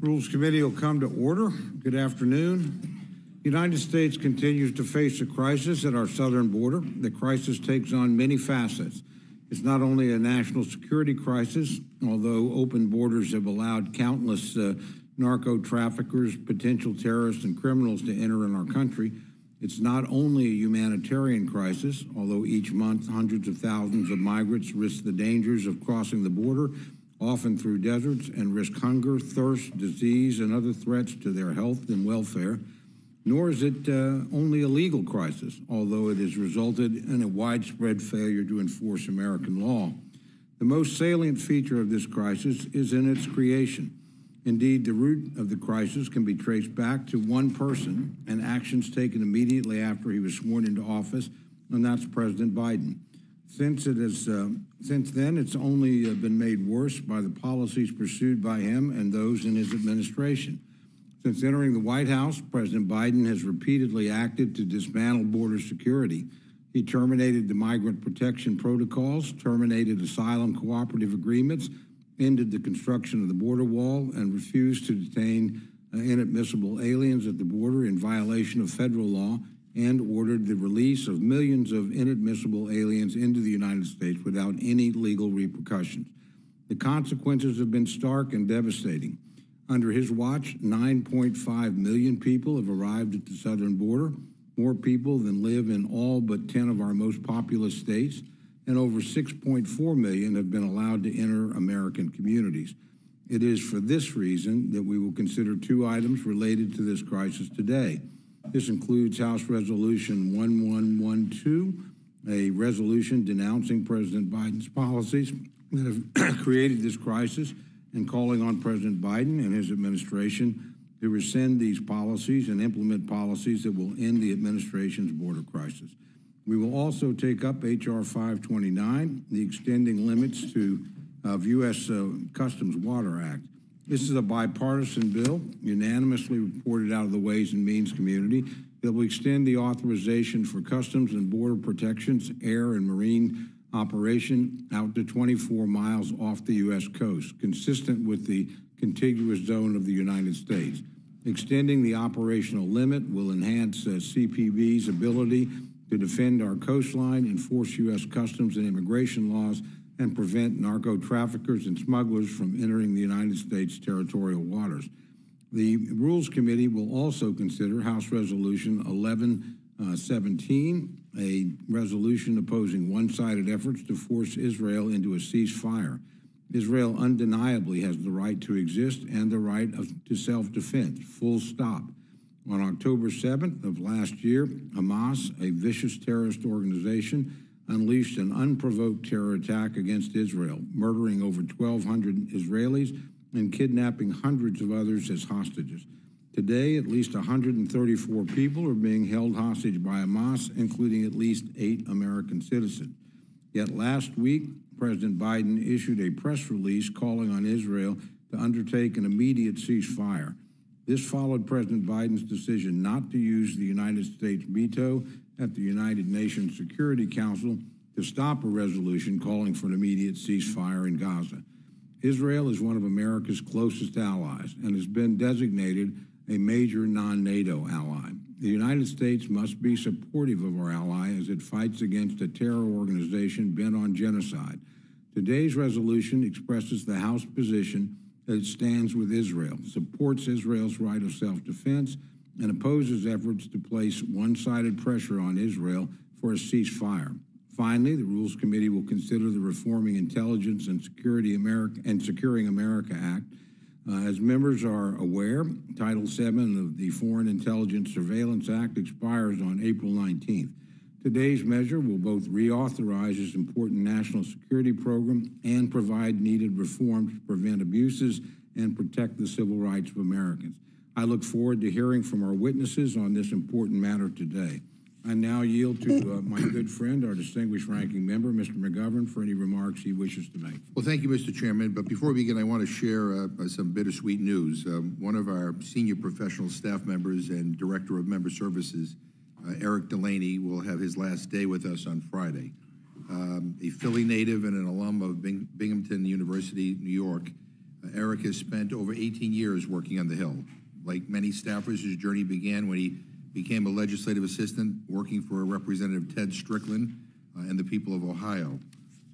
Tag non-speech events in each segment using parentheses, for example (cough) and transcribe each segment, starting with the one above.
Rules Committee will come to order. Good afternoon. The United States continues to face a crisis at our southern border. The crisis takes on many facets. It's not only a national security crisis, although open borders have allowed countless uh, narco traffickers, potential terrorists, and criminals to enter in our country. It's not only a humanitarian crisis, although each month hundreds of thousands of migrants risk the dangers of crossing the border often through deserts, and risk hunger, thirst, disease, and other threats to their health and welfare. Nor is it uh, only a legal crisis, although it has resulted in a widespread failure to enforce American law. The most salient feature of this crisis is in its creation. Indeed, the root of the crisis can be traced back to one person and actions taken immediately after he was sworn into office, and that's President Biden. Since it is, uh, since then, it's only uh, been made worse by the policies pursued by him and those in his administration. Since entering the White House, President Biden has repeatedly acted to dismantle border security. He terminated the migrant protection protocols, terminated asylum cooperative agreements, ended the construction of the border wall, and refused to detain uh, inadmissible aliens at the border in violation of federal law and ordered the release of millions of inadmissible aliens into the United States without any legal repercussions. The consequences have been stark and devastating. Under his watch, 9.5 million people have arrived at the southern border, more people than live in all but 10 of our most populous states, and over 6.4 million have been allowed to enter American communities. It is for this reason that we will consider two items related to this crisis today. This includes House Resolution 1112, a resolution denouncing President Biden's policies that have (clears throat) created this crisis and calling on President Biden and his administration to rescind these policies and implement policies that will end the administration's border crisis. We will also take up H.R. 529, the extending limits to of U.S. Uh, Customs Water Act. This is a bipartisan bill, unanimously reported out of the Ways and Means community, that will extend the authorization for Customs and Border Protection's air and marine operation out to 24 miles off the U.S. coast, consistent with the contiguous zone of the United States. Extending the operational limit will enhance uh, CBP's ability to defend our coastline, enforce U.S. customs and immigration laws, and prevent narco traffickers and smugglers from entering the United States territorial waters. The Rules Committee will also consider House Resolution 1117, uh, a resolution opposing one sided efforts to force Israel into a ceasefire. Israel undeniably has the right to exist and the right of, to self defense, full stop. On October 7th of last year, Hamas, a vicious terrorist organization, unleashed an unprovoked terror attack against Israel, murdering over 1,200 Israelis and kidnapping hundreds of others as hostages. Today, at least 134 people are being held hostage by Hamas, including at least eight American citizens. Yet last week, President Biden issued a press release calling on Israel to undertake an immediate ceasefire. This followed President Biden's decision not to use the United States veto at the United Nations Security Council to stop a resolution calling for an immediate ceasefire in Gaza. Israel is one of America's closest allies and has been designated a major non NATO ally. The United States must be supportive of our ally as it fights against a terror organization bent on genocide. Today's resolution expresses the House position that it stands with Israel, supports Israel's right of self defense, and opposes efforts to place one sided pressure on Israel for a ceasefire. Finally, the Rules Committee will consider the Reforming Intelligence and Security America and Securing America Act. Uh, as members are aware, Title VII of the Foreign Intelligence Surveillance Act expires on April 19th. Today's measure will both reauthorize this important national security program and provide needed reforms to prevent abuses and protect the civil rights of Americans. I look forward to hearing from our witnesses on this important matter today. I now yield to uh, my good friend, our distinguished ranking member, Mr. McGovern, for any remarks he wishes to make. Well, thank you, Mr. Chairman. But before we begin, I want to share uh, some bittersweet news. Um, one of our senior professional staff members and Director of Member Services, uh, Eric Delaney, will have his last day with us on Friday. Um, a Philly native and an alum of Bing Binghamton University, New York, Uh, Eric has spent over 18 years working on the Hill. Like many staffers, his journey began when he became a legislative assistant working for Representative Ted Strickland uh, and the people of Ohio.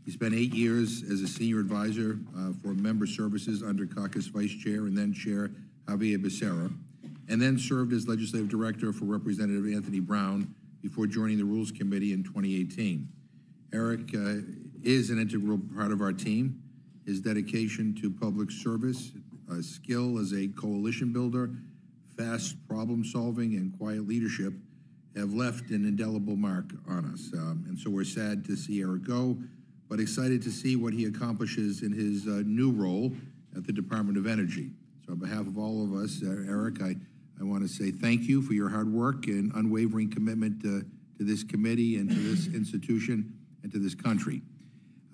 He spent eight years as a senior advisor uh, for member services under caucus vice chair and then chair Xavier Becerra, and then served as legislative director for Representative Anthony Brown before joining the Rules Committee in 2018. Eric uh, is an integral part of our team. His dedication to public service, uh, skill as a coalition builder, fast problem solving, and quiet leadership have left an indelible mark on us. Um, and so we're sad to see Eric go, but excited to see what he accomplishes in his uh, new role at the Department of Energy. So, on behalf of all of us, uh, Eric, I, I want to say thank you for your hard work and unwavering commitment to, to this committee and to this institution and to this country.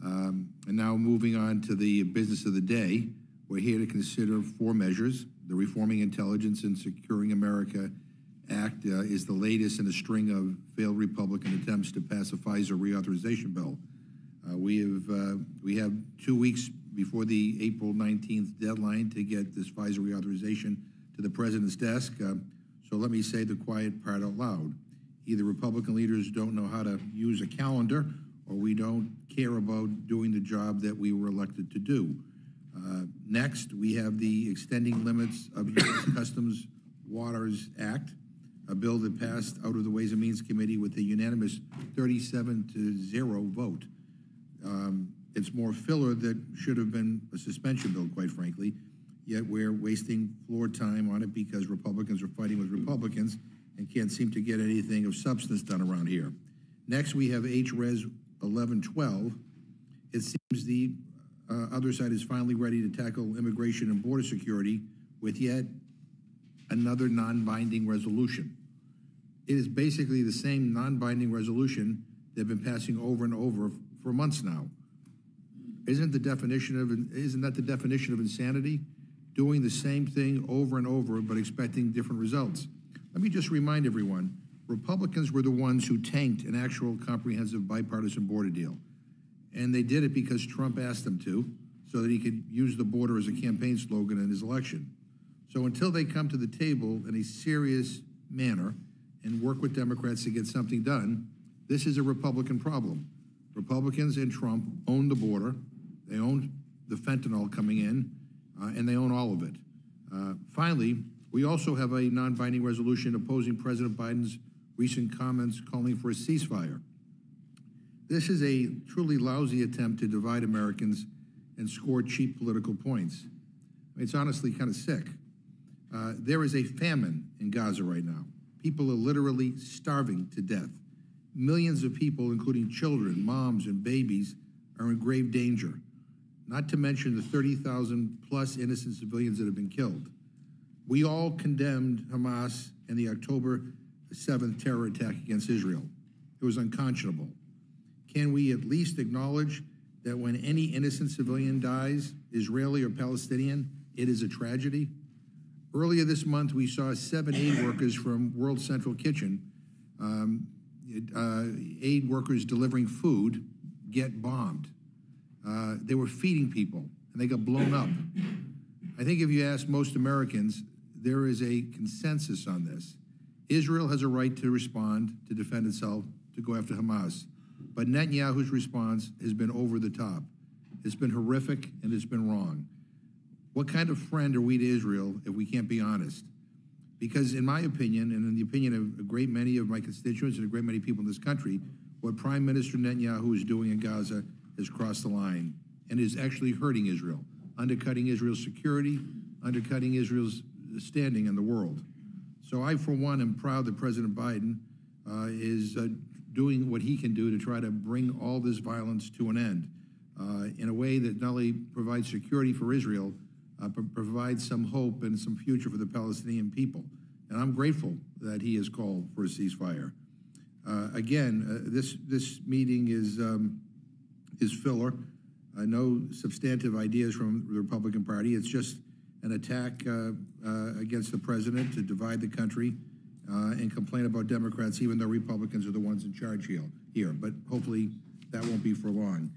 Um, and now, moving on to the business of the day, we're here to consider four measures. The Reforming Intelligence and Securing America Act uh, is the latest in a string of failed Republican attempts to pass a FISA reauthorization bill. Uh, we have uh, we have two weeks before the April 19th deadline to get this FISA reauthorization to the president's desk. Uh, so let me say the quiet part out loud. Either Republican leaders don't know how to use a calendar, or we don't care about doing the job that we were elected to do. Uh, next, we have the Extending Limits of U.S. (coughs) Customs Waters Act, a bill that passed out of the Ways and Means Committee with a unanimous 37 to 0 vote. Um, it's more filler that should have been a suspension bill, quite frankly, yet we're wasting floor time on it because Republicans are fighting with Republicans and can't seem to get anything of substance done around here. Next, we have H-Res 1112. It seems the uh, other side is finally ready to tackle immigration and border security with yet another non-binding resolution. It is basically the same non-binding resolution they've been passing over and over for months now. Isn't the definition of isn't that the definition of insanity? Doing the same thing over and over but expecting different results. Let me just remind everyone, Republicans were the ones who tanked an actual comprehensive bipartisan border deal. And they did it because Trump asked them to, so that he could use the border as a campaign slogan in his election. So until they come to the table in a serious manner and work with Democrats to get something done, this is a Republican problem. Republicans and Trump own the border, they own the fentanyl coming in, uh, and they own all of it. Uh, finally, we also have a non binding resolution opposing President Biden's recent comments calling for a ceasefire. This is a truly lousy attempt to divide Americans and score cheap political points. It's honestly kind of sick. Uh, there is a famine in Gaza right now. People are literally starving to death. Millions of people, including children, moms, and babies, are in grave danger, not to mention the 30,000 plus innocent civilians that have been killed. We all condemned Hamas and the October 7th terror attack against Israel. It was unconscionable. Can we at least acknowledge that when any innocent civilian dies, Israeli or Palestinian, it is a tragedy? Earlier this month, we saw seven aid workers from World Central Kitchen, um, uh, aid workers delivering food, get bombed. Uh, they were feeding people, and they got blown up. I think if you ask most Americans, there is a consensus on this. Israel has a right to respond, to defend itself, to go after Hamas. But Netanyahu's response has been over the top. It's been horrific and it's been wrong. What kind of friend are we to Israel if we can't be honest? Because, in my opinion, and in the opinion of a great many of my constituents and a great many people in this country, what Prime Minister Netanyahu is doing in Gaza has crossed the line and is actually hurting Israel, undercutting Israel's security, undercutting Israel's standing in the world. So, I, for one, am proud that President Biden uh, is uh, doing what he can do to try to bring all this violence to an end uh, in a way that not only provides security for Israel, uh, but provides some hope and some future for the Palestinian people. And I'm grateful that he has called for a ceasefire. Uh, again, uh, this this meeting is um, is filler. Uh, no substantive ideas from the Republican Party. It's just an attack uh, against the president to divide the country and complain about Democrats, even though Republicans are the ones in charge here. Here, but hopefully that won't be for long.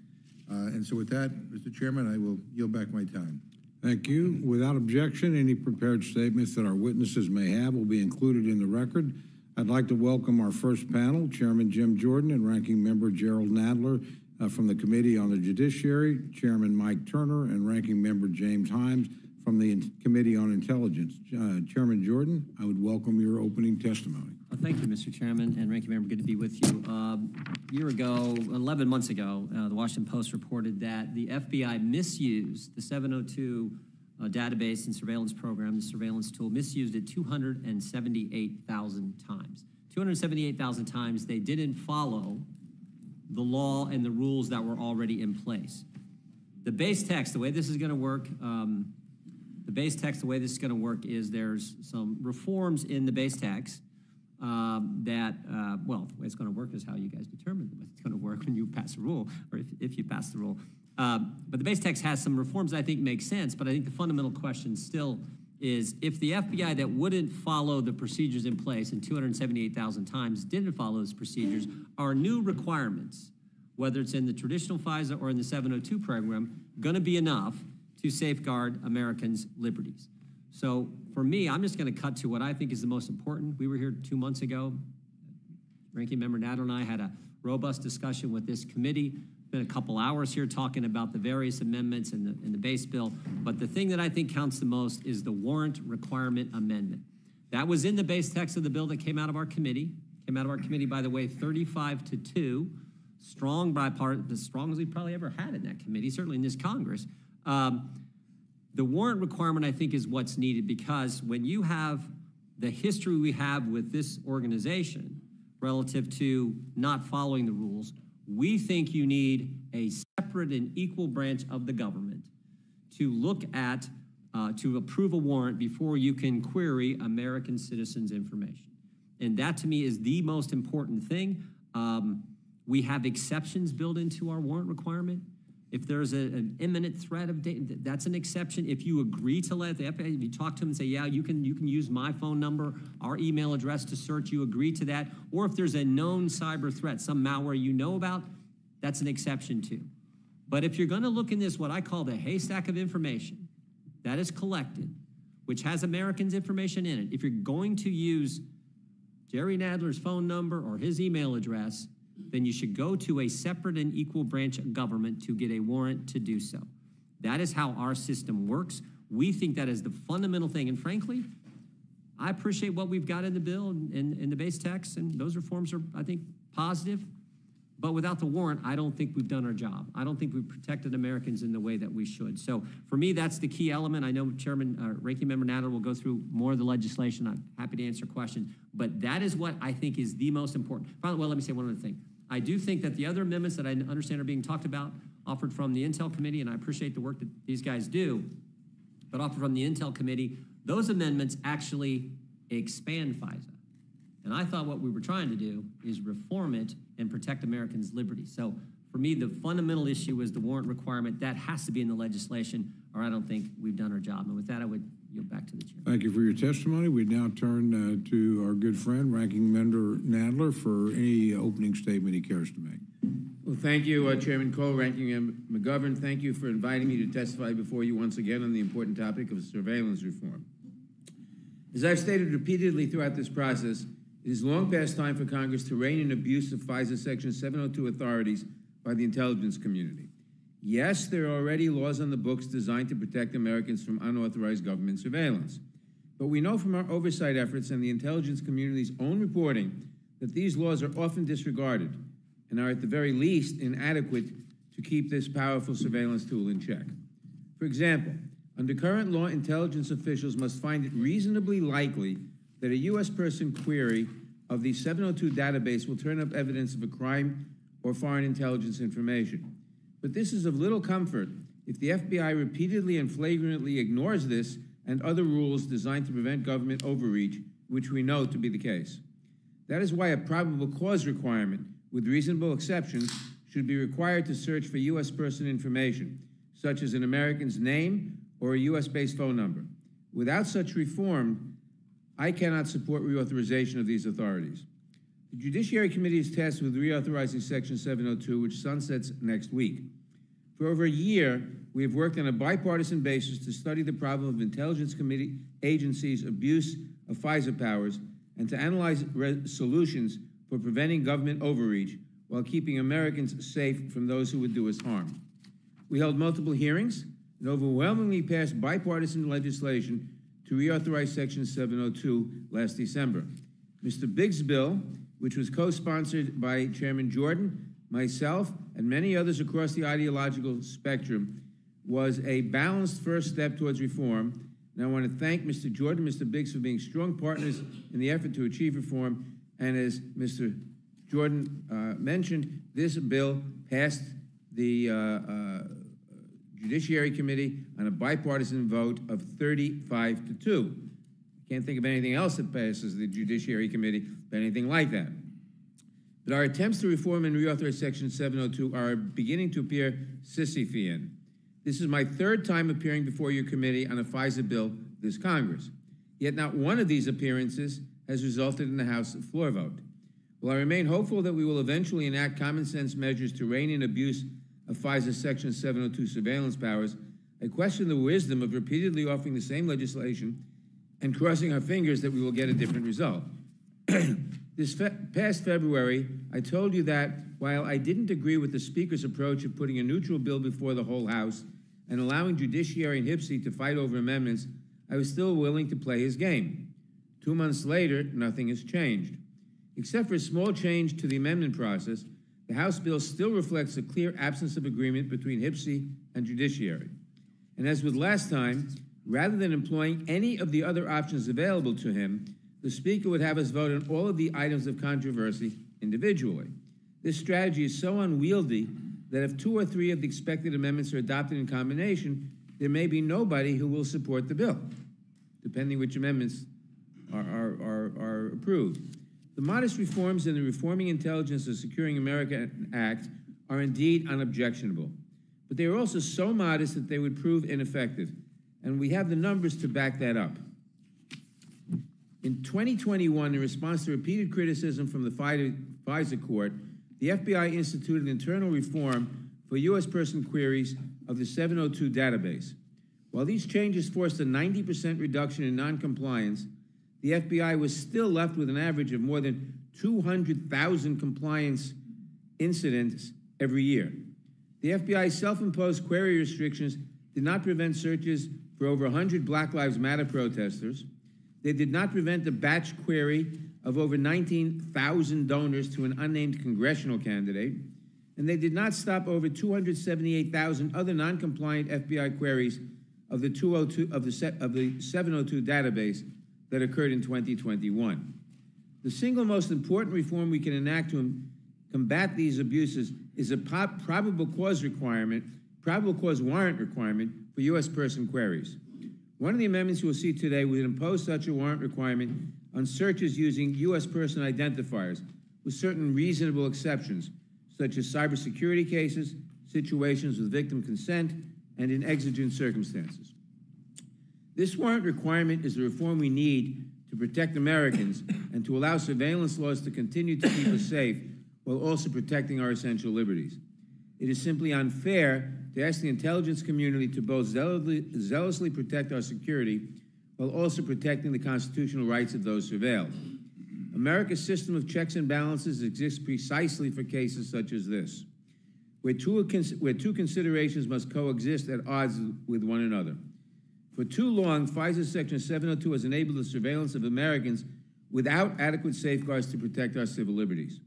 and so, with that, Mr. Chairman, I will yield back my time. Thank you. Without objection, any prepared statements that our witnesses may have will be included in the record. I'd like to welcome our first panel, Chairman Jim Jordan and Ranking Member Gerald Nadler uh, from the Committee on the Judiciary, Chairman Mike Turner, and Ranking Member James Himes from the Committee on Intelligence. Uh, Chairman Jordan, I would welcome your opening testimony. Well, Thank you, Mr. Chairman and Ranking Member. Good to be with you. A year ago, 11 months ago, uh, the Washington Post reported that the FBI misused the 702 uh, database and surveillance program, the surveillance tool, misused it 278,000 times. 278,000 times they didn't follow the law and the rules that were already in place. The base text, the way this is going to work, um, the base text, the way this is going to work is there's some reforms in the base text um, that, uh, well, the way it's going to work is how you guys determine whether it's going to work (laughs) when you pass a rule, or if, if you pass the rule. Um, but the base text has some reforms that I think make sense, but I think the fundamental question still is if the FBI that wouldn't follow the procedures in place and 278,000 times didn't follow those procedures are new requirements, whether it's in the traditional FISA or in the 702 program, going to be enough to safeguard Americans' liberties. So for me, I'm just going to cut to what I think is the most important. We were here two months ago. Ranking Member Nadler and I had a robust discussion with this committee. Been a couple hours here talking about the various amendments in the, in the base bill. But the thing that I think counts the most is the warrant requirement amendment. That was in the base text of the bill that came out of our committee. Came out of our committee, by the way, 35 to 2. Strong bipartisan, as strong as we probably ever had in that committee, certainly in this Congress. Um, the warrant requirement, I think, is what's needed because when you have the history we have with this organization relative to not following the rules, we think you need a separate and equal branch of the government to look at, uh, to approve a warrant before you can query American citizens' information. And that to me is the most important thing. Um, we have exceptions built into our warrant requirement. If there's a, an imminent threat of data, that's an exception. If you agree to let the FBI, if you talk to them and say, yeah, you can, you can use my phone number, our email address to search, you agree to that. Or if there's a known cyber threat, some malware you know about, that's an exception too. But if you're going to look in this, what I call the haystack of information that is collected, which has Americans' information in it, if you're going to use Jerry Nadler's phone number or his email address, then you should go to a separate and equal branch of government to get a warrant to do so. That is how our system works. We think that is the fundamental thing. And frankly, I appreciate what we've got in the bill and in, in the base text, and those reforms are, I think, positive. But without the warrant, I don't think we've done our job. I don't think we've protected Americans in the way that we should. So for me, that's the key element. I know Chairman uh, Ranking Member Nadler will go through more of the legislation. I'm happy to answer questions. But that is what I think is the most important. Finally, well, let me say one other thing. I do think that the other amendments that I understand are being talked about, offered from the Intel Committee, and I appreciate the work that these guys do, but offered from the Intel Committee, those amendments actually expand FISA. And I thought what we were trying to do is reform it and protect Americans' liberty. So for me, the fundamental issue is the warrant requirement. That has to be in the legislation, or I don't think we've done our job. And with that, I would yield back to the chair. Thank you for your testimony. We now turn uh, to our good friend, Ranking Member Nadler, for any opening statement he cares to make. Well, thank you, uh, Chairman Cole, Ranking Member McGovern. Thank you for inviting me to testify before you once again on the important topic of surveillance reform. As I've stated repeatedly throughout this process, it is long past time for Congress to rein in abuse of FISA Section 702 authorities by the intelligence community. Yes, there are already laws on the books designed to protect Americans from unauthorized government surveillance. But we know from our oversight efforts and the intelligence community's own reporting that these laws are often disregarded and are at the very least inadequate to keep this powerful surveillance tool in check. For example, under current law, intelligence officials must find it reasonably likely that a U.S. person query of the 702 database will turn up evidence of a crime or foreign intelligence information. But this is of little comfort if the FBI repeatedly and flagrantly ignores this and other rules designed to prevent government overreach, which we know to be the case. That is why a probable cause requirement, with reasonable exceptions, should be required to search for U.S. person information, such as an American's name or a U.S. based phone number. Without such reform, I cannot support reauthorization of these authorities. The Judiciary Committee is tasked with reauthorizing Section 702, which sunsets next week. For over a year, we have worked on a bipartisan basis to study the problem of intelligence committee agencies' abuse of FISA powers and to analyze solutions for preventing government overreach while keeping Americans safe from those who would do us harm. We held multiple hearings and overwhelmingly passed bipartisan legislation to reauthorize Section 702 last December. Mr. Biggs' bill, which was co sponsored by Chairman Jordan, myself, and many others across the ideological spectrum, was a balanced first step towards reform. And I want to thank Mr. Jordan and Mr. Biggs for being strong partners in the effort to achieve reform. And as Mr. Jordan uh, mentioned, this bill passed the uh, uh, Judiciary Committee on a bipartisan vote of 35 to 2. Can't think of anything else that passes the Judiciary Committee, but anything like that. But our attempts to reform and reauthorize Section 702 are beginning to appear Sisyphean. This is my third time appearing before your committee on a FISA bill this Congress. Yet not one of these appearances has resulted in the House floor vote. While I remain hopeful that we will eventually enact common sense measures to rein in abuse of FISA Section 702 surveillance powers, I question the wisdom of repeatedly offering the same legislation and crossing our fingers that we will get a different result. (clears throat) this fe past February, I told you that while I didn't agree with the Speaker's approach of putting a neutral bill before the whole House and allowing Judiciary and HPSCI to fight over amendments, I was still willing to play his game. Two months later, nothing has changed. Except for a small change to the amendment process, the House bill still reflects a clear absence of agreement between HPSCI and Judiciary. And as with last time, rather than employing any of the other options available to him, the Speaker would have us vote on all of the items of controversy individually. This strategy is so unwieldy that if two or three of the expected amendments are adopted in combination, there may be nobody who will support the bill, depending which amendments are, are, are, are approved. The modest reforms in the Reforming Intelligence and Securing America Act are indeed unobjectionable, but they are also so modest that they would prove ineffective, and we have the numbers to back that up. In 2021, in response to repeated criticism from the FISA court, the FBI instituted internal reform for U.S. person queries of the 702 database. While these changes forced a 90% reduction in noncompliance, the FBI was still left with an average of more than 200,000 compliance incidents every year. The FBI's self imposed query restrictions did not prevent searches for over 100 Black Lives Matter protesters. They did not prevent a batch query of over 19,000 donors to an unnamed congressional candidate. And they did not stop over 278,000 other non compliant FBI queries of the, 202, of, the, of the 702 database that occurred in 2021. The single most important reform we can enact to combat these abuses is a probable cause requirement, probable cause warrant requirement for U.S. person queries. One of the amendments you will see today would impose such a warrant requirement on searches using U.S. person identifiers, with certain reasonable exceptions, such as cybersecurity cases, situations with victim consent, and in exigent circumstances. This warrant requirement is the reform we need to protect Americans and to allow surveillance laws to continue to keep us safe while also protecting our essential liberties. It is simply unfair to ask the intelligence community to both zealously, zealously protect our security while also protecting the constitutional rights of those surveilled. America's system of checks and balances exists precisely for cases such as this, where two, where two considerations must coexist at odds with one another. For too long, FISA Section 702 has enabled the surveillance of Americans without adequate safeguards to protect our civil liberties.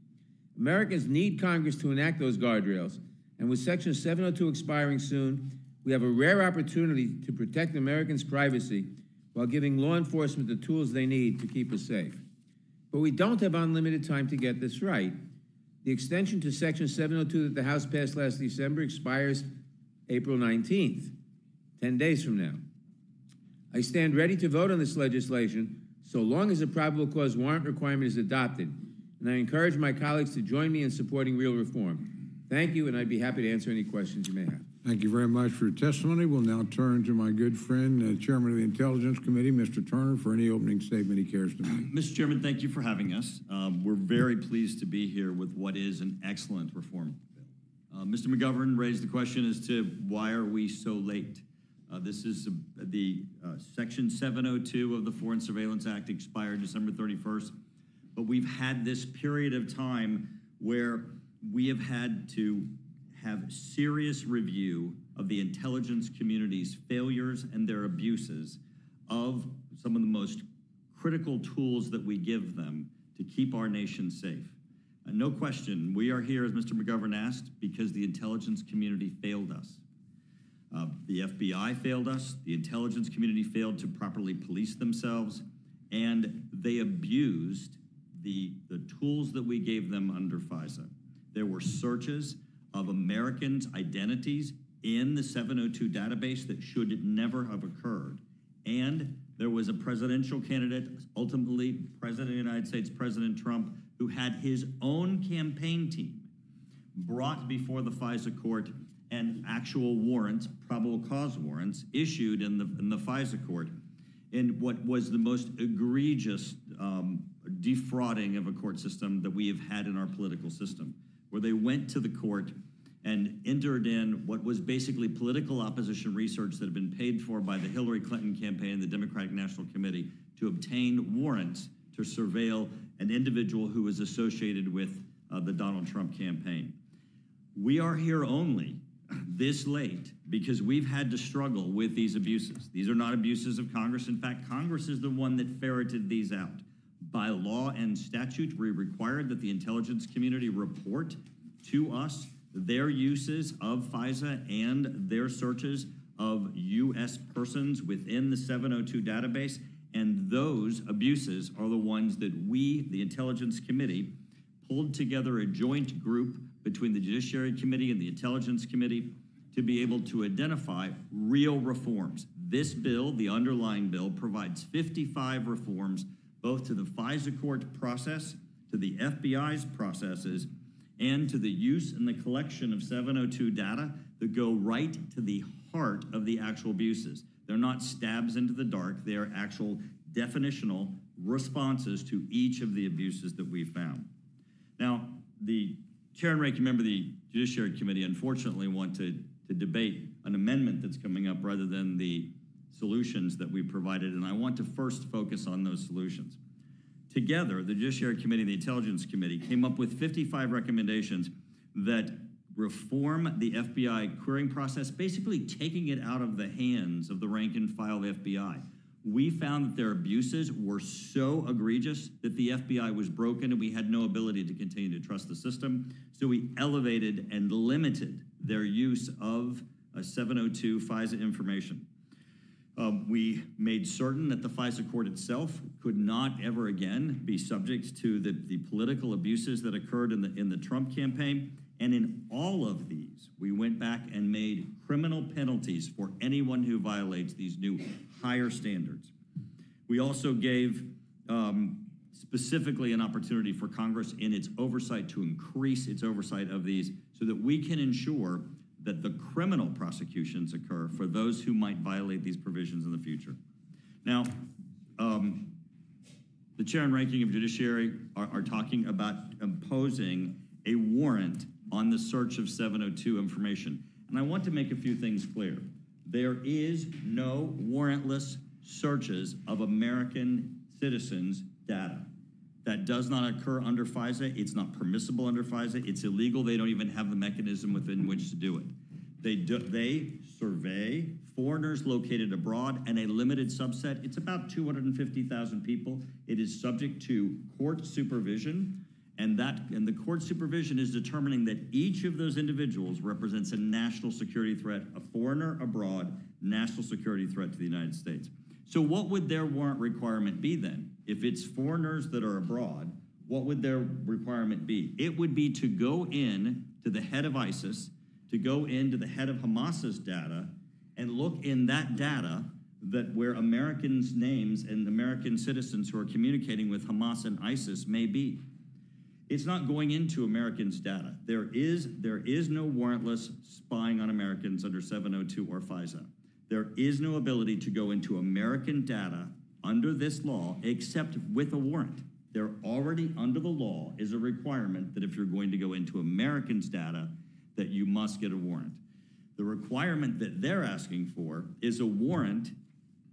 Americans need Congress to enact those guardrails, and with Section 702 expiring soon, we have a rare opportunity to protect Americans' privacy while giving law enforcement the tools they need to keep us safe. But we don't have unlimited time to get this right. The extension to Section 702 that the House passed last December expires April 19th, 10 days from now. I stand ready to vote on this legislation so long as a probable cause warrant requirement is adopted, and I encourage my colleagues to join me in supporting real reform. Thank you, and I'd be happy to answer any questions you may have. Thank you very much for your testimony. We'll now turn to my good friend, uh, Chairman of the Intelligence Committee, Mr. Turner, for any opening statement he cares to make. Mr. Chairman, thank you for having us. Um, we're very pleased to be here with what is an excellent reform bill. Uh, Mr. McGovern raised the question as to why are we so late? Uh, This is uh, the uh, Section 702 of the Foreign Surveillance Act expired December 31st, but we've had this period of time where we have had to have serious review of the intelligence community's failures and their abuses of some of the most critical tools that we give them to keep our nation safe. Uh, no question, we are here, as Mr. McGovern asked, because the intelligence community failed us. Uh, the FBI failed us, the intelligence community failed to properly police themselves, and they abused the, the tools that we gave them under FISA. There were searches of Americans' identities in the 702 database that should never have occurred. And there was a presidential candidate, ultimately President of the United States, President Trump, who had his own campaign team brought before the FISA court and actual warrants, probable cause warrants, issued in the, in the FISA court in what was the most egregious um, defrauding of a court system that we have had in our political system, where they went to the court and entered in what was basically political opposition research that had been paid for by the Hillary Clinton campaign and the Democratic National Committee to obtain warrants to surveil an individual who was associated with uh, the Donald Trump campaign. We are here only this late because we've had to struggle with these abuses. These are not abuses of Congress. In fact, Congress is the one that ferreted these out. By law and statute, we required that the intelligence community report to us their uses of FISA and their searches of U.S. persons within the 702 database. And those abuses are the ones that we, the Intelligence Committee, pulled together a joint group between the Judiciary Committee and the Intelligence Committee to be able to identify real reforms. This bill, the underlying bill, provides 55 reforms both to the FISA court process, to the FBI's processes, and to the use and the collection of 702 data that go right to the heart of the actual abuses. They're not stabs into the dark, they are actual definitional responses to each of the abuses that we found. Now, the chair and ranking member of the Judiciary Committee unfortunately wanted to debate an amendment that's coming up rather than the solutions that we provided, and I want to first focus on those solutions. Together, the Judiciary Committee and the Intelligence Committee came up with 55 recommendations that reform the FBI querying process, basically taking it out of the hands of the rank and file FBI. We found that their abuses were so egregious that the FBI was broken and we had no ability to continue to trust the system. So we elevated and limited their use of a 702 FISA information. Um, we made certain that the FISA court itself could not ever again be subject to the, the political abuses that occurred in the, in the Trump campaign. And in all of these, we went back and made criminal penalties for anyone who violates these new higher standards. We also gave um, specifically an opportunity for Congress in its oversight to increase its oversight of these so that we can ensure that the criminal prosecutions occur for those who might violate these provisions in the future. Now, um, the chair and ranking of judiciary are, are talking about imposing a warrant on the search of 702 information. And I want to make a few things clear. There is no warrantless searches of American citizens' data. That does not occur under FISA. It's not permissible under FISA. It's illegal. They don't even have the mechanism within which to do it. They, do, they survey foreigners located abroad and a limited subset. It's about 250,000 people. It is subject to court supervision, and that and the court supervision is determining that each of those individuals represents a national security threat, a foreigner abroad, national security threat to the United States. So, what would their warrant requirement be then? If it's foreigners that are abroad, what would their requirement be? It would be to go in to the head of ISIS, to go into the head of Hamas's data, and look in that data that where Americans' names and American citizens who are communicating with Hamas and ISIS may be. It's not going into Americans' data. There is, there is no warrantless spying on Americans under 702 or FISA. There is no ability to go into American data under this law except with a warrant. There already under the law is a requirement that if you're going to go into Americans' data, that you must get a warrant. The requirement that they're asking for is a warrant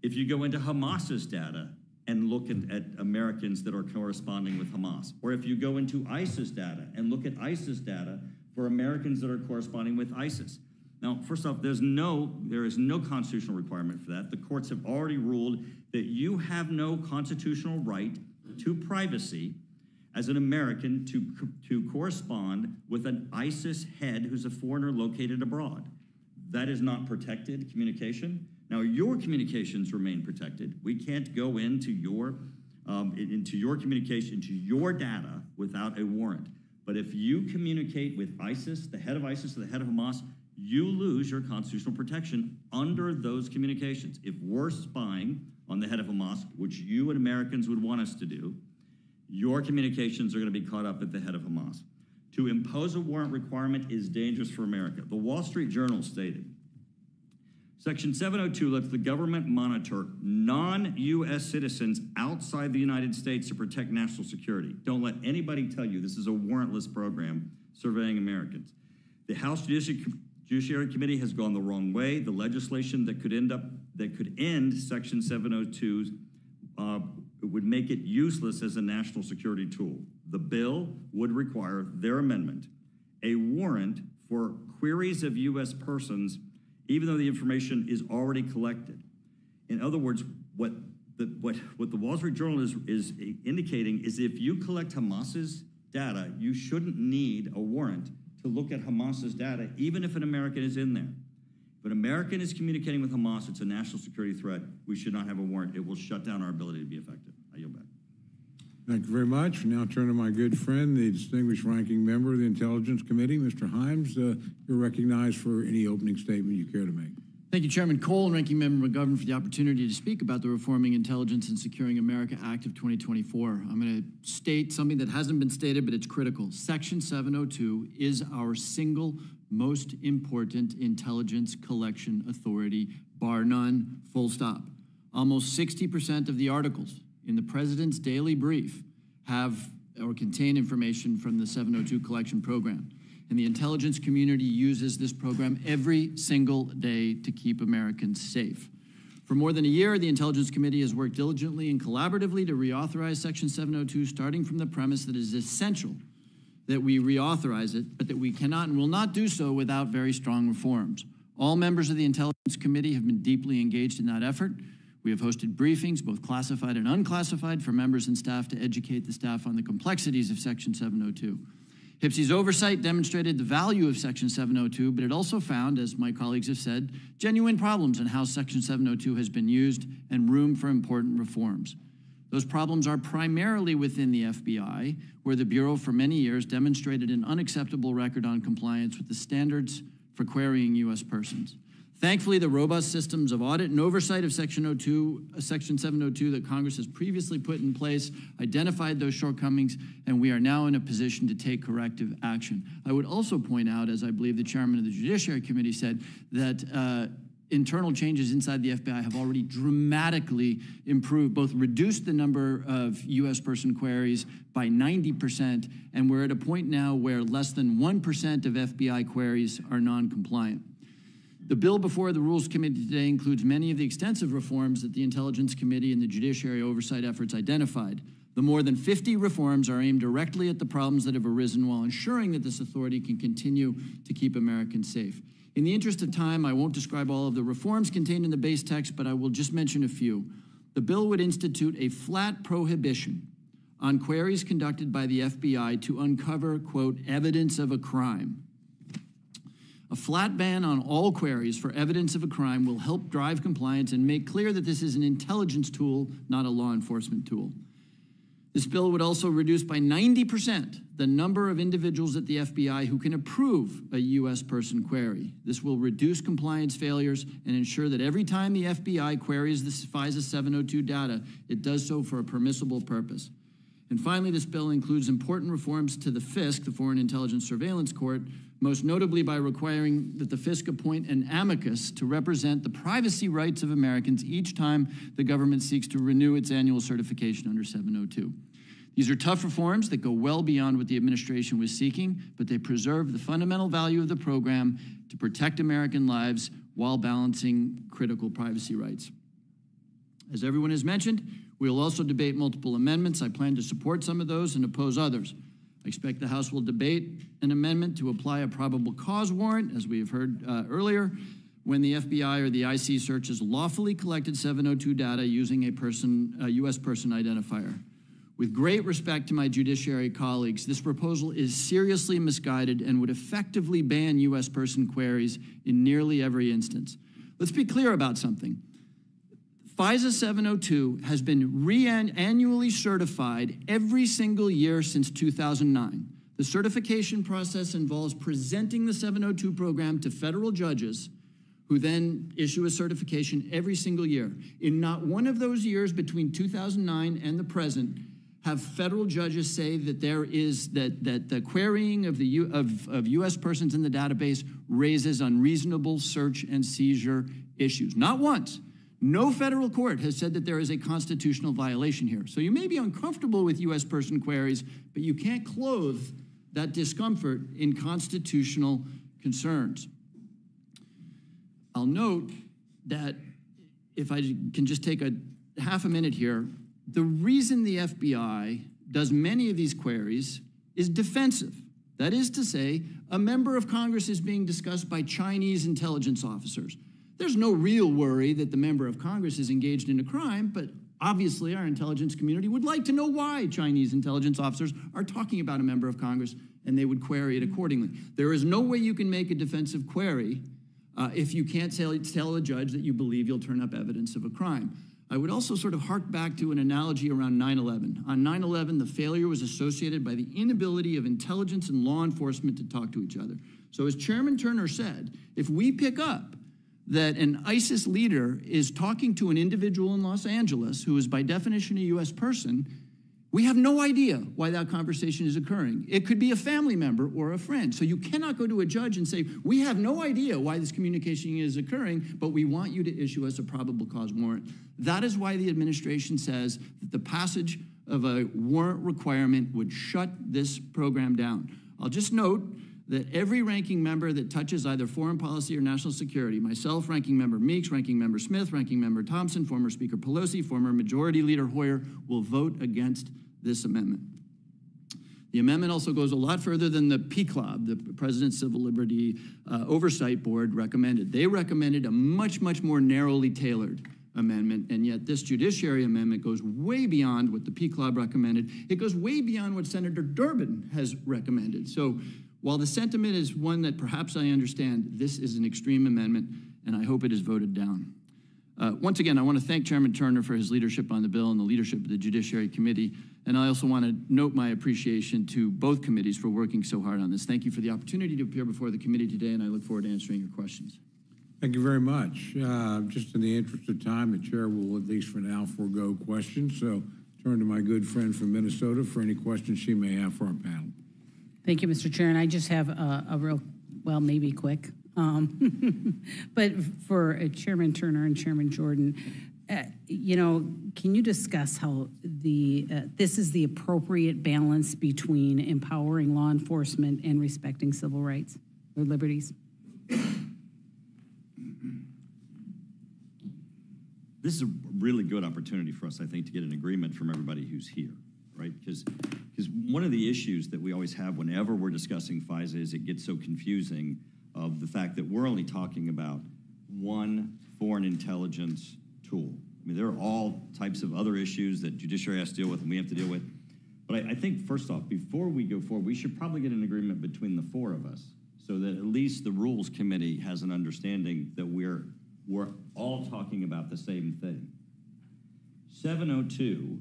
if you go into Hamas's data and look at, at Americans that are corresponding with Hamas, or if you go into ISIS data and look at ISIS data for Americans that are corresponding with ISIS. Now, first off, there's no, there is no constitutional requirement for that. The courts have already ruled that you have no constitutional right to privacy as an American to, to correspond with an ISIS head who's a foreigner located abroad. That is not protected communication. Now, your communications remain protected. We can't go into your um, into your communication, to your data without a warrant. But if you communicate with ISIS, the head of ISIS, or the head of Hamas, you lose your constitutional protection under those communications. If we're spying on the head of Hamas, which you and Americans would want us to do, your communications are going to be caught up at the head of Hamas. To impose a warrant requirement is dangerous for America. The Wall Street Journal stated Section 702 lets the government monitor non US citizens outside the United States to protect national security. Don't let anybody tell you this is a warrantless program surveying Americans. The House Judiciary, Committee has gone the wrong way. The legislation that could end up that could end Section 702 uh, would make it useless as a national security tool. The bill would require their amendment a warrant for queries of U.S. persons even though the information is already collected. In other words, what the, what, what the Wall Street Journal is, is indicating is if you collect Hamas's data, you shouldn't need a warrant to look at Hamas's data, even if an American is in there. If an American is communicating with Hamas, it's a national security threat. We should not have a warrant. It will shut down our ability to be effective. I yield back. Thank you very much. Now turn to my good friend, the distinguished ranking member of the Intelligence Committee, Mr. Himes. Uh, you're recognized for any opening statement you care to make. Thank you, Chairman Cole and Ranking Member McGovern, for the opportunity to speak about the Reforming Intelligence and Securing America Act of 2024. I'm going to state something that hasn't been stated, but it's critical. Section 702 is our single most important intelligence collection authority, bar none, full stop. Almost 60% of the articles in the President's daily brief have or contain information from the 702 collection program. And the intelligence community uses this program every single day to keep Americans safe. For more than a year, the Intelligence Committee has worked diligently and collaboratively to reauthorize Section 702, starting from the premise that it is essential that we reauthorize it, but that we cannot and will not do so without very strong reforms. All members of the Intelligence Committee have been deeply engaged in that effort. We have hosted briefings, both classified and unclassified, for members and staff to educate the staff on the complexities of Section 702. HPSCI's oversight demonstrated the value of Section 702, but it also found, as my colleagues have said, genuine problems in how Section 702 has been used and room for important reforms. Those problems are primarily within the FBI, where the Bureau for many years demonstrated an unacceptable record on compliance with the standards for querying U.S. persons. Thankfully, the robust systems of audit and oversight of Section 02, uh, Section 702 that Congress has previously put in place identified those shortcomings, and we are now in a position to take corrective action. I would also point out, as I believe the chairman of the Judiciary Committee said, that uh, internal changes inside the FBI have already dramatically improved, both reduced the number of U.S. person queries by 90%, and we're at a point now where less than 1% of FBI queries are non compliant. The bill before the Rules Committee today includes many of the extensive reforms that the Intelligence Committee and the judiciary oversight efforts identified. The more than 50 reforms are aimed directly at the problems that have arisen while ensuring that this authority can continue to keep Americans safe. In the interest of time, I won't describe all of the reforms contained in the base text, but I will just mention a few. The bill would institute a flat prohibition on queries conducted by the FBI to uncover, quote, evidence of a crime. A flat ban on all queries for evidence of a crime will help drive compliance and make clear that this is an intelligence tool, not a law enforcement tool. This bill would also reduce by 90% the number of individuals at the FBI who can approve a U.S. person query. This will reduce compliance failures and ensure that every time the FBI queries the FISA 702 data, it does so for a permissible purpose. And finally, this bill includes important reforms to the FISC, the Foreign Intelligence Surveillance Court, most notably by requiring that the FISC appoint an amicus to represent the privacy rights of Americans each time the government seeks to renew its annual certification under 702. These are tough reforms that go well beyond what the administration was seeking, but they preserve the fundamental value of the program to protect American lives while balancing critical privacy rights. As everyone has mentioned, we will also debate multiple amendments. I plan to support some of those and oppose others. I expect the House will debate an amendment to apply a probable cause warrant, as we have heard uh, earlier, when the FBI or the IC searches lawfully collected 702 data using a person, a U.S. person identifier. With great respect to my judiciary colleagues, this proposal is seriously misguided and would effectively ban U.S. person queries in nearly every instance. Let's be clear about something. FISA 702 has been re-annually certified every single year since 2009. The certification process involves presenting the 702 program to federal judges who then issue a certification every single year. In not one of those years between 2009 and the present have federal judges say that there is that that the querying of the U, of, of US persons in the database raises unreasonable search and seizure issues. Not once. No federal court has said that there is a constitutional violation here. So you may be uncomfortable with US person queries, but you can't clothe that discomfort in constitutional concerns. I'll note that if I can just take a half a minute here, the reason the FBI does many of these queries is defensive. That is to say, a member of Congress is being discussed by Chinese intelligence officers. There's no real worry that the member of Congress is engaged in a crime, but obviously our intelligence community would like to know why Chinese intelligence officers are talking about a member of Congress and they would query it accordingly. There is no way you can make a defensive query uh, if you can't tell, tell a judge that you believe you'll turn up evidence of a crime. I would also sort of hark back to an analogy around 9 11. On 9 11, the failure was associated by the inability of intelligence and law enforcement to talk to each other. So, as Chairman Turner said, if we pick up that an ISIS leader is talking to an individual in Los Angeles who is by definition a US person, we have no idea why that conversation is occurring. It could be a family member or a friend. So you cannot go to a judge and say, We have no idea why this communication is occurring, but we want you to issue us a probable cause warrant. That is why the administration says that the passage of a warrant requirement would shut this program down. I'll just note that every ranking member that touches either foreign policy or national security, myself, ranking member Meeks, ranking member Smith, ranking member Thompson, former Speaker Pelosi, former Majority Leader Hoyer, will vote against this amendment. The amendment also goes a lot further than the PCLOB, the President's Civil Liberty uh, Oversight Board, recommended. They recommended a much, much more narrowly tailored amendment, and yet this judiciary amendment goes way beyond what the PCLOB recommended. It goes way beyond what Senator Durbin has recommended. So while the sentiment is one that perhaps I understand, this is an extreme amendment, and I hope it is voted down. Uh, once again, I want to thank Chairman Turner for his leadership on the bill and the leadership of the Judiciary Committee. And I also want to note my appreciation to both committees for working so hard on this. Thank you for the opportunity to appear before the committee today, and I look forward to answering your questions. Thank you very much. Uh, just in the interest of time, the chair will, at least for now, forego questions. So turn to my good friend from Minnesota for any questions she may have for our panel. Thank you, Mr. Chair. And I just have a, a real, well, maybe quick, um, (laughs) but for Chairman Turner and Chairman Jordan, uh, you know, can you discuss how the uh, this is the appropriate balance between empowering law enforcement and respecting civil rights or liberties? This is a really good opportunity for us, I think, to get an agreement from everybody who's here, right? Because because one of the issues that we always have whenever we're discussing FISA is it gets so confusing of the fact that we're only talking about one foreign intelligence tool. I mean, there are all types of other issues that judiciary has to deal with and we have to deal with. But I, I think, first off, before we go forward, we should probably get an agreement between the four of us so that at least the Rules Committee has an understanding that we're, we're all talking about the same thing. 702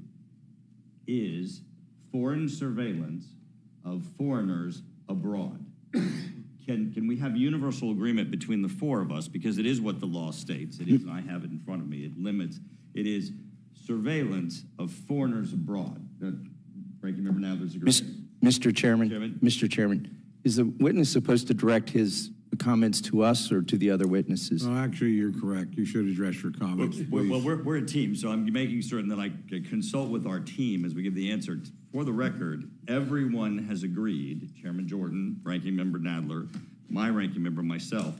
is foreign surveillance of foreigners abroad. Can, can we have universal agreement between the four of us, because it is what the law states, it is, and I have it in front of me, it limits, it is surveillance of foreigners abroad. Uh, Ranking member now, there's agreement. Mr. Chairman, Chairman. Mr. Chairman, is the witness supposed to direct his comments to us or to the other witnesses? No, actually, you're correct. You should address your Well, comments, well, well, we're, we're a team, so I'm making certain that I consult with our team as we give the answer. For the record, everyone has agreed, Chairman Jordan, Ranking Member Nadler, my ranking member, myself,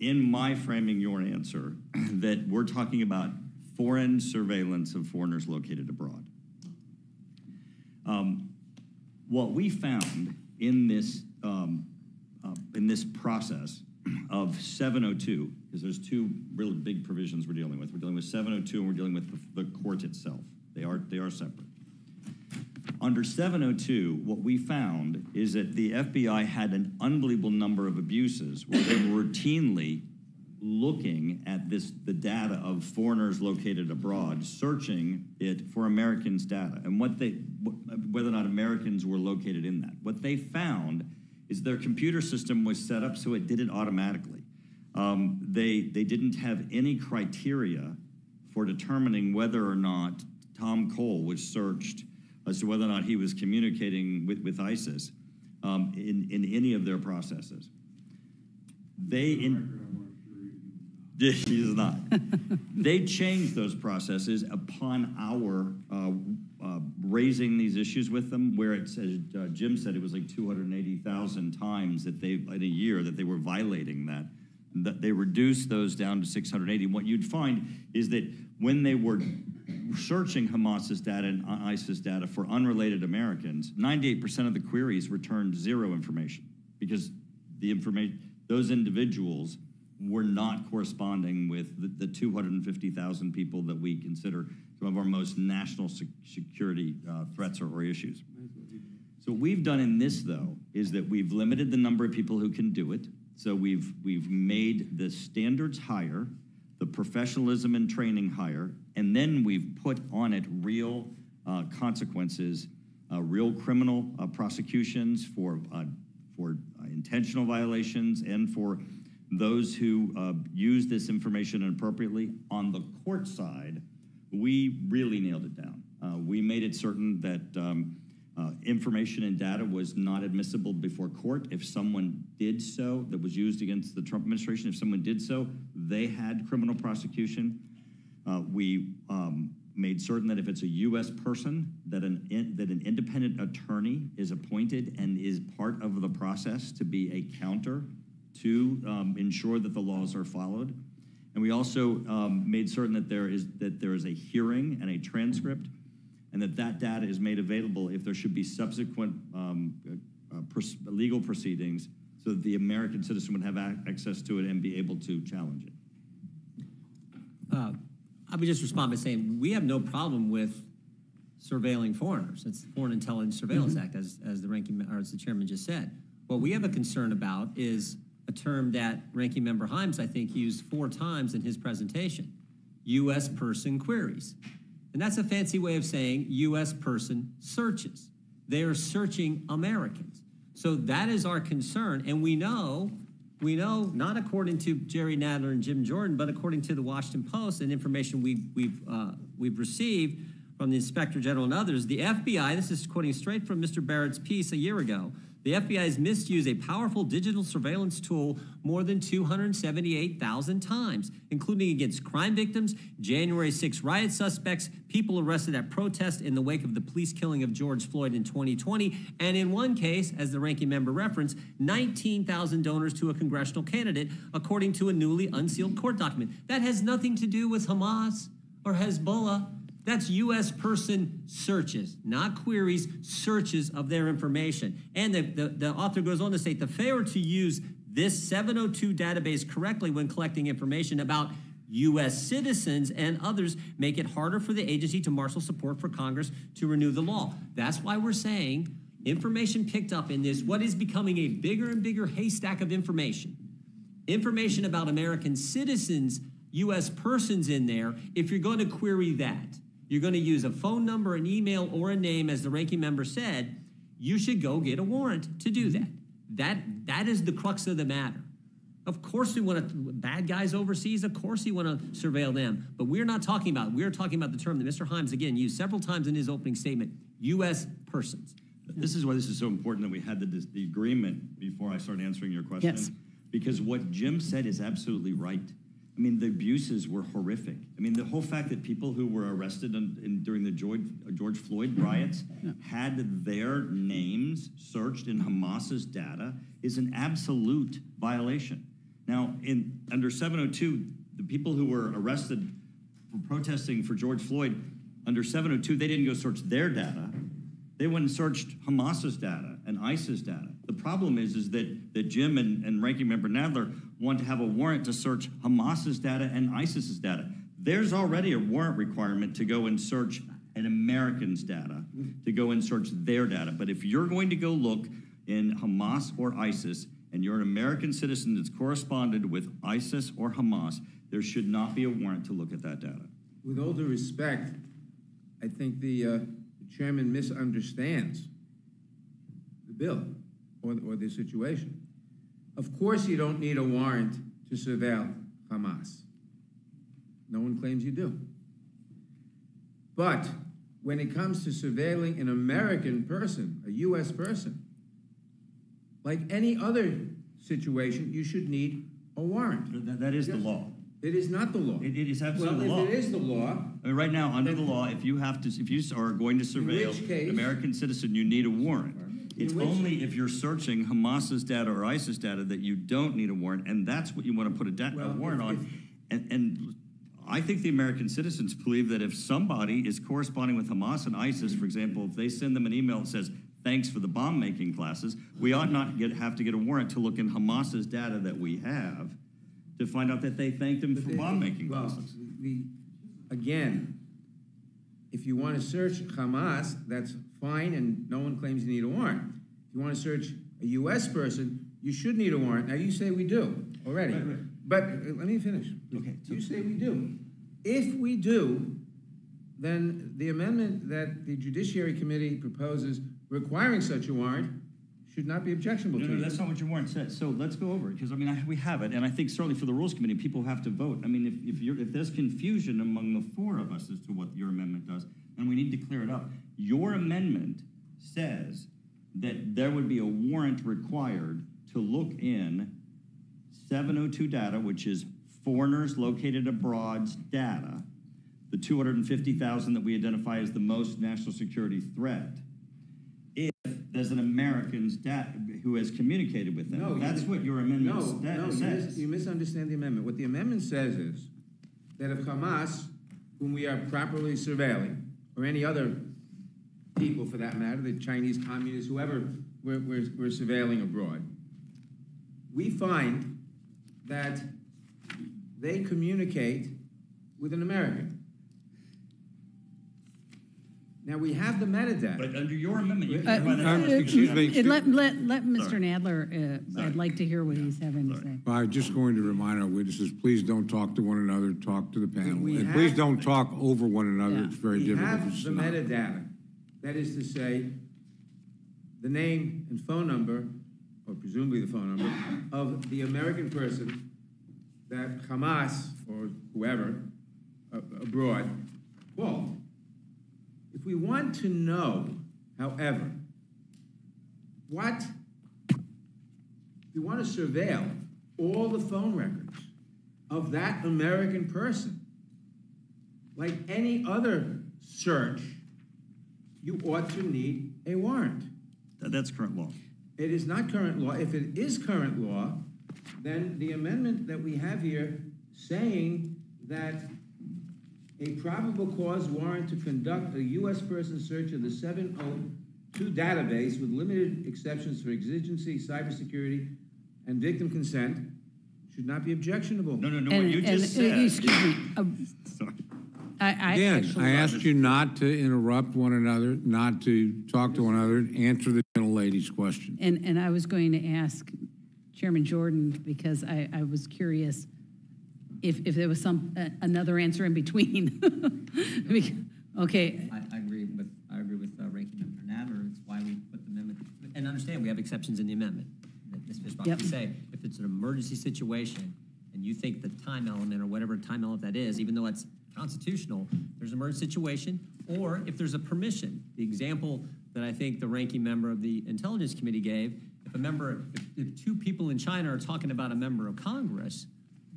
in my framing your answer, (clears throat) that we're talking about foreign surveillance of foreigners located abroad. Um, what we found in this um, in this process of 702, because there's two really big provisions we're dealing with. We're dealing with 702 and we're dealing with the, court itself. They are they are separate. Under 702, what we found is that the FBI had an unbelievable number of abuses where they were routinely looking at this the data of foreigners located abroad, searching it for Americans' data and what they wh- whether or not Americans were located in that. What they found is their computer system was set up so it did it automatically. Um, they they didn't have any criteria for determining whether or not Tom Cole was searched as to whether or not he was communicating with, with ISIS um, in, in any of their processes. They in, (laughs) he is not. (laughs) they changed those processes upon our uh, uh, raising these issues with them, where it says, uh, Jim said it was like 280,000 times that they, in a year, that they were violating that. That they reduced those down to 680. What you'd find is that when they were searching Hamas's data and ISIS data for unrelated Americans, 98% of the queries returned zero information because the information, those individuals were not corresponding with the, the 250,000 people that we consider of our most national sec- security uh, threats or, or issues. So what we've done in this though is that we've limited the number of people who can do it. So we've we've made the standards higher, the professionalism and training higher, and then we've put on it real uh, consequences, uh, real criminal uh, prosecutions for uh, for uh, intentional violations and for those who uh, use this information inappropriately. On the court side, we really nailed it down. Uh, we made it certain that um, uh, information and data was not admissible before court. If someone did so, that was used against the Trump administration, if someone did so, they had criminal prosecution. Uh, we um, made certain that if it's a U.S. person, that an in, that an independent attorney is appointed and is part of the process to be a counter to um, ensure that the laws are followed. And we also um, made certain that there is that there is a hearing and a transcript, and that that data is made available if there should be subsequent um, uh, pros- legal proceedings, so that the American citizen would have ac- access to it and be able to challenge it. Uh, I would just respond by saying, we have no problem with surveilling foreigners. It's the Foreign Intelligence Surveillance Act, as, as the ranking, or as the chairman just said. What we have a concern about is a term that Ranking Member Himes, I think, used four times in his presentation, U.S. person queries. And that's a fancy way of saying U.S. person searches. They are searching Americans. So that is our concern. And we know, we know, not according to Jerry Nadler and Jim Jordan, but according to the Washington Post and information we've, we've, uh, we've received from the Inspector General and others, the FBI, this is quoting straight from Mr. Barrett's piece a year ago, the FBI has misused a powerful digital surveillance tool more than 278,000 times, including against crime victims, January 6 riot suspects, people arrested at protest in the wake of the police killing of George Floyd in 2020, and in one case, as the ranking member referenced, 19,000 donors to a congressional candidate, according to a newly unsealed court document. That has nothing to do with Hamas or Hezbollah. That's U.S. person searches, not queries, searches of their information. And the, the, the author goes on to say the failure to use this 702 database correctly when collecting information about U.S. citizens and others make it harder for the agency to marshal support for Congress to renew the law. That's why we're saying information picked up in this, what is becoming a bigger and bigger haystack of information, information about American citizens, U.S. persons in there, if you're going to query that, you're going to use a phone number, an email, or a name, as the ranking member said, you should go get a warrant to do that. That that is the crux of the matter. Of course, we want to bad guys overseas. Of course, you want to surveil them. But we're not talking about. We're talking about the term that Mr. Himes again used several times in his opening statement: U.S. persons. This is why this is so important that we had the, the agreement before I start answering your question. Yes. because what Jim said is absolutely right. I mean, the abuses were horrific. I mean, the whole fact that people who were arrested in, in, during the George, George Floyd riots had their names searched in Hamas's data is an absolute violation. Now, in under 702, the people who were arrested for protesting for George Floyd under 702, they didn't go search their data. They went and searched Hamas's data and ISIS data. The problem is, is that, that Jim and, and Ranking Member Nadler want to have a warrant to search Hamas's data and ISIS's data. There's already a warrant requirement to go and search an American's data, to go and search their data. But if you're going to go look in Hamas or ISIS, and you're an American citizen that's corresponded with ISIS or Hamas, there should not be a warrant to look at that data. With all due respect, I think the uh, chairman misunderstands the bill or, or the situation. Of course, you don't need a warrant to surveil Hamas. No one claims you do. But when it comes to surveilling an American person, a U.S. person, like any other situation, you should need a warrant. That, that is the law. It is not the law. It- it is absolutely well, the law. if it is the law, right now, under the law, if you have to, if you are going to surveil case- an American citizen, you need a warrant. It's only if you're searching Hamas's data or ISIS data that you don't need a warrant, and that's what you want to put a, da- a warrant if- on. if- And, and I think the American citizens believe that if somebody is corresponding with Hamas and ISIS, for example, if they send them an email that says, thanks for the bomb making classes, we ought not get, have to get a warrant to look in Hamas's data that we have to find out that they thanked them for bomb making well, classes. the, again, if you want to search Hamas, that's fine, and no one claims you need a warrant. If you want to search a U.S. person, you should need a warrant. Now, you say we do already. Right, right. But, uh, let me finish. Okay, You say we do. If we do, then the amendment that the Judiciary Committee proposes requiring such a warrant should not be objectionable No, to no, you. that's not what your warrant says. So let's go over it, because I mean, I, we have it, and I think certainly for the Rules Committee, people have to vote. I mean, if, if you're, if there's confusion among the four of us as to what your amendment does, then we need to clear it up. Your amendment says that there would be a warrant required to look in seven oh two data, which is foreigners located abroad's data, the two hundred and fifty thousand that we identify as the most national security threat if there's an American's da- who has communicated with them. No, you- That's what your amendment No, sa- no, you mis- says. you misunderstand the amendment. What the amendment says is that if Hamas, whom we are properly surveilling, or any other people for that matter, the Chinese communists, whoever we're, we're, we're surveilling abroad, we find that they communicate with an American. Now, we have the metadata. But under your amendment, you Uh, can provide that. Um, excuse me. uh, Let, let, let Mr. Sorry. Nadler, uh, I'd like to hear what he's having to say. I'm just going to remind our witnesses, please don't talk to one another, talk to the panel. We And please don't talk over one another, Yeah. it's very We difficult. have the not. metadata. That is to say, the name and phone number, or presumably the phone number, of the American person that Hamas or whoever uh, abroad called. If we want to know, however, what, we want to surveil all the phone records of that American person, like any other search, you ought to need a warrant. That's current law. It is not current law. If it is current law, then the amendment that we have here saying that a probable cause warrant to conduct a U.S. person search of the 702 database with limited exceptions for exigency, cybersecurity, and victim consent should not be objectionable. No, no, no, what you and, just uh, said. Excuse me, uh, Sorry. I, I Again. I asked you not to interrupt one another, not to talk to one another, answer the gentlelady's question. And, and I was going to ask Chairman Jordan, because I, I was curious if, if there was some, uh, another answer in between. (laughs) Okay, I, I agree with, I agree with uh, Ranking Member Nadler, it's why we put the amendment, and understand, we have exceptions in the amendment. Ms. Fischbach Yep. can say, if it's an emergency situation, and you think the time element, or whatever time element that is, even though it's constitutional, there's an emergency situation, or if there's a permission. The example that I think the ranking member of the Intelligence Committee gave If a member, if, if two people in China are talking about a member of Congress,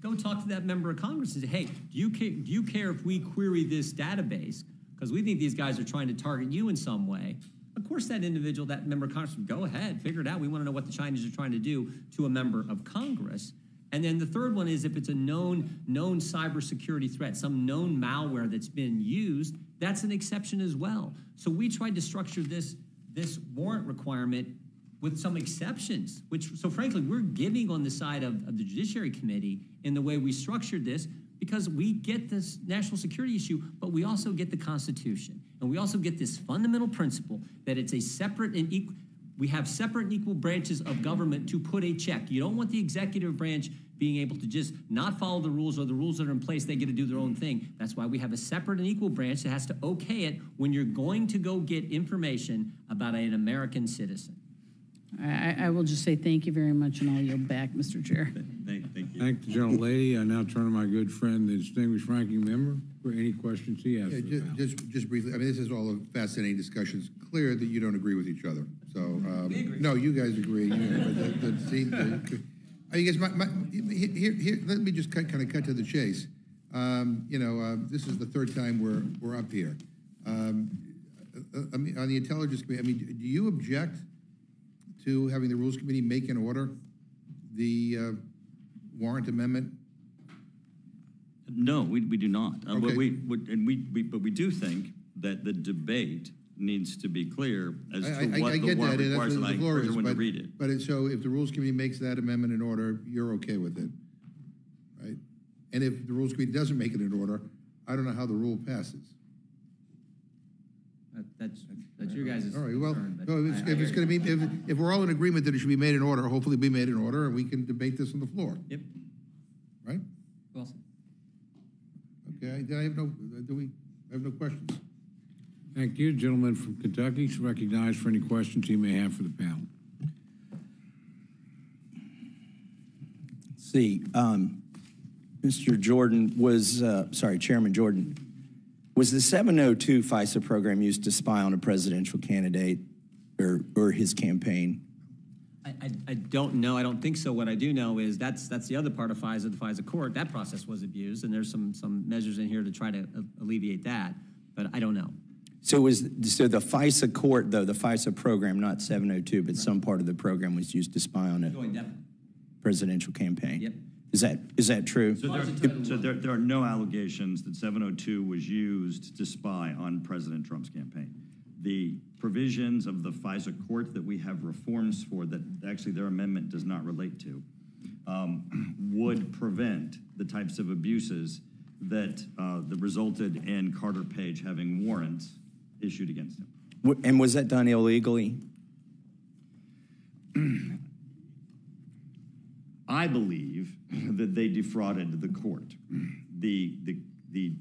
go talk to that member of Congress and say, hey, do you care, do you care if we query this database? Because we think these guys are trying to target you in some way. Of course, that individual, that member of Congress, go ahead, figure it out. We want to know what the Chinese are trying to do to a member of Congress. And then the third one is if it's a known known cybersecurity threat, some known malware that's been used, that's an exception as well. So we tried to structure this this warrant requirement with some exceptions, which so frankly we're giving on the side of, of the Judiciary Committee in the way we structured this because we get this national security issue, but we also get the Constitution, and we also get this fundamental principle that it's a separate and equal we have separate and equal branches of government to put a check. You don't want the executive branch being able to just not follow the rules or the rules that are in place, they get to do their own thing. That's why we have a separate and equal branch that has to okay it when you're going to go get information about an American citizen. I, I will just say thank you very much, and I'll yield back, Mr. Chair. Thank, thank you. Thank the gentlelady. I now turn to my good friend, the distinguished ranking member, for any questions he has. Yeah, for the ju- panel. Just, just briefly, I mean, this is all a fascinating discussion. It's clear that you don't agree with each other, so. um, No, you guys agree, you know, but the, the, see, the, I guess my, my, here, here, let me just cut, kind of cut to the chase. Um, you know, uh, this is the third time we're, we're up here. Um, uh, I mean, on the Intelligence Committee, I mean, do you object to having the Rules Committee make an order the uh, warrant amendment? No, we, we do not. Uh, But Okay. we, and we, we, but we do think that the debate needs to be clear as I- to I- what I the get warrant that, and requires, that's and I the floor encourage is, everyone to read it. But it, so if the Rules Committee makes that amendment in order, you're okay with it, right? And if the Rules Committee doesn't make it in order, I don't know how the rule passes. That- That's, that's your guys' All right, well, concern, but no, if it's, I- I if it's hear gonna you. be, if, if we're all in agreement that it should be made in order, hopefully be made in order, and we can debate this on the floor, Yep, right? well said. Okay, I I have no, do we, I have no questions. Thank you. Gentleman from Kentucky is recognized for any questions he may have for the panel. See, um, Mr. Jordan was, uh, sorry, Chairman Jordan, was the 702 FISA program used to spy on a presidential candidate or, or his campaign? I, I, don't know. I don't think so. What I do know is that's that's the other part of FISA, the FISA court. That process was abused, and there's some some measures in here to try to uh, alleviate that. But I don't know. So was, so the FISA court, though, the FISA program, not 702, but some part of the program was used to spy on a presidential campaign? Yep. Is that, is that true? So there, so there, there are no allegations that 702 was used to spy on President Trump's campaign. The provisions of the FISA court that we have reforms for that actually their amendment does not relate to um, would prevent the types of abuses that, uh, that resulted in Carter Page having warrants issued against him. And was that done illegally? I believe (clears throat) that they defrauded the court. The, the, the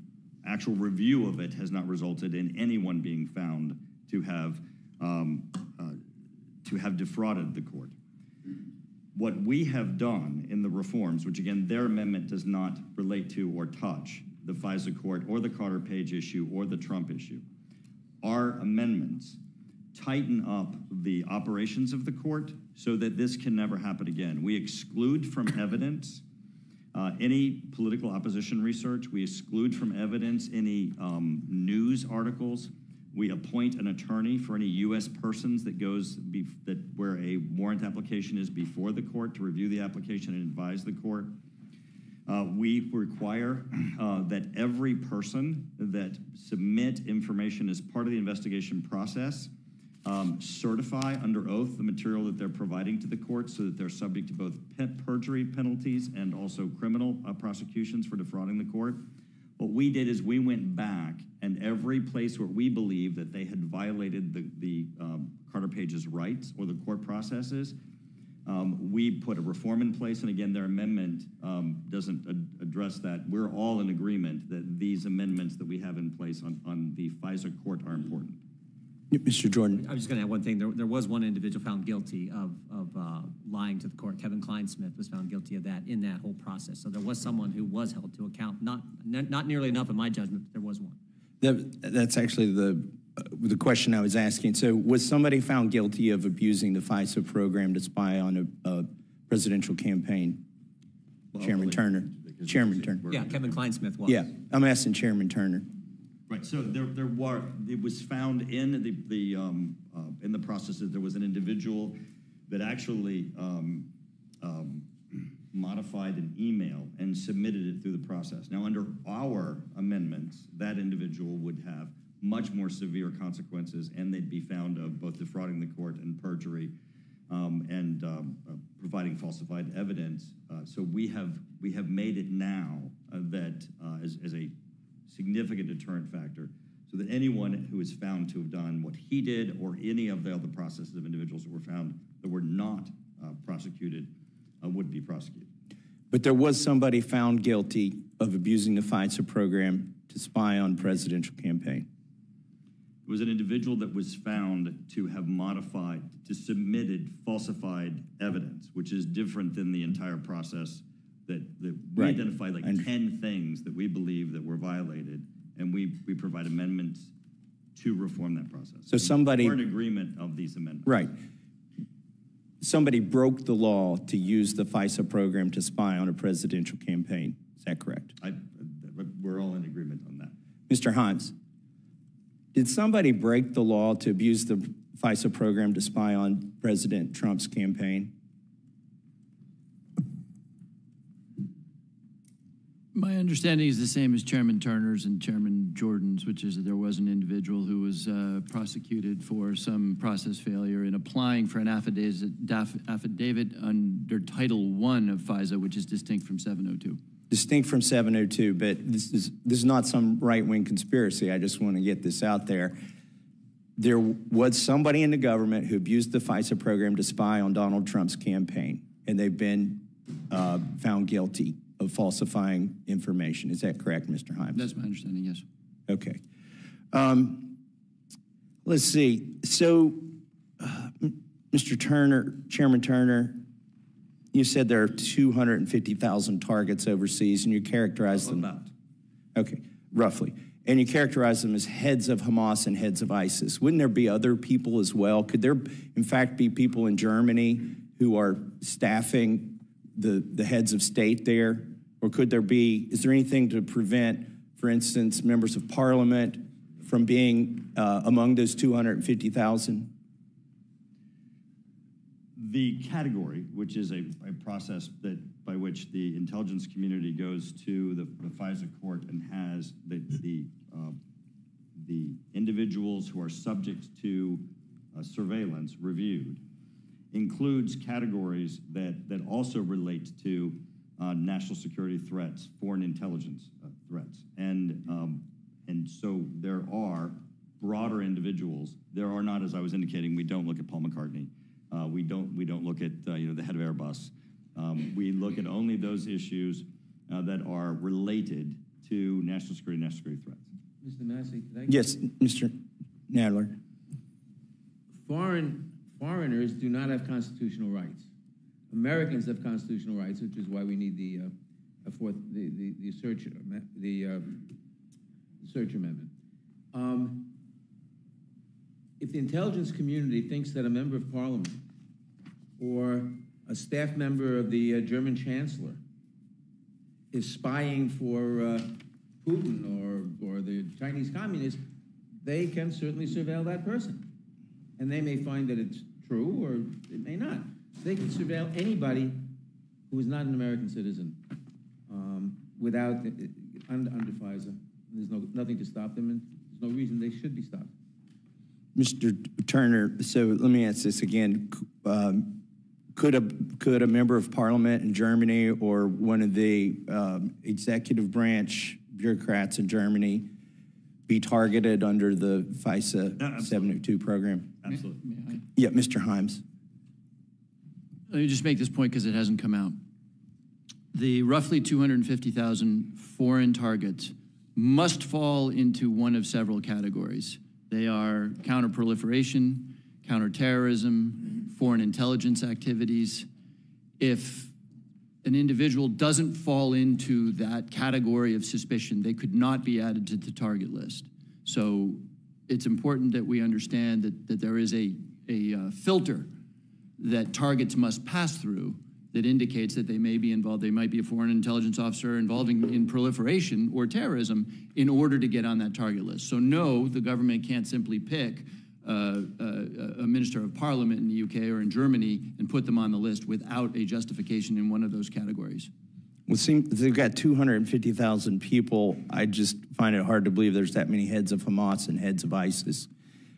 actual review of it has not resulted in anyone being found to have, um, uh, to have defrauded the court. What we have done in the reforms, which again, their amendment does not relate to or touch the FISA court or the Carter Page issue or the Trump issue, our amendments tighten up the operations of the court so that this can never happen again. We exclude from evidence uh, any political opposition research. We exclude from evidence any um, news articles. We appoint an attorney for any U.S. persons that goes that where a warrant application is before the court to review the application and advise the court. Uh, we require (clears throat) uh, that every person that submit information as part of the investigation process um, certify under oath the material that they're providing to the court so that they're subject to both pe- perjury penalties and also criminal uh, prosecutions for defrauding the court. What we did is we went back and every place where we believe that they had violated the, the um, Carter Page's rights or the court processes, um, we put a reform in place, and again, their amendment um, doesn't ad- address that. We're all in agreement that these amendments that we have in place on, on the FISA court are important. Mr. Jordan? I was just going to add one thing. There, there was one individual found guilty of, of uh, lying to the court. Kevin Clinesmith was found guilty of that in that whole process. So there was someone who was held to account. Not, not nearly enough in my judgment, but there was one. That, that's actually the, uh, the question I was asking. So, was somebody found guilty of abusing the FISA program to spy on a, a presidential campaign? Chairman Turner. Chairman Turner. Yeah, Kevin Clinesmith was. Yeah, I'm asking Chairman Turner. Right, so there, there were, it was found in the, the, um, uh, in the process that there was an individual that actually, um, um, modified an email and submitted it through the process. Now, under our amendments, that individual would have much more severe consequences, and they'd be found of both defrauding the court and perjury, um, and, um, uh, providing falsified evidence. Uh, so we have, we have made it now uh, that, uh, as, as a significant deterrent factor so that anyone who is found to have done what he did or any of the other processes of individuals that were found that were not uh, prosecuted uh, would be prosecuted. But there was somebody found guilty of abusing the FISA program to spy on presidential campaign. It was an individual that was found to have modified, to submitted falsified evidence, which is different than the entire process that, that we Right. identified like under- 10 things that we believe that were violated, and we, we provide amendments to reform that process. So somebody- We're in agreement of these amendments. Right. Somebody broke the law to use the FISA program to spy on a presidential campaign. Is that correct? I, we're all in agreement on that. Mr. Himes, did somebody break the law to abuse the FISA program to spy on President Trump's campaign? My understanding is the same as Chairman Turner's and Chairman Jordan's, which is that there was an individual who was uh, prosecuted for some process failure in applying for an affidavit, under Title I of FISA, which is distinct from 702. Distinct from 702, but this is, this is not some right-wing conspiracy. I just want to get this out there. There was somebody in the government who abused the FISA program to spy on Donald Trump's campaign, and they've been uh, found guilty of falsifying information. Is that correct, Mr. Himes? That's my understanding, yes. Okay. Um, let's see. So, uh, Mr. Turner, Chairman Turner, you said there are 250,000 targets overseas, and you characterized them. About. Okay, roughly. And you characterize them as heads of Hamas and heads of ISIS. Wouldn't there be other people as well? Could there, in fact, be people in Germany who are staffing the, the heads of state there? Or could there be, is there anything to prevent, for instance, members of parliament from being uh, among those 250,000? The category, which is a, a process that by which the intelligence community goes to the, the FISA court and has the the uh, the individuals who are subject to uh, surveillance reviewed, includes categories that that also relate to uh, national security threats, foreign intelligence uh, threats, and um, and so there are broader individuals. There are not, as I was indicating, we don't look at Paul McCartney. Uh, we don't we don't look at uh, you know the head of Airbus. Um, we look at only those issues uh, that are related to national security, national security threats. Mr. Massey, could I? Yes, Mr. Nadler. Foreign, foreigners do not have constitutional rights. Americans have constitutional rights, which is why we need the, uh, fourth, the, the, the search, the, um, search amendment. Um, if the intelligence community thinks that a member of parliament or a staff member of the uh, German chancellor is spying for uh, Putin or, or the Chinese communists, they can certainly surveil that person. And they may find that it's true or it may not. They can surveil anybody who is not an American citizen um, without, under, under FISA. There's no, nothing to stop them and there's no reason they should be stopped. Mr. Turner, so let me ask this again. Um, Could a, could a member of parliament in Germany or one of the um, executive branch bureaucrats in Germany be targeted under the FISA Yeah, absolutely. 702 program? Absolutely. May I? Yeah, Mr. Himes. Let me just make this point because it hasn't come out. The roughly 250,000 foreign targets must fall into one of several categories. They are counterproliferation, counterterrorism, foreign intelligence activities. If an individual doesn't fall into that category of suspicion, they could not be added to the target list. So it's important that we understand that, that there is a, a uh, filter that targets must pass through that indicates that they may be involved, they might be a foreign intelligence officer involved in, in proliferation or terrorism in order to get on that target list. So, no, the government can't simply pick uh, uh, a minister of parliament in the UK or in Germany and put them on the list without a justification in one of those categories. Well, seem, they've got 250,000 people. I just find it hard to believe there's that many heads of Hamas and heads of ISIS.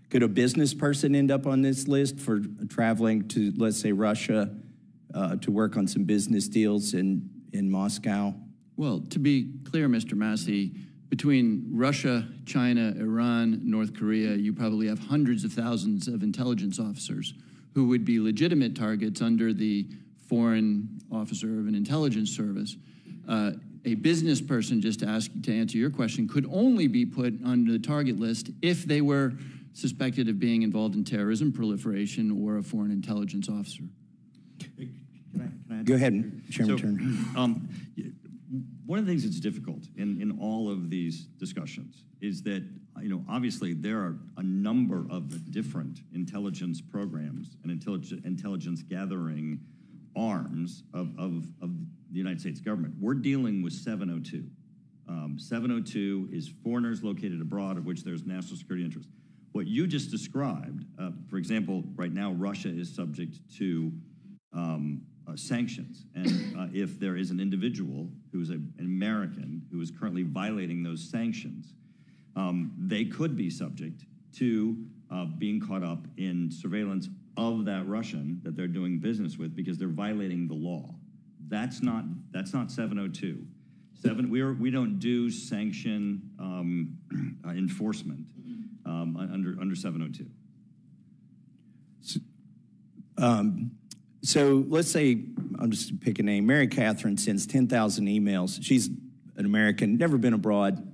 Could a business person end up on this list for traveling to, let's say, Russia uh, to work on some business deals in, in Moscow? Well, to be clear, Mr. Massey, between Russia, China, Iran, North Korea, you probably have hundreds of thousands of intelligence officers who would be legitimate targets under the Foreign Officer of an Intelligence Service. Uh, a business person, just to ask to answer your question, could only be put under the target list if they were suspected of being involved in terrorism, proliferation, or a foreign intelligence officer. Can I, can I Go ahead, Chairman so, Turner. (clears throat) Um, one of the things that's difficult in, in all of these discussions is that, you know, obviously there are a number of different intelligence programs and intelligence, intelligence gathering arms of, of, of the United States government. We're dealing with 702. Um, 702 is foreigners located abroad, of which there's national security interest. What you just described, uh, for example, right now Russia is subject to um, uh, sanctions. And uh, if there is an individual who is a, an American who is currently violating those sanctions, um, they could be subject to uh, being caught up in surveillance of that Russian that they're doing business with because they're violating the law. That's not that's not 702. Seven, we, are, we don't do sanction um, uh, (clears throat) enforcement um, under, under 702. Um, so let's say, I'll just pick a name. Mary Catherine sends 10,000 emails. She's an American, never been abroad,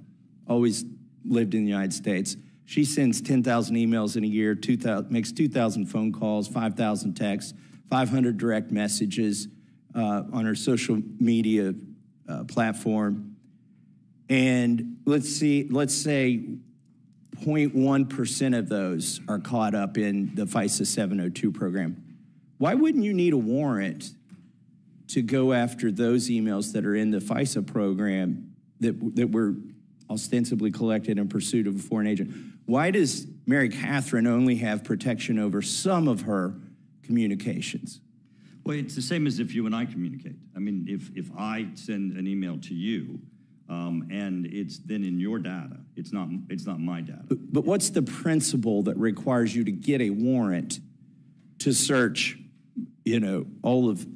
always lived in the United States. She sends 10,000 emails in a year, 2, makes 2,000 phone calls, 5,000 texts, 500 direct messages uh, on her social media uh, platform. And let's see, let's say 0.1% of those are caught up in the FISA 702 program. Why wouldn't you need a warrant to go after those emails that are in the FISA program that, that were ostensibly collected in pursuit of a foreign agent? Why does Mary Catherine only have protection over some of her communications? Well, it's the same as if you and I communicate. I mean, if, if I send an email to you um, and it's then in your data, it's not, it's not my data. But, but what's the principle that requires you to get a warrant to search you know, all of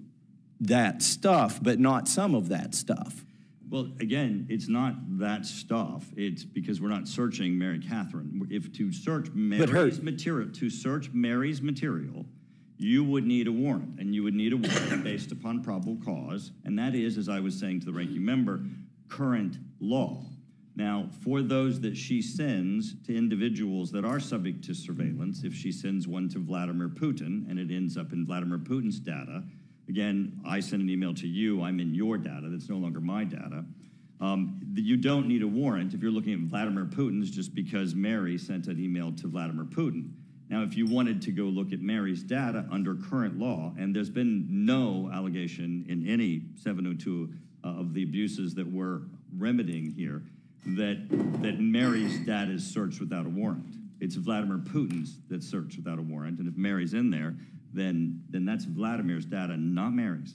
that stuff, but not some of that stuff. Well, again, it's not that stuff. It's because we're not searching Mary Catherine. If to search Mary's material, to search Mary's material, you would need a warrant, and you would need a warrant based upon probable cause, and that is, as I was saying to the ranking member, current law. Now, for those that she sends to individuals that are subject to surveillance, if she sends one to Vladimir Putin and it ends up in Vladimir Putin's data, again, I send an email to you, I'm in your data, that's no longer my data. Um, you don't need a warrant if you're looking at Vladimir Putin's just because Mary sent an email to Vladimir Putin. Now, if you wanted to go look at Mary's data under current law, and there's been no allegation in any 702 uh, of the abuses that we're remedying here, that, that Mary's data is searched without a warrant. It's Vladimir Putin's that's searched without a warrant. And if Mary's in there, then, then that's Vladimir's data, not Mary's.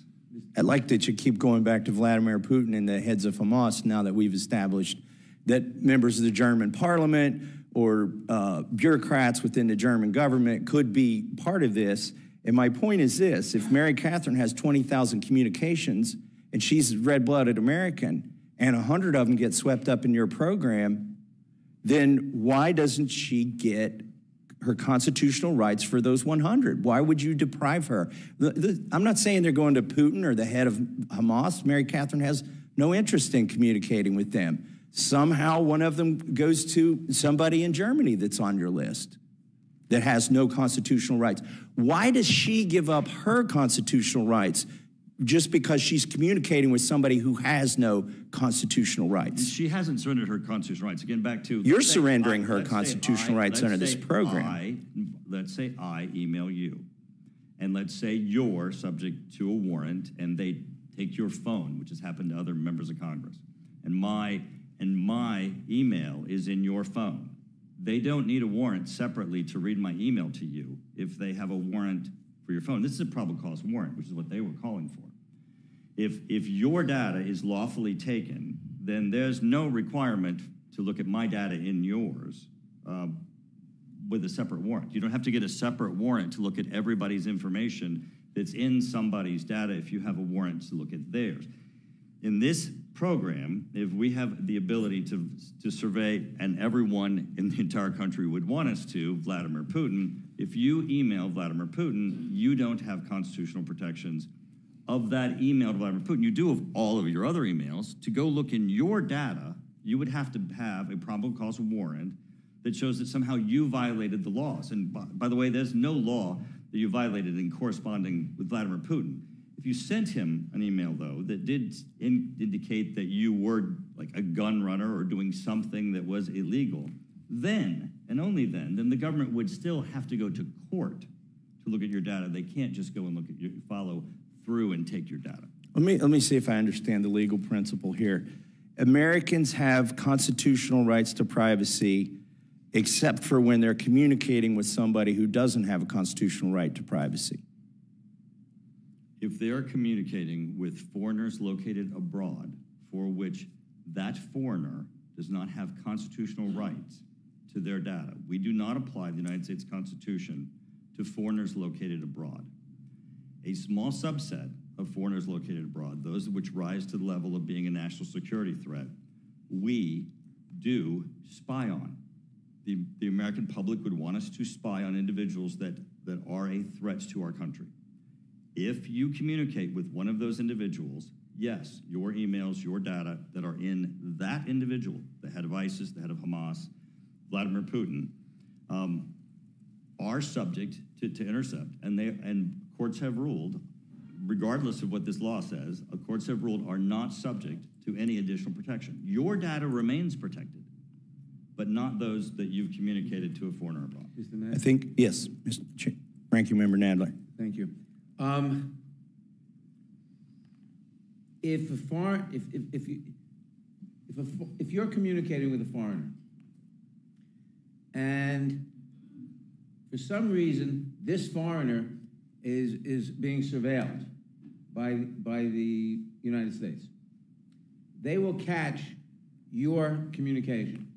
I like that you keep going back to Vladimir Putin and the heads of Hamas now that we've established that members of the German parliament or uh, bureaucrats within the German government could be part of this. And my point is this if Mary Catherine has 20,000 communications and she's red blooded American, and 100 of them get swept up in your program, then why doesn't she get her constitutional rights for those 100? Why would you deprive her? The, the, I'm not saying they're going to Putin or the head of Hamas. Mary Catherine has no interest in communicating with them. Somehow one of them goes to somebody in Germany that's on your list that has no constitutional rights. Why does she give up her constitutional rights just because she's communicating with somebody who has no constitutional rights. She hasn't surrendered her constitutional rights. Again, back to. You're surrendering I- her constitutional I- rights under this program. I- Let's say I email you, and let's say you're subject to a warrant, and they take your phone, which has happened to other members of Congress, and my, and my email is in your phone. They don't need a warrant separately to read my email to you if they have a warrant for your phone. This is a probable cause warrant, which is what they were calling for. If, if your data is lawfully taken, then there's no requirement to look at my data in yours um, with a separate warrant. You don't have to get a separate warrant to look at everybody's information that's in somebody's data if you have a warrant to look at theirs. In this program, if we have the ability to, to survey, and everyone in the entire country would want us to, Vladimir Putin, if you email Vladimir Putin, you don't have constitutional protections of that email to Vladimir Putin. You do of all of your other emails. To go look in your data, you would have to have a probable cause warrant that shows that somehow you violated the laws. And by, by the way, there's no law that you violated in corresponding with Vladimir Putin. If you sent him an email, though, that did in, indicate that you were like a gun runner or doing something that was illegal, then and only then, then the government would still have to go to court to look at your data. They can't just go and look at your follow through and take your data. Let me, let me see if I understand the legal principle here. Americans have constitutional rights to privacy except for when they're communicating with somebody who doesn't have a constitutional right to privacy. If they are communicating with foreigners located abroad for which that foreigner does not have constitutional rights to their data, we do not apply the United States Constitution to foreigners located abroad. A small subset of foreigners located abroad, those which rise to the level of being a national security threat, we do spy on. The, the American public would want us to spy on individuals that, that are a threat to our country. If you communicate with one of those individuals, yes, your emails, your data that are in that individual, the head of ISIS, the head of Hamas, Vladimir Putin, um, are subject to, to intercept. And they and courts have ruled, regardless of what this law says, uh, courts have ruled are not subject to any additional protection. Your data remains protected, but not those that you've communicated to a foreigner abroad. Mr. I think, yes, Mr. Ch- Ranking Member Nadler. Thank you. Um, if a foreign, if, if, if you, if a, if you're communicating with a foreigner, and for some reason, this foreigner is, is being surveilled by, by the United States, they will catch your communication.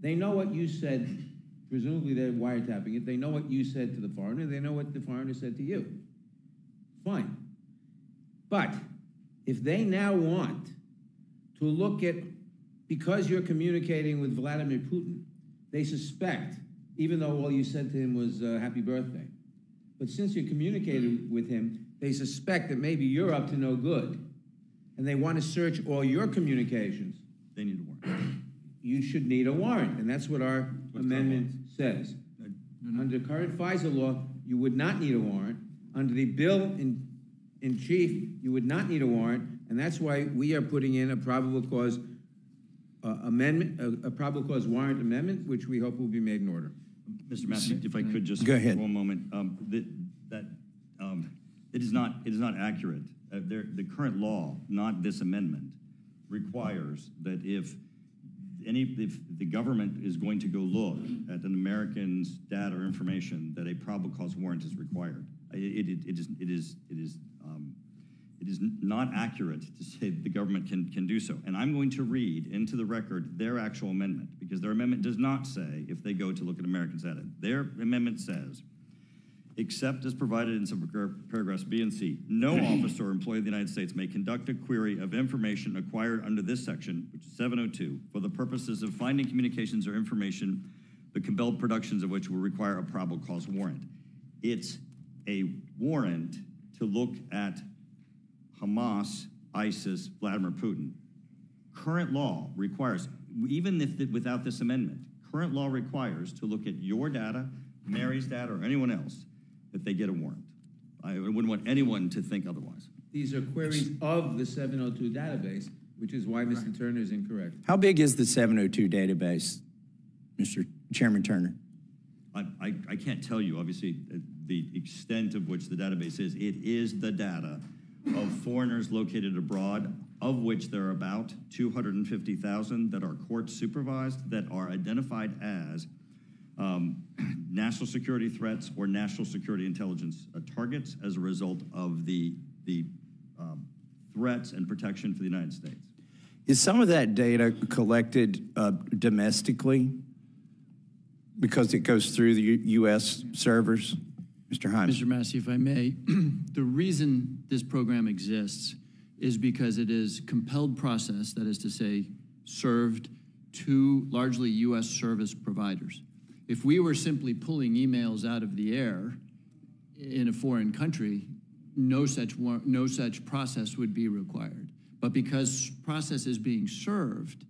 They know what you said, presumably they're wiretapping it, they know what you said to the foreigner, they know what the foreigner said to you. Fine. But if they now want to look at, because you're communicating with Vladimir Putin, they suspect, even though all you said to him was uh, happy birthday, but since you communicated with him, they suspect that maybe you're up to no good, and they want to search all your communications They need a warrant. you should need a warrant, and that's what our What's amendment says. Under current FISA law, you would not need a warrant. Under the bill in, in chief, you would not need a warrant, and that's why we are putting in a probable cause uh, amendment, a, a probable cause warrant amendment, which we hope will be made in order. Mr. Massey, if I could just. Go ahead. for One moment. Um, That, that, um, it is not, it is not accurate. Uh, There, the current law, not this amendment, requires that if any, if the government is going to go look at an American's data or information, that a probable cause warrant is required. I- It, it, it is, it is, it is, it is not accurate to say the government can, can do so. And I'm going to read into the record their actual amendment, because their amendment does not say if they go to look at Americans' data. Their amendment says, except as provided in some paragraphs B and C, no (clears throat) officer or employee of the United States may conduct a query of information acquired under this section, which is 702, for the purposes of finding communications or information, the compelled productions of which will require a probable cause warrant. It's a warrant to look at Hamas, ISIS, Vladimir Putin. Current law requires, even if, without this amendment, current law requires to look at your data, Mary's data, or anyone else, that they get a warrant. I wouldn't want anyone to think otherwise. These are queries of the 702 database, which is why Mr. Turner is incorrect. How big is the 702 database, Mr. Chairman Turner? I, I, I can't tell you, obviously, uh, the extent of which the database is. It is the data of foreigners located abroad, of which there are about 250,000 that are court supervised, that are identified as um, (clears throat) national security threats or national security intelligence uh, targets as a result of the, the um, threats and protection for the United States. Is some of that data collected uh, domestically because it goes through the U- U.S. servers? Mr. Himes? Mr. Massey, if I may, (clears throat) the reason this program exists is because it is compelled process, that is to say, served to largely U.S. service providers. If we were simply pulling emails out of the air in a foreign country, no such no such process would be required. But because process is being served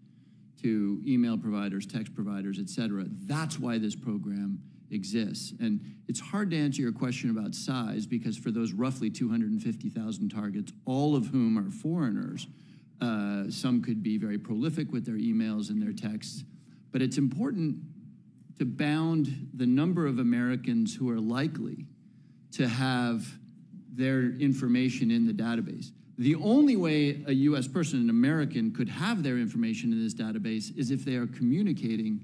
to email providers, text providers, et cetera, that's why this program exists. And it's hard to answer your question about size because for those roughly 250,000 targets, all of whom are foreigners, uh, some could be very prolific with their emails and their texts. But it's important to bound the number of Americans who are likely to have their information in the database. The only way a US person, an American, could have their information in this database is if they are communicating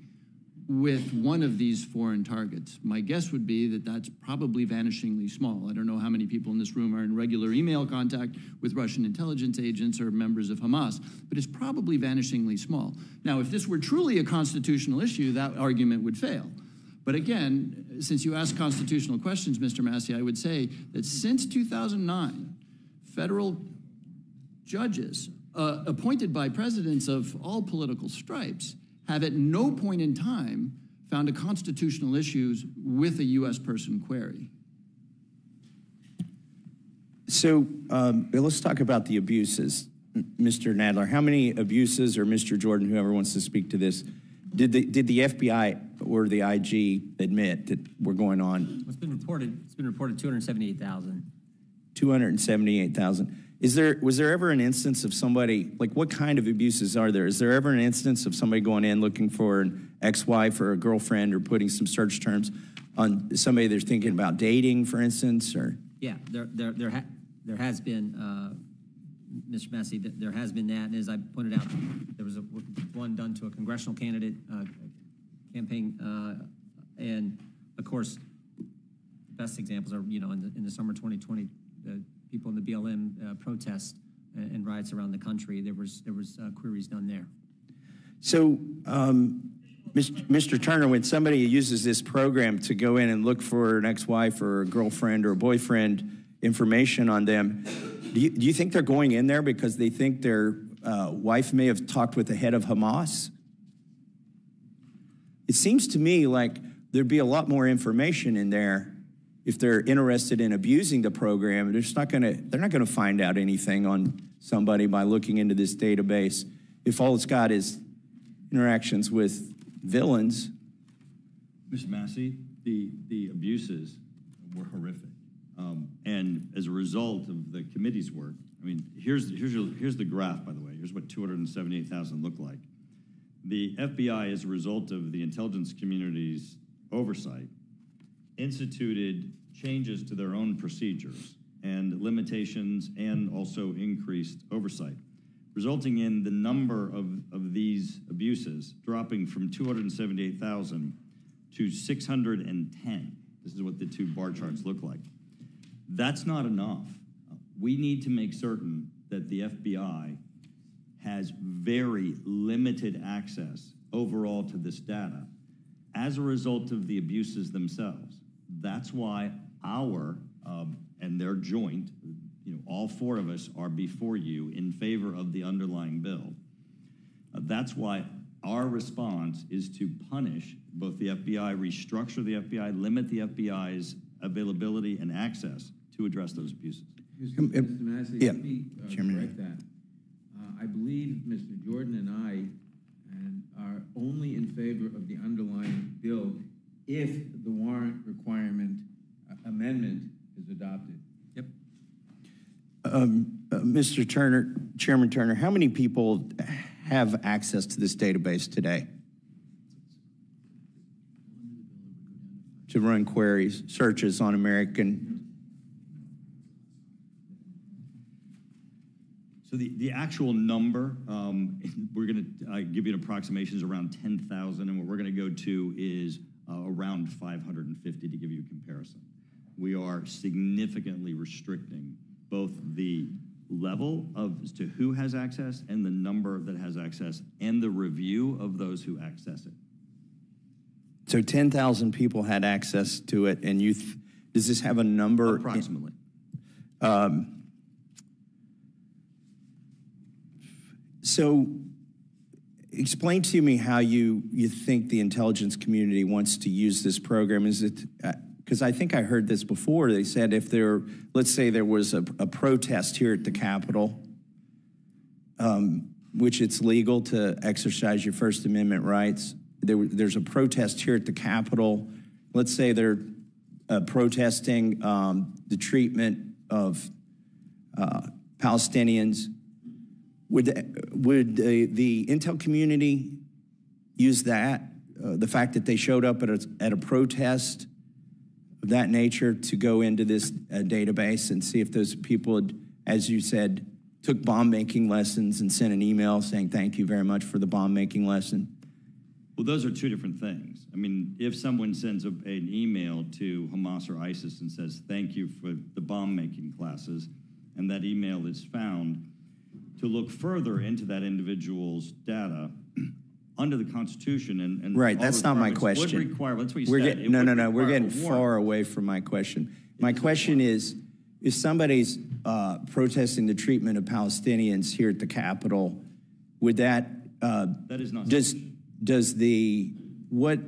with one of these foreign targets. My guess would be that that's probably vanishingly small. I don't know how many people in this room are in regular email contact with Russian intelligence agents or members of Hamas, but it's probably vanishingly small. Now, if this were truly a constitutional issue, that argument would fail. But again, since you asked constitutional questions, Mr. Massey, I would say that since 2009, federal judges uh, appointed by presidents of all political stripes have at no point in time found a constitutional issues with a U.S. person query. So um, let's talk about the abuses. Mr. Nadler, how many abuses, or Mr. Jordan, whoever wants to speak to this, did the, did the FBI or the IG admit that were going on? It's been reported, it's been reported 278,000. 278,000. Is there, was there ever an instance of somebody, like what kind of abuses are there? Is there ever an instance of somebody going in looking for an ex-wife or a girlfriend or putting some search terms on somebody they're thinking about dating, for instance, or? Yeah, there, there, there, ha- there has been, uh, Mr. Massey, th- there has been that, and as I pointed out, there was a, one done to a congressional candidate, uh, campaign, uh, and of course, the best examples are, you know, in the, in the summer 2020, the people in the BLM uh, protests and and riots around the country, there was, there was uh, queries done there. So, um, Mr. Turner, when somebody uses this program to go in and look for an ex-wife or a girlfriend or a boyfriend information on them, do you, do you think they're going in there because they think their uh, wife may have talked with the head of Hamas? It seems to me like there'd be a lot more information in there if they're interested in abusing the program. They're not going to. They're not going to find out anything on somebody by looking into this database. If all it's got is interactions with villains, Mr. Massey, the, the abuses were horrific. Um, and as a result of the committee's work, I mean, here's, here's, your, here's the graph, by the way. Here's what 278,000 look like. The FBI, as a result of the intelligence community's oversight, instituted changes to their own procedures and limitations and also increased oversight, resulting in the number of, of these abuses dropping from 278,000 to 610. This is what the two bar charts look like. That's not enough. We need to make certain that the FBI has very limited access overall to this data as a result of the abuses themselves. That's why our, um, and their joint, you know, all four of us are before you in favor of the underlying bill. Uh, that's why our response is to punish both the FBI, restructure the FBI, limit the FBI's availability and access to address those abuses. Mr. Mr. Massey, yeah, let me uh, Chairman. correct that. Uh, I believe Mr. Jordan and I and are only in favor of the underlying bill if the warrant requirement uh, amendment is adopted. Yep. Mr. Turner, Chairman Turner, how many people have access to this database today? To run queries, searches on American. So the, the actual number, um, (laughs) we're going to uh, give you an approximation is around 10,000, and what we're going to go to is uh, Uh, around 550 to give you a comparison. We are significantly restricting both the level of as to who has access and the number that has access and the review of those who access it. So 10,000 people had access to it, and you, th- does this have a number? Approximately. Um, so explain to me how you, you think the intelligence community wants to use this program. Is it, because I think I heard this before. They said if there, let's say there was a, a protest here at the Capitol, um, which it's legal to exercise your First Amendment rights. There, there's a protest here at the Capitol. Let's say they're uh, protesting um, the treatment of uh, Palestinians. Would, would the, the intel community use that, uh, the fact that they showed up at a, at a protest of that nature to go into this uh, database and see if those people had, as you said, took bomb making lessons and sent an email saying thank you very much for the bomb making lesson? Well, those are two different things. I mean, if someone sends a, an email to Hamas or ISIS and says, thank you for the bomb making classes, and that email is found, to look further into that individual's data (clears throat) under the Constitution and, and Right, that's not my question. Would require, that's what you We're said. get- no, no, no. We're getting far away from my question. My question is, if somebody's uh, protesting the treatment of Palestinians here at the Capitol, would that uh, That is not does does the what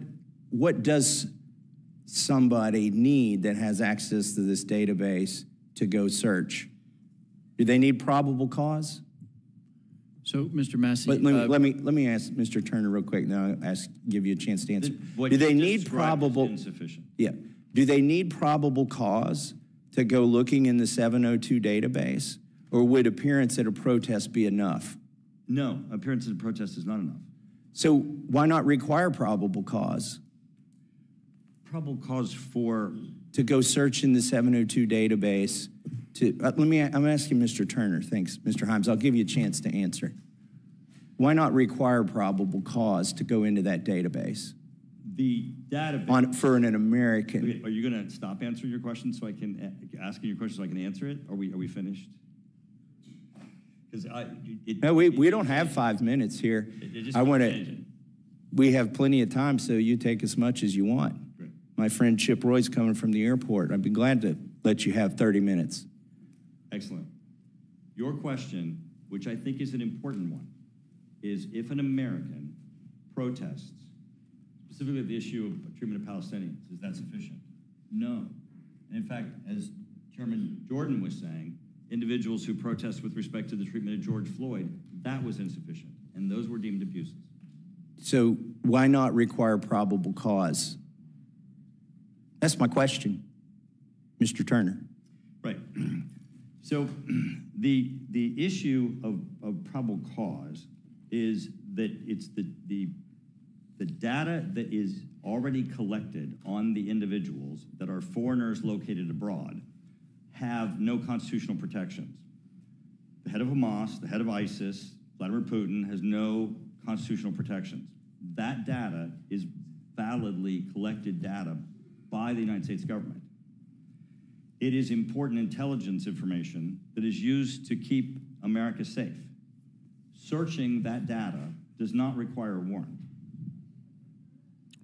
what does somebody need that has access to this database to go search? Do they need probable cause? So, Mr. Massey, But let me, uh, let me let me ask Mr. Turner real quick. Now, I'll ask give you a chance to answer. What Do they need probable? Insufficient. Yeah. Do they need probable cause to go looking in the 702 database, or would appearance at a protest be enough? No, appearance at a protest is not enough. So why not require probable cause Probable cause for to go search in the 702 database? To uh, let me. I'm asking Mr. Turner. Thanks, Mr. Himes. I'll give you a chance to answer. Why not require probable cause to go into that database the database. on for an, American? Okay, Are you going to stop answering your question so I can, a- asking your question so I can answer it? Are we, are we finished? Because I. it- No, we, it- we don't have five minutes here. it- I want to. changing. We have plenty of time, so you take as much as you want. Great. My friend Chip Roy's coming from the airport. I'd be glad to let you have 30 minutes. Excellent. Your question, which I think is an important one, is if an American protests, specifically the issue of treatment of Palestinians, is that sufficient? No. And in fact, as Chairman Jordan was saying, individuals who protest with respect to the treatment of George Floyd, that was insufficient, and those were deemed abuses. So why not require probable cause? That's my question, Mr. Turner. Right. So (clears throat) the, the issue of, of probable cause is that it's the, the, the data that is already collected on the individuals that are foreigners located abroad have no constitutional protections. The head of Hamas, the head of ISIS, Vladimir Putin has no constitutional protections. That data is validly collected data by the United States government. It is important intelligence information that is used to keep America safe. Searching that data does not require a warrant.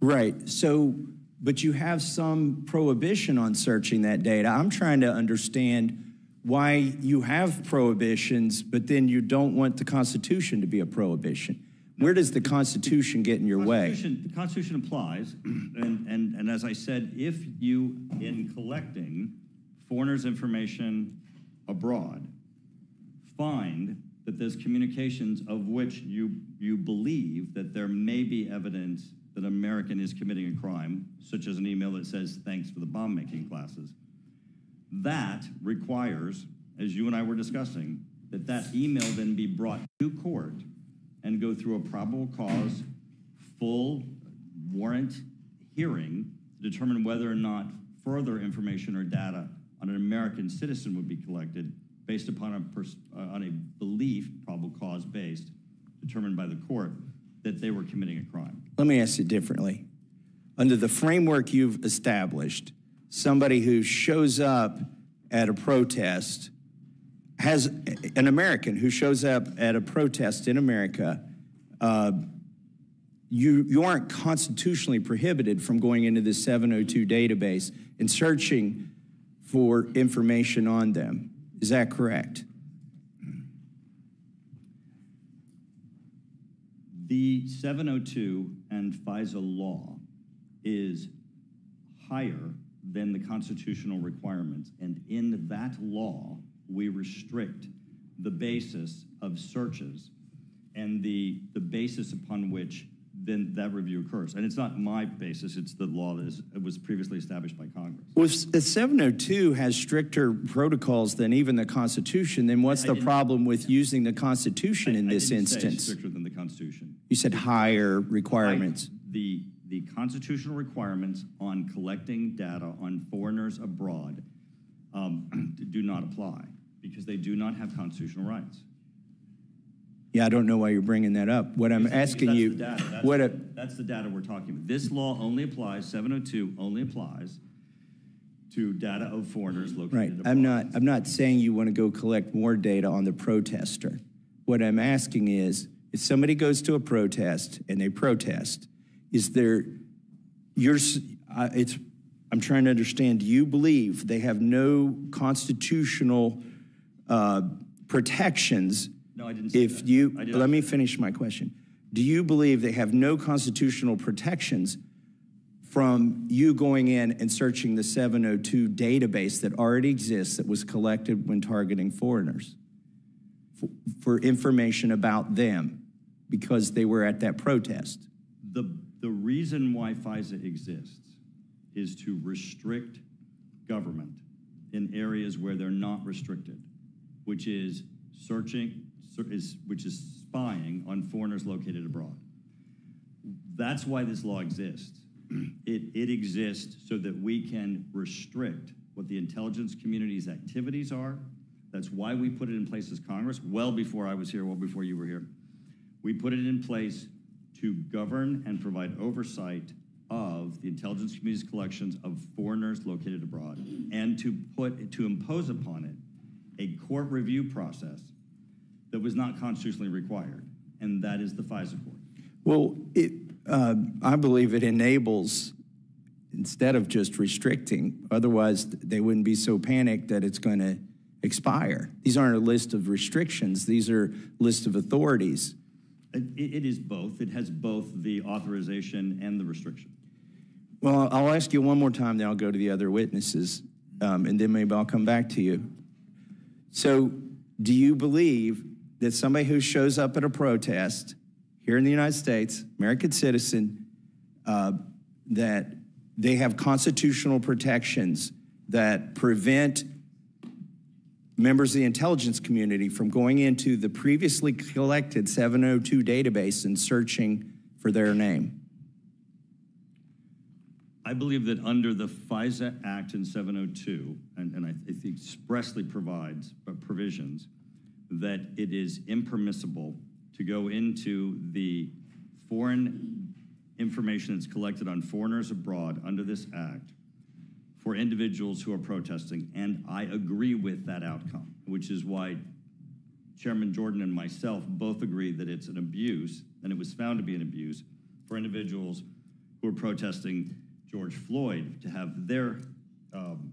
Right. So, but you have some prohibition on searching that data. I'm trying to understand why you have prohibitions, but then you don't want the Constitution to be a prohibition. Where does the Constitution get in your way? Constitution- The Constitution applies, and, and, and as I said, if you, in collecting foreigners' information abroad, find that there's communications of which you, you believe that there may be evidence that an American is committing a crime, such as an email that says, thanks for the bomb-making classes, that requires, as you and I were discussing, that that email then be brought to court and go through a probable cause, full warrant hearing to determine whether or not further information or data on an American citizen would be collected based upon a, pers- uh, on a belief, probable cause based, determined by the court, that they were committing a crime. Let me ask it differently. Under the framework you've established, somebody who shows up at a protest has an American who shows up at a protest in America. Uh, you, you aren't constitutionally prohibited from going into the 702 database and searching for information on them. Is that correct? The 702 and FISA law is higher than the constitutional requirements. And in that law, we restrict the basis of searches and the, the basis upon which then that review occurs. And it's not my basis, it's the law that is, it was previously established by Congress. Well, if 702 has stricter protocols than even the Constitution, then what's I the problem with using the Constitution in I this didn't say instance? stricter than the Constitution. You said higher requirements. The, the constitutional requirements on collecting data on foreigners abroad um, (clears throat) do not apply because they do not have constitutional rights. Yeah, I don't know why you're bringing that up. What I'm asking that's you, the data. That's- what, a- That's the data we're talking about. This law only applies, 702 only applies to data of foreigners right, located abroad. I'm not, I'm not saying you want to go collect more data on the protester. What I'm asking is, if somebody goes to a protest and they protest, is there, you're, I- it's, I'm trying to understand, do you believe they have no constitutional uh, protections No, I didn't say if that. you, I did let not me finish my question. Do you believe they have no constitutional protections from you going in and searching the 702 database that already exists that was collected when targeting foreigners for, for information about them because they were at that protest? The, the reason why FISA exists is to restrict government in areas where they're not restricted, which is searching, is, which is spying on foreigners located abroad. That's why this law exists. (clears throat) It, it exists so that we can restrict what the intelligence community's activities are. That's why we put it in place as Congress, well before I was here, well before you were here. We put it in place to govern and provide oversight of the intelligence community's collections of foreigners located abroad and to put, to impose upon it a court review process that was not constitutionally required, and that is the FISA court. Well, it, uh, I believe it enables, instead of just restricting, otherwise they wouldn't be so panicked that it's going to expire. These aren't a list of restrictions, these are list of authorities. It, it is both. It has both the authorization and the restriction. Well, I'll ask you one more time, then I'll go to the other witnesses, um, and then maybe I'll come back to you. So, do you believe that somebody who shows up at a protest here in the United States, American citizen, uh, that they have constitutional protections that prevent members of the intelligence community from going into the previously collected 702 database and searching for their name? I believe that under the FISA Act in 702, and, and I think expressly provides uh, provisions, that it is impermissible to go into the foreign information that's collected on foreigners abroad under this act for individuals who are protesting, and I agree with that outcome, which is why Chairman Jordan and myself both agree that it's an abuse, and it was found to be an abuse, for individuals who are protesting George Floyd to have their, um,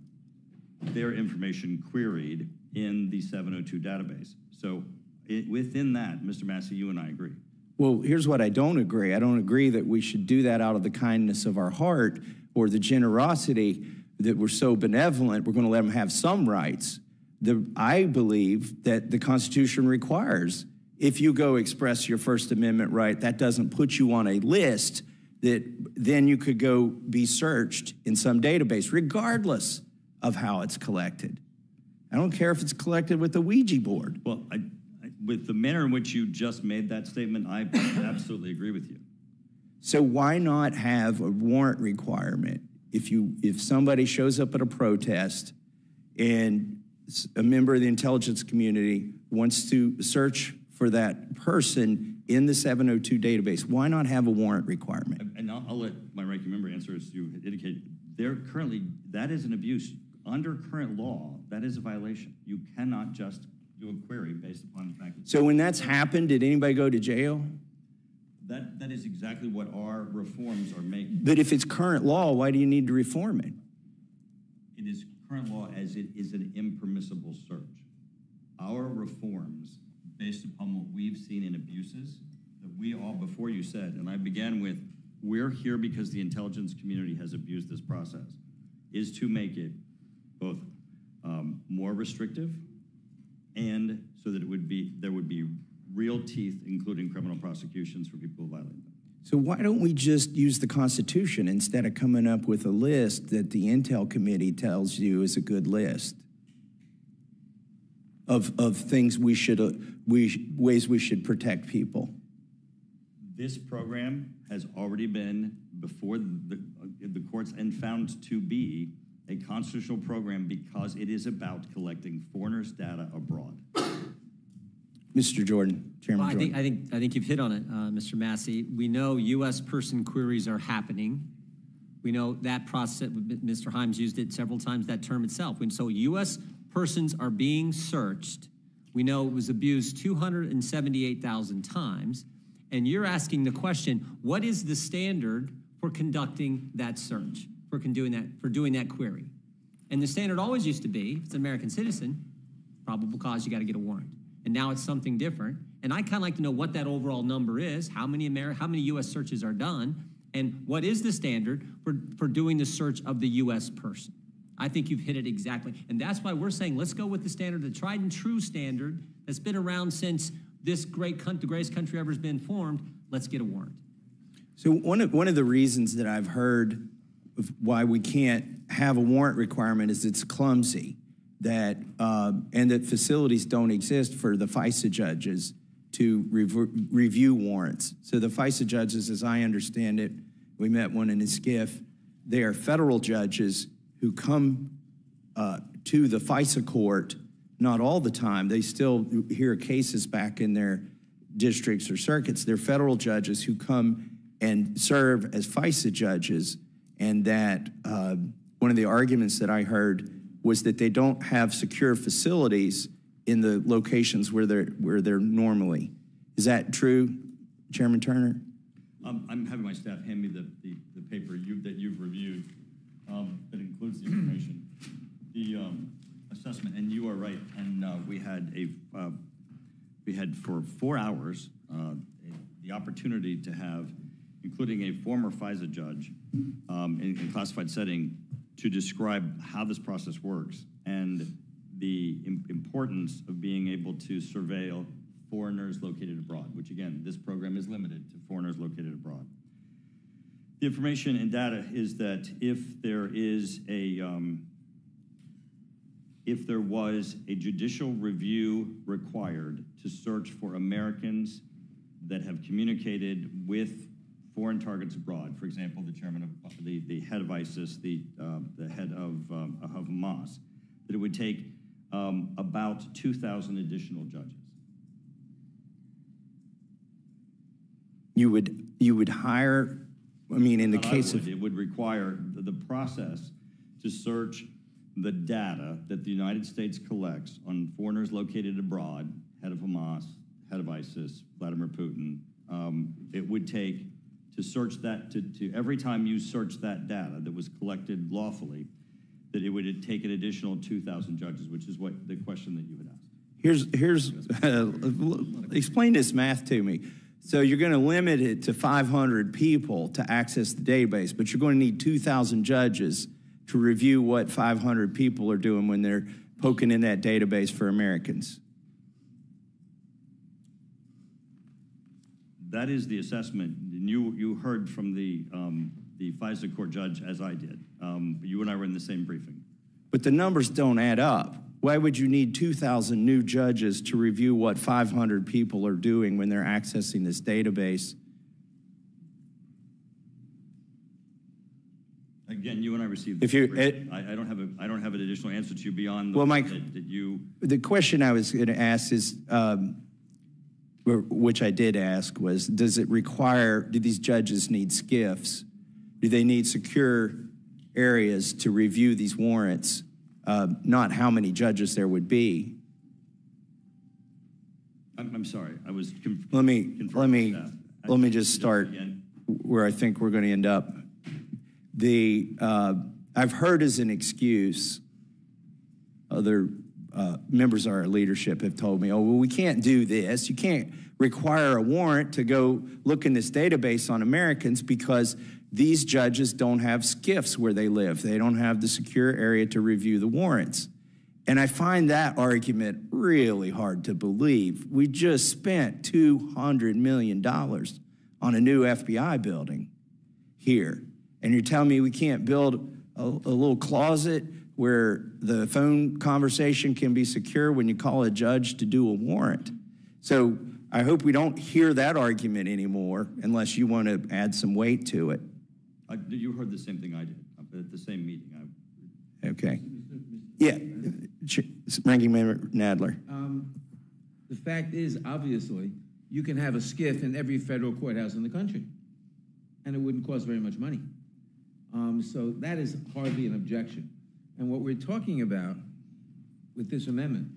their information queried in the 702 database. So it, within that, Mr. Massey, you and I agree. Well, here's what I don't agree. I don't agree that we should do that out of the kindness of our heart or the generosity that we're so benevolent, we're going to let them have some rights. The, I believe that the Constitution requires if you go express your First Amendment right, that doesn't put you on a list that then you could go be searched in some database, regardless of how it's collected. I don't care if it's collected with a Ouija board. Well, I, I- with the manner in which you just made that statement, I (coughs) absolutely agree with you. So why not have a warrant requirement? If you, if somebody shows up at a protest and a member of the intelligence community wants to search for that person in the 702 database, why not have a warrant requirement? And I'll, I'll let my ranking member answer as you indicate. They're currently, that is an abuse. Under current law, that is a violation. You cannot just do a query based upon the fact that. So when that's happened, did anybody go to jail? That, that is exactly what our reforms are making. But if it's current law, why do you need to reform it? It is current law as it is an impermissible search. Our reforms, based upon what we've seen in abuses, that we all before you said, and I began with, we're here because the intelligence community has abused this process, is to make it both um, more restrictive and so that it would be, there would be real teeth, including criminal prosecutions for people who violate them. So why don't we just use the Constitution instead of coming up with a list that the Intel Committee tells you is a good list of, of things we should, uh, we, ways we should protect people? This program has already been before the, the courts and found to be a constitutional program because it is about collecting foreigners' data abroad. (coughs) Mr. Jordan, Chairman Well, I Jordan. think, I think, I think you've hit on it, uh, Mr. Massey. We know U.S. person queries are happening. We know that process, Mr. Himes used it several times, that term itself. When, so U.S. persons are being searched. We know it was abused 278,000 times. And you're asking the question, what is the standard for conducting that search, for doing that, for doing that query? And the standard always used to be, if it's an American citizen, probable cause, you got to get a warrant. And now it's something different. And I kind of like to know what that overall number is, how many Ameri- how many U.S. searches are done, and what is the standard for, for doing the search of the U.S. person. I think you've hit it exactly. And that's why we're saying let's go with the standard, the tried and true standard that's been around since this great country, the greatest country ever has been formed. Let's get a warrant. So one of, one of the reasons that I've heard why we can't have a warrant requirement is it's clumsy, that uh, and that facilities don't exist for the FISA judges to rev- review warrants. So the FISA judges, as I understand it, we met one in a SCIF. They are federal judges who come uh, to the FISA court, not all the time. They still hear cases back in their districts or circuits. They're federal judges who come and serve as FISA judges. And that uh, one of the arguments that I heard was that they don't have secure facilities in the locations where they're where they're normally. Is that true, Chairman Turner? Um, I'm having my staff hand me the, the, the paper you, that you've reviewed, um, that includes the information. The, um, assessment, and you are right, and, uh, we had a, uh, we had for four hours, uh, the opportunity to have, including a former FISA judge, um, in, in classified setting, to describe how this process works and the im- importance of being able to surveil foreigners located abroad, which again, this program is limited to foreigners located abroad. The information and data is that if there is a, um, if there was a judicial review required to search for Americans that have communicated with foreign targets abroad, for example, the chairman of the, the head of ISIS, the, uh, the head of, um, of Hamas, that it would take um, about 2,000 additional judges. You would you would hire. I mean, in the Not case would. of It would require the, the process to search the data that the United States collects on foreigners located abroad, head of Hamas, head of ISIS, Vladimir Putin. Um, it would take to search that, to, to every time you search that data that was collected lawfully, that it would take an additional 2,000 judges, which is what the question that you had asked. Here's here's uh, explain this math to me. So you're going to limit it to 500 people to access the database, but you're going to need 2,000 judges to review what 500 people are doing when they're poking in that database for Americans. That is the assessment. And you, you heard from the, um, the FISA court judge as I did. Um, you and I were in the same briefing. But the numbers don't add up. Why would you need 2,000 new judges to review what 500 people are doing when they're accessing this database? Again, you and I received. If you- it- I, I don't have a, I don't have an additional answer to you beyond the Well, Mike- that, that you. The question I was going to ask is, um, which I did ask, was does it require, do these judges need SCIFs? Do they need secure areas to review these warrants? Uh, Not how many judges there would be. I'm, I'm sorry, I was. conf- Let me, let me, let me just start where I think we're going to end up. The, uh, I've heard as an excuse, other uh, members of our leadership have told me, oh, well, we can't do this. You can't require a warrant to go look in this database on Americans because these judges don't have SCIFs where they live. They don't have the secure area to review the warrants. And I find that argument really hard to believe. We just spent $200 million on a new FBI building here. And you're telling me we can't build a, a little closet where the phone conversation can be secure when you call a judge to do a warrant? So I hope we don't hear that argument anymore unless you want to add some weight to it. I- You heard the same thing I did at the same meeting. I- Okay. Yeah. Ch- Ranking Member Nadler. Um, The fact is, obviously, you can have a SCIF in every federal courthouse in the country, and it wouldn't cost very much money. Um, So that is hardly an objection. And what we're talking about with this amendment,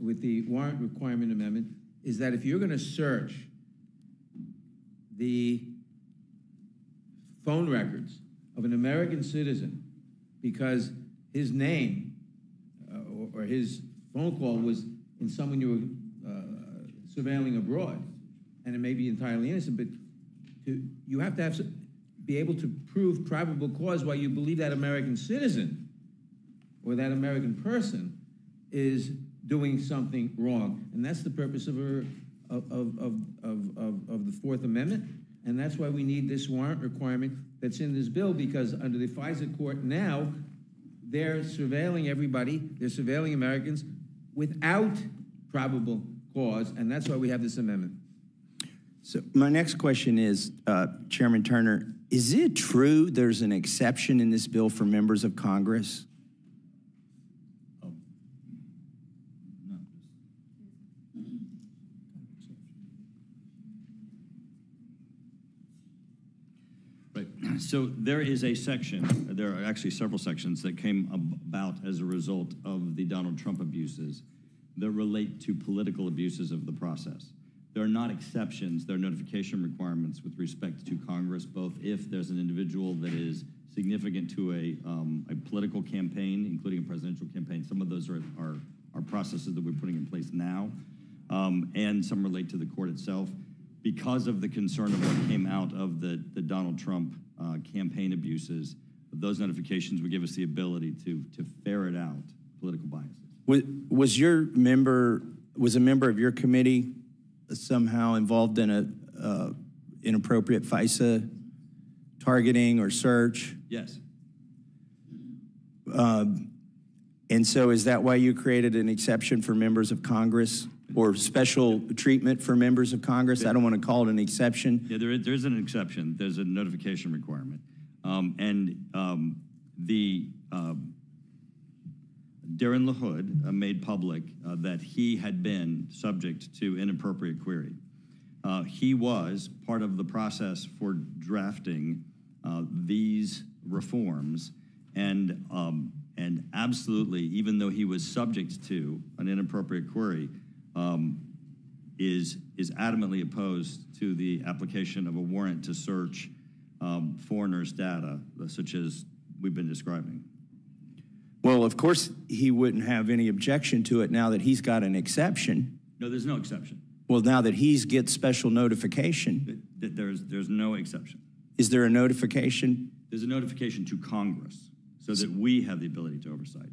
with the warrant requirement amendment, is that if you're going to search the phone records of an American citizen because his name uh, or, or his phone call was in someone you were uh, surveilling abroad, and it may be entirely innocent, but to, you have to have, be able to prove probable cause why you believe that American citizen or that American person is doing something wrong. And that's the purpose of, of, of, of, of, of- of the Fourth Amendment. And that's why we need this warrant requirement that's in this bill, because under the FISA court now, they're surveilling everybody, they're surveilling Americans without probable cause, and that's why we have this amendment. So my next question is, uh, Chairman Turner, is it true there's an exception in this bill for members of Congress? Right. So there is a section, there are actually several sections that came about as a result of the Donald Trump abuses that relate to political abuses of the process. There are not exceptions, there are notification requirements with respect to Congress, both if there's an individual that is significant to a, um, a political campaign, including a presidential campaign. Some of those are, are, are processes that we're putting in place now, um, and some relate to the court itself because of the concern of what came out of the, the Donald Trump campaign abuses, those notifications would give us the ability to, to ferret out political biases. Was, was your member, was a member of your committee somehow involved in a uh, inappropriate FISA targeting or search? Yes. And so is that why you created an exception for members of Congress or special treatment for members of Congress? I don't want to call it an exception. Yeah, there is, there is an exception. There's a notification requirement. Um, and um, the um, Darin LaHood uh, made public uh, that he had been subject to inappropriate query. Uh, he was part of the process for drafting uh, these reforms, and um, and absolutely, even though he was subject to an inappropriate query, is is adamantly opposed to the application of a warrant to search um, foreigners' data, such as we've been describing. Well, of course, he wouldn't have any objection to it now that he's got an exception. No, there's no exception. Well, now that he's gets special notification, That th- There's there's no exception. is there a notification? There's a notification to Congress so that we have the ability to oversight.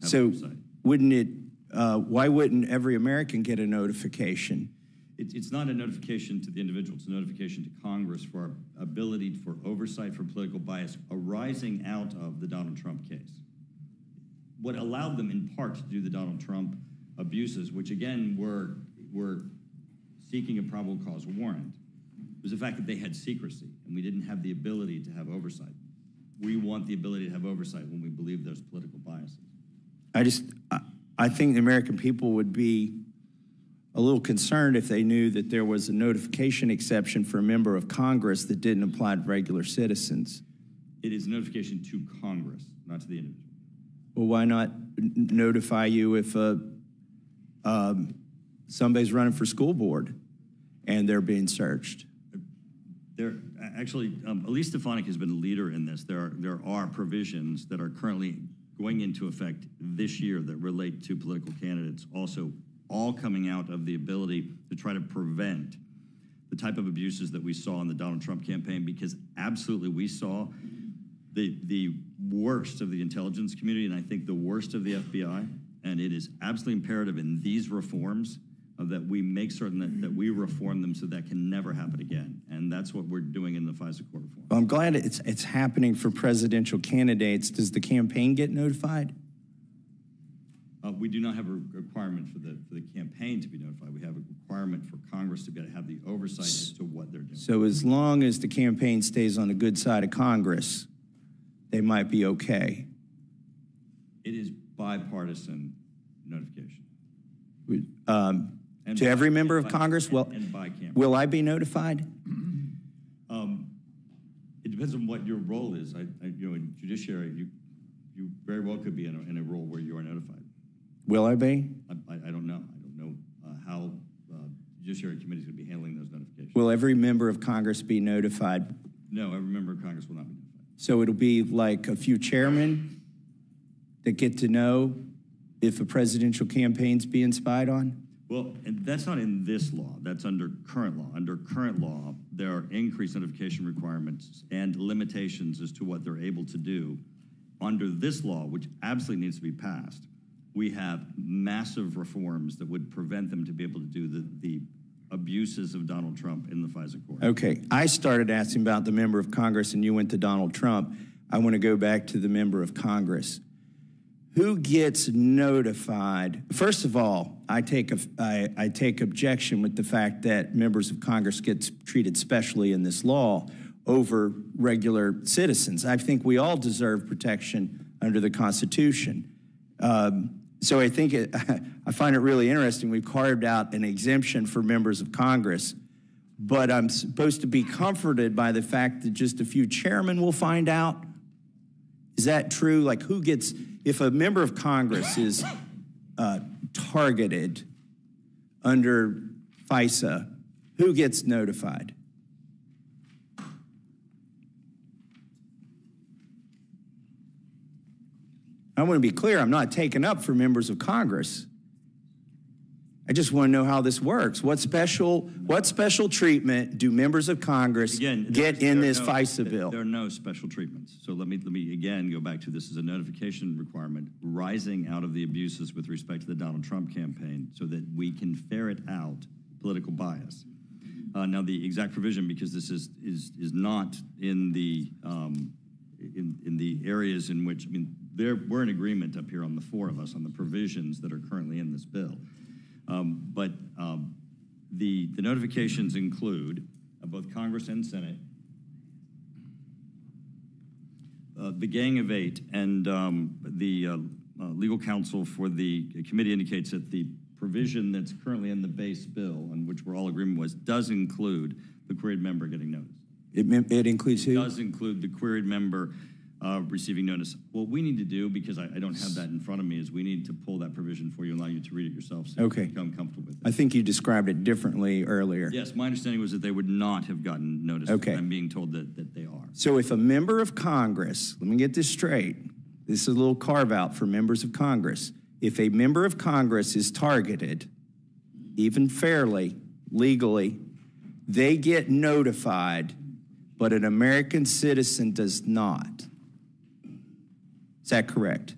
So oversight. wouldn't it, uh, why wouldn't every American get a notification? It's, it's not a notification to the individual, it's a notification to Congress for our ability for oversight for political bias arising out of the Donald Trump case. what allowed them in part to do the Donald Trump abuses, which again were, were seeking a probable cause warrant, was the fact that they had secrecy and we didn't have the ability to have oversight. We want the ability to have oversight when we believe there's political biases. I just, I, I think the American people would be a little concerned if they knew that there was a notification exception for a member of Congress that didn't apply to regular citizens. It is notification to Congress, not to the individual. Well, why not notify you if uh, um, somebody's running for school board and they're being searched? There, actually, um, Elise Stefanik has been a leader in this. There are, there are provisions that are currently going into effect this year that relate to political candidates, also all coming out of the ability to try to prevent the type of abuses that we saw in the Donald Trump campaign, because absolutely we saw the, the worst of the intelligence community, and I think the worst of the FBI. And it is absolutely imperative in these reforms that we make certain that, that we reform them so that can never happen again. And that's what we're doing in the FISA court reform. Well, I'm glad it's, it's happening for presidential candidates. Does the campaign get notified? Uh, we do not have a requirement for the, for the campaign to be notified. We have a requirement for Congress to be able to have the oversight as to what they're doing. So as long as the campaign stays on the good side of Congress, they might be okay. It is bipartisan notification. Um, And to by- every member of by- Congress, and- well, and will I be notified? (clears throat) Um, It depends on what your role is. I, I, you know, in judiciary, you, you very well could be in a, in a role where you are notified. Will I be? I, I, I don't know. I don't know uh, how uh, judiciary committee is going to be handling those notifications. Will every member of Congress be notified? No, every member of Congress will not be notified. So it'll be like a few chairmen that get to know if a presidential campaign's being spied on? Well, and that's not in this law. That's under current law. Under current law, there are increased notification requirements and limitations as to what they're able to do. Under this law, which absolutely needs to be passed, we have massive reforms that would prevent them to be able to do the, the abuses of Donald Trump in the FISA court. Okay, I started asking about the member of Congress and you went to Donald Trump. I want to go back to the member of Congress. Who gets notified? First of all, I take, a, I, I take objection with the fact that members of Congress get treated specially in this law over regular citizens. I think we all deserve protection under the Constitution. Um, so I think it, (laughs) I find it really interesting. We've carved out an exemption for members of Congress, but I'm supposed to be comforted by the fact that just a few chairmen will find out. Is that true? Like, who gets, if a member of Congress is uh, targeted under FISA, who gets notified? I want to be clear, I'm not taking up for members of Congress. I just want to know how this works. What special, what special treatment do members of Congress Again, get in this no- FISA bill? There are no special treatments. So let me, let me again go back to this as a notification requirement rising out of the abuses with respect to the Donald Trump campaign so that we can ferret out political bias. Uh, now, the exact provision, because this is, is, is not in the, um, in, in the areas in which, I mean, there, we're in agreement up here on the four of us on the provisions that are currently in this bill. Um, But um, the, the notifications include uh, both Congress and Senate, uh, the Gang of Eight, and um, the uh, uh, legal counsel for the committee indicates that the provision that's currently in the base bill, and which we're all agreement was, does include the queried member getting notice. It, it includes who? Does include the queried member uh, receiving notice. What we need to do, because I, I don't have that in front of me, is we need to pull that provision for you and allow you to read it yourself so you Okay. become comfortable with it. I think you described it differently earlier. Yes, my understanding was that they would not have gotten notice. Okay. I'm being told that, that they are. So if a member of Congress, let me get this straight, this is a little carve out for members of Congress. If a member of Congress is targeted, even fairly, legally, they get notified, but an American citizen does not. Is that correct?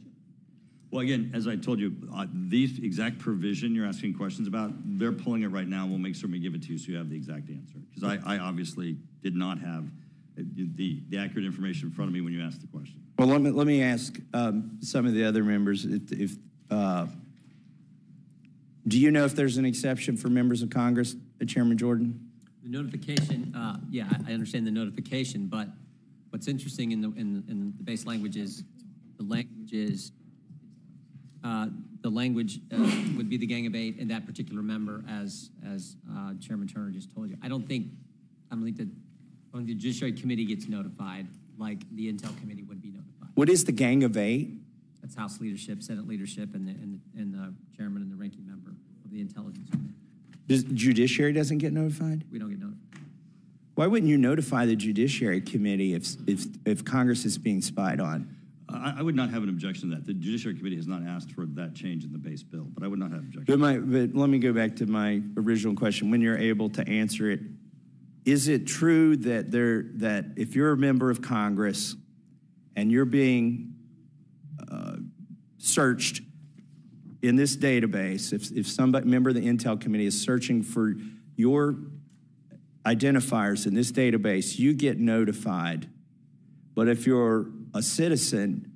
Well, again, as I told you, uh, these exact provision you're asking questions about, they're pulling it right now. We'll make sure we give it to you so you have the exact answer. Because I, I obviously did not have uh, the, the accurate information in front of me when you asked the question. Well, let me, let me ask um, some of the other members if, if uh, do you know if there's an exception for members of Congress, uh, Chairman Jordan? The notification, uh, yeah, I- I understand the notification, but what's interesting in the, in, in the base language is, the language is, uh, the language uh, would be the Gang of Eight and that particular member, as, as uh, Chairman Turner just told you. I don't think, I don't think that, I don't think the Judiciary Committee gets notified like the Intel Committee would be notified. What is the Gang of Eight? That's House leadership, Senate leadership, and the, and, the- and the chairman and the ranking member of the Intelligence Committee. The Judiciary doesn't get notified? We don't get notified. Why wouldn't you notify the Judiciary Committee if, if, if Congress is being spied on? I, I would not have an objection to that. The Judiciary Committee has not asked for that change in the base bill, but I would not have objection. But my, but let me go back to my original question. When you're able to answer it, is it true that there that if you're a member of Congress and you're being uh, searched in this database, if if somebody member of the Intel Committee is searching for your identifiers in this database, you get notified. But if you're a citizen,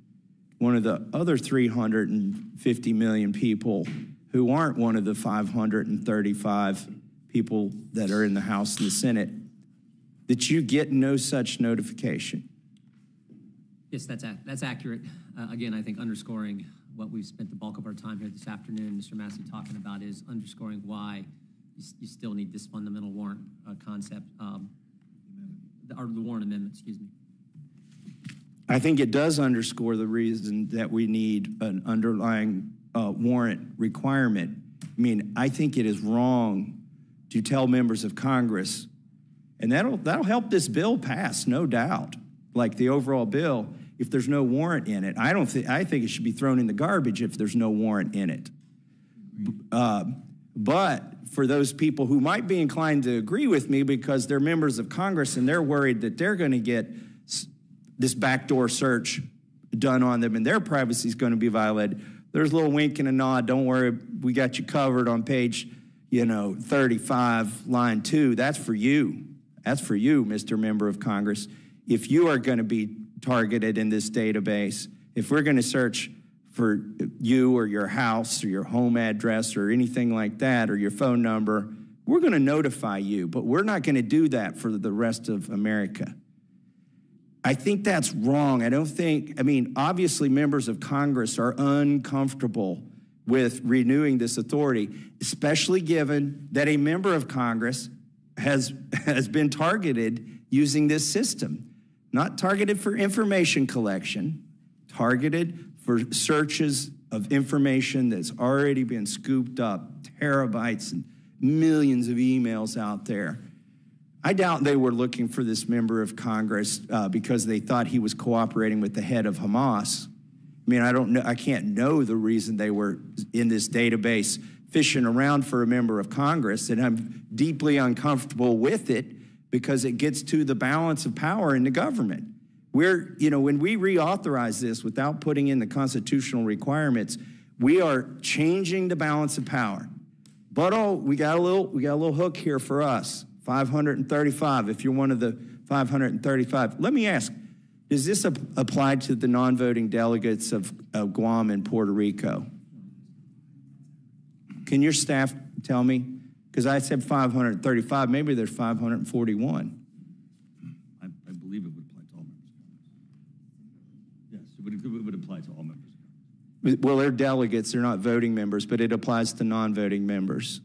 one of the other 350 million people who aren't one of the 535 people that are in the House and the Senate, that you get no such notification. Yes, that's, that's accurate. Uh, Again, I think underscoring what we've spent the bulk of our time here this afternoon, Mr. Massey talking about is underscoring why you, you still need this fundamental warrant uh, concept, um, the- or the warrant amendment, excuse me. I think it does underscore the reason that we need an underlying uh, warrant requirement. I mean, I think it is wrong to tell members of Congress, and that'll that'll help this bill pass, no doubt. Like the overall bill, if there's no warrant in it, I don't think I think it should be thrown in the garbage if there's no warrant in it. Uh, but for those people who might be inclined to agree with me because they're members of Congress and they're worried that they're going to get this backdoor search done on them and their privacy is going to be violated, there's a little wink and a nod. Don't worry, we got you covered on page, you know, 35, line two. That's for you. That's for you, Mr. Member of Congress. If you are going to be targeted in this database, if we're going to search for you or your house or your home address or anything like that or your phone number, we're going to notify you, but we're not going to do that for the rest of America. I think that's wrong. I don't think, I mean, obviously, members of Congress are uncomfortable with renewing this authority, especially given that a member of Congress has, has been targeted using this system. Not targeted for information collection, targeted for searches of information that's already been scooped up, terabytes and millions of emails out there. I doubt they were looking for this member of Congress uh, because they thought he was cooperating with the head of Hamas. I mean, I don't know, I can't know the reason they were in this database fishing around for a member of Congress, and I'm deeply uncomfortable with it because it gets to the balance of power in the government. We're, you know, when we reauthorize this without putting in the constitutional requirements, we are changing the balance of power. But oh, we got a little we got a little hook here for us. 535 if you're one of the 535. Let me ask, does this ap- apply to the non-voting delegates of, of Guam and Puerto Rico? Can your staff tell me? Because I said 535, maybe there's 541. I, I believe it would apply to all members. Yes, it would, it would apply to all members. Well, they're delegates, they're not voting members, but it applies to non-voting members.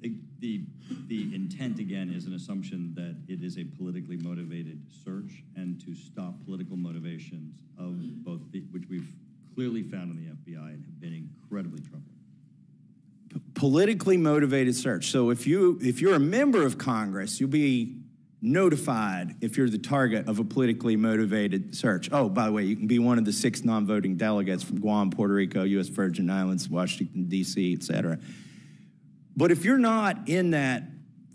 The, the, the intent, again, is an assumption that it is a politically motivated search and to stop political motivations of both, the, which we've clearly found in the FBI and have been incredibly troubling. politically motivated search. So if you if you're a member of Congress, you'll be notified if you're the target of a politically motivated search. Oh, by the way, you can be one of the six non-voting delegates from Guam, Puerto Rico, U.S. Virgin Islands, Washington D.C., et cetera. But if you're not in that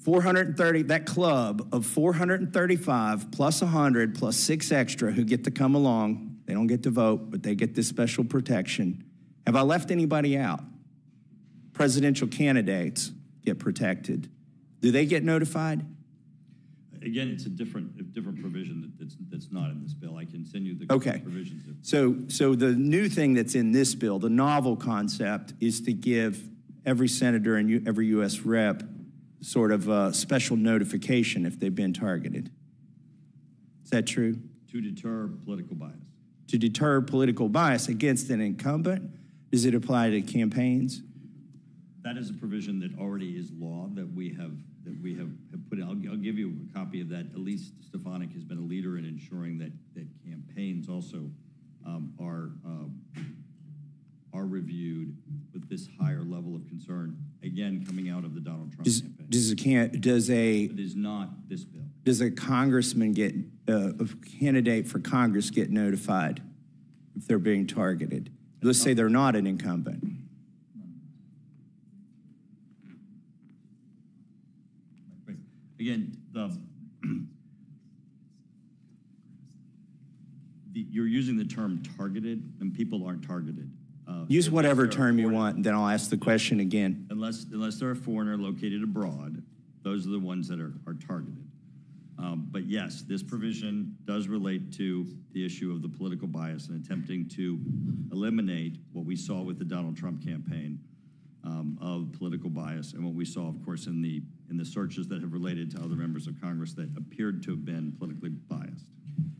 430, that club of 435 plus 100 plus six extra who get to come along, they don't get to vote, but they get this special protection. Have I left anybody out? Presidential candidates get protected. Do they get notified? Again, it's a different, a different provision that- that's, that's not in this bill. I can send you the Okay. provisions. if- So, so the new thing that's in this bill, the novel concept, is to give every senator and you- every U.S. rep sort of a special notification if they've been targeted. Is that true? To deter political bias. To deter political bias against an incumbent? Does it apply to campaigns? That is a provision that already is law that we have, that we have, have put, in. I'll, I'll give you a copy of that. Elise Stefanik has been a leader in ensuring that, that campaigns also um, are, um, are reviewed with this higher level of concern, again, coming out of the Donald Trump Does, campaign. does a can, does a It is not this bill. does a congressman get uh, a candidate for Congress get notified if they're being targeted? Let's say they're not an incumbent. Again, the, the, you're using the term targeted, and people aren't targeted. Uh, Use whatever term you want, and then I'll ask the question again. Unless, unless they're a foreigner located abroad, those are the ones that are, are targeted. Um, But yes, this provision does relate to the issue of the political bias and attempting to eliminate what we saw with the Donald Trump campaign um, of political bias, and what we saw, of course, in the, in the searches that have related to other members of Congress that appeared to have been politically biased.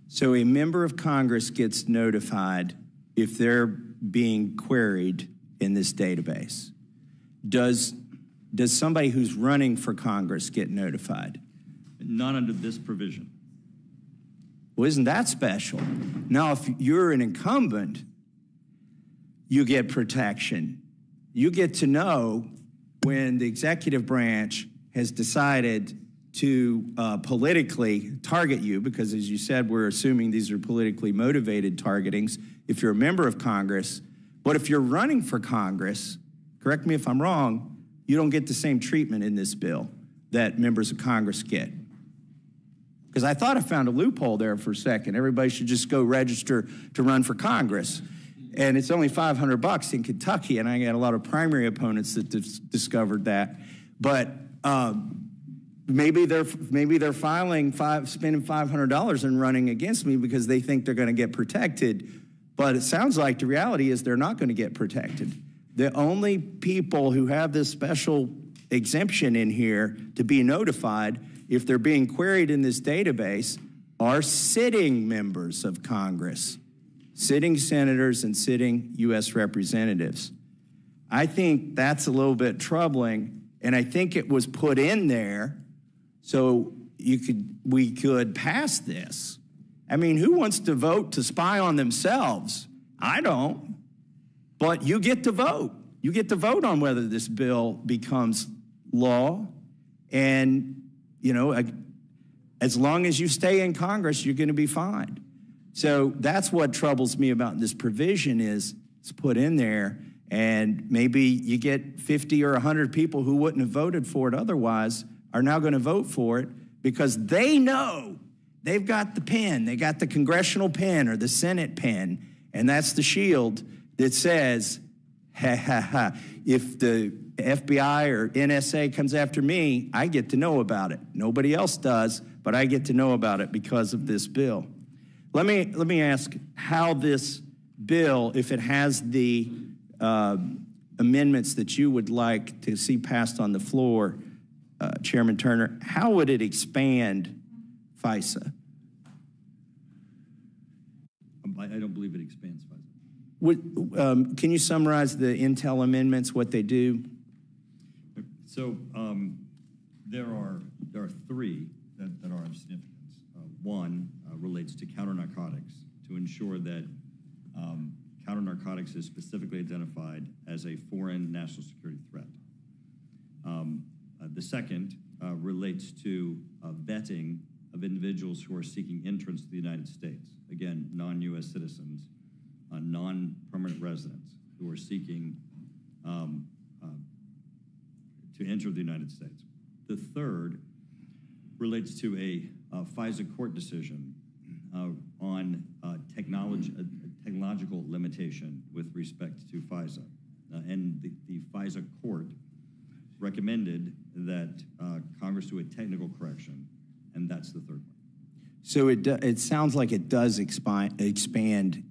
So a member of Congress gets notified if they're being queried in this database. Does, does somebody who's running for Congress get notified? Not under this provision. Well, isn't that special? Now, if you're an incumbent, you get protection. You get to know when the executive branch has decided to uh, politically target you, because as you said, we're assuming these are politically motivated targetings if you're a member of Congress. But if you're running for Congress, correct me if I'm wrong, you don't get the same treatment in this bill that members of Congress get. Because I thought I found a loophole there for a second. Everybody should just go register to run for Congress. And it's only 500 bucks in Kentucky, and I got a lot of primary opponents that dis- discovered that. But um, maybe they're maybe they're filing five, spending $500 and running against me because they think they're going to get protected. But it sounds like the reality is they're not going to get protected. The only people who have this special exemption in here to be notified if they're being queried in this database are sitting members of Congress, sitting senators and sitting U.S. representatives. I think that's a little bit troubling, and I think it was put in there so you could we could pass this. I mean, who wants to vote to spy on themselves? I don't. But you get to vote. You get to vote on whether this bill becomes law. And, you know, as long as you stay in Congress, you're going to be fine. So that's what troubles me about this provision is it's put in there and maybe you get 50 or 100 people who wouldn't have voted for it otherwise are now going to vote for it because they know they've got the pen, they got the congressional pen or the Senate pen, and that's the shield that says, ha ha ha, if the FBI or NSA comes after me, I get to know about it. Nobody else does, but I get to know about it because of this bill. Let me, let me ask how this bill, if it has the uh, amendments that you would like to see passed on the floor, uh, Chairman Turner, how would it expand FISA? Um, I, I don't believe it expands FISA. Would, um, can you summarize the Intel amendments, what they do? So um, there are there are three that, that are of significance. Uh, one uh, relates to counter narcotics to ensure that um, counter narcotics is specifically identified as a foreign national security threat. Um, uh, the second uh, relates to uh, vetting of individuals who are seeking entrance to the United States. Again, non-U.S. citizens, uh, non-permanent residents who are seeking um, uh, to enter the United States. The third relates to a uh, FISA court decision uh, on uh, technology, uh, technological limitation with respect to FISA. And the, the FISA court recommended that Congress do a technical correction and that's the third one. So it, it sounds like it does expand, expand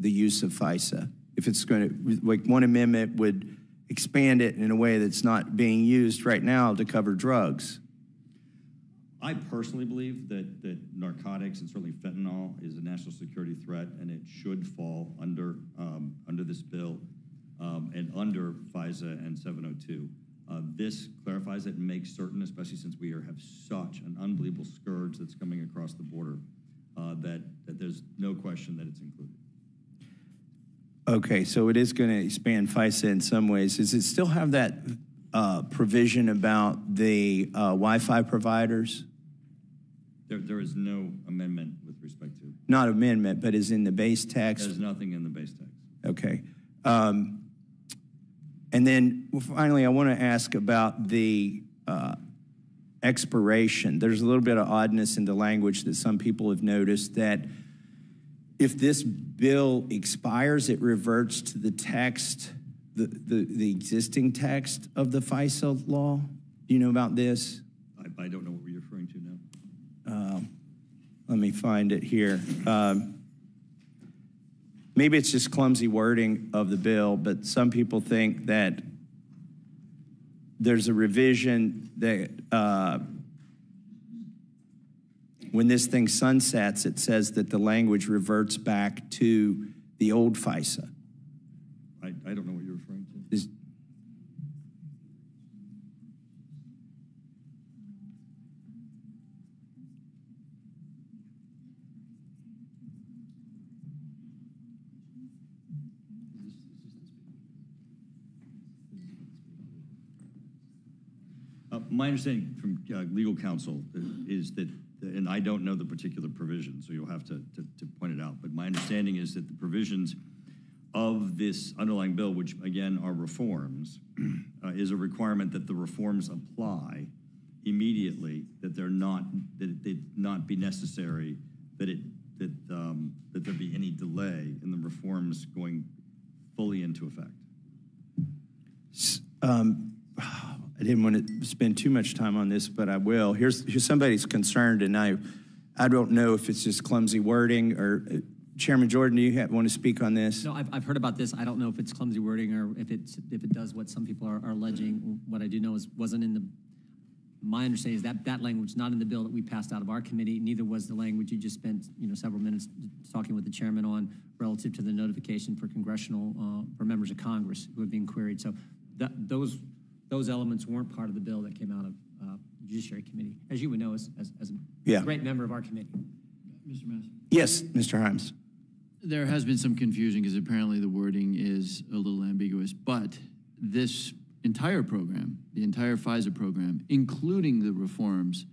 the use of FISA. If it's going to, like, one amendment would expand it in a way that's not being used right now to cover drugs. I personally believe that, that narcotics and certainly fentanyl is a national security threat, and it should fall under, um, under this bill um, and under FISA and 702. Uh, This clarifies it and makes certain, especially since we are, have such an unbelievable scourge that's coming across the border, uh, that, that there's no question that it's included. Okay, so it is going to expand FISA in some ways. Does it still have that uh, provision about the uh, Wi-Fi providers? There, there is no amendment with respect to, Not amendment, but is in the base text? there's nothing in the base text. Okay. Um, And then finally, I want to ask about the uh, expiration. There's a little bit of oddness in the language that some people have noticed that if this bill expires, it reverts to the text, the, the, the existing text of the FISA law. Do you know about this? I, I don't know what you're referring to now. Let me find it here. Um, Maybe it's just clumsy wording of the bill, but some people think that there's a revision that uh, when this thing sunsets, it says that the language reverts back to the old FISA. I, I don't know what you're referring to. Is- Uh, My understanding from uh, legal counsel is that, and I don't know the particular provision, so you'll have to, to, to point it out, but my understanding is that the provisions of this underlying bill, which again are reforms, (clears throat) uh, is a requirement that the reforms apply immediately, that they're not, that it they not be necessary, that it, that, um, that there be any delay in the reforms going fully into effect. Um, I didn't want to spend too much time on this, but I will. Here's, here's somebody's concerned, and I, I don't know if it's just clumsy wording or, uh, Chairman Jordan, do you have, want to speak on this? No, I've, I've heard about this. I don't know if it's clumsy wording or if it's, if it does what some people are, are alleging. What I do know is wasn't in the, my understanding is that that language not in the bill that we passed out of our committee. Neither was the language you just spent, you know, several minutes talking with the chairman on relative to the notification for congressional, uh, for members of Congress who are being queried. So that, those, those elements weren't part of the bill that came out of, uh, Judiciary Committee, as you would know as, as, as a Yeah. great member of our committee. Mr. Mass. Yes, Mr. Himes. There has been some confusion because apparently the wording is a little ambiguous, but this entire program, the entire FISA program, including the reforms,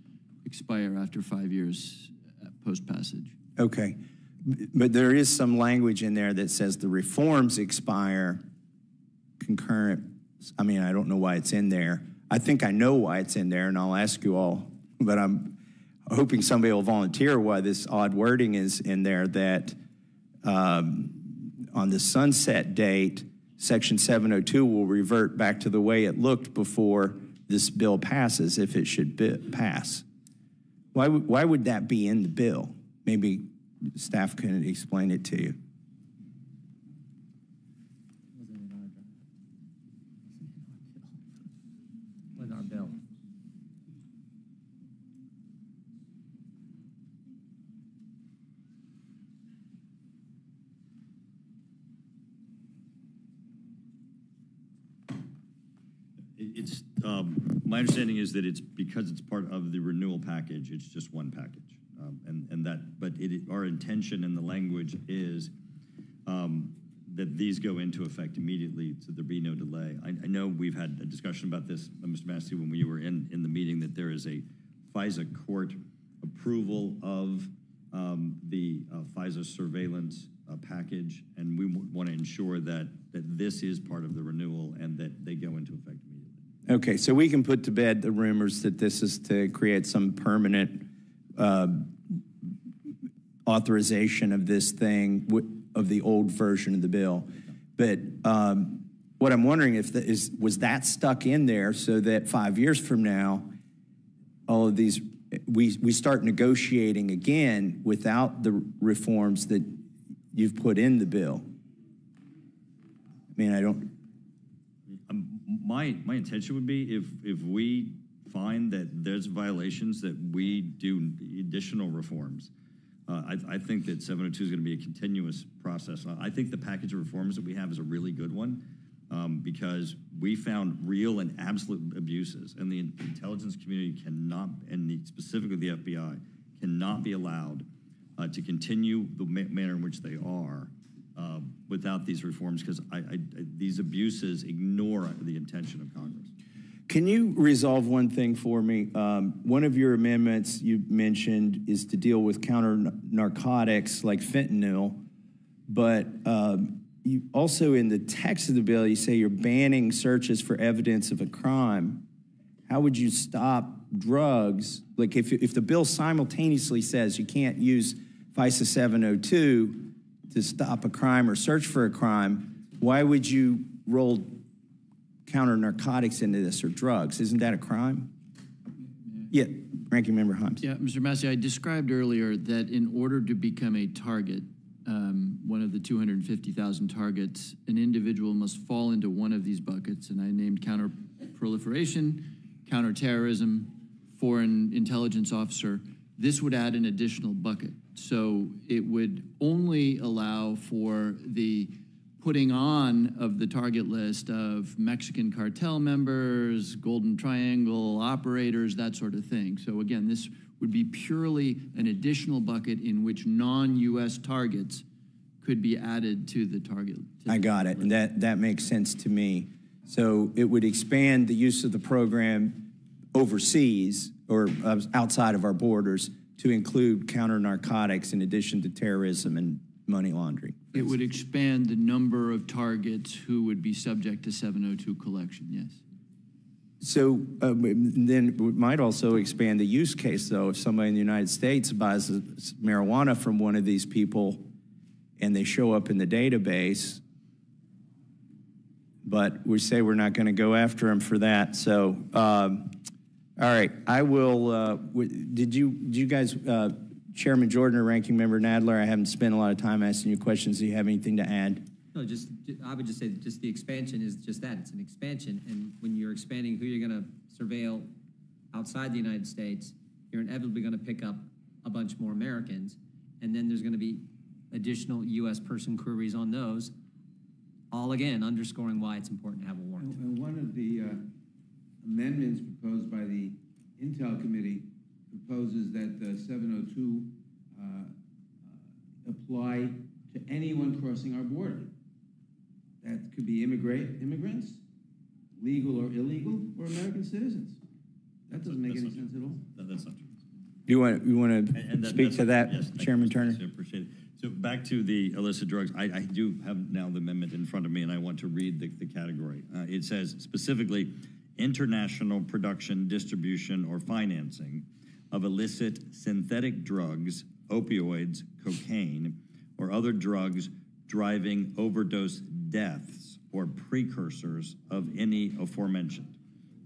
expire after five years uh, post-passage. Okay. But there is some language in there that says the reforms expire concurrent. I mean, I don't know why it's in there. I think I know why it's in there, and I'll ask you all, but I'm hoping somebody will volunteer why this odd wording is in there that um, on the sunset date, Section 702 will revert back to the way it looked before this bill passes, if it should pass. Why, why would that be in the bill? Maybe staff can explain it to you. With our bill. It- It's, um, my understanding is that it's because it's part of the renewal package, it's just one package. Um, And, and that, but it, our intention in the language is um, that these go into effect immediately, so there be no delay. I, I know we've had a discussion about this, uh, Mr. Massey, when we were in, in the meeting, that there is a FISA court approval of um, the uh, FISA surveillance uh, package, and we want to ensure that, that this is part of the renewal and that they go into effect immediately. Okay, so we can put to bed the rumors that this is to create some permanent uh, authorization of this thing, of the old version of the bill. But um, what I'm wondering if, the- is, was that stuck in there so that five years from now, all of these we, we start negotiating again without the reforms that you've put in the bill. I mean, I don't, My, my intention would be if, if we find that there's violations, that we do additional reforms. Uh, I, I think that 702 is going to be a continuous process. I think the package of reforms that we have is a really good one um, because we found real and absolute abuses, and the intelligence community cannot, and the, specifically the FBI, cannot be allowed uh, to continue the ma- manner in which they are uh, without these reforms because these abuses ignore the intention of Congress. Can you resolve one thing for me? Um, one of your amendments you mentioned is to deal with counter narcotics like fentanyl, but um, you also in the text of the bill you say you're banning searches for evidence of a crime. How would you stop drugs? Like if if the bill simultaneously says you can't use FISA 702 to stop a crime or search for a crime, why would you roll counter narcotics into this or drugs. Isn't that a crime? Yeah, Ranking Member Himes. Yeah, Mr. Massey, I described earlier that in order to become a target, um, one of the 250,000 targets, an individual must fall into one of these buckets, and I named counter proliferation, counterterrorism, foreign intelligence officer. This would add an additional bucket. So it would only allow for the putting on of the target list of Mexican cartel members, Golden Triangle operators, that sort of thing. So again, this would be purely an additional bucket in which non-U.S. targets could be added to the target. to I got it. And that, that makes sense to me. So it would expand the use of the program overseas or uh, outside of our borders to include counter narcotics in addition to terrorism and money laundering. It would expand the number of targets who would be subject to 702 collection, yes. So um, then it might also expand the use case, though. If somebody in the United States buys marijuana from one of these people and they show up in the database, but we say we're not going to go after them for that. So, um, all right, I will. Uh, did you? Did you guys? Uh, Chairman Jordan or Ranking Member Nadler, I haven't spent a lot of time asking you questions. Do you have anything to add? No, just, I would just say, that just the expansion is just that, it's an expansion, and when you're expanding who you're gonna surveil outside the United States, you're inevitably gonna pick up a bunch more Americans, and then there's gonna be additional US person queries on those, all again underscoring why it's important to have a warrant. And one of the uh, amendments proposed by the Intel Committee proposes that the 702 uh, uh, apply to anyone crossing our border. That could be immigrant, immigrants, legal or illegal, or American citizens. That doesn't make any That's not sense at all. That- That's not true. You want you want to and that- speak that's- to that, yes, thank you, Chairman Turner? I appreciate it. So back to the illicit drugs, I, I do have now the amendment in front of me, and I want to read the, the category. Uh, it says specifically, international production, distribution, or financing of illicit synthetic drugs, opioids, cocaine, or other drugs driving overdose deaths or precursors of any aforementioned.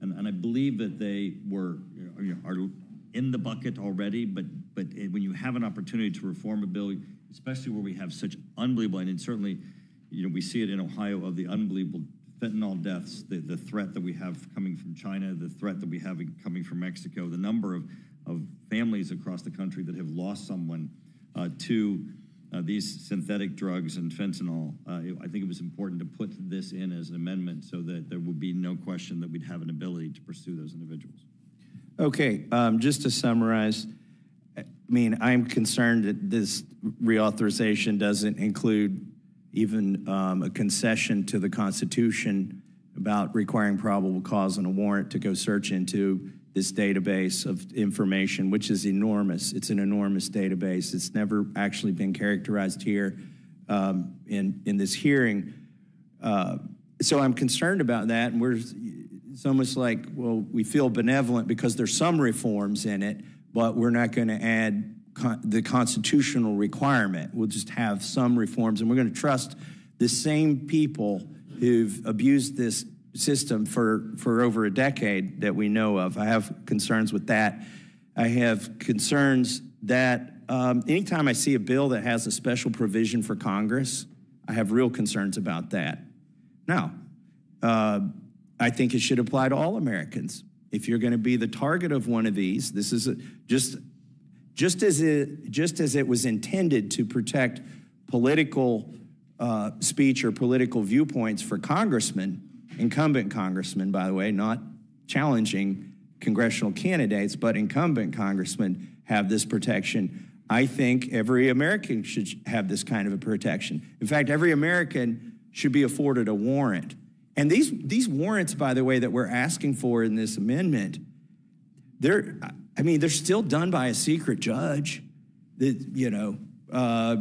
And, and I believe that they were, you know, are in the bucket already, but, but when you have an opportunity to reform a bill, especially where we have such unbelievable, and certainly, you know, we see it in Ohio of the unbelievable fentanyl deaths, the, the threat that we have coming from China, the threat that we have coming from Mexico, the number of, of families across the country that have lost someone uh, to uh, these synthetic drugs and fentanyl. Uh, I think it was important to put this in as an amendment so that there would be no question that we'd have an ability to pursue those individuals. Okay, um, just to summarize, I mean, I'm concerned that this reauthorization doesn't include even um, a concession to the Constitution about requiring probable cause and a warrant to go search into this database of information, which is enormous. It's an enormous database. It's never actually been characterized here um, in in this hearing. Uh, so I'm concerned about that, and we're it's almost like, well, we feel benevolent because there's some reforms in it, but we're not going to add con- the constitutional requirement. We'll just have some reforms, and we're going to trust the same people who've abused this system for, for over a decade that we know of. I have concerns with that. I have concerns that um, anytime I see a bill that has a special provision for Congress, I have real concerns about that. Now, uh, I think it should apply to all Americans. If you're going to be the target of one of these, this is a, just just as it just as it was intended to protect political uh, speech or political viewpoints for congressmen, incumbent congressmen, by the way, not challenging congressional candidates, but incumbent congressmen have this protection. I think every American should have this kind of a protection. In fact, every American should be afforded a warrant. And these, these warrants, by the way, that we're asking for in this amendment, they're, I mean, they're still done by a secret judge. That, you know, uh,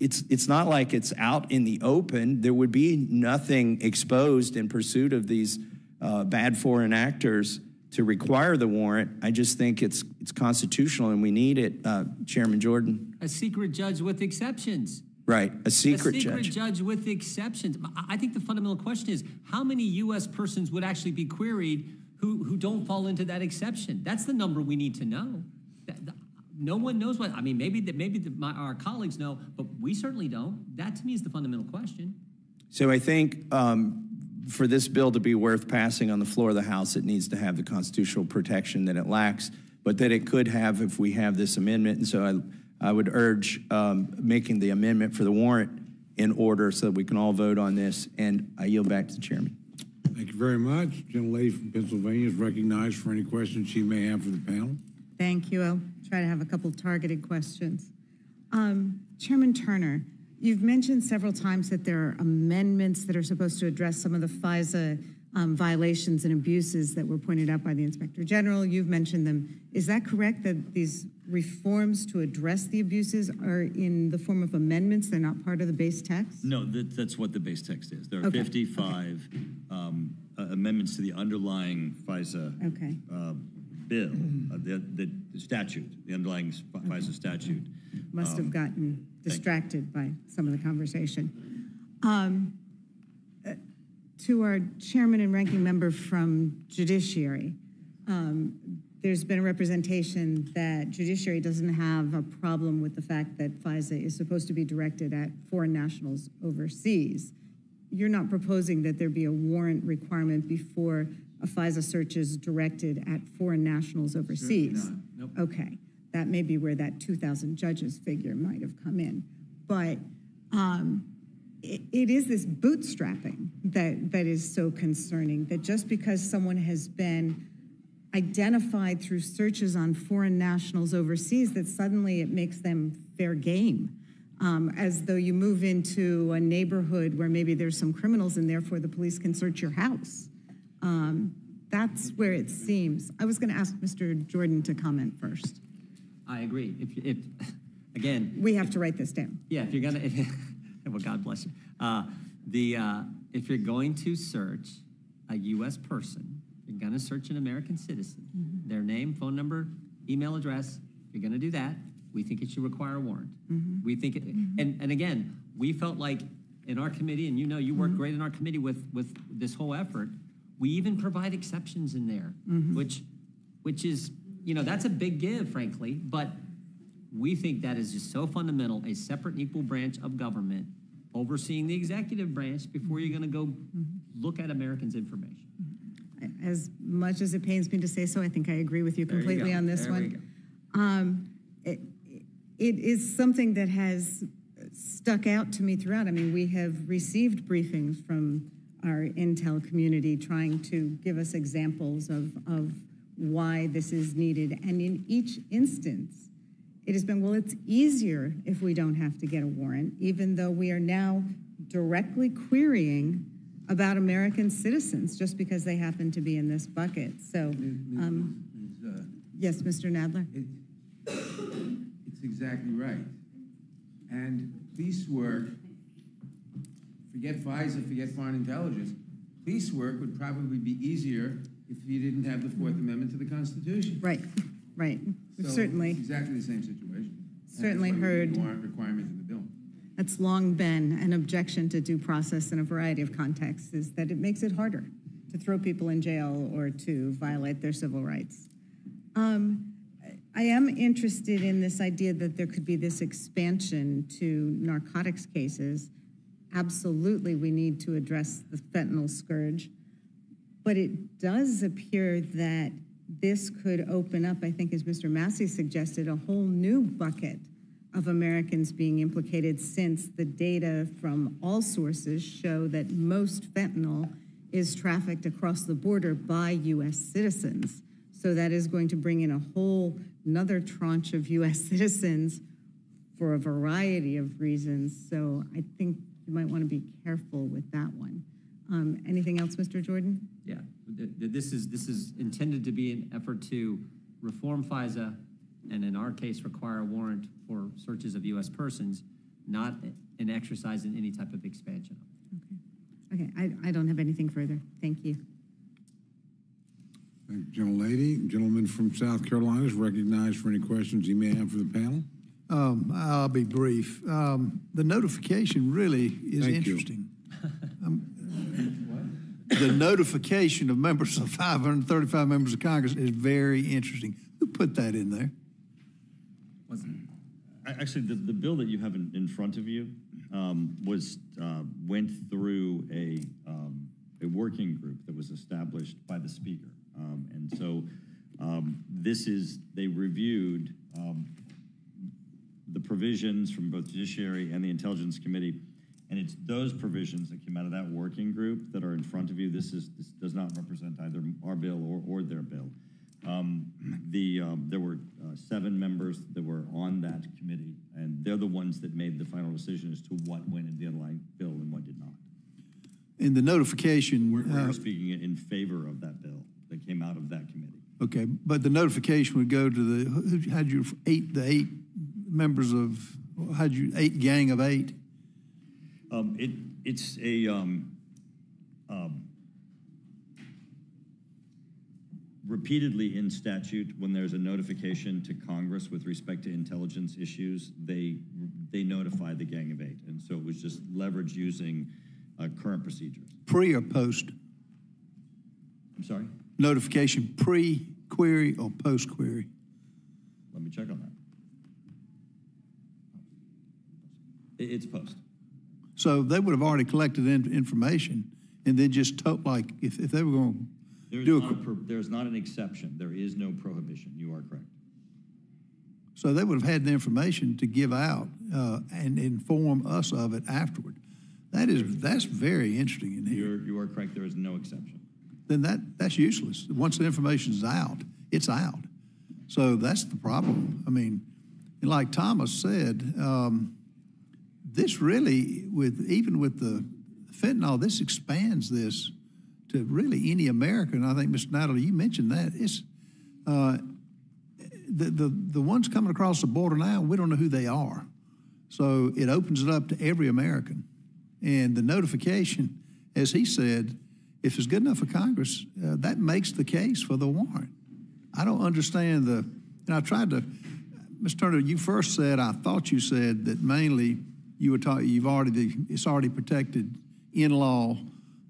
it's, it's not like it's out in the open. There would be nothing exposed in pursuit of these uh, bad foreign actors to require the warrant. I just think it's, it's constitutional and we need it, uh, Chairman Jordan. A secret judge with exceptions. Right, a secret, judge. a secret judge. judge with exceptions. I think the fundamental question is how many U.S. persons would actually be queried who, who don't fall into that exception? That's the number we need to know. That- the- no one knows what. I mean, maybe that maybe the, my, our colleagues know, but we certainly don't. That to me is the fundamental question. So I think um, for this bill to be worth passing on the floor of the House, it needs to have the constitutional protection that it lacks, but that it could have if we have this amendment. And so I, I would urge um, making the amendment for the warrant in order so that we can all vote on this. And I yield back to the chairman. Thank you very much. Gentlelady from Pennsylvania is recognized for any questions she may have for the panel. Thank you. I'll try to have a couple targeted questions. Um, Chairman Turner, you've mentioned several times that there are amendments that are supposed to address some of the FISA um, violations and abuses that were pointed out by the Inspector General. You've mentioned them. Is that correct that these reforms to address the abuses are in the form of amendments? They're not part of the base text? No, that, that's what the base text is. There are Okay, 55 um, uh, amendments to the underlying FISA Okay. uh, bill, uh, the, the statute, the underlying FISA statute. Must have Um, gotten distracted by some of the conversation. To our chairman and ranking member from Judiciary, um, there's been a representation that Judiciary doesn't have a problem with the fact that FISA is supposed to be directed at foreign nationals overseas. You're not proposing that there be a warrant requirement before a FISA search is directed at foreign nationals overseas? Nope. Okay, that may be where that 2,000 judges figure might have come in. But um, it, it is this bootstrapping that, that is so concerning, that just because someone has been identified through searches on foreign nationals overseas, that suddenly it makes them fair game. Um, as though you move into a neighborhood where maybe there's some criminals and therefore the police can search your house. Um, that's where it seems. I was going to ask Mr. Jordan to comment first. I agree. If, if again, We have to write this down. Yeah, if you're gonna, if, well, God bless you. Uh, the uh, if you're going to search a U.S. person, you're gonna search an American citizen, mm-hmm. their name, phone number, email address. You're gonna do that, we think it should require a warrant. Mm-hmm. We think it, mm-hmm. and and again, we felt like in our committee, and you know, you worked great in our committee with with this whole effort. We even provide exceptions in there, which which is you know that's a big give, frankly, but we think that is just so fundamental, a separate and equal branch of government overseeing the executive branch before you're going to go look at Americans' information. As much as it pains me to say so, I think I agree with you There you completely go. on this There one. Um, it, it is something that has stuck out to me throughout. I mean, we have received briefings from our intel community trying to give us examples of, of why this is needed. And in each instance, it has been, well, it's easier if we don't have to get a warrant, even though we are now directly querying about American citizens just because they happen to be in this bucket. So, um, yes, Mr. Nadler? It's exactly right. And police work, forget FISA, forget foreign intelligence, police work would probably be easier if you didn't have the Fourth Amendment to the Constitution. Right, right. So certainly, it's exactly the same situation. Certainly why we need heard- requirement in the bill. that's long been an objection to due process in a variety of contexts, is that it makes it harder to throw people in jail or to violate their civil rights. Um, I am interested in this idea that there could be this expansion to narcotics cases. Absolutely, we need to address the fentanyl scourge. But it does appear that this could open up, I think, as Mr. Massie suggested, a whole new bucket of Americans being implicated since the data from all sources show that most fentanyl is trafficked across the border by U.S. citizens. So that is going to bring in a whole another tranche of U.S. (laughs) citizens for a variety of reasons. So I think you might want to be careful with that one. Um, anything else, Mr. Jordan? Yeah, th- th- this is, this is intended to be an effort to reform FISA and in our case, require a warrant for searches of US persons, not an exercise in any type of expansion. Okay, Okay. I, I don't have anything further. Thank you. Thank you, gentlelady. Gentleman from South Carolina is recognized for any questions he may have for the panel. Um, I'll be brief. Um, the notification really is Thank you. interesting. Um, (laughs) the notification of members of 535 members of Congress is very interesting. Who put that in there? A- Actually, the, the bill that you have in, in front of you um, was, uh, went through a, um, a working group that was established by the speaker. Um, And so um, this is, they reviewed um, the provisions from both Judiciary and the Intelligence Committee, and it's those provisions that came out of that working group that are in front of you. This is, this does not represent either our bill or, or their bill. Um, The, um, there were uh, seven members that were on that committee, and they're the ones that made the final decision as to what went in the underlying bill and what did not. In the notification, We're, we're uh, speaking in favor of that bill that came out of that committee. okay, but the notification would go to the, who, how'd you, eight, the eight members of, how'd you, eight gang of eight? Um, it, it's a, um, um, repeatedly in statute, when there's a notification to Congress with respect to intelligence issues, they, they notify the Gang of Eight. And so it was just leverage using, uh, current procedures. Pre or post? I'm sorry? Notification pre-query or post-query? Let me check on that. It's post. So they would have already collected in, information and then just told, like, if, if they were going to do not, a a, there's not an exception. There is no prohibition. You are correct. so they would have had the information to give out uh, and inform us of it afterward. That is, that's very interesting in here. You're, you are correct. There is no exception. Then that, that's useless. Once the information is out, it's out. So that's the problem. I mean, like Thomas said, um, this really, with even with the fentanyl, this expands this to really any American. I think, Mr. Nadler, you mentioned that. It's uh, the, the the ones coming across the border now. We don't know who they are, so it opens it up to every American. And the notification, as he said, if it's good enough for Congress, uh, that makes the case for the warrant. I don't understand the. And I tried to, Mr. Turner. You first said I thought you said that mainly you were talking. You've already it's already protected in law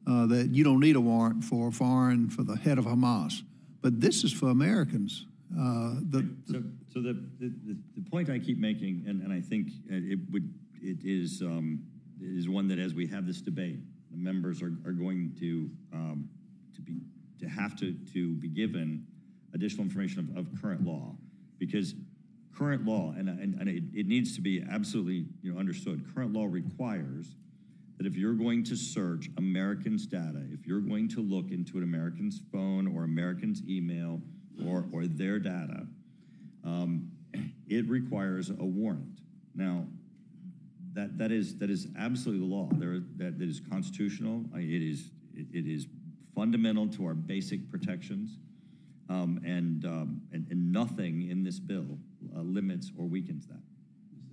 uh, that you don't need a warrant for foreign for the head of Hamas. But this is for Americans. Uh, the, So, so the, the, the- point I keep making, and, and I think it would, it is, um, is one that as we have this debate, the members are, are going to, um, to be, to have to, to be given additional information of, of current law. Because current law, and, and, and it, it needs to be absolutely, you know, understood, current law requires that if you're going to search Americans' data, if you're going to look into an American's phone or American's email or, or their data, um, it requires a warrant. Now, that, that is that is absolutely the law. There, that, that is constitutional. It is it, it is fundamental to our basic protections, um, and, um, and and nothing in this bill uh, limits or weakens that.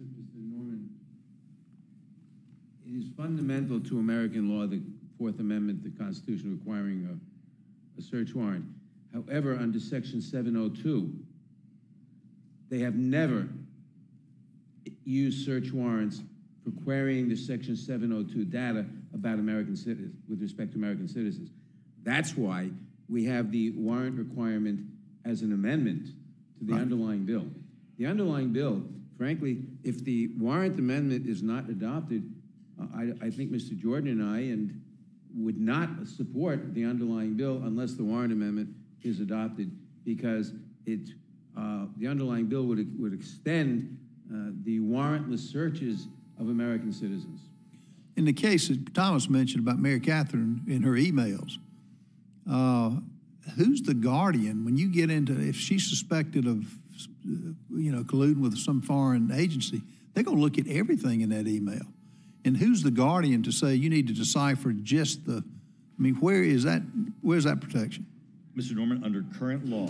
Mr. Norman, it is fundamental to American law, the Fourth Amendment, the Constitution requiring a, a search warrant. However, under Section 702, they have never used search warrants for querying the Section 702 data about American citizens, with respect to American citizens. That's why we have the warrant requirement as an amendment to the underlying bill. The underlying bill, frankly, if the warrant amendment is not adopted, uh, I, I think Mr. Jordan and I and would not support the underlying bill unless the warrant amendment is adopted because it, uh, the underlying bill would, would extend uh, the warrantless searches of American citizens. In the case that Thomas mentioned about Mary Catherine in her emails, uh, who's the guardian when you get into if she's suspected of, uh, you know, colluding with some foreign agency? They're going to look at everything in that email, and who's the guardian to say you need to decipher just the? I mean, where is that? Where's that protection? Mr. Norman, under current law,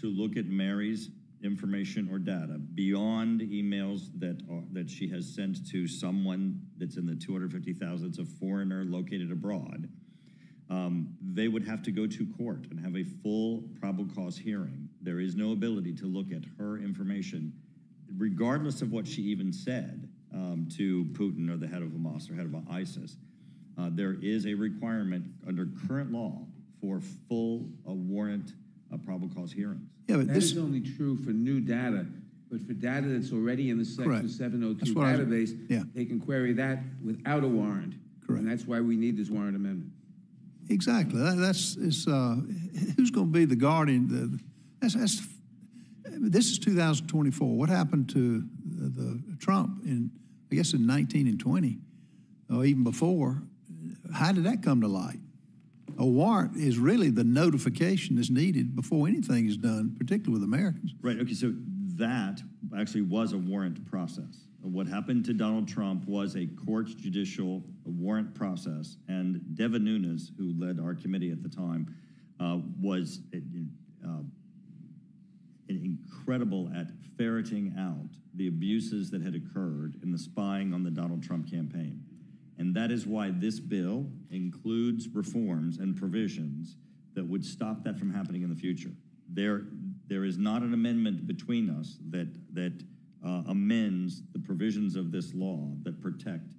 to look at Mary's information or data beyond emails that are, that she has sent to someone that's in the 250,000, it's a foreigner located abroad, um, they would have to go to court and have a full probable cause hearing. There is no ability to look at her information, regardless of what she even said um, to Putin or the head of Hamas or head of ISIS. Uh, there is a requirement under current law for full uh, warrant uh, probable cause hearings. Yeah, but That this is only true for new data, but for data that's already in the Section Correct. 702 That's what I was- database, yeah. they can query that without a warrant. Correct. And that's why we need this warrant amendment. Exactly that, that's it's, uh, who's going to be the guardian? The, that's, that's this is 2024. What happened to the, the Trump in I guess in 19 and 20, or even before? How did that come to light? A warrant is really the notification that's needed before anything is done, particularly with Americans. Right. Okay. So that actually was a warrant process. What happened to Donald Trump was a court judicial warrant process, and Devin Nunes, who led our committee at the time, uh, was uh, incredible at ferreting out the abuses that had occurred in the spying on the Donald Trump campaign. And that is why this bill includes reforms and provisions that would stop that from happening in the future. There, there is not an amendment between us that, that uh, amends the provisions of this law that protect,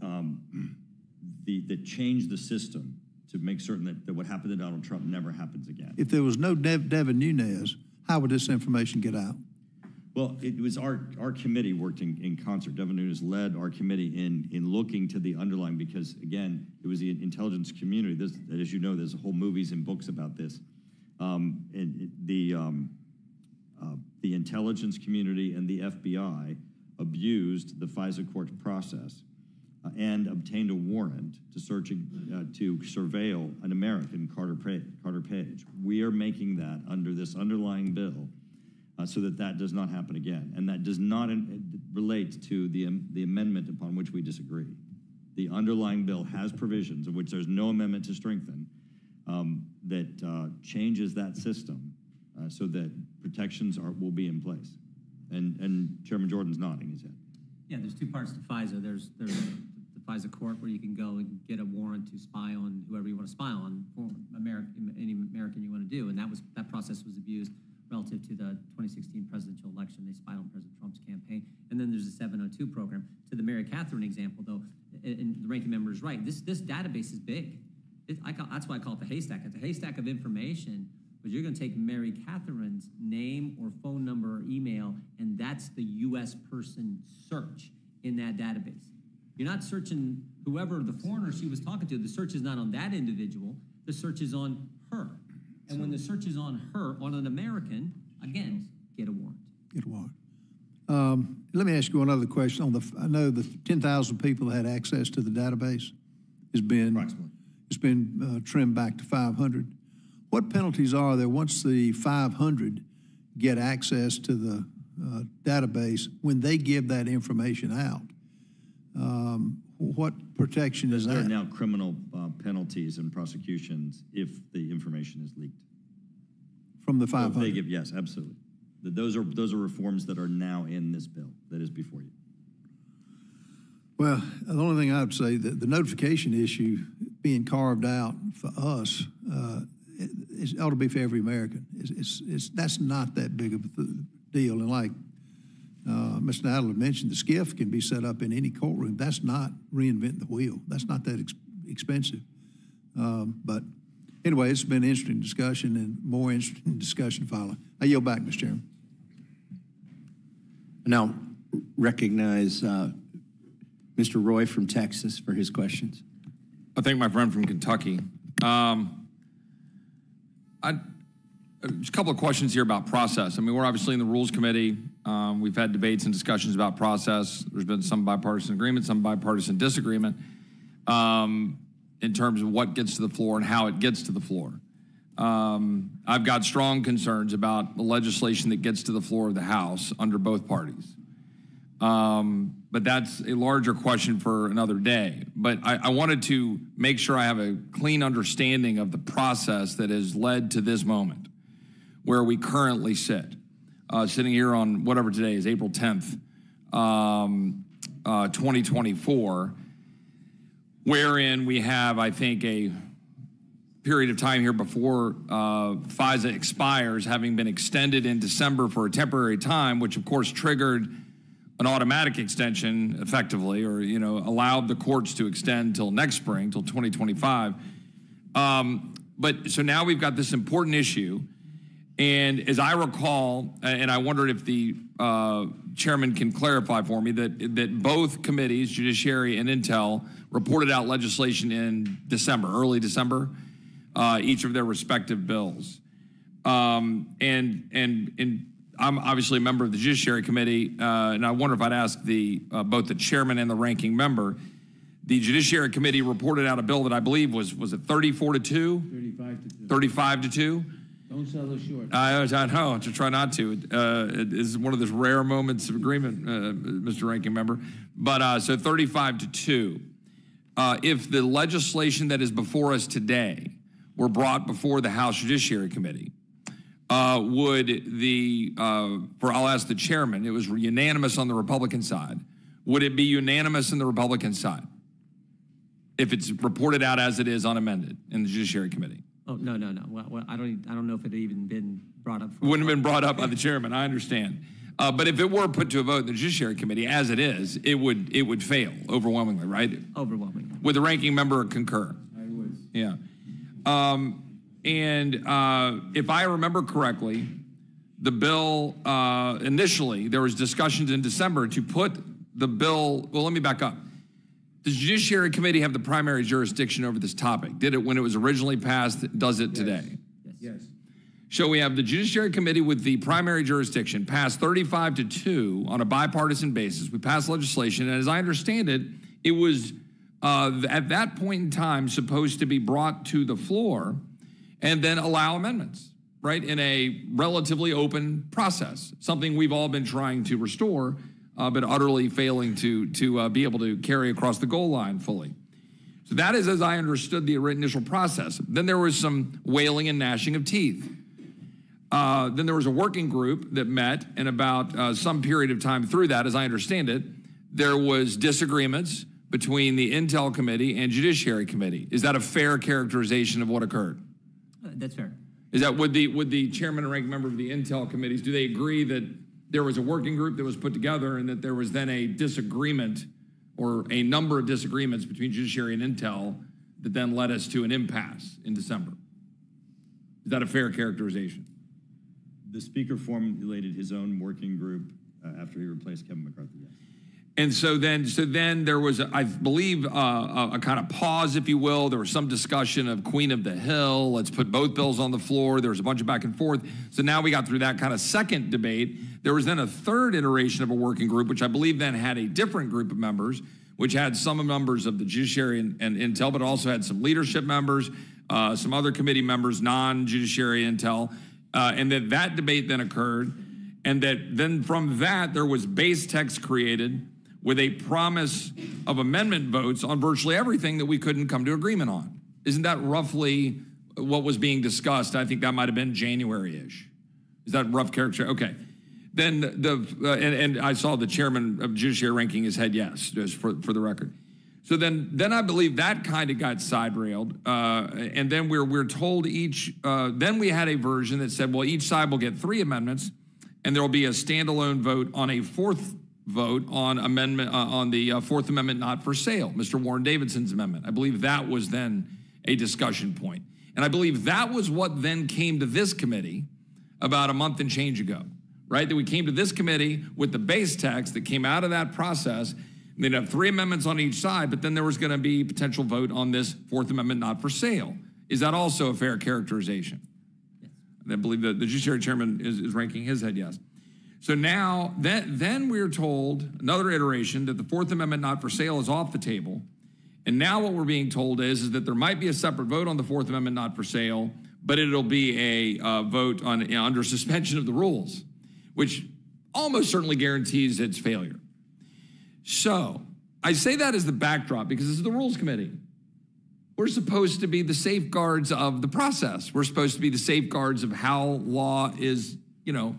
um, the, that change the system to make certain that, that what happened to Donald Trump never happens again. If there was no Dev, Devin Nunes, how would this information get out? Well, it was our, our committee worked in, in concert. Devin Nunes led our committee in, in looking to the underlying because, again, it was the intelligence community. This, as you know, there's whole movies and books about this. Um, and the, um, uh, the intelligence community and the FBI abused the FISA court process uh, and obtained a warrant to search, uh, to surveil an American, Carter Page, Carter Page. We are making that under this underlying bill uh, so that that does not happen again. And that does not in, relate to the, um, the amendment upon which we disagree. The underlying bill has provisions of which there's no amendment to strengthen um, that uh, changes that system uh, so that protections are, will be in place. And, and Chairman Jordan's nodding his head. Yeah, there's two parts to FISA. There's there's the FISA court where you can go and get a warrant to spy on whoever you want to spy on, American, any American you want to do, and that was that process was abused relative to the 2016 presidential election. They spied on President Trump's campaign, and then there's the 702 program. To the Mary Catherine example, though, and and the ranking member is right. This this database is big. It, I call, that's why I call it the haystack. It's a haystack of information. But you're going to take Mary Catherine's name or phone number or email, and that's the U.S. person search in that database. You're not searching whoever the foreigner she was talking to. The search is not on that individual. The search is on her. And when the search is on her, on an American, again, get a warrant. Get a warrant. Um, let me ask you another question. On the, I know the 10,000 people that had access to the database has been Approximately. it's been uh, trimmed back to 500. What penalties are there once the 500 get access to the uh, database when they give that information out? Um, what protection is There are now criminal uh, penalties and prosecutions if the information is leaked. from the So if 500? They give, yes, absolutely. Those are, those are reforms that are now in this bill that is before you. Well, the only thing I would say that the notification issue being carved out for us, uh, it, it ought to be for every American. It's, it's, it's that's not that big of a th- deal. And like uh, Mr. Nadler mentioned, the SCIF can be set up in any courtroom. That's not reinventing the wheel. That's not that ex- expensive. Um, but anyway, it's been an interesting discussion and more interesting discussion following. I yield back, Mr. Chairman. Now recognize uh, Mr. Roy from Texas for his questions. I thank my friend from Kentucky. Um, A couple of questions here about process. I mean, we're obviously in the Rules Committee. Um, we've had debates and discussions about process. There's been some bipartisan agreement, some bipartisan disagreement um, in terms of what gets to the floor and how it gets to the floor. Um, I've got strong concerns about the legislation that gets to the floor of the House under both parties. Um, but that's a larger question for another day. But I, I, wanted to make sure I have a clean understanding of the process that has led to this moment where we currently sit. Uh, sitting here on whatever today is, April 10th, um, uh, 2024, wherein we have, I think, a period of time here before uh, FISA expires, having been extended in December for a temporary time, which of course triggered an automatic extension effectively, or you know, allowed the courts to extend till next spring, till 2025. Um, but so now we've got this important issue, and as I recall, and I wondered if the uh, chairman can clarify for me that that both committees, Judiciary and Intel, reported out legislation in December, early December uh, each of their respective bills. Um, and, and, and I'm obviously a member of the Judiciary Committee, uh, and I wonder if I'd ask the, uh, both the chairman and the ranking member. The Judiciary Committee reported out a bill that I believe was, was it 34 to 2? 35 to 2. 35 to 2? Don't sell us short. I, I know, to try not to. Uh, it is one of those rare moments of agreement, uh, Mr. Ranking Member. But uh, so 35 to 2. Uh, if the legislation that is before us today were brought before the House Judiciary Committee, uh, would the, uh, for I'll ask the chairman, it was unanimous on the Republican side. Would it be unanimous in the Republican side if it's reported out as it is unamended in the Judiciary Committee? Oh, no, no, no. Well, well I, don't, I don't know if it had even been brought up. Wouldn't have been brought up by the chairman, I understand. Uh, but if it were put to a vote in the Judiciary Committee, as it is, it would it would fail overwhelmingly, right? Overwhelmingly. Would the ranking member concur? I would. Yeah. Um, and uh, if I remember correctly, the bill uh, initially, there was discussions in December to put the bill, well, let me back up. Does the Judiciary Committee have the primary jurisdiction over this topic? Did it when it was originally passed? Does it today? Yes. yes. So we have the Judiciary Committee with the primary jurisdiction passed 35 to 2 on a bipartisan basis. We passed legislation, and as I understand it, it was uh, at that point in time supposed to be brought to the floor and then allow amendments, right, in a relatively open process, something we've all been trying to restore, uh, but utterly failing to, to uh, be able to carry across the goal line fully. So that is as I understood the initial process. Then there was some wailing and gnashing of teeth. Uh, then there was a working group that met, and about uh, some period of time through that, as I understand it, there was disagreements between the Intel Committee and Judiciary Committee. Is that a fair characterization of what occurred? That's fair. Is that would the would the chairman and ranking member of the Intel committees do they agree that there was a working group that was put together and that there was then a disagreement or a number of disagreements between Judiciary and Intel that then led us to an impasse in December? Is that a fair characterization? The speaker formulated his own working group uh, after he replaced Kevin McCarthy. Yes. And so then, so then there was, I believe, uh, a, a, kind of pause, if you will. There was some discussion of Queen of the Hill. Let's put both bills on the floor. There was a bunch of back and forth. So now we got through that kind of second debate. There was then a third iteration of a working group, which I believe then had a different group of members, which had some members of the Judiciary and, and Intel, but also had some leadership members, uh, some other committee members, non-Judiciary Intel, uh, and that that debate then occurred, and that then from that there was base text created with a promise of amendment votes on virtually everything that we couldn't come to agreement on. Isn't that roughly what was being discussed? I think that might have been January ish. Is that rough character? Okay. Then the, uh, and, and, I saw the chairman of judiciary ranking his head yes, just for, for the record. So then, then I believe that kind of got side railed, uh, and then we're we're told each. Uh, then we had a version that said, well, each side will get three amendments, and there will be a standalone vote on a fourth vote on amendment uh, on the uh, Fourth Amendment not for sale, Mr. Warren Davidson's amendment. I believe that was then a discussion point. And I believe that was what then came to this committee about a month and change ago, right? That we came to this committee with the base text that came out of that process. And They'd have three amendments on each side, but then there was going to be potential vote on this Fourth Amendment not for sale. Is that also a fair characterization? Yes. I believe the, the judiciary chairman is, is ranking his head yes. So now, then, then we're told another iteration that the Fourth Amendment not for sale is off the table. And now what we're being told is, is that there might be a separate vote on the Fourth Amendment not for sale, but it'll be a uh, vote on you know, under suspension of the rules, which almost certainly guarantees its failure. So I say that as the backdrop because this is the Rules Committee. We're supposed to be the safeguards of the process. We're supposed to be the safeguards of how law is, you know,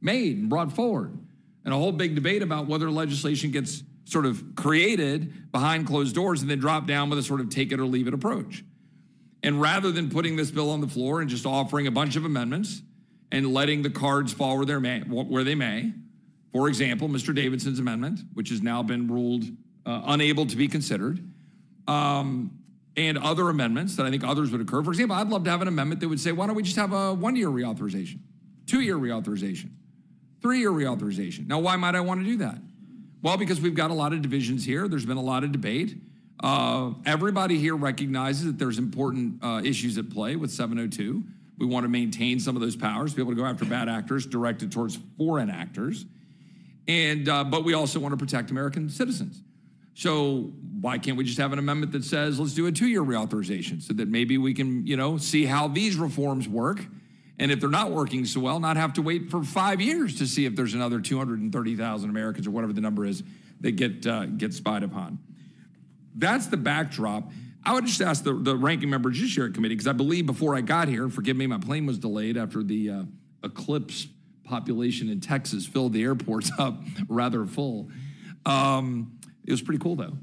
made and brought forward. And a whole big debate about whether legislation gets sort of created behind closed doors and then dropped down with a sort of take it or leave it approach. And rather than putting this bill on the floor and just offering a bunch of amendments and letting the cards fall where, they may, where they may, for example, Mr. Davidson's amendment, which has now been ruled uh, unable to be considered, um, and other amendments that I think others would occur. For example, I'd love to have an amendment that would say, why don't we just have a one year reauthorization, two year reauthorization, three year reauthorization? Now, why might I want to do that? Well, because we've got a lot of divisions here, there's been a lot of debate. Uh, everybody here recognizes that there's important uh, issues at play with 702. We want to maintain some of those powers, be able to go after bad actors directed towards foreign actors. And, uh, but we also want to protect American citizens. So why can't we just have an amendment that says let's do a two-year reauthorization so that maybe we can, you know, see how these reforms work, and if they're not working so well, not have to wait for five years to see if there's another 230,000 Americans or whatever the number is that get uh, get spied upon. That's the backdrop. I would just ask the, the ranking member Judiciary Committee because I believe before I got here, forgive me, my plane was delayed after the uh, eclipse population in Texas filled the airports (laughs) up rather full. Um, it was pretty cool though.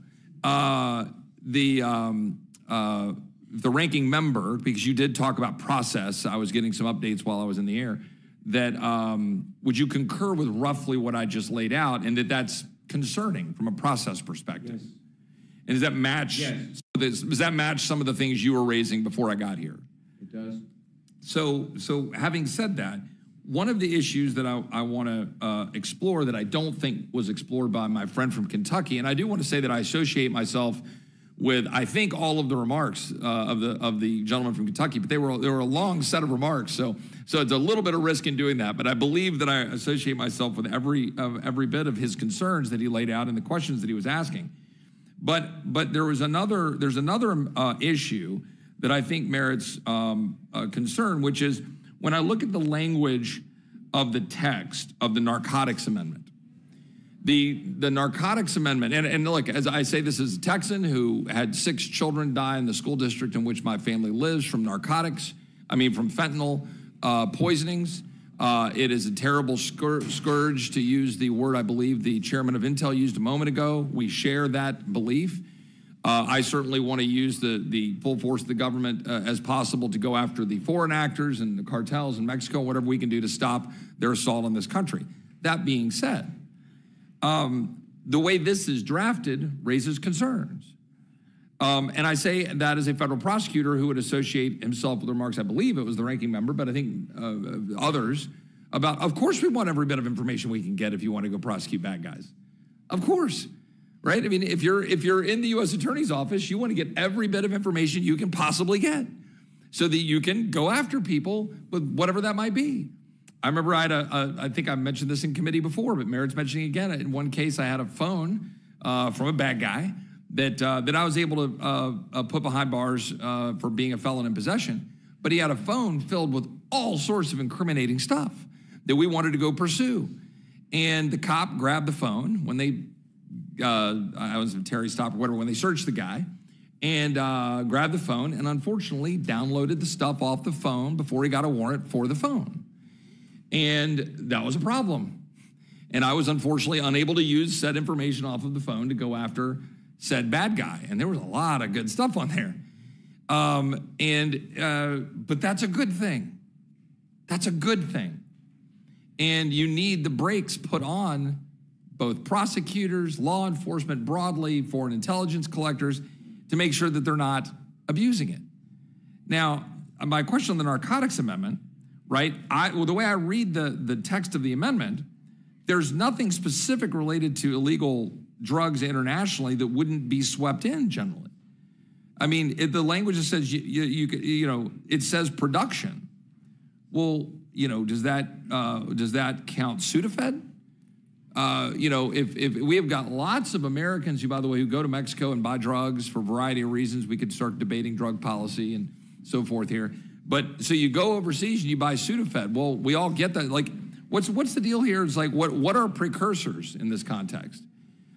Uh, the um, uh, the ranking member, because you did talk about process, I was getting some updates while I was in the air. That um, would you concur with roughly what I just laid out, and that that's concerning from a process perspective? Yes. And does that match? Yes. Does that match some of the things you were raising before I got here? It does. So, so having said that, one of the issues that I, I want to uh, explore that I don't think was explored by my friend from Kentucky, and I do want to say that I associate myself with I think all of the remarks uh, of the of the gentleman from Kentucky, but they were they were a long set of remarks, so so it's a little bit of risk in doing that. But I believe that I associate myself with every of every bit of his concerns that he laid out and the questions that he was asking. But but there was another there's another uh, issue that I think merits um, concern, which is when I look at the language of the text of the Narcotics Amendment. The, the Narcotics Amendment, and, and look, as I say, this is a Texan who had six children die in the school district in which my family lives from narcotics, I mean, from fentanyl uh, poisonings. Uh, it is a terrible scourge, to use the word I believe the chairman of Intel used a moment ago. We share that belief. Uh, I certainly want to use the, the full force of the government uh, as possible to go after the foreign actors and the cartels in Mexico, whatever we can do to stop their assault on this country. That being said, um, the way this is drafted raises concerns. Um, and I say that as a federal prosecutor who would associate himself with remarks, I believe it was the ranking member, but I think uh, others, about, of course, we want every bit of information we can get if you want to go prosecute bad guys. Of course. Right? I mean, if you're if you're in the U.S. Attorney's office, you want to get every bit of information you can possibly get, so that you can go after people with whatever that might be. I remember I had a, a I think I mentioned this in committee before, but merits mentioning again. In one case, I had a phone uh, from a bad guy that uh, that I was able to uh, uh put behind bars uh, for being a felon in possession. But he had a phone filled with all sorts of incriminating stuff that we wanted to go pursue. And the cop grabbed the phone when they uh, I was a Terry stop or whatever when they searched the guy and grabbed the phone and unfortunately downloaded the stuff off the phone before he got a warrant for the phone. And that was a problem. And I was unfortunately unable to use said information off of the phone to go after said bad guy. And there was a lot of good stuff on there. Um, and uh, but that's a good thing. That's a good thing. And you need the brakes put on both prosecutors, law enforcement broadly, foreign intelligence collectors to make sure that they're not abusing it. Now, my question on the narcotics amendment, right? I well, the way I read the the text of the amendment, there's nothing specific related to illegal drugs internationally that wouldn't be swept in generally. I mean, it, the language that says you, you, you, you know, it says production. Well, you know, does that uh, does that count Sudafed? Uh, you know, if, if we have got lots of Americans who, by the way, who go to Mexico and buy drugs for a variety of reasons, we could start debating drug policy and so forth here. But so you go overseas and you buy Sudafed. Well, we all get that. Like, what's what's the deal here? It's like what what are precursors in this context?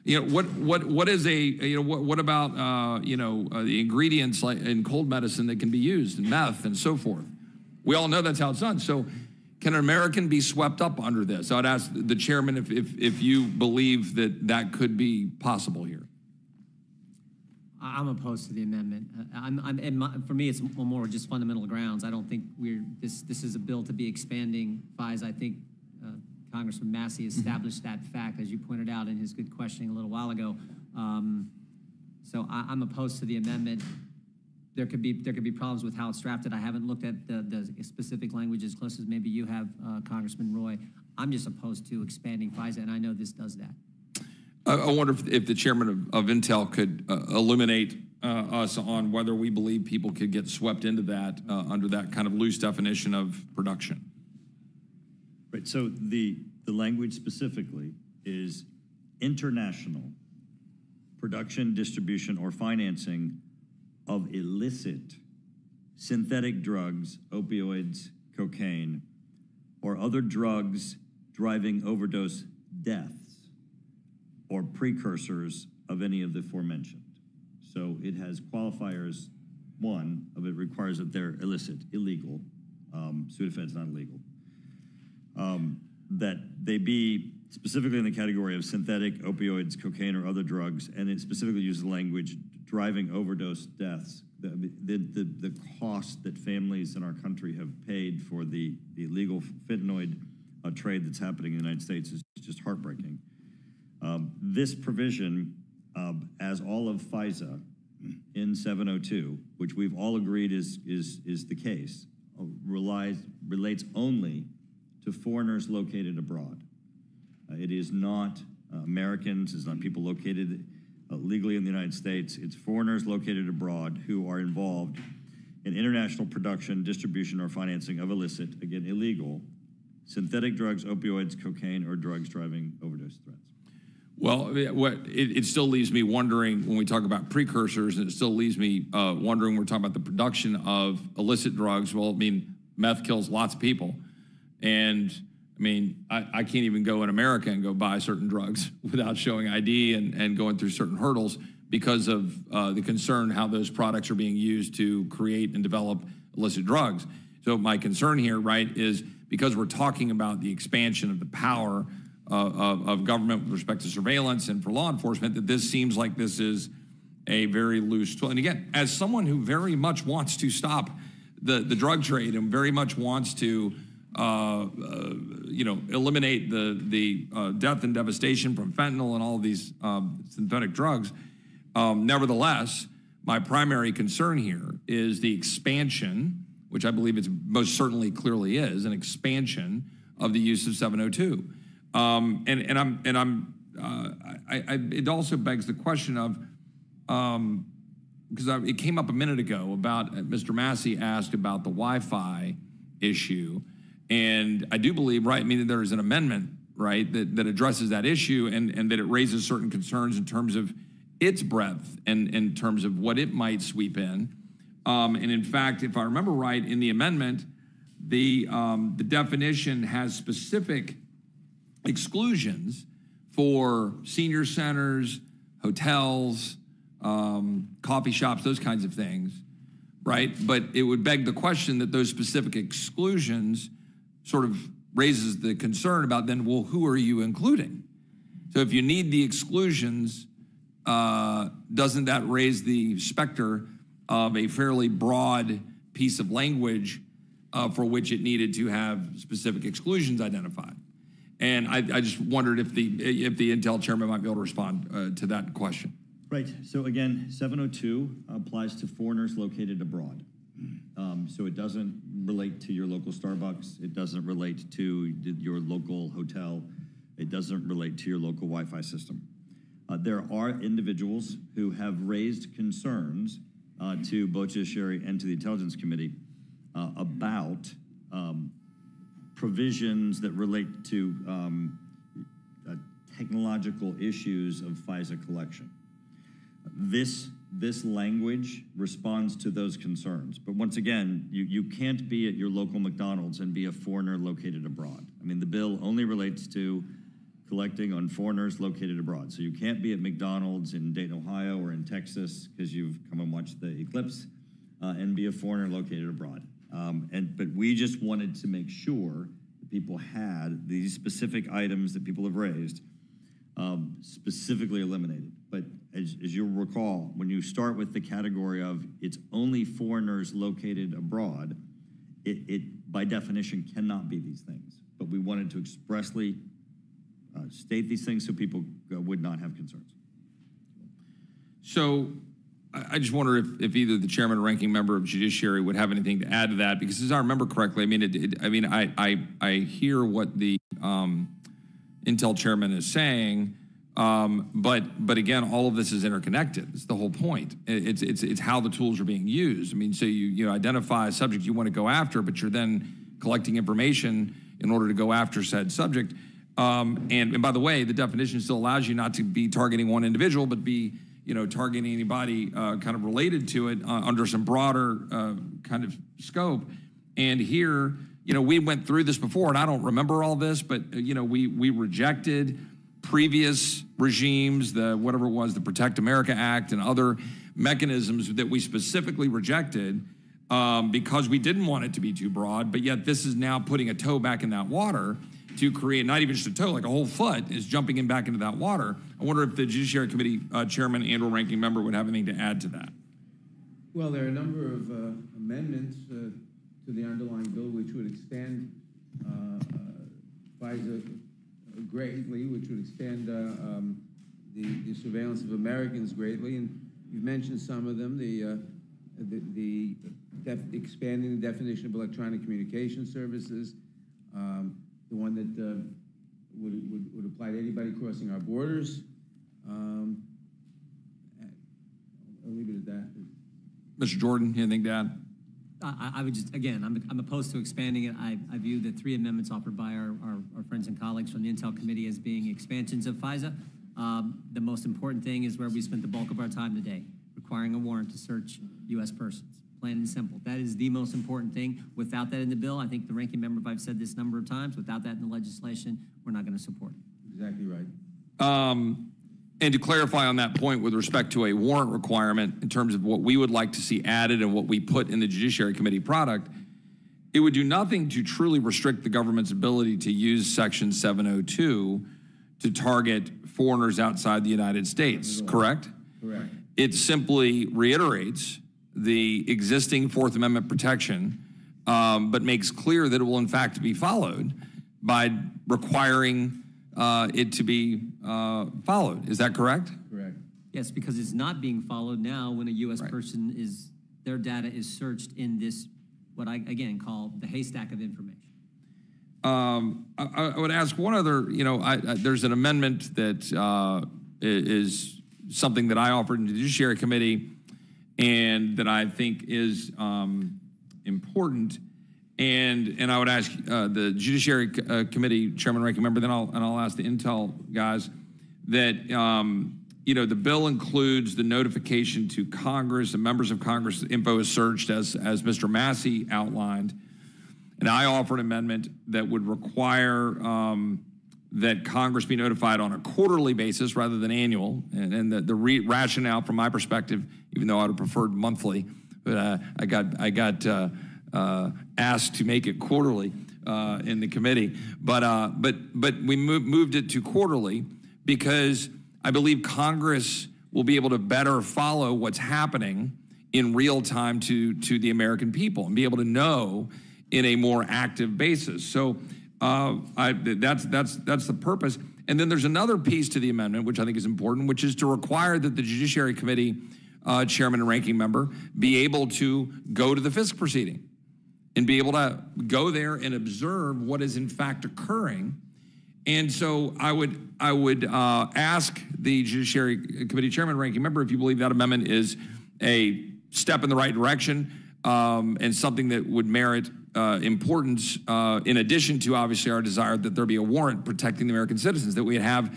You know, what what what is a you know what what about uh, you know uh, the ingredients like in cold medicine that can be used in meth and so forth? We all know that's how it's done. So, can an American be swept up under this? I'd ask the chairman if, if, if you believe that that could be possible here. I'm opposed to the amendment. Uh, I'm, I'm, and my, for me, it's more just fundamental grounds. I don't think we're, this, this is a bill to be expanding FISA. I think uh, Congressman Massie established that fact, as you pointed out in his good questioning a little while ago. Um, So I, I'm opposed to the amendment. There could be, there could be problems with how it's drafted. I haven't looked at the, the specific language as close as maybe you have, uh, Congressman Roy. I'm just opposed to expanding FISA, and I know this does that. I, wonder if, the chairman of, Intel could uh, illuminate uh, us on whether we believe people could get swept into that uh, under that kind of loose definition of production. Right, so the, the language specifically is international production, distribution, or financing of illicit synthetic drugs, opioids, cocaine, or other drugs driving overdose deaths or precursors of any of the aforementioned. So it has qualifiers. One of it requires that they're illicit, illegal. Um, Sudafed's not illegal um, that they be specifically in the category of synthetic opioids, cocaine, or other drugs, and it specifically uses language driving overdose deaths. The, the, the, the cost that families in our country have paid for the, the illegal fentanyl uh, trade that's happening in the United States is just heartbreaking. Um, this provision, um, as all of FISA in 702, which we've all agreed is, is, is the case, uh, relies, relates only to foreigners located abroad. Uh, it is not uh, Americans, it's not people located legally in the United States. It's foreigners located abroad who are involved in international production, distribution, or financing of illicit, again, illegal, synthetic drugs, opioids, cocaine, or drugs driving overdose threats. Well, what it, it still leaves me wondering when we talk about precursors, and it still leaves me uh, wondering. We're talking about the production of illicit drugs. Well, I mean, meth kills lots of people, and I mean, I, I can't even go in America and go buy certain drugs (laughs) without showing ID and, and going through certain hurdles because of uh, the concern how those products are being used to create and develop illicit drugs. So my concern here, right, is because we're talking about the expansion of the power of, of government with respect to surveillance and for law enforcement, that this seems like this is a very loose tool. And again, as someone who very much wants to stop the, the drug trade and very much wants to, uh, uh, you know, eliminate the the uh, death and devastation from fentanyl and all of these um, synthetic drugs, um, nevertheless, my primary concern here is the expansion, which I believe it's most certainly clearly is an expansion of the use of 702. Um, and and I'm and I'm uh, I, I, it also begs the question of um, because I, it came up a minute ago about uh, Mr. Massie asked about the Wi-Fi issue, and I do believe right. I mean, there is an amendment right that, that addresses that issue and and that it raises certain concerns in terms of its breadth and in terms of what it might sweep in. Um, and in fact, if I remember right, in the amendment, the um, the definition has specific exclusions for senior centers, hotels, um, coffee shops, those kinds of things, right? But it would beg the question that those specific exclusions sort of raises the concern about then, well, who are you including? So if you need the exclusions, uh, doesn't that raise the specter of a fairly broad piece of language uh, for which it needed to have specific exclusions identified? And I, just wondered if the if the Intel chairman might be able to respond uh, to that question. Right. So again, 702 applies to foreigners located abroad. Um, so it doesn't relate to your local Starbucks. It doesn't relate to your local hotel. It doesn't relate to your local Wi-Fi system. Uh, there are individuals who have raised concerns uh, to both judiciary and to the intelligence committee about um, provisions that relate to um, uh, technological issues of FISA collection. This this language responds to those concerns. But once again, you, you can't be at your local McDonald's and be a foreigner located abroad. I mean, the bill only relates to collecting on foreigners located abroad. So you can't be at McDonald's in Dayton, Ohio or in Texas because you've come and watched the eclipse uh, and be a foreigner located abroad. Um, and But we just wanted to make sure that people had these specific items that people have raised um, specifically eliminated. But as, as you'll recall, when you start with the category of it's only foreigners located abroad, it, it by definition cannot be these things. But we wanted to expressly uh, state these things so people uh, would not have concerns. So I just wonder if, if either the chairman or ranking member of judiciary would have anything to add to that, because as I remember correctly, I mean, it, it, I mean, I, I, I hear what the um, Intel chairman is saying, um, but but again, all of this is interconnected. It's the whole point. It's it's it's how the tools are being used. I mean, so you you identify a subject you want to go after, but you're then collecting information in order to go after said subject. Um, and, and by the way, the definition still allows you not to be targeting one individual, but be you know targeting anybody uh, kind of related to it uh, under some broader uh, kind of scope. And here, you know, we went through this before, and I don't remember all this, but you know, we we rejected previous regimes, the whatever it was, the Protect America Act, and other mechanisms that we specifically rejected um, because we didn't want it to be too broad. But yet, this is now putting a toe back in that water to create not even just a toe, like a whole foot is jumping in back into that water. I wonder if the Judiciary Committee uh, chairman and/or ranking member would have anything to add to that. Well, there are a number of uh, amendments uh, to the underlying bill which would expand uh, uh, FISA greatly, which would expand uh, um, the, the surveillance of Americans greatly. And you've mentioned some of them, the, the, the expanding the definition of electronic communication services, um, the one that uh, would, would, would apply to anybody crossing our borders. Um, I'll leave it at that. Mr. Jordan, anything to add? I, I would just, again, I'm, I'm opposed to expanding it. I, I view the three amendments offered by our, our, our friends and colleagues from the Intel Committee as being expansions of FISA. Um, the most important thing is where we spent the bulk of our time today, requiring a warrant to search U.S. persons. Plain and simple. That is the most important thing. Without that in the bill, I think the ranking member, if I've said this number of times, without that in the legislation, we're not going to support it. Exactly right. Um, and to clarify on that point with respect to a warrant requirement in terms of what we would like to see added and what we put in the Judiciary Committee product, it would do nothing to truly restrict the government's ability to use Section 702 to target foreigners outside the United States, correct? Correct. It simply reiterates the existing Fourth Amendment protection, um, but makes clear that it will in fact be followed by requiring uh, it to be uh, followed. Is that correct? Correct. Yes, because it's not being followed now when a U.S. Right. person is, their data is searched in this, what I, again, call the haystack of information. Um, I, I would ask one other. You know, I, I, there's an amendment that uh, is something that I offered in the Judiciary Committee, and that I think is um, important. And and I would ask uh, the Judiciary uh, Committee Chairman, Ranking Member, then I'll and I'll ask the Intel guys that um, you know the bill includes the notification to Congress and members of Congress. Info is searched as as Mr. Massie outlined. And I offer an amendment that would require um, that Congress be notified on a quarterly basis rather than annual. And, and the, the re- rationale, from my perspective, even though I would have preferred monthly, but uh, I got I got uh, uh, asked to make it quarterly uh, in the committee. But uh, but but we moved moved it to quarterly because I believe Congress will be able to better follow what's happening in real time to to the American people and be able to know in a more active basis. So uh, I, that's that's that's the purpose. And then there's another piece to the amendment which I think is important, which is to require that the Judiciary Committee uh, chairman and ranking member be able to go to the FISC proceeding and be able to go there and observe what is in fact occurring. And so I would I would uh, ask the Judiciary Committee Chairman, ranking member, if you believe that amendment is a step in the right direction um, and something that would merit uh, importance, uh, in addition to obviously our desire that there be a warrant protecting the American citizens, that we have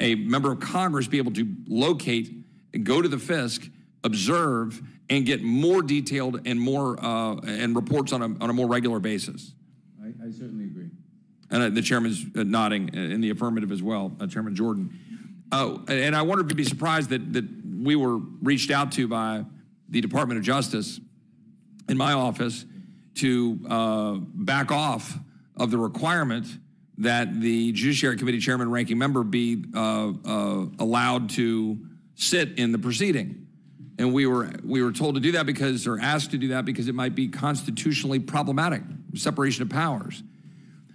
a member of Congress be able to locate and go to the FISC, observe, and get more detailed and more uh, and reports on a, on a more regular basis. I, I certainly agree. And uh, the chairman's uh, nodding in the affirmative as well, uh, Chairman Jordan. Uh, and I wonder if you'd be surprised that that we were reached out to by the Department of Justice in my office to uh, back off of the requirement that the Judiciary Committee Chairman Ranking Member be uh, uh, allowed to sit in the proceeding. And we were we were told to do that because, or asked to do that because it might be constitutionally problematic, separation of powers.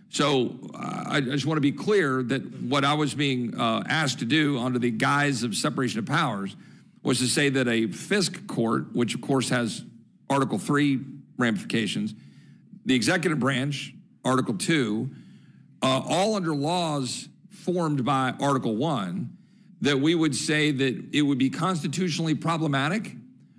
So uh, I just want to be clear that what I was being uh, asked to do under the guise of separation of powers was to say that a FISC court, which of course has Article 3 ramifications, the executive branch, Article 2, uh, all under laws formed by Article 1, that we would say that it would be constitutionally problematic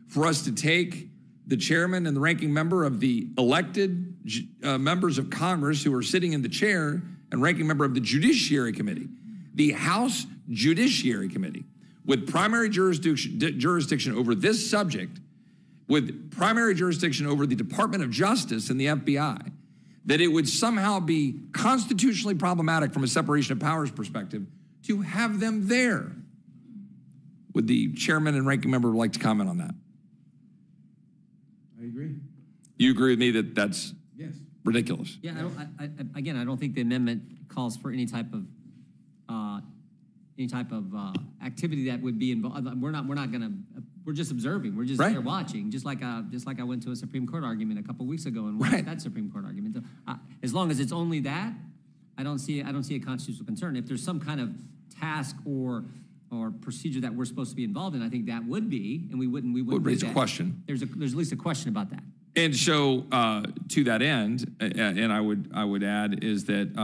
for us to take the chairman and the ranking member of the elected uh, members of Congress who are sitting in the chair and ranking member of the Judiciary Committee, the House Judiciary Committee, with primary jurisdiction, jurisdiction over this subject, with primary jurisdiction over the Department of Justice and the FBI, that it would somehow be constitutionally problematic from a separation of powers perspective to have them there. Would the chairman and ranking member like to comment on that? I agree. You agree with me that that's Yes. ridiculous? Yeah, I don't, I, I, again, I don't think the amendment calls for any type of, any type of, uh, activity that would be involved. We're not, we're not gonna, we're just observing. We're just Right. there watching, just like, uh, just like I went to a Supreme Court argument a couple weeks ago and Right. watched that Supreme Court argument. So, uh, As long as it's only that, I don't see, I don't see a constitutional concern. If there's some kind of task or, or procedure that we're supposed to be involved in, I think that would be, and we wouldn't, we wouldn't Would raise a question. There's a, there's at least a question about that. And so, uh, to that end, uh, and I would I would add is that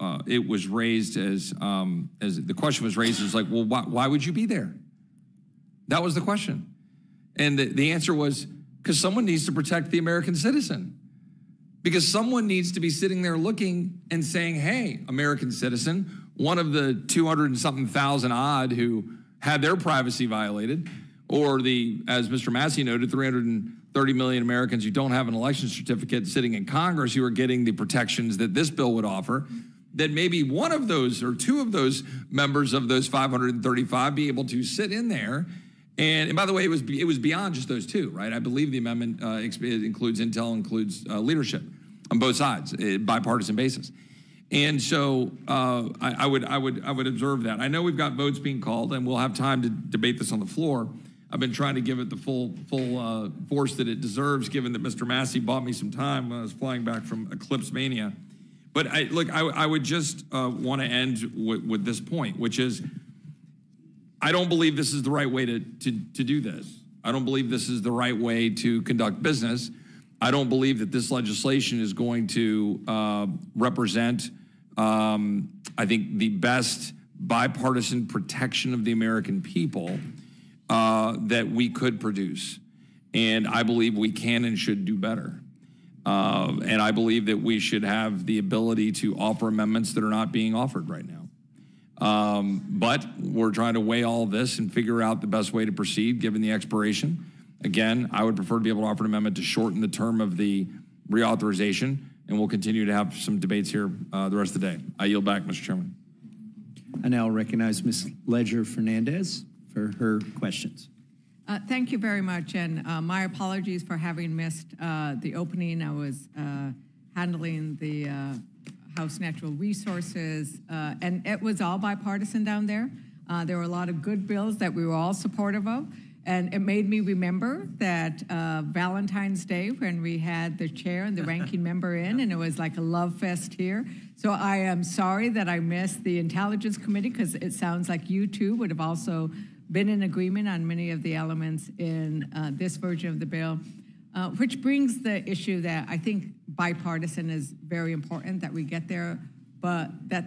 uh, it was raised as um, as the question was raised as like, well, why, why would you be there? That was the question, and the, the answer was because someone needs to protect the American citizen, because someone needs to be sitting there looking and saying, hey, American citizen, one of the two hundred and something thousand odd who had their privacy violated, or the as Mr. Massie noted, three hundred and 30 million Americans who don't have an election certificate sitting in Congress who are getting the protections that this bill would offer, that maybe one of those or two of those members of those 535 be able to sit in there. And, and by the way, it was it was beyond just those two, right? I believe the amendment uh, includes intel, includes uh, leadership on both sides, uh, bipartisan basis. And so uh, I, I would I would I would observe that. I know we've got votes being called, and we'll have time to debate this on the floor. I've been trying to give it the full full uh, force that it deserves, given that Mr. Massie bought me some time when I was flying back from Eclipse Mania. But I, look, I, I would just uh, want to end with, this point, which is I don't believe this is the right way to, to, to do this. I don't believe this is the right way to conduct business. I don't believe that this legislation is going to uh, represent, um, I think, the best bipartisan protection of the American people uh, that we could produce. And I believe we can and should do better. Uh, and I believe that we should have the ability to offer amendments that are not being offered right now. Um, but we're trying to weigh all this and figure out the best way to proceed given the expiration. Again, I would prefer to be able to offer an amendment to shorten the term of the reauthorization, and we'll continue to have some debates here uh, the rest of the day. I yield back, Mr. Chairman. I now recognize Ms. Leger Fernandez for her questions. Uh, Thank you very much, and uh, my apologies for having missed uh, the opening. I was uh, handling the uh, House Natural Resources, uh, and it was all bipartisan down there. There were a lot of good bills that we were all supportive of, and it made me remember that Valentine's Day, when we had the chair and the ranking member in, and it was like a love fest here. So I am sorry that I missed the Intelligence Committee, because it sounds like you too would have also been in agreement on many of the elements in uh, this version of the bill, uh, which brings the issue that I think bipartisan is very important that we get there, but that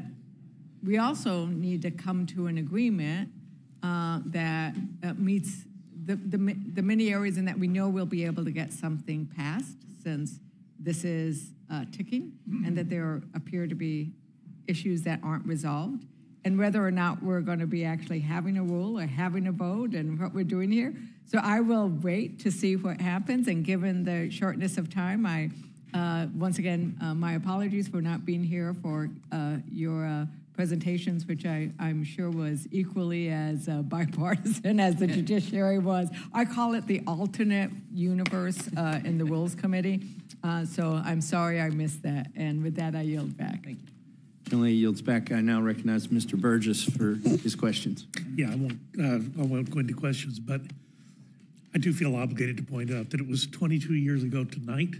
we also need to come to an agreement uh, that uh, meets the, the, the many areas and that we know we'll be able to get something passed since this is uh, ticking and that there appear to be issues that aren't resolved. And whether or not we're going to be actually having a rule or having a vote and what we're doing here. So I will wait to see what happens. And given the shortness of time, I, uh, once again, uh, my apologies for not being here for uh, your uh, presentations, which I, I'm sure was equally as uh, bipartisan (laughs) as the judiciary was. I call it the alternate universe uh, in the Rules Committee. So I'm sorry I missed that. And with that, I yield back. Thank you. Generally yields back. I now recognize Mr. Burgess for his questions. Yeah, I won't, uh, I won't go into questions, but I do feel obligated to point out that it was 22 years ago tonight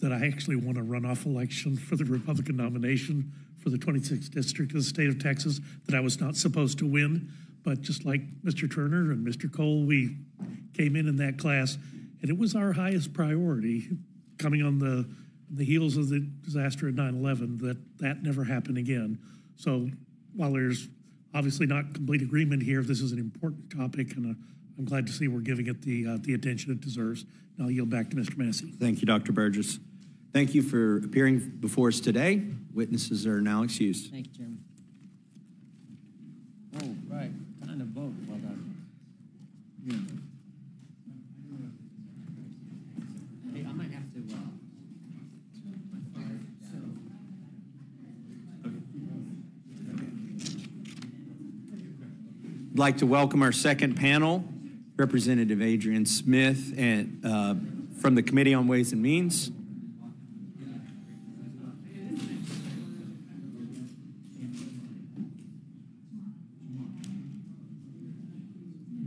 that I actually won a runoff election for the Republican nomination for the 26th district of the state of Texas that I was not supposed to win. But just like Mr. Turner and Mr. Cole, we came in in that class, and it was our highest priority coming on the the heels of the disaster at 9/11 that that never happened again. So while there's obviously not complete agreement here, this is an important topic, and uh, I'm glad to see we're giving it the uh, the attention it deserves. And I'll yield back to Mr. Massie. Thank you, Dr. Burgess. Thank you for appearing before us today. Witnesses are now excused. Thank you, Chairman. Oh, right, time to vote, well done. Hey, I might have to, uh, I'd like to welcome our second panel, Representative Adrian Smith and, uh, from the Committee on Ways and Means.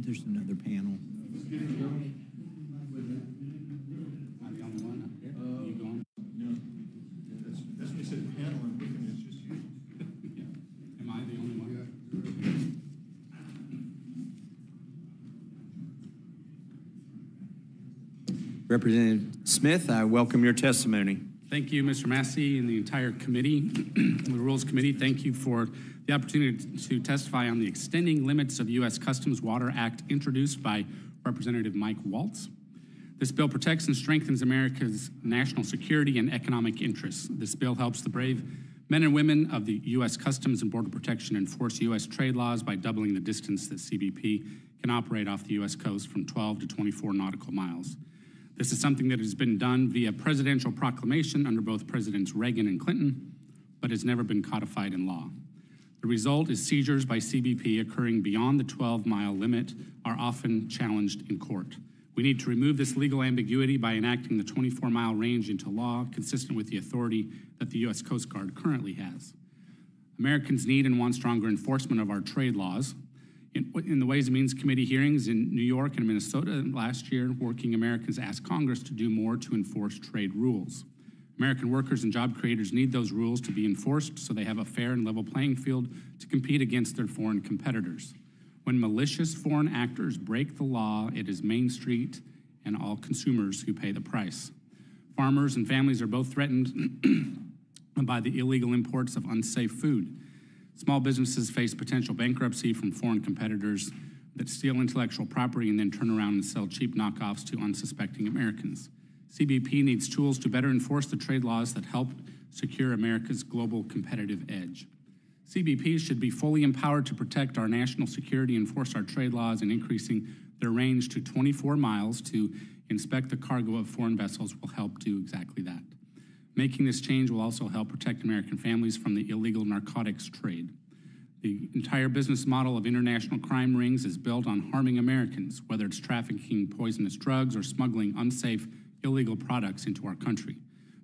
There's another panel. Am I the only one? Representative Smith, I welcome your testimony. Thank you, Mr. Massie, and the entire committee, (clears throat) the Rules Committee. Thank you for the opportunity to testify on the Extending Limits of U.S. Customs Water Act introduced by Representative Mike Waltz. This bill protects and strengthens America's national security and economic interests. This bill helps the brave men and women of the U.S. Customs and Border Protection enforce U.S. trade laws by doubling the distance that CBP can operate off the U.S. coast from 12 to 24 nautical miles. This is something that has been done via presidential proclamation under both Presidents Reagan and Clinton, but has never been codified in law. The result is seizures by CBP occurring beyond the 12 mile limit are often challenged in court. We need to remove this legal ambiguity by enacting the 24 mile range into law, consistent with the authority that the U.S. Coast Guard currently has. Americans need and want stronger enforcement of our trade laws. In, in, the Ways and Means Committee hearings in New York and Minnesota last year, working Americans asked Congress to do more to enforce trade rules. American workers and job creators need those rules to be enforced so they have a fair and level playing field to compete against their foreign competitors. When malicious foreign actors break the law, it is Main Street and all consumers who pay the price. Farmers and families are both threatened (clears throat) by the illegal imports of unsafe food. Small businesses face potential bankruptcy from foreign competitors that steal intellectual property and then turn around and sell cheap knockoffs to unsuspecting Americans. CBP needs tools to better enforce the trade laws that help secure America's global competitive edge. CBP should be fully empowered to protect our national security, enforce our trade laws, and increasing their range to 24 miles to inspect the cargo of foreign vessels will help do exactly that. Making this change will also help protect American families from the illegal narcotics trade. The entire business model of international crime rings is built on harming Americans, whether it's trafficking poisonous drugs or smuggling unsafe, illegal products into our country.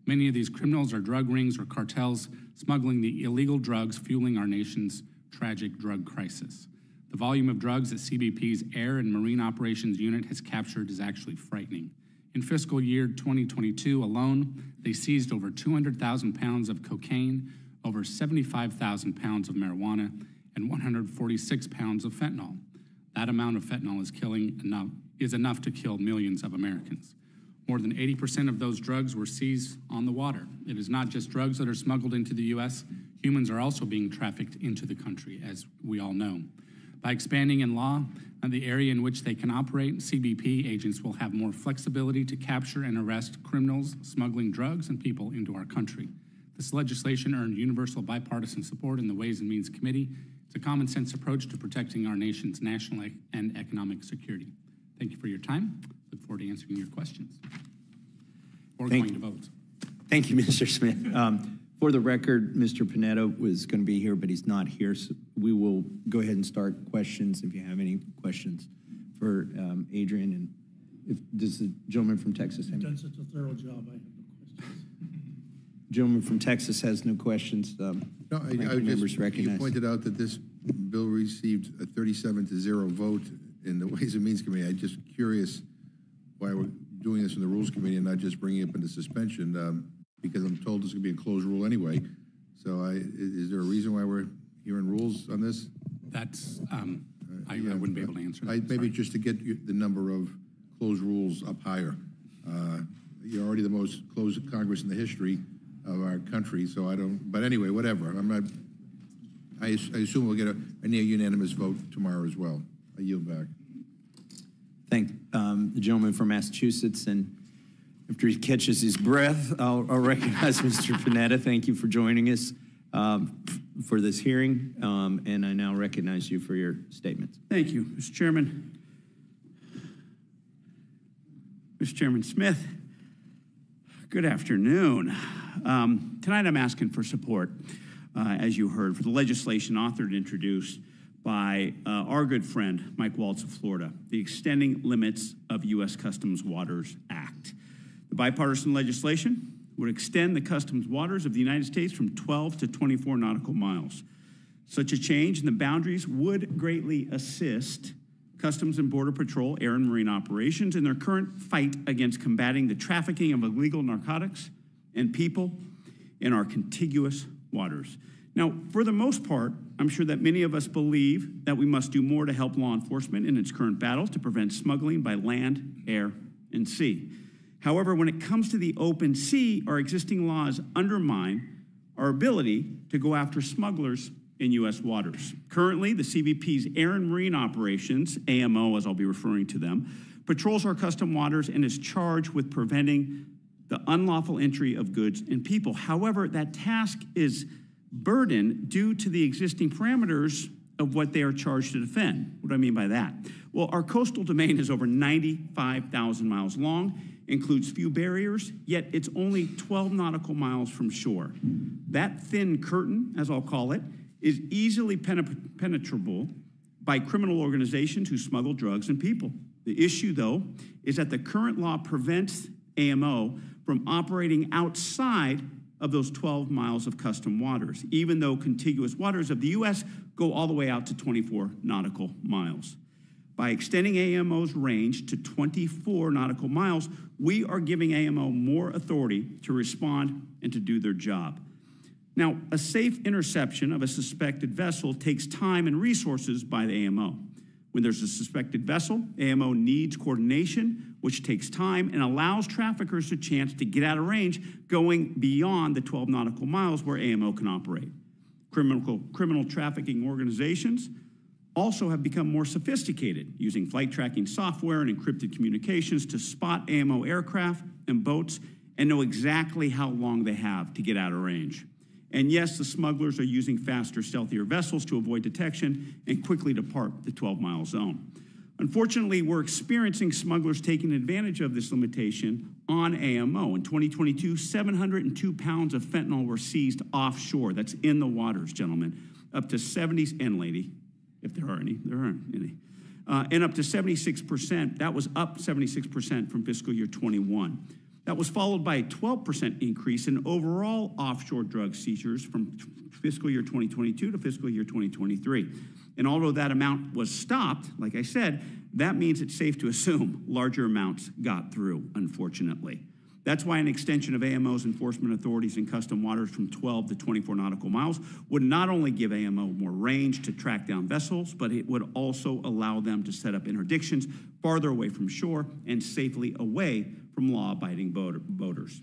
Many of these criminals are drug rings or cartels smuggling the illegal drugs fueling our nation's tragic drug crisis. The volume of drugs that CBP's Air and Marine Operations Unit has captured is actually frightening. In fiscal year 2022 alone, they seized over 200,000 pounds of cocaine, over 75,000 pounds of marijuana, and 146 pounds of fentanyl. That amount of fentanyl is killing enough is enough to kill millions of Americans. More than 80% of those drugs were seized on the water. It is not just drugs that are smuggled into the U.S., humans are also being trafficked into the country, as we all know. By expanding in law and the area in which they can operate, CBP agents will have more flexibility to capture and arrest criminals smuggling drugs and people into our country. This legislation earned universal bipartisan support in the Ways and Means Committee. It's a common sense approach to protecting our nation's national and economic security. Thank you for your time. Look forward to answering your questions or Thank- going to vote. Thank you, (laughs) Mr. Smith. Um, For the record, Mr. Panetta was going to be here, but he's not here, so we will go ahead and start questions if you have any questions for um, Adrian. And if, does the gentleman from Texas have any? Done such a thorough job, I have no questions. Gentleman from Texas has no questions. Um, No, I- I ranking would members just, you pointed out that this bill received a 37 to 0 vote in the (laughs) Ways and Means Committee. I'm just curious why we're doing this in the Rules Committee and not just bringing it up into suspension, um, because I'm told this is going to be a closed rule anyway. So I, i- is there a reason why we're hearing rules on this? That's, um, I, I wouldn't be able to answer I- that. Maybe just to get you- the number of closed rules up higher. Uh, You're already the most closed Congress in the history of our country, so I don't, but anyway, whatever. I'm not, I as- I assume we'll get a a near unanimous vote tomorrow as well. I yield back. Thank um, the gentleman from Massachusetts, and after he catches his breath, I'll I'll recognize (laughs) Mr. Panetta. Thank you for joining us um, for this hearing, um, and I now recognize you for your statements. Thank you, Mr. Chairman. Mr. Chairman Smith, good afternoon. Um, Tonight, I'm asking for support, uh, as you heard, for the legislation authored and introduced by uh, our good friend, Mike Waltz of Florida, the Extending Limits of U.S. Customs Waters Act. The bipartisan legislation would extend the customs waters of the United States from 12 to 24 nautical miles. Such a change in the boundaries would greatly assist Customs and Border Patrol air and marine operations in their current fight against combating the trafficking of illegal narcotics and people in our contiguous waters. Now, for the most part, I'm sure that many of us believe that we must do more to help law enforcement in its current battle to prevent smuggling by land, air, and sea. However, when it comes to the open sea, our existing laws undermine our ability to go after smugglers in U.S. waters. Currently, the CBP's Air and Marine Operations, AMO as I'll be referring to them, patrols our custom waters and is charged with preventing the unlawful entry of goods and people. However, that task is burdened due to the existing parameters of what they are charged to defend. What do I mean by that? Well, our coastal domain is over 95,000 miles long, includes few barriers, yet it's only 12 nautical miles from shore. That thin curtain, as I'll call it, is easily penet- penetrable by criminal organizations who smuggle drugs and people. The issue, though, is that the current law prevents AMO from operating outside of those 12 miles of custom waters, even though contiguous waters of the U.S. go all the way out to 24 nautical miles. By extending AMO's range to 24 nautical miles, we are giving AMO more authority to respond and to do their job. Now, a safe interception of a suspected vessel takes time and resources by the AMO. When there's a suspected vessel, AMO needs coordination, which takes time and allows traffickers a chance to get out of range going beyond the 12 nautical miles where AMO can operate. Criminal, criminal trafficking organizations also have become more sophisticated, using flight tracking software and encrypted communications to spot AMO aircraft and boats and know exactly how long they have to get out of range. And yes, the smugglers are using faster, stealthier vessels to avoid detection and quickly depart the 12 mile zone. Unfortunately, we're experiencing smugglers taking advantage of this limitation on AMO. In 2022, 702 pounds of fentanyl were seized offshore. That's in the waters, gentlemen. Up to 70, and lady, if there are any, there aren't any. Uh, and up to 76%, that was up 76% from fiscal year 21. That was followed by a 12% increase in overall offshore drug seizures from fiscal year 2022 to fiscal year 2023. And although that amount was stopped, like I said, that means it's safe to assume larger amounts got through, unfortunately. That's why an extension of AMO's enforcement authorities in custom waters from 12 to 24 nautical miles would not only give AMO more range to track down vessels, but it would also allow them to set up interdictions farther away from shore and safely away from law-abiding boater- boaters.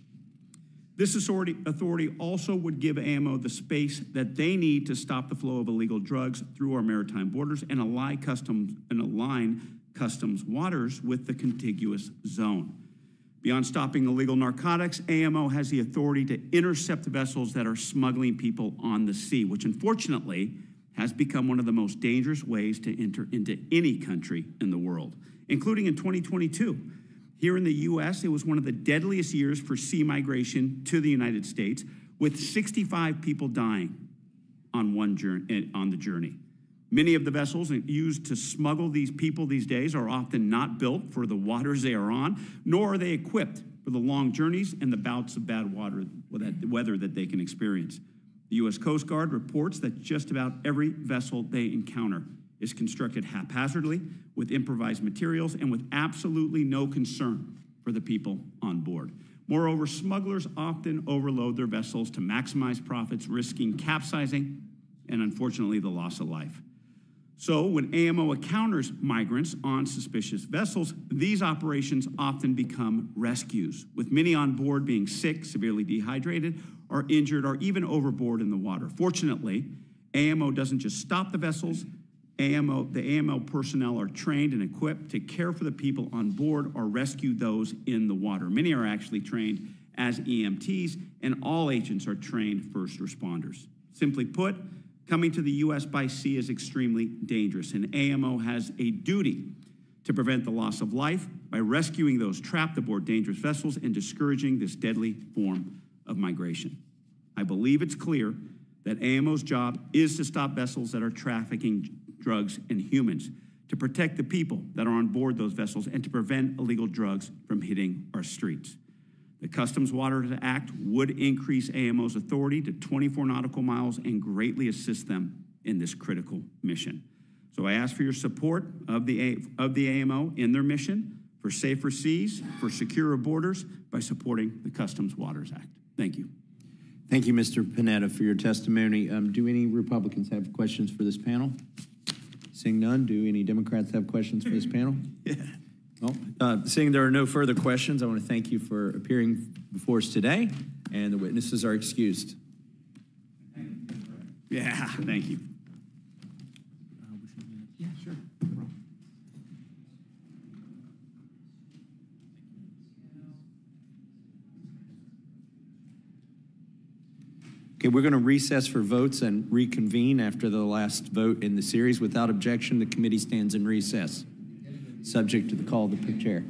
This authority also would give AMO the space that they need to stop the flow of illegal drugs through our maritime borders and align customs and align customs waters with the contiguous zone. Beyond stopping illegal narcotics, AMO has the authority to intercept vessels that are smuggling people on the sea, which unfortunately has become one of the most dangerous ways to enter into any country in the world, including in 2022. Here in the U.S., it was one of the deadliest years for sea migration to the United States, with 65 people dying on one journey eh, on the journey. Many of the vessels used to smuggle these people these days are often not built for the waters they are on, nor are they equipped for the long journeys and the bouts of bad water, weather that they can experience. The U.S. Coast Guard reports that just about every vessel they encounter is constructed haphazardly with improvised materials and with absolutely no concern for the people on board. Moreover, smugglers often overload their vessels to maximize profits, risking capsizing and unfortunately the loss of life. So, when AMO encounters migrants on suspicious vessels, these operations often become rescues, with many on board being sick, severely dehydrated, or injured, or even overboard in the water. Fortunately, AMO doesn't just stop the vessels. AMO, the AMO personnel are trained and equipped to care for the people on board or rescue those in the water. Many are actually trained as EMTs, and all agents are trained first responders. Simply put, Coming to the U.S. by sea is extremely dangerous, and AMO has a duty to prevent the loss of life by rescuing those trapped aboard dangerous vessels and discouraging this deadly form of migration. I believe it's clear that AMO's job is to stop vessels that are trafficking drugs and humans, to protect the people that are on board those vessels, and to prevent illegal drugs from hitting our streets. The Customs Waters Act would increase AMO's authority to 24 nautical miles and greatly assist them in this critical mission. So I ask for your support of the, of the AMO in their mission for safer seas, for secure borders, by supporting the Customs Waters Act. Thank you. Thank you, Mr. Panetta, for your testimony. Um, do any Republicans have questions for this panel? Seeing none, do any Democrats have questions for this panel? Yeah. (laughs) Well, uh, seeing there are no further questions, I want to thank you for appearing before us today, and the witnesses are excused. Yeah, thank you. Yeah, sure. Okay, we're going to recess for votes and reconvene after the last vote in the series. Without objection, the committee stands in recess subject to the call of the chair.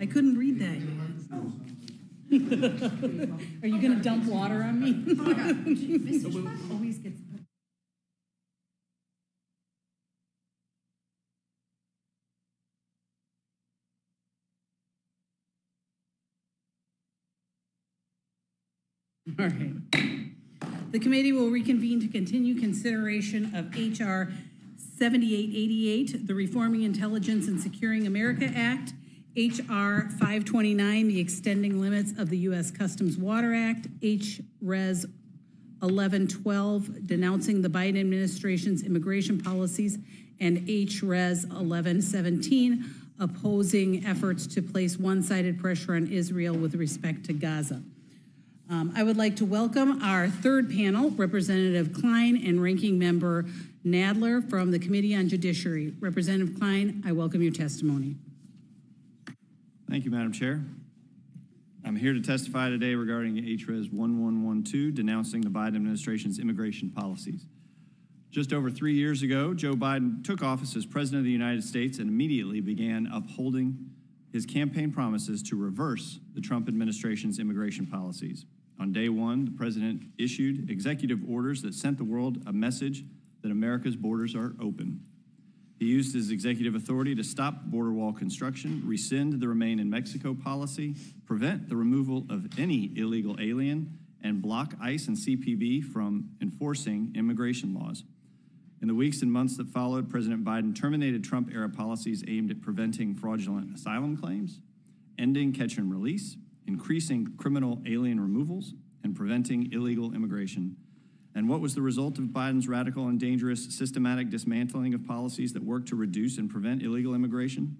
I couldn't read that. Are you gonna dump water on me? (laughs) Always gets. All right. The committee will reconvene to continue consideration of H.R. 7888, the Reforming Intelligence and Securing America Act, H.R. 529, the Extending Limits of the U.S. Customs Water Act, H.Res. 1112, denouncing the Biden administration's immigration policies, and H.Res. 1117, opposing efforts to place one-sided pressure on Israel with respect to Gaza. Um, I would like to welcome our third panel, Representative Cline and Ranking Member Nadler from the Committee on Judiciary. Representative Cline, I welcome your testimony. Thank you, Madam Chair. I'm here to testify today regarding HRES 1112, denouncing the Biden administration's immigration policies. Just over three years ago, Joe Biden took office as President of the United States and immediately began upholding his campaign promises to reverse the Trump administration's immigration policies. On day one, the president issued executive orders that sent the world a message that America's borders are open. He used his executive authority to stop border wall construction, rescind the Remain in Mexico policy, prevent the removal of any illegal alien, and block ICE and CPB from enforcing immigration laws. In the weeks and months that followed, President Biden terminated Trump era policies aimed at preventing fraudulent asylum claims, ending catch and release, increasing criminal alien removals, and preventing illegal immigration. And what was the result of Biden's radical and dangerous systematic dismantling of policies that work to reduce and prevent illegal immigration?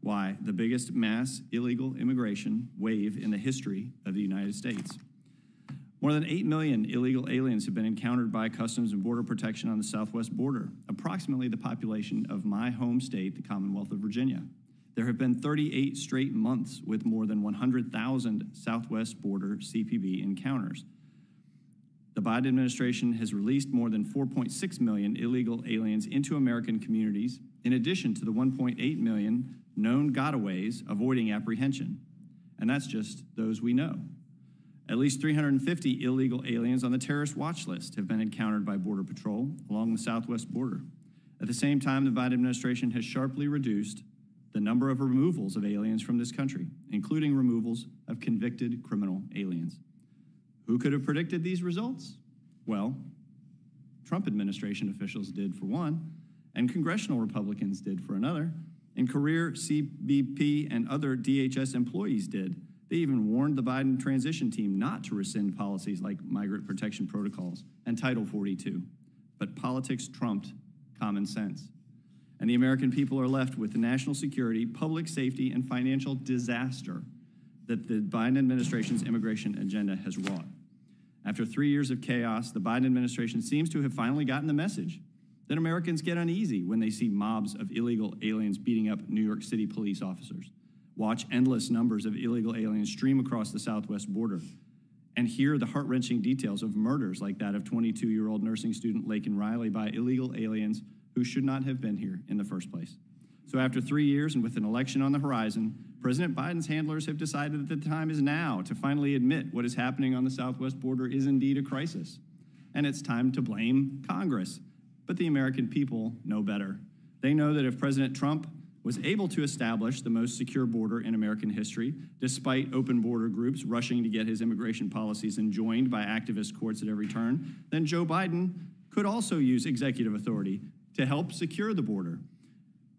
Why, the biggest mass illegal immigration wave in the history of the United States. More than 8 million illegal aliens have been encountered by Customs and Border Protection on the southwest border, approximately the population of my home state, the Commonwealth of Virginia. There have been 38 straight months with more than 100,000 southwest border CPB encounters. The Biden administration has released more than 4.6 million illegal aliens into American communities, in addition to the 1.8 million known gotaways avoiding apprehension. And that's just those we know. At least 350 illegal aliens on the terrorist watch list have been encountered by Border Patrol along the southwest border. At the same time, the Biden administration has sharply reduced the number of removals of aliens from this country, including removals of convicted criminal aliens. Who could have predicted these results? Well, Trump administration officials did for one, and congressional Republicans did for another, and career CBP and other DHS employees did. They even warned the Biden transition team not to rescind policies like migrant protection protocols and Title 42. But politics trumped common sense. And the American people are left with the national security, public safety, and financial disaster that the Biden administration's immigration agenda has wrought. After three years of chaos, the Biden administration seems to have finally gotten the message that Americans get uneasy when they see mobs of illegal aliens beating up New York City police officers, watch endless numbers of illegal aliens stream across the southwest border, and hear the heart wrenching details of murders like that of 22 year old nursing student Laken Riley by illegal aliens who should not have been here in the first place. So, after three years and with an election on the horizon, President Biden's handlers have decided that the time is now to finally admit what is happening on the southwest border is indeed a crisis. And it's time to blame Congress. But the American people know better. They know that if President Trump was able to establish the most secure border in American history, despite open border groups rushing to get his immigration policies enjoined by activist courts at every turn, then Joe Biden could also use executive authority to help secure the border.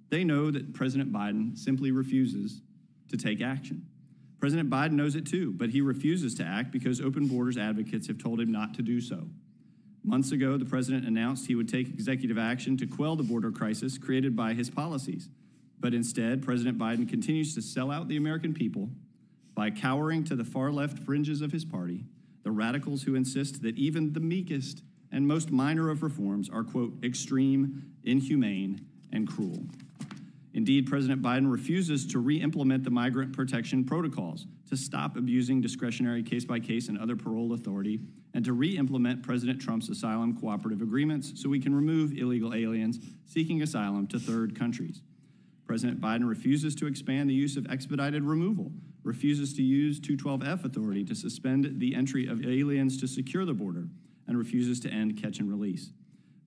They know that President Biden simply refuses to take action. President Biden knows it too, but he refuses to act because open borders advocates have told him not to do so. Months ago, the president announced he would take executive action to quell the border crisis created by his policies. But instead, President Biden continues to sell out the American people by cowering to the far left fringes of his party, the radicals who insist that even the meekest and most minor of reforms are, quote, extreme, inhumane, and cruel. Indeed, President Biden refuses to re implement the migrant protection protocols, to stop abusing discretionary case by case and other parole authority, and to re implement President Trump's asylum cooperative agreements so we can remove illegal aliens seeking asylum to third countries. President Biden refuses to expand the use of expedited removal, refuses to use 212F authority to suspend the entry of aliens to secure the border, and refuses to end catch and release.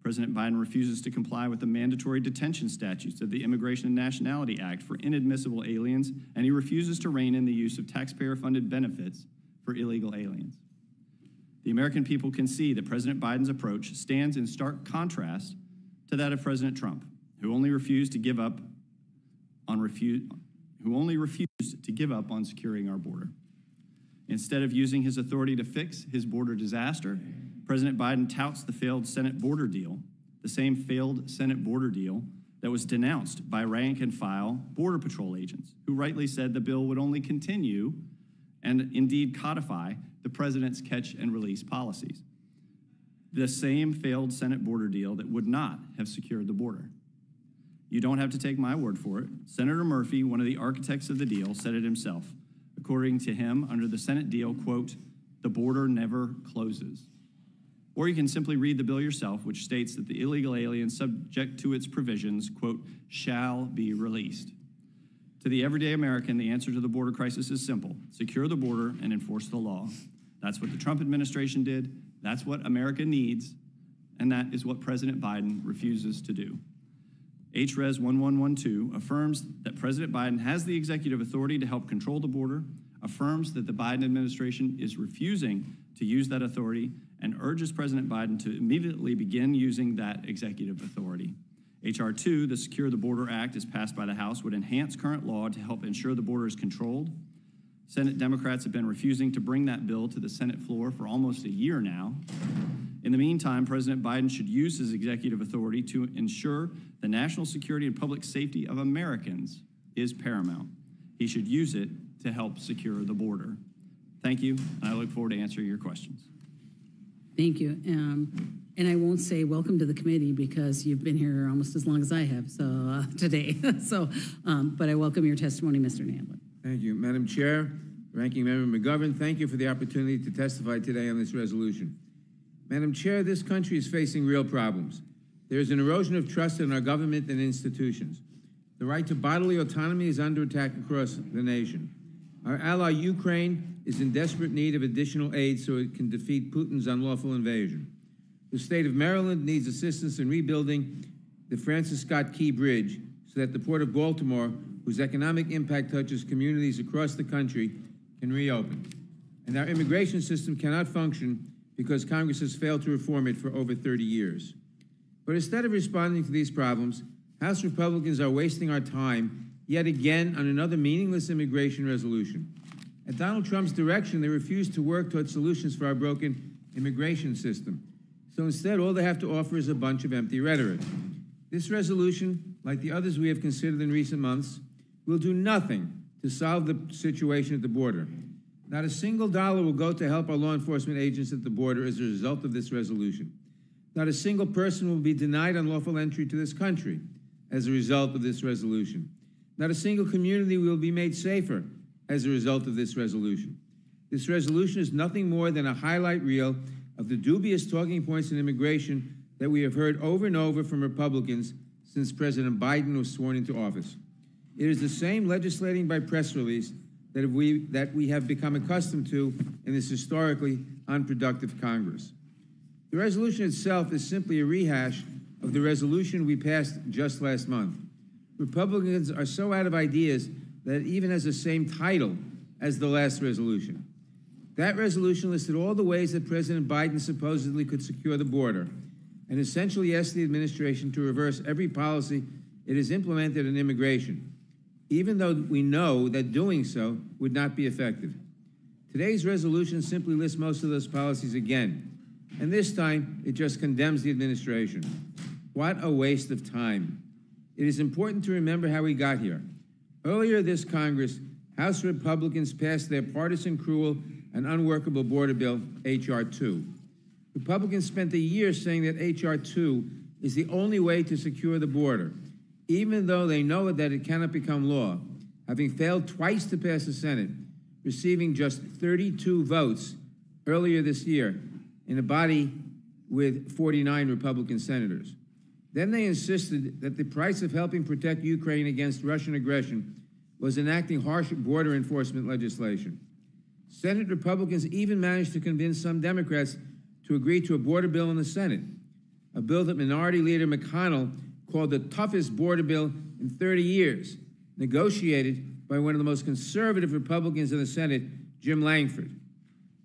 President Biden refuses to comply with the mandatory detention statutes of the Immigration and Nationality Act for inadmissible aliens, and he refuses to rein in the use of taxpayer funded benefits for illegal aliens. The American people can see that President Biden's approach stands in stark contrast to that of President Trump, who only refused to give up on refu- who only refused to give up on securing our border. Instead of using his authority to fix his border disaster, President Biden touts the failed Senate border deal, the same failed Senate border deal that was denounced by rank and file Border Patrol agents, who rightly said the bill would only continue and indeed codify the president's catch and release policies. The same failed Senate border deal that would not have secured the border. You don't have to take my word for it. Senator Murphy, one of the architects of the deal, said it himself. According to him, under the Senate deal, quote, the border never closes. Or you can simply read the bill yourself, which states that the illegal aliens subject to its provisions, quote, shall be released. To the everyday American, the answer to the border crisis is simple secure the border and enforce the law. That's what the Trump administration did. That's what America needs. And that is what President Biden refuses to do. HRES 1112 affirms that President Biden has the executive authority to help control the border, affirms that the Biden administration is refusing to use that authority, and urges President Biden to immediately begin using that executive authority. H.R. 2, the Secure the Border Act, is passed by the House, would enhance current law to help ensure the border is controlled. Senate Democrats have been refusing to bring that bill to the Senate floor for almost a year now. In the meantime, President Biden should use his executive authority to ensure the national security and public safety of Americans is paramount. He should use it to help secure the border. Thank you, and I look forward to answering your questions. Thank you. Um, and I won't say welcome to the committee because you've been here almost as long as I have so uh, (laughs) today. (laughs) so, um, but I welcome your testimony, Mr. Nadler. Thank you. Madam Chair, Ranking Member McGovern, thank you for the opportunity to testify today on this resolution. Madam Chair, this country is facing real problems. There is an erosion of trust in our government and institutions. The right to bodily autonomy is under attack across the nation. Our ally Ukraine is in desperate need of additional aid so it can defeat Putin's unlawful invasion. The state of Maryland needs assistance in rebuilding the Francis Scott Key Bridge so that the Port of Baltimore, whose economic impact touches communities across the country, can reopen. And our immigration system cannot function because Congress has failed to reform it for over 30 years. But instead of responding to these problems, House Republicans are wasting our time yet again on another meaningless immigration resolution. At Donald Trump's direction, they refuse to work toward solutions for our broken immigration system. So instead, all they have to offer is a bunch of empty rhetoric. This resolution, like the others we have considered in recent months, will do nothing to solve the situation at the border. Not a single dollar will go to help our law enforcement agents at the border as a result of this resolution. Not a single person will be denied unlawful entry to this country as a result of this resolution. Not a single community will be made safer as a result of this resolution. This resolution is nothing more than a highlight reel of the dubious talking points in immigration that we have heard over and over from Republicans since President Biden was sworn into office. It is the same legislating by press release that we, that we have become accustomed to in this historically unproductive Congress. The resolution itself is simply a rehash of the resolution we passed just last month. Republicans are so out of ideas that even has the same title as the last resolution. That resolution listed all the ways that President Biden supposedly could secure the border and essentially asked the administration to reverse every policy it has implemented in immigration, even though we know that doing so would not be effective. Today's resolution simply lists most of those policies again, and this time it just condemns the administration. What a waste of time. It is important to remember how we got here. Earlier this Congress, House Republicans passed their partisan, cruel, and unworkable border bill, H.R. 2. Republicans spent a year saying that H.R. 2 is the only way to secure the border, even though they know that it cannot become law, having failed twice to pass the Senate, receiving just 32 votes earlier this year in a body with 49 Republican senators. Then they insisted that the price of helping protect Ukraine against Russian aggression was enacting harsh border enforcement legislation. Senate Republicans even managed to convince some Democrats to agree to a border bill in the Senate, a bill that Minority Leader McConnell called the toughest border bill in 30 years, negotiated by one of the most conservative Republicans in the Senate, Jim Lankford.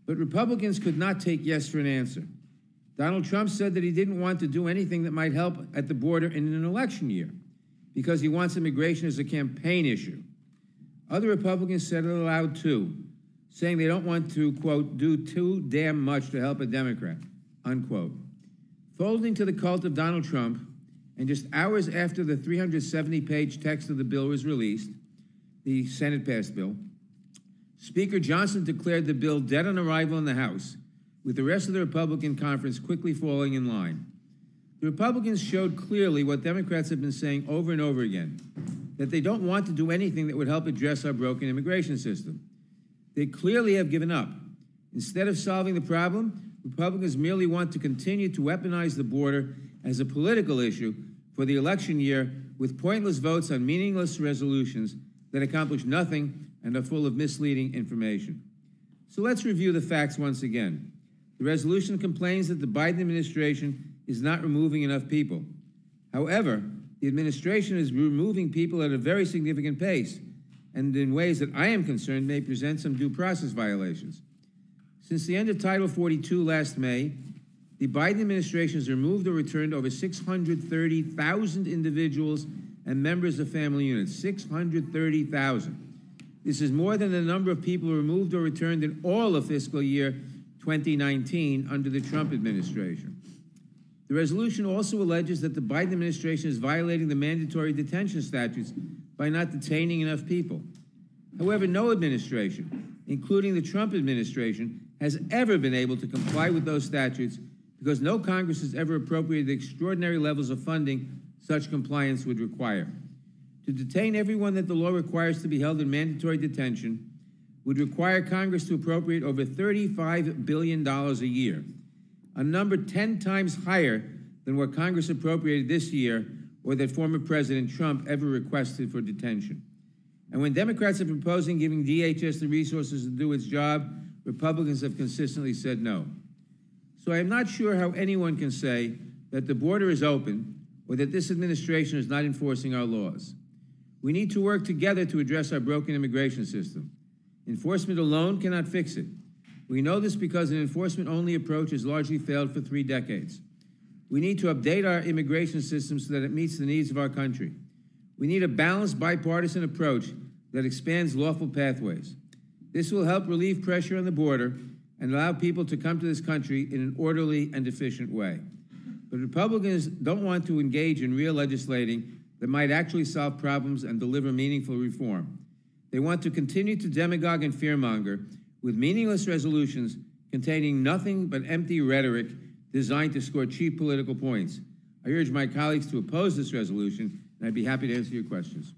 But Republicans could not take yes for an answer. Donald Trump said that he didn't want to do anything that might help at the border in an election year because he wants immigration as a campaign issue. Other Republicans said it aloud too, saying they don't want to, quote, do too damn much to help a Democrat, unquote. Folding to the cult of Donald Trump, and just hours after the 370 page text of the bill was released, the Senate passed bill, Speaker Johnson declared the bill dead on arrival in the House, with the rest of the Republican conference quickly falling in line. The Republicans showed clearly what Democrats have been saying over and over again that they don't want to do anything that would help address our broken immigration system. They clearly have given up. Instead of solving the problem, Republicans merely want to continue to weaponize the border as a political issue for the election year with pointless votes on meaningless resolutions that accomplish nothing and are full of misleading information. So let's review the facts once again. The resolution complains that the Biden administration is not removing enough people. However, the administration is removing people at a very significant pace and in ways that I am concerned may present some due process violations. Since the end of Title 42 last May, the Biden administration has removed or returned over 630,000 individuals and members of family units. 630,000. This is more than the number of people removed or returned in all of fiscal year 2019 under the Trump administration. The resolution also alleges that the Biden administration is violating the mandatory detention statutes by not detaining enough people. However, no administration, including the Trump administration, has ever been able to comply with those statutes because no Congress has ever appropriated the extraordinary levels of funding such compliance would require. To detain everyone that the law requires to be held in mandatory detention would require Congress to appropriate over $35 billion a year, a number 10 times higher than what Congress appropriated this year or that former President Trump ever requested for detention. And when Democrats are proposing giving DHS the resources to do its job, Republicans have consistently said no. So I am not sure how anyone can say that the border is open or that this administration is not enforcing our laws. We need to work together to address our broken immigration system. Enforcement alone cannot fix it. We know this because an enforcement only approach has largely failed for three decades. We need to update our immigration system so that it meets the needs of our country. We need a balanced bipartisan approach that expands lawful pathways. This will help relieve pressure on the border and allow people to come to this country in an orderly and efficient way. But Republicans don't want to engage in real legislating that might actually solve problems and deliver meaningful reform. They want to continue to demagogue and fearmonger with meaningless resolutions containing nothing but empty rhetoric designed to score cheap political points. I urge my colleagues to oppose this resolution, and I'd be happy to answer your questions.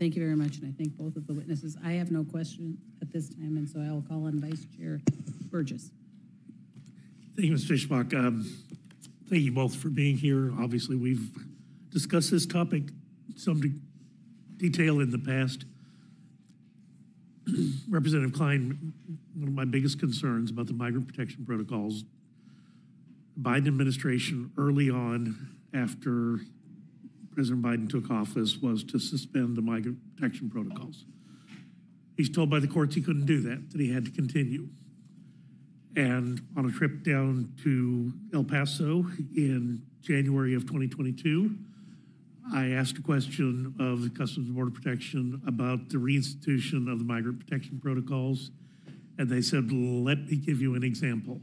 Thank you very much, and I thank both of the witnesses. I have no question at this time, and so I will call on Vice Chair Burgess. Thank you, Ms. Fischbach. Um, thank you both for being here. Obviously, we've discussed this topic some de detail in the past. (clears throat) Representative Cline, one of my biggest concerns about the migrant protection protocols, The Biden administration early on after President Biden took office was to suspend the migrant protection protocols. He's told by the courts he couldn't do that, that he had to continue. And on a trip down to El Paso in January of 2022, I asked a question of the Customs and Border Protection about the reinstitution of the migrant protection protocols. And they said, let me give you an example.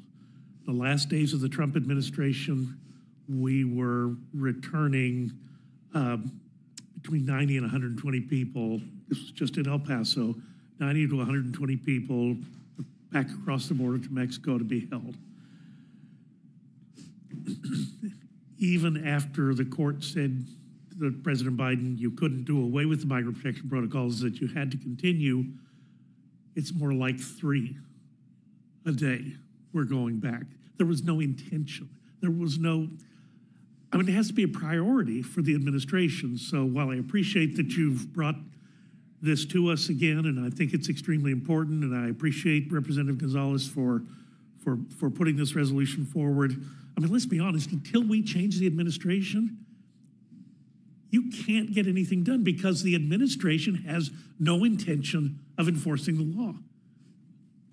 The last days of the Trump administration, we were returning uh, between 90 and 120 people. This was just in El Paso, 90 to 120 people back across the border to Mexico to be held. (clears throat) Even after the court said to President Biden you couldn't do away with the migrant protection protocols, that you had to continue, it's more like three a day we're going back. There was no intention. There was no, I mean, it has to be a priority for the administration. So while I appreciate that you've brought this to us again, and I think it's extremely important, and I appreciate Representative Gonzalez for, for, for putting this resolution forward. I mean, let's be honest, until we change the administration, you can't get anything done because the administration has no intention of enforcing the law.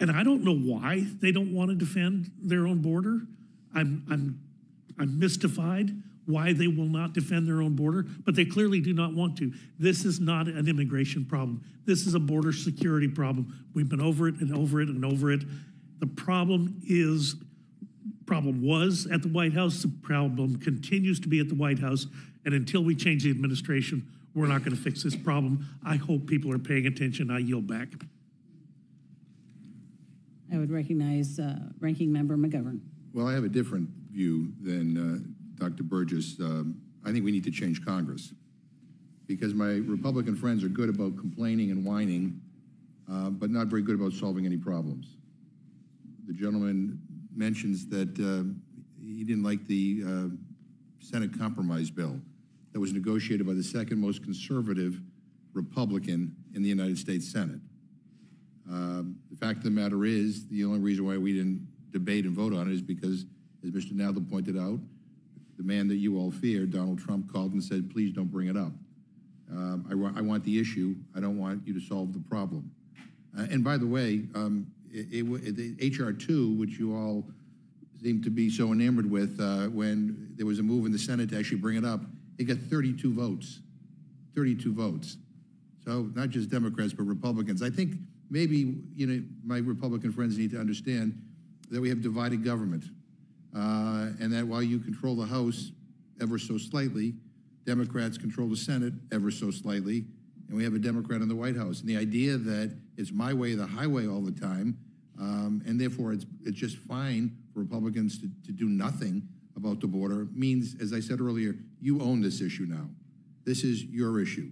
And I don't know why they don't want to defend their own border. I'm, I'm, I'm mystified why they will not defend their own border, but they clearly do not want to. This is not an immigration problem. This is a border security problem. We've been over it and over it and over it. The problem is, problem was at the White House. The problem continues to be at the White House. And until we change the administration, we're not going to fix this problem. I hope people are paying attention. I yield back. I would recognize uh, Ranking Member McGovern. Well, I have a different view than uh, Dr. Burgess. Um, I think we need to change Congress because my Republican friends are good about complaining and whining, uh, but not very good about solving any problems. The gentleman mentions that uh, he didn't like the uh, Senate compromise bill that was negotiated by the second most conservative Republican in the United States Senate. Um, the fact of the matter is, the only reason why we didn't debate and vote on it is because, as Mr. Nadler pointed out, the man that you all fear, Donald Trump, called and said, please don't bring it up. Um, I, wa I, want the issue. I don't want you to solve the problem. Uh, and by the way, um, it, it, it, HR 2, which you all seem to be so enamored with, uh, when there was a move in the Senate to actually bring it up, it got 32 votes. 32 votes. So not just Democrats, but Republicans. I think maybe you know my Republican friends need to understand that we have divided government, uh, and that while you control the House ever so slightly, Democrats control the Senate ever so slightly, and we have a Democrat in the White House. And the idea that it's my way the highway all the time, um, and therefore it's it's just fine for Republicans to, to do nothing about the border means, as I said earlier, you own this issue now. This is your issue.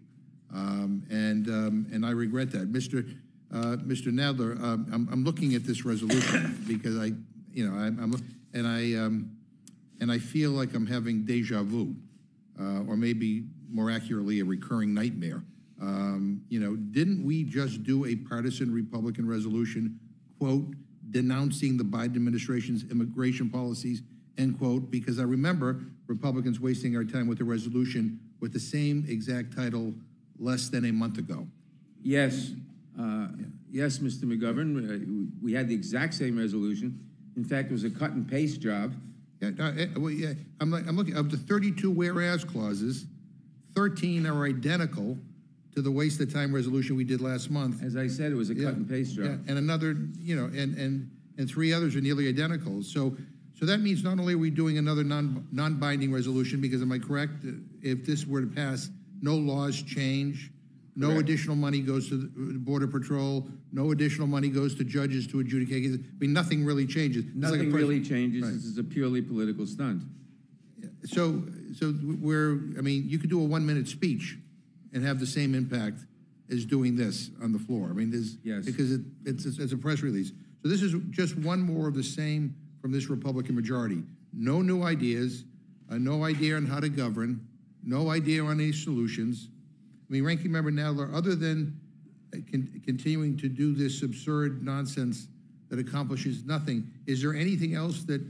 Um, and um, and I regret that, Mr. Uh, Mr. Nadler. Um, I'm, I'm, looking at this resolution (coughs) because I, you know, I'm, I'm and I um, and I feel like I'm having deja vu, uh, or maybe more accurately, a recurring nightmare. Um, you know, didn't we just do a partisan Republican resolution, quote, denouncing the Biden administration's immigration policies, end quote? Because I remember Republicans wasting our time with a resolution with the same exact title less than a month ago. Yes, uh, yes, Mr. McGovern. Uh, we had the exact same resolution. In fact, it was a cut and paste job. Yeah, uh, well, yeah, I'm, like, I'm looking of the 32 whereas clauses, 13 are identical to the waste of time resolution we did last month. As I said, it was a yeah, cut and paste job. Yeah, and another, you know, and and and three others are nearly identical. So. So that means not only are we doing another non, non-binding resolution, because am I correct? If this were to pass, no laws change, no Correct. additional money goes to the uh, Border Patrol, no additional money goes to judges to adjudicate cases. I mean, nothing really changes. It's Nothing like really changes. Right. This is a purely political stunt. So, so we're, I mean, you could do a one-minute speech and have the same impact as doing this on the floor. I mean, there's, yes. because it, it's, it's a press release. So this is just one more of the same from this Republican majority. No new ideas, uh, no idea on how to govern, no idea on any solutions. I mean, Ranking Member Nadler, other than uh, con continuing to do this absurd nonsense that accomplishes nothing, is there anything else that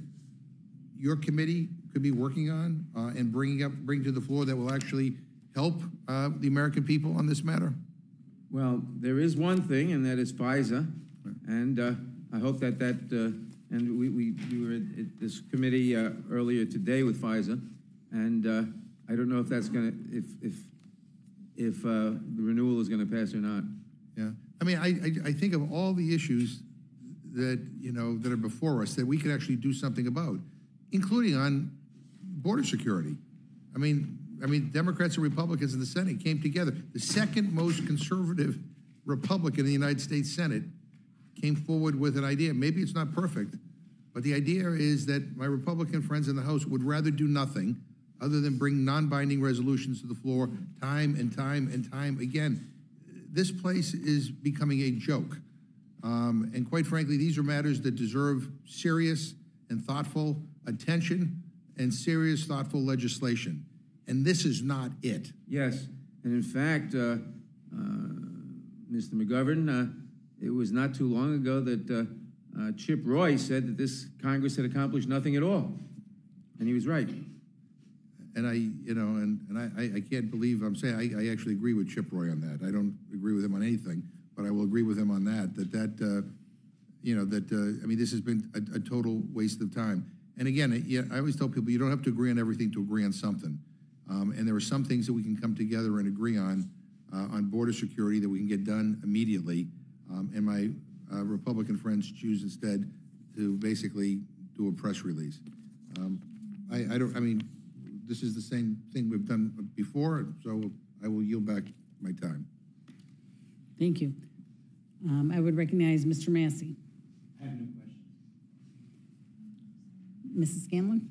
your committee could be working on uh, and bringing up, bring to the floor that will actually help uh, the American people on this matter? Well, there is one thing, and that is FISA, and uh, I hope that that, and we, we, we, were at this committee uh, earlier today with FISA, and I don't know if that's going to, if, if, if uh, the renewal is going to pass or not. Yeah. I mean, I, I, I, think of all the issues that, you know, that are before us that we could actually do something about, including on border security. I mean, I mean, Democrats and Republicans in the Senate came together. The second most conservative Republican in the United States Senate came forward with an idea. Maybe it's not perfect, but the idea is that my Republican friends in the House would rather do nothing other than bring non-binding resolutions to the floor time and time and time again. This place is becoming a joke. Um, and quite frankly, these are matters that deserve serious and thoughtful attention and serious, thoughtful legislation. And this is not it. Yes, and in fact, uh, uh, Mr. McGovern, uh, it was not too long ago that uh, Chip Roy said that this Congress had accomplished nothing at all, and he was right. And I, you know, and, and I- I, can't believe, I'm saying, I, I actually agree with Chip Roy on that. I don't agree with him on anything, but I will agree with him on that, that that, uh, you know, that, uh, I mean, this has been a, a total waste of time. And again, yeah, I always tell people, you don't have to agree on everything to agree on something. Um, and there are some things that we can come together and agree on, uh, on border security that we can get done immediately. Um, and my uh, Republican friends choose instead to basically do a press release. Um, I, I don't, I mean, this is the same thing we've done before, so I will yield back my time. Thank you. Um, I would recognize Mr. Massie. I have no questions. Mrs. Scanlon?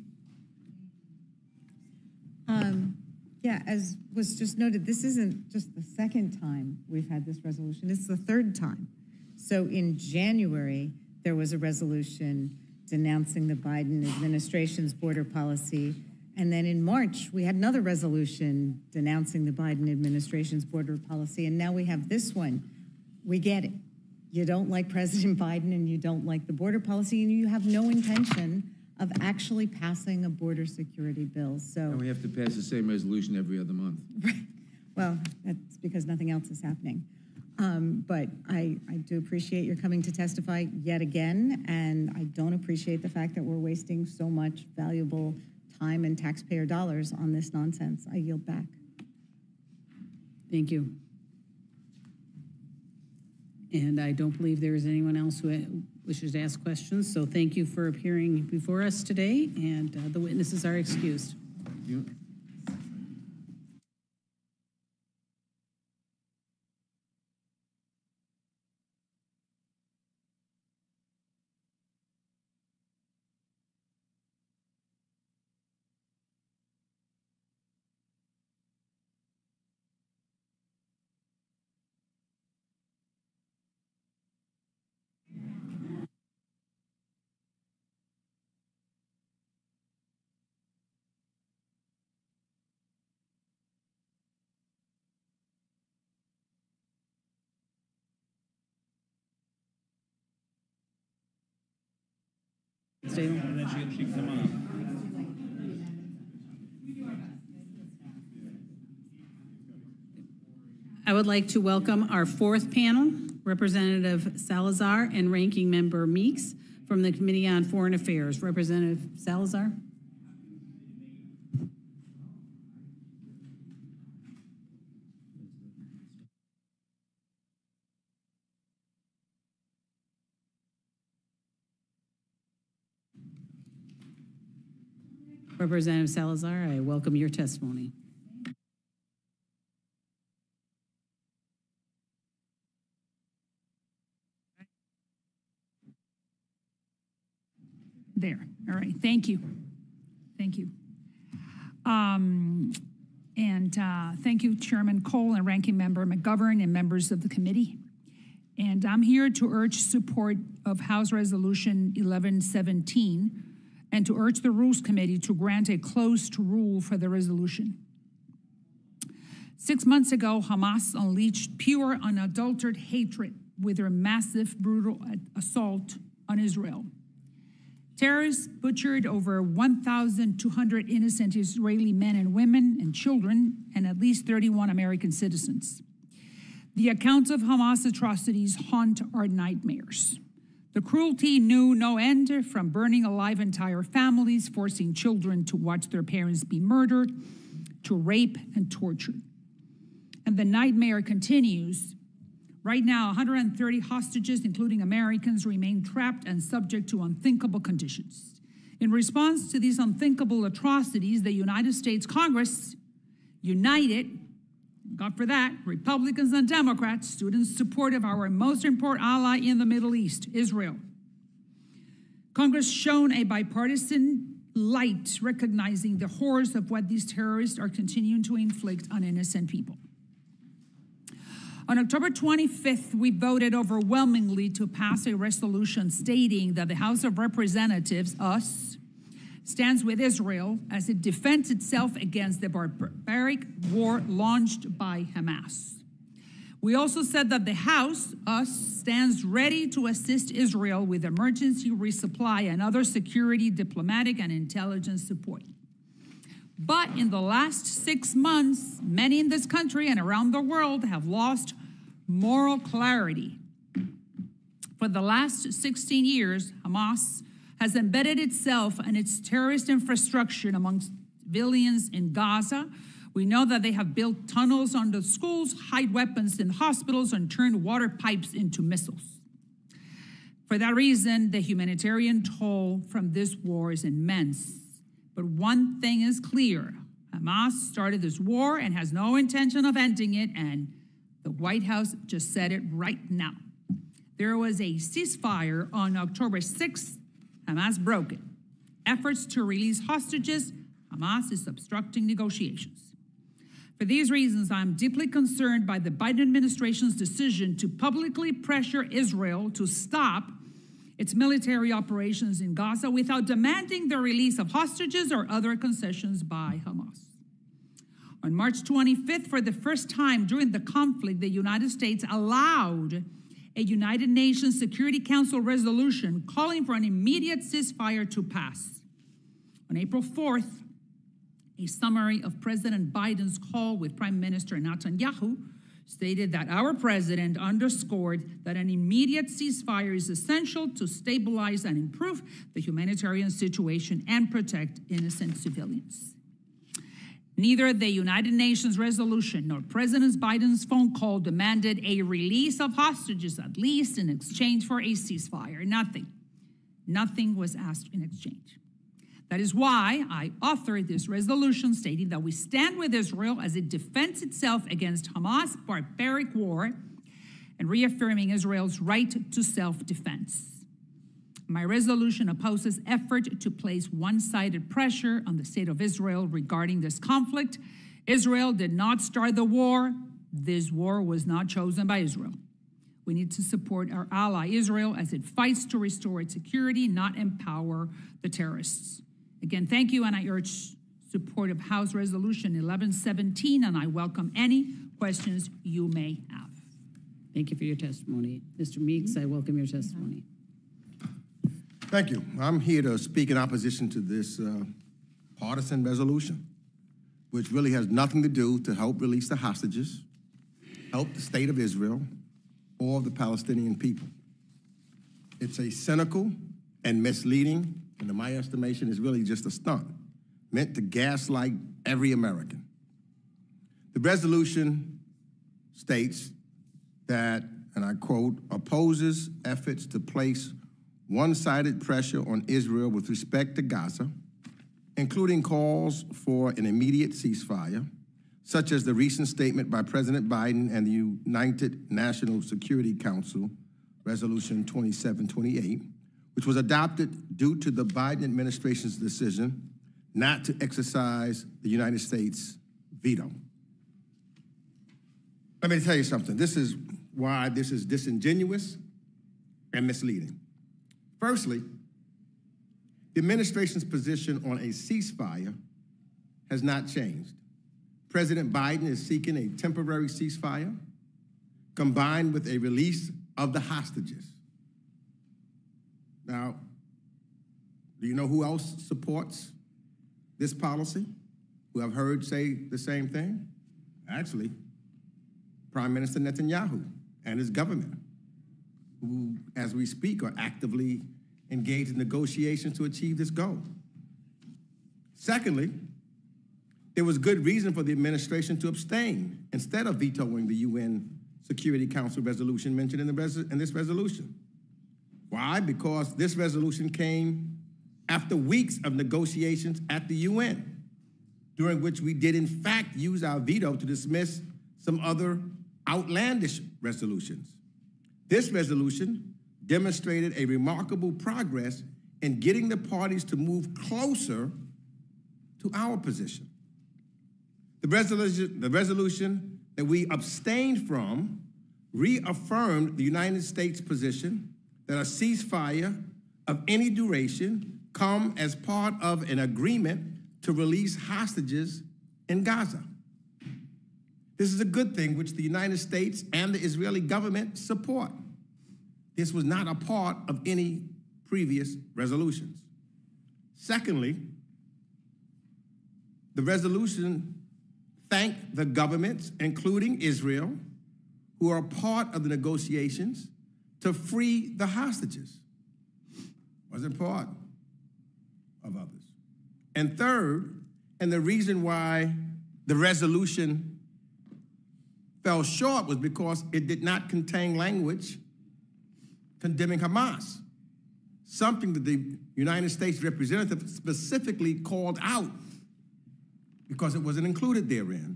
Um, yeah, as was just noted, this isn't just the second time we've had this resolution, it's the third time. So in January, there was a resolution denouncing the Biden administration's border policy. And then in March, we had another resolution denouncing the Biden administration's border policy. And now we have this one. We get it. You don't like President (laughs) Biden and you don't like the border policy, and you have no intention of actually passing a border security bill. So. And we have to pass the same resolution every other month. Right. (laughs) Well, that's because nothing else is happening. Um, But I, I do appreciate your coming to testify yet again, and I don't appreciate the fact that we're wasting so much valuable time and taxpayer dollars on this nonsense. I yield back. Thank you. And I don't believe there is anyone else who wishes to ask questions, so thank you for appearing before us today, and uh, the witnesses are excused. On I would like to welcome our fourth panel, Representative Salazar and Ranking Member Meeks from the Committee on Foreign Affairs. Representative Salazar? Representative Salazar, I welcome your testimony. There, all right, thank you. Thank you. Um, And uh, thank you, Chairman Cole and Ranking Member McGovern and members of the committee. And I'm here to urge support of House Resolution 1117 and to urge the Rules Committee to grant a closed rule for the resolution. Six months ago, Hamas unleashed pure, unadulterated hatred with their massive, brutal assault on Israel. Terrorists butchered over 1,200 innocent Israeli men and women and children, and at least 31 American citizens. The accounts of Hamas atrocities haunt our nightmares. The cruelty knew no end from burning alive entire families, forcing children to watch their parents be murdered, to rape and torture. And the nightmare continues. Right now, 130 hostages, including Americans, remain trapped and subject to unthinkable conditions. In response to these unthinkable atrocities, the United States Congress, united, God for that, Republicans and Democrats, stood in support of our most important ally in the Middle East, Israel. Congress shone a bipartisan light recognizing the horrors of what these terrorists are continuing to inflict on innocent people. On October 25th, we voted overwhelmingly to pass a resolution stating that the House of Representatives, us, stands with Israel as it defends itself against the barbaric war launched by Hamas. We also said that the House, us, stands ready to assist Israel with emergency resupply and other security, diplomatic, and intelligence support. But in the last six months, many in this country and around the world have lost moral clarity. For the last 16 years, Hamas has embedded itself and its terrorist infrastructure amongst civilians in Gaza. We know that they have built tunnels under schools, hide weapons in hospitals, and turned water pipes into missiles. For that reason, the humanitarian toll from this war is immense. But one thing is clear Hamas started this war and has no intention of ending it, and the White House just said it right now. There was a ceasefire on October 6th. Hamas broke it. Efforts to release hostages, Hamas is obstructing negotiations. For these reasons, I'm deeply concerned by the Biden administration's decision to publicly pressure Israel to stop its military operations in Gaza without demanding the release of hostages or other concessions by Hamas. On March 25th, for the first time during the conflict, the United States allowed a United Nations Security Council resolution calling for an immediate ceasefire to pass. On April 4th, a summary of President Biden's call with Prime Minister Netanyahu stated that our president underscored that an immediate ceasefire is essential to stabilize and improve the humanitarian situation and protect innocent civilians. Neither the United Nations resolution nor President Biden's phone call demanded a release of hostages, at least in exchange for a ceasefire. Nothing. Nothing was asked in exchange. That is why I authored this resolution stating that we stand with Israel as it defends itself against Hamas' barbaric war and reaffirming Israel's right to self defense. My resolution opposes effort to place one sided pressure on the state of Israel regarding this conflict. Israel did not start the war. This war was not chosen by Israel. We need to support our ally Israel as it fights to restore its security, not empower the terrorists. Again, thank you, and I urge support of House Resolution 1117, and I welcome any questions you may have. Thank you for your testimony. Mr. Meeks, I welcome your testimony. Thank you. I'm here to speak in opposition to this uh, partisan resolution, which really has nothing to do to help release the hostages, help the state of Israel, or the Palestinian people. It's a cynical and misleading and in my estimation, is really just a stunt meant to gaslight every American. The resolution states that, and I quote, opposes efforts to place one sided pressure on Israel with respect to Gaza, including calls for an immediate ceasefire, such as the recent statement by President Biden and the United National Security Council, Resolution 2728, which was adopted due to the Biden administration's decision not to exercise the United States veto. Let me tell you something. This is why this is disingenuous and misleading. Firstly, the administration's position on a ceasefire has not changed. President Biden is seeking a temporary ceasefire combined with a release of the hostages. Now, do you know who else supports this policy? Who I've heard say the same thing? Actually, Prime Minister Netanyahu and his government, who, as we speak, are actively engaged in negotiations to achieve this goal. Secondly, there was good reason for the administration to abstain instead of vetoing the UN Security Council resolution mentioned in, the res in this resolution. Why? Because this resolution came after weeks of negotiations at the UN, during which we did, in fact, use our veto to dismiss some other outlandish resolutions. This resolution demonstrated a remarkable progress in getting the parties to move closer to our position. The resolution, the resolution that we abstained from reaffirmed the United States position that a ceasefire of any duration come as part of an agreement to release hostages in Gaza. This is a good thing which the United States and the Israeli government support. This was not a part of any previous resolutions. Secondly, the resolution thanked the governments, including Israel, who are part of the negotiations to free the hostages. Wasn't part of others. And third, and the reason why the resolution fell short was because it did not contain language condemning Hamas, something that the United States representative specifically called out because it wasn't included therein,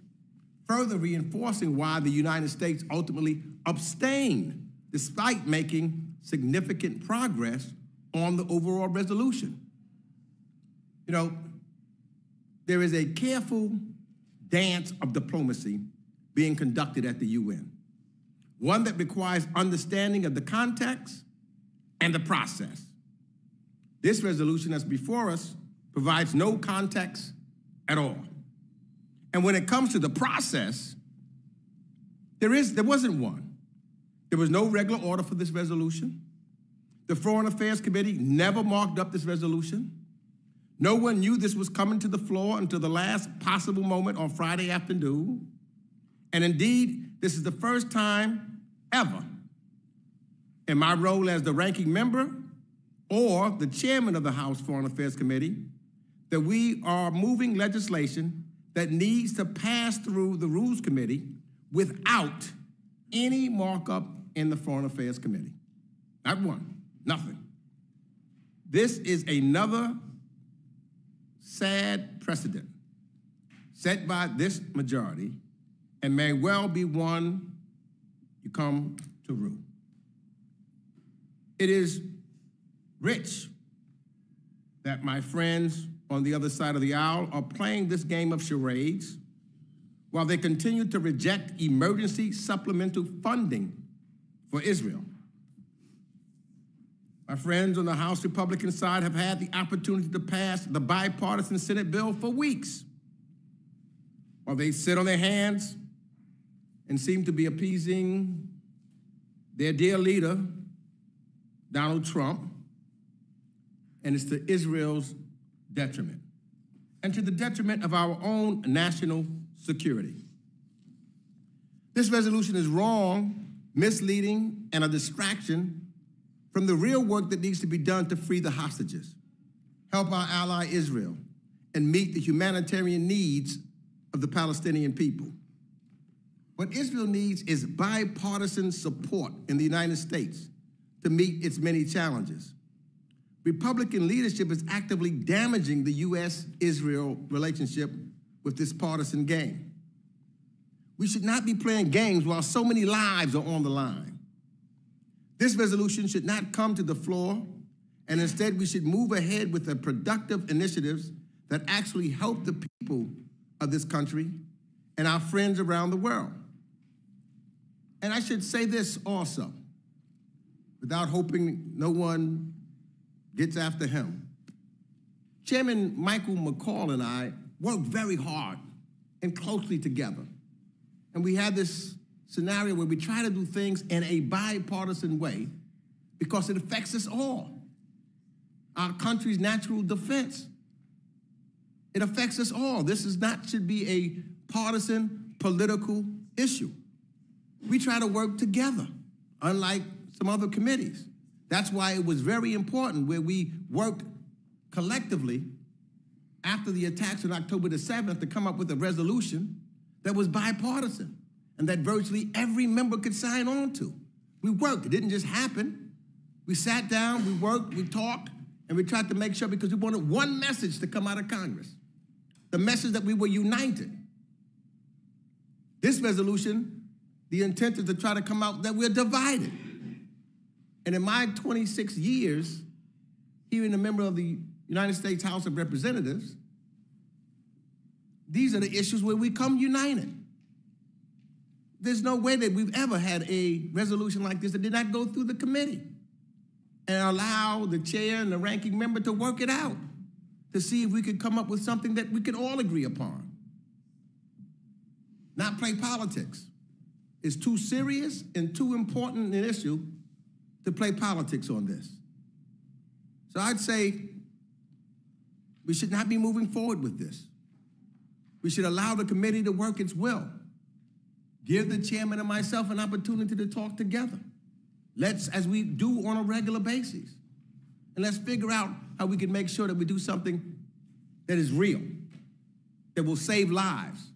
further reinforcing why the United States ultimately abstained despite making significant progress on the overall resolution. You know, there is a careful dance of diplomacy being conducted at the UN, one that requires understanding of the context and the process. This resolution that's before us provides no context at all. And when it comes to the process, there is there wasn't one. There was no regular order for this resolution. The Foreign Affairs Committee never marked up this resolution. No one knew this was coming to the floor until the last possible moment on Friday afternoon. And indeed, this is the first time ever in my role as the ranking member or the chairman of the House Foreign Affairs Committee that we are moving legislation that needs to pass through the Rules Committee without any markup in the Foreign Affairs Committee. Not one, nothing. This is another sad precedent set by this majority and may well be one you come to rue. It is rich that my friends on the other side of the aisle are playing this game of charades while they continue to reject emergency supplemental funding for Israel. My friends on the House Republican side have had the opportunity to pass the bipartisan Senate bill for weeks while they sit on their hands and seem to be appeasing their dear leader, Donald Trump, and it's to Israel's detriment and to the detriment of our own national security. This resolution is wrong, misleading, and a distraction from the real work that needs to be done to free the hostages, help our ally Israel, and meet the humanitarian needs of the Palestinian people. What Israel needs is bipartisan support in the United States to meet its many challenges. Republican leadership is actively damaging the U.S. Israel relationship with this partisan game. We should not be playing games while so many lives are on the line. This resolution should not come to the floor, and instead we should move ahead with the productive initiatives that actually help the people of this country and our friends around the world. And I should say this also, without hoping no one gets after him. Chairman Michael McCaul and I worked very hard and closely together. And we had this scenario where we try to do things in a bipartisan way because it affects us all. Our country's natural defense. It affects us all. This is not should be a partisan political issue. We try to work together, unlike some other committees. That's why it was very important where we worked collectively after the attacks on October the 7th to come up with a resolution that was bipartisan and that virtually every member could sign on to. We worked. It didn't just happen. We sat down, we worked, we talked, and we tried to make sure because we wanted one message to come out of Congress the message that we were united. This resolution, the intent is to try to come out that we're divided. And in my 26 years, being a member of the United States House of Representatives, these are the issues where we come united. There's no way that we've ever had a resolution like this that did not go through the committee. and allow the chair and the ranking member to work it out to see if we could come up with something that we could all agree upon. Not play politics. It's too serious and too important an issue to play politics on this. So I'd say we should not be moving forward with this. We should allow the committee to work its will. Give the chairman and myself an opportunity to talk together. Let's, as we do on a regular basis, and let's figure out how we can make sure that we do something that is real, that will save lives,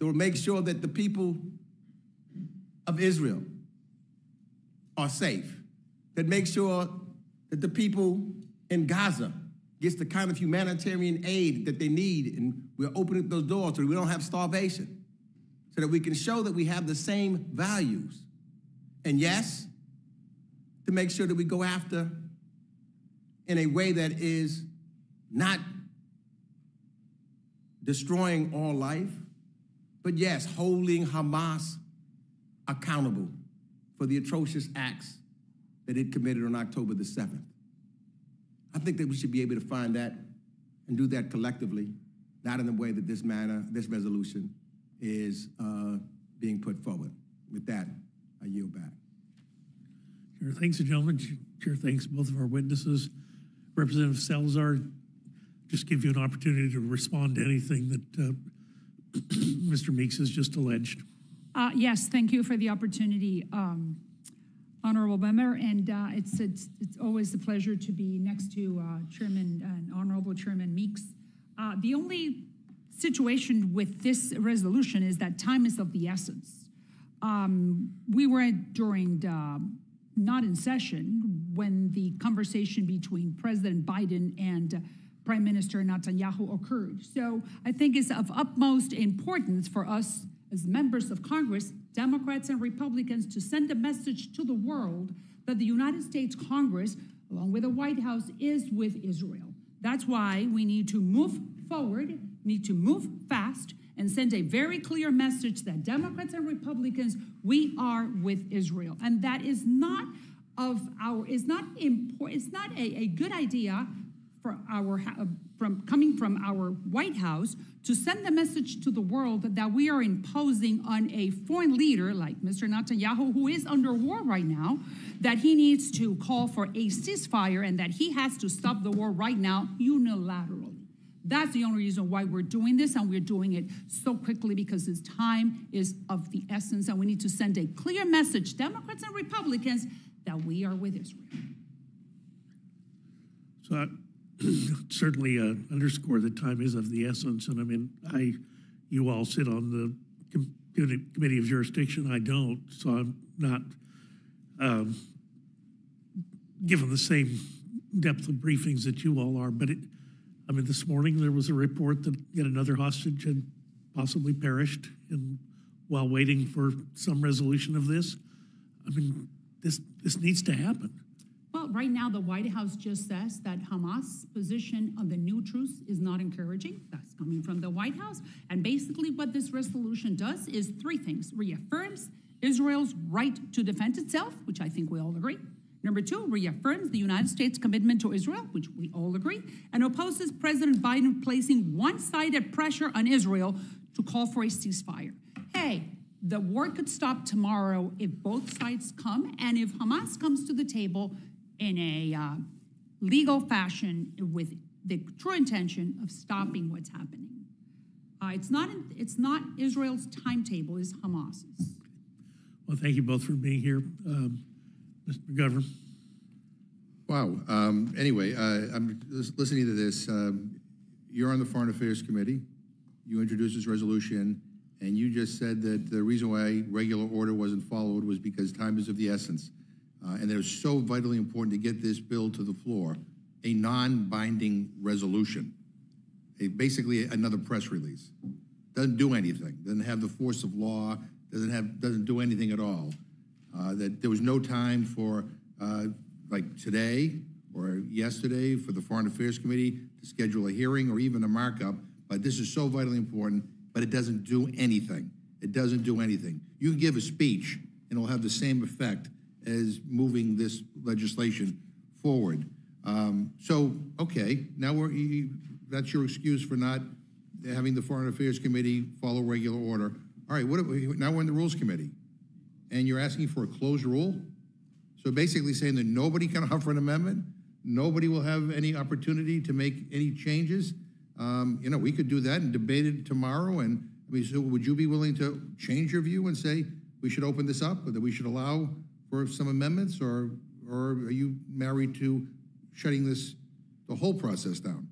that will make sure that the people of Israel are safe, that make sure that the people in Gaza gets the kind of humanitarian aid that they need, and we're opening those doors so we don't have starvation, so that we can show that we have the same values. And yes, to make sure that we go after in a way that is not destroying all life, but yes, holding Hamas accountable for the atrocious acts that it committed on October the 7th. I think that we should be able to find that and do that collectively, not in the way that this manner, this resolution is uh, being put forward. With that, I yield back. Sure. thanks, gentlemen. Sure. thanks both of our witnesses. Representative Salazar, just give you an opportunity to respond to anything that uh, (clears throat) Mr. Meeks has just alleged. Uh, yes, thank you for the opportunity, um, Honorable Member, and uh, it's, it's it's always a pleasure to be next to uh, Chairman and Honorable Chairman Meeks. Uh, the only situation with this resolution is that time is of the essence. Um, we were during the, not in session when the conversation between President Biden and Prime Minister Netanyahu occurred. So I think it's of utmost importance for us as members of Congress, Democrats and Republicans, to send a message to the world that the United States Congress, along with the White House, is with Israel. That's why we need to move forward, need to move fast, and send a very clear message that Democrats and Republicans, we are with Israel. And that is not of our is not important it's not a, a good idea for our uh, from coming from our White House to send the message to the world that we are imposing on a foreign leader like Mr. Netanyahu, who is under war right now, that he needs to call for a ceasefire and that he has to stop the war right now unilaterally. That's the only reason why we're doing this, and we're doing it so quickly because this time is of the essence, and we need to send a clear message, Democrats and Republicans, that we are with Israel. So (clears throat) certainly uh, underscore that time is of the essence. And I mean, I, you all sit on the com- committee of jurisdiction. I don't, so I'm not um, given the same depth of briefings that you all are. But it, I mean, this morning there was a report that yet another hostage had possibly perished, and while waiting for some resolution of this, I mean, this this needs to happen. Well, right now, the White House just says that Hamas' position on the new truce is not encouraging. That's coming from the White House. And basically, what this resolution does is three things reaffirms Israel's right to defend itself, which I think we all agree. Number two, reaffirms the United States' commitment to Israel, which we all agree, and opposes President Biden placing one sided pressure on Israel to call for a ceasefire. Hey, the war could stop tomorrow if both sides come, and if Hamas comes to the table in a uh, legal fashion with the true intention of stopping what's happening. Uh, it's not it's not Israel's timetable; it's Hamas's. Well, thank you both for being here, um, Mr. McGovern. Wow. Um, anyway, uh, I'm listening to this. Um, you're on the Foreign Affairs Committee. You introduced this resolution, and you just said that the reason why regular order wasn't followed was because time is of the essence uh, and was so vitally important to get this bill to the floor, a non-binding resolution, a, basically another press release. Doesn't do anything, doesn't have the force of law, doesn't have, doesn't do anything at all. Uh, that there was no time for, uh, like today or yesterday, for the Foreign Affairs Committee to schedule a hearing or even a markup, but this is so vitally important, but it doesn't do anything. It doesn't do anything. You can give a speech and it'll have the same effect as moving this legislation forward. Um, So, okay, now we're, that's your excuse for not having the Foreign Affairs Committee follow regular order. All right, what, now we're in the Rules Committee, and you're asking for a closed rule? So basically saying that nobody can (laughs) offer an amendment, nobody will have any opportunity to make any changes. Um, You know, we could do that and debate it tomorrow, and, I mean, so would you be willing to change your view and say we should open this up, or that we should allow for some amendments, or, or are you married to shutting this, the whole process down?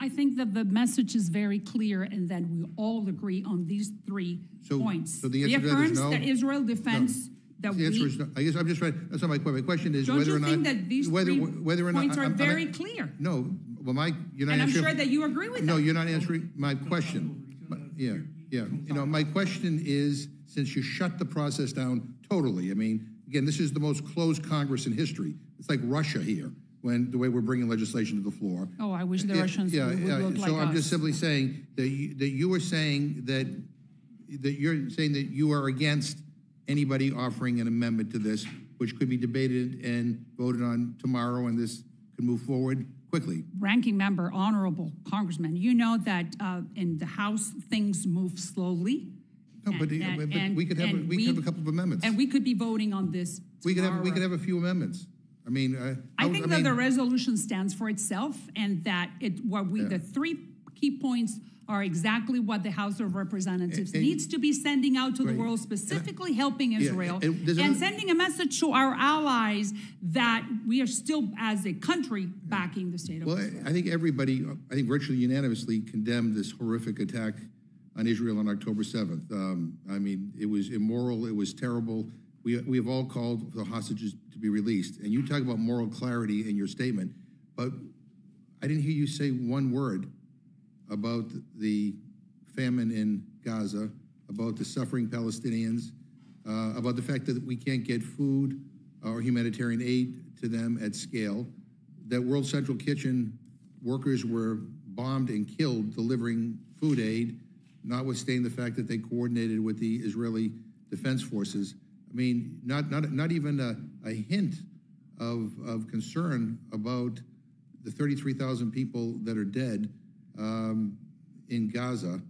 I think that the message is very clear and that we all agree on these three So- points. so the answer to that is Reaffirms no? that Israel defends that The answer we. is, no. I guess I'm just trying, that's not my question. My question is Don't whether you or not. think that these whether- three whether or not- points are I'm- I'm- very clear? No, well, my, you're not And I'm answering. sure that you agree with No, that. you're not answering my question. My- Yeah, yeah. You know, my question is, since you shut the process down totally, I mean, again, this is the most closed Congress in history. It's like Russia here, when, the way we're bringing legislation to the floor. Oh, I wish the Yeah, Russians yeah, would yeah. look like So I'm just simply saying that you, that you were saying that, that you're saying that you are against anybody offering an amendment to this, which could be debated and voted on tomorrow, and this could move forward quickly. Ranking member, honorable congressman, you know that uh, in the House, things move slowly. No, but, And- but- but we could have, a- and we could have a couple of amendments. And we could be voting on this We could have, we tomorrow. could have a few amendments. I mean, uh. I think that mean- the resolution stands for itself and that it, what we, the three key points are exactly what the House of Representatives And- needs to be sending out to the Right. world, specifically helping Israel, and there's and another- sending a message to our allies that we are still, as a country, backing the state of Well, Israel. I I think everybody, I think virtually unanimously condemned this horrific attack on Israel on October 7th. Um, I mean, it was immoral, it was terrible. We, we have all called for the hostages to be released. And you talk about moral clarity in your statement, but I didn't hear you say one word about the famine in Gaza, about the suffering Palestinians, uh, about the fact that we can't get food or humanitarian aid to them at scale, that World Central Kitchen workers were bombed and killed delivering food aid, notwithstanding the fact that they coordinated with the Israeli Defense Forces. I mean, not, not, not even a, a hint of, of concern about the 33,000 people that are dead um, in Gaza.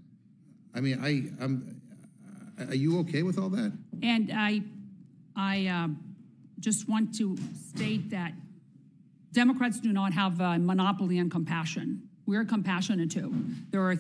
I mean, I, I'm, are you okay with all that? And I, I um, just want to state that Democrats do not have a monopoly on compassion. We're compassionate too. There are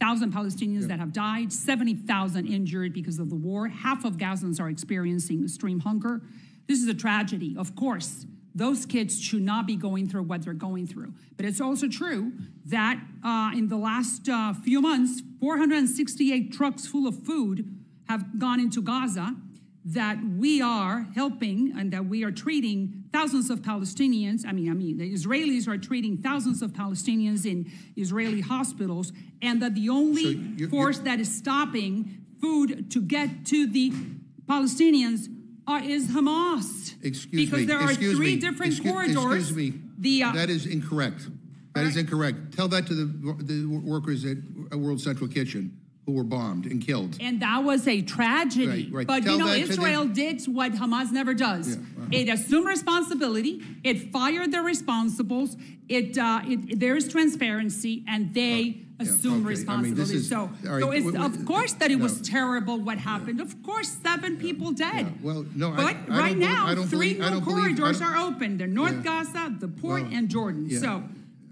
33,000 Palestinians that have died, 70,000 injured because of the war. Half of Gazans are experiencing extreme hunger. This is a tragedy, of course. Those kids should not be going through what they're going through. But it's also true that uh, in the last uh, few months, 468 trucks full of food have gone into Gaza, that we are helping and that we are treating thousands of Palestinians. I mean, I mean, the Israelis are treating thousands of Palestinians in Israeli hospitals, and that the only force that is stopping food to get to the Palestinians are, is Hamas. Excuse me because me. there are three me, different excuse, corridors. Excuse me. The, uh, that is incorrect. That is incorrect. Tell that to the, the workers at World Central Kitchen who were bombed and killed. And that was a tragedy. Right, right. But Tell you know, that to the- Israel did what Hamas never does. Yeah, wow. It assumed responsibility. It fired the responsibles. It, uh, it there is transparency, and they assume okay. I mean, responsibility. is- so, right, so it's of course that it no. was terrible what happened. Of course, seven people dead. Well, no, I- but I don't right believe- now, I don't three believe- I new believe- I corridors are open: the North Yeah. Gaza, the port, Well, and Jordan. yeah. So,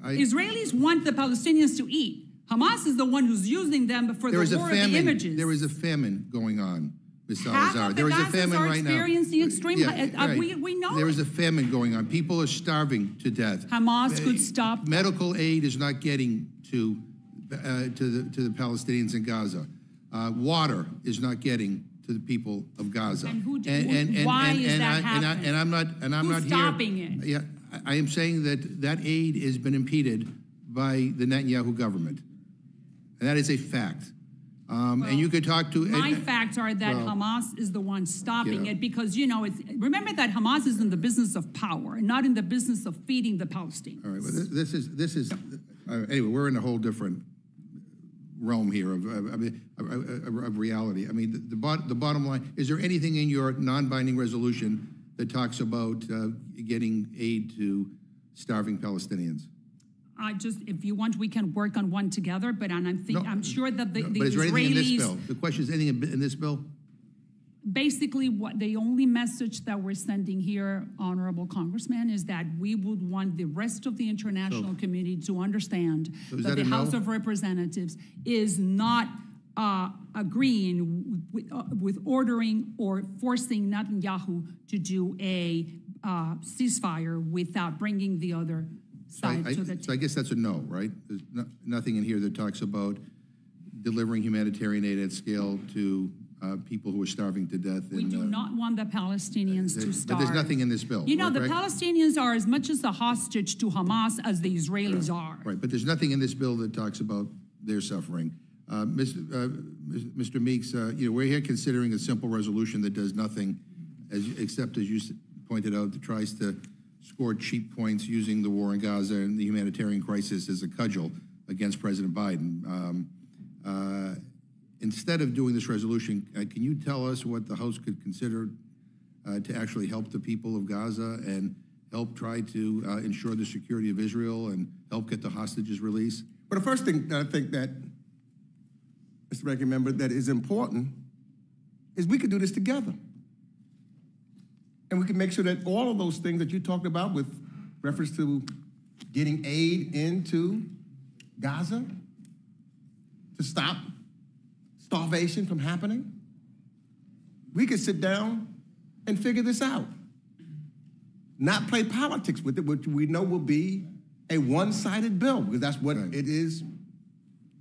I- Israelis want the Palestinians to eat. Hamas is the one who's using them for There the is a war of the famine. images. There is a famine going on, Ms. Salazar. There is a famine right now. experiencing extreme- Yeah, uh, right. we- we know There is a famine going on. People are starving to death. Hamas Uh, could stop. Medical aid is not getting to uh, to the to the Palestinians in Gaza. Uh, water is not getting to the people of Gaza. And who- who- why is and that I, and, I, happening? and I'm not and I'm Who's not here. stopping it? Yeah, I- I am saying that that aid has been impeded by the Netanyahu government, and that is a fact. Um, and you could talk to My and- facts are that well, Hamas is the one stopping Yeah. it because you know it's remember that Hamas is in the business of power and not in the business of feeding the Palestinians. All right, well, this, this is this is uh, anyway. We're in a whole different realm here of, of, of, of, of reality. I mean, the, the, bot, the bottom line is there anything in your non-binding resolution that talks about uh, getting aid to starving Palestinians. I just, if you want, we can work on one together, but and I'm think, No, I'm sure that the, the But is there anything in this Israelis, bill? The question is, anything in in this bill? basically, what, the only message that we're sending here, Honorable Congressman, is that we would want the rest of the international community to understand So is that that the a no? House of Representatives is not uh, agreeing with, uh, with ordering or forcing Netanyahu to do a uh, ceasefire without bringing the other So I- I- to the So I guess that's a no, right? There's no- nothing in here that talks about delivering humanitarian aid at scale to uh, people who are starving to death. We in, do uh, not want the Palestinians to But starve. there's nothing in this bill. You know, the correct? Palestinians are as much as a hostage to Hamas as the Israelis are. Right, but there's nothing in this bill that talks about their suffering. Uh, Mr. uh, Mr. Meeks, uh, you know, we're here considering a simple resolution that does nothing, as, except as you s- pointed out, that tries to score cheap points using the war in Gaza and the humanitarian crisis as a cudgel against President Biden. Um, uh, Instead of doing this resolution, uh, can you tell us what the House could consider uh, to actually help the people of Gaza and help try to uh, ensure the security of Israel and help get the hostages released? Well, the first thing that I think that, Mr. Ranking Member, that is important is we could do this together. And we can make sure that all of those things that you talked about with reference to getting aid into Gaza to stop starvation from happening, we could sit down and figure this out. Not play politics with it, which we know will be a one sided bill, because that's what it is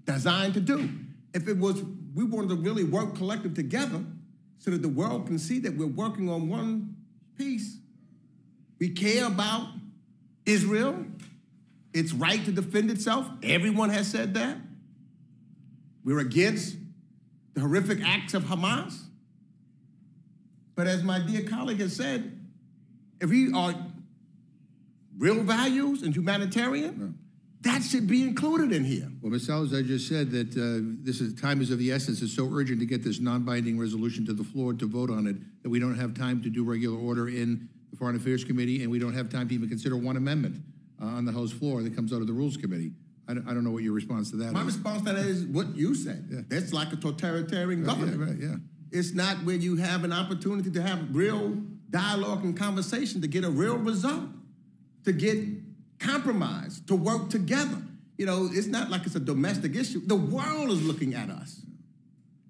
designed to do. If it was, we wanted to really work collectively together so that the world can see that we're working on one piece. We care about Israel, its right to defend itself. Everyone has said that. We're against the horrific acts of Hamas. But as my dear colleague has said, if we are real values and humanitarian, that should be included in here. Well, Ms. Salazar just said that uh, this is, time is of the essence. It's so urgent to get this non-binding resolution to the floor to vote on it that we don't have time to do regular order in the Foreign Affairs Committee, and we don't have time to even consider one amendment uh, on the House floor that comes out of the Rules Committee. I don't, I don't know what your response to that My is. response to that is what you said. Yeah. That's like a totalitarian Right, yeah, government. right, yeah. It's not where you have an opportunity to have real dialogue and conversation to get a real result, to get compromise, to work together. You know, it's not like it's a domestic issue. The world is looking at us.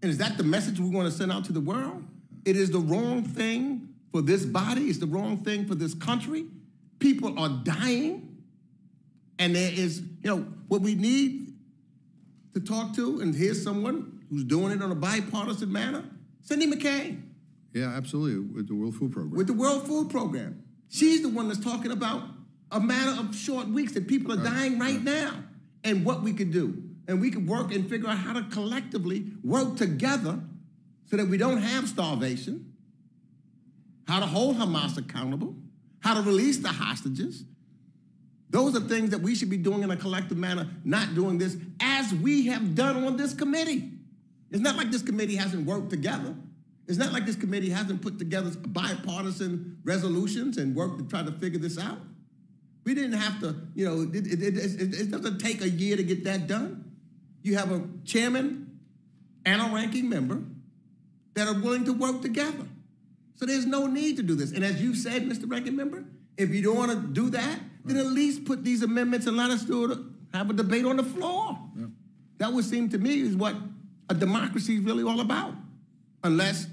And is that the message we want to send out to the world? It is the wrong thing for this body, it's the wrong thing for this country. People are dying. And there is, you know, what we need to talk to, and here's someone who's doing it on a bipartisan manner Cindy McCain Yeah, absolutely, with the World Food Program. with the World Food Program. She's the one that's talking about a matter of short weeks that people are dying right now and what we could do. And we could work and figure out how to collectively work together so that we don't have starvation, how to hold Hamas accountable, how to release the hostages. Those are things that we should be doing in a collective manner, not doing this as we have done on this committee. It's not like this committee hasn't worked together. It's not like this committee hasn't put together bipartisan resolutions and worked to try to figure this out. We didn't have to, you know, it, it, it, it, it doesn't take a year to get that done. You have a chairman and a ranking member that are willing to work together. So there's no need to do this. And as you said, Mr. Ranking Member, if you don't want to do that, then at least put these amendments and let us do it, have a debate on the floor. That would seem to me is what a democracy is really all about, unless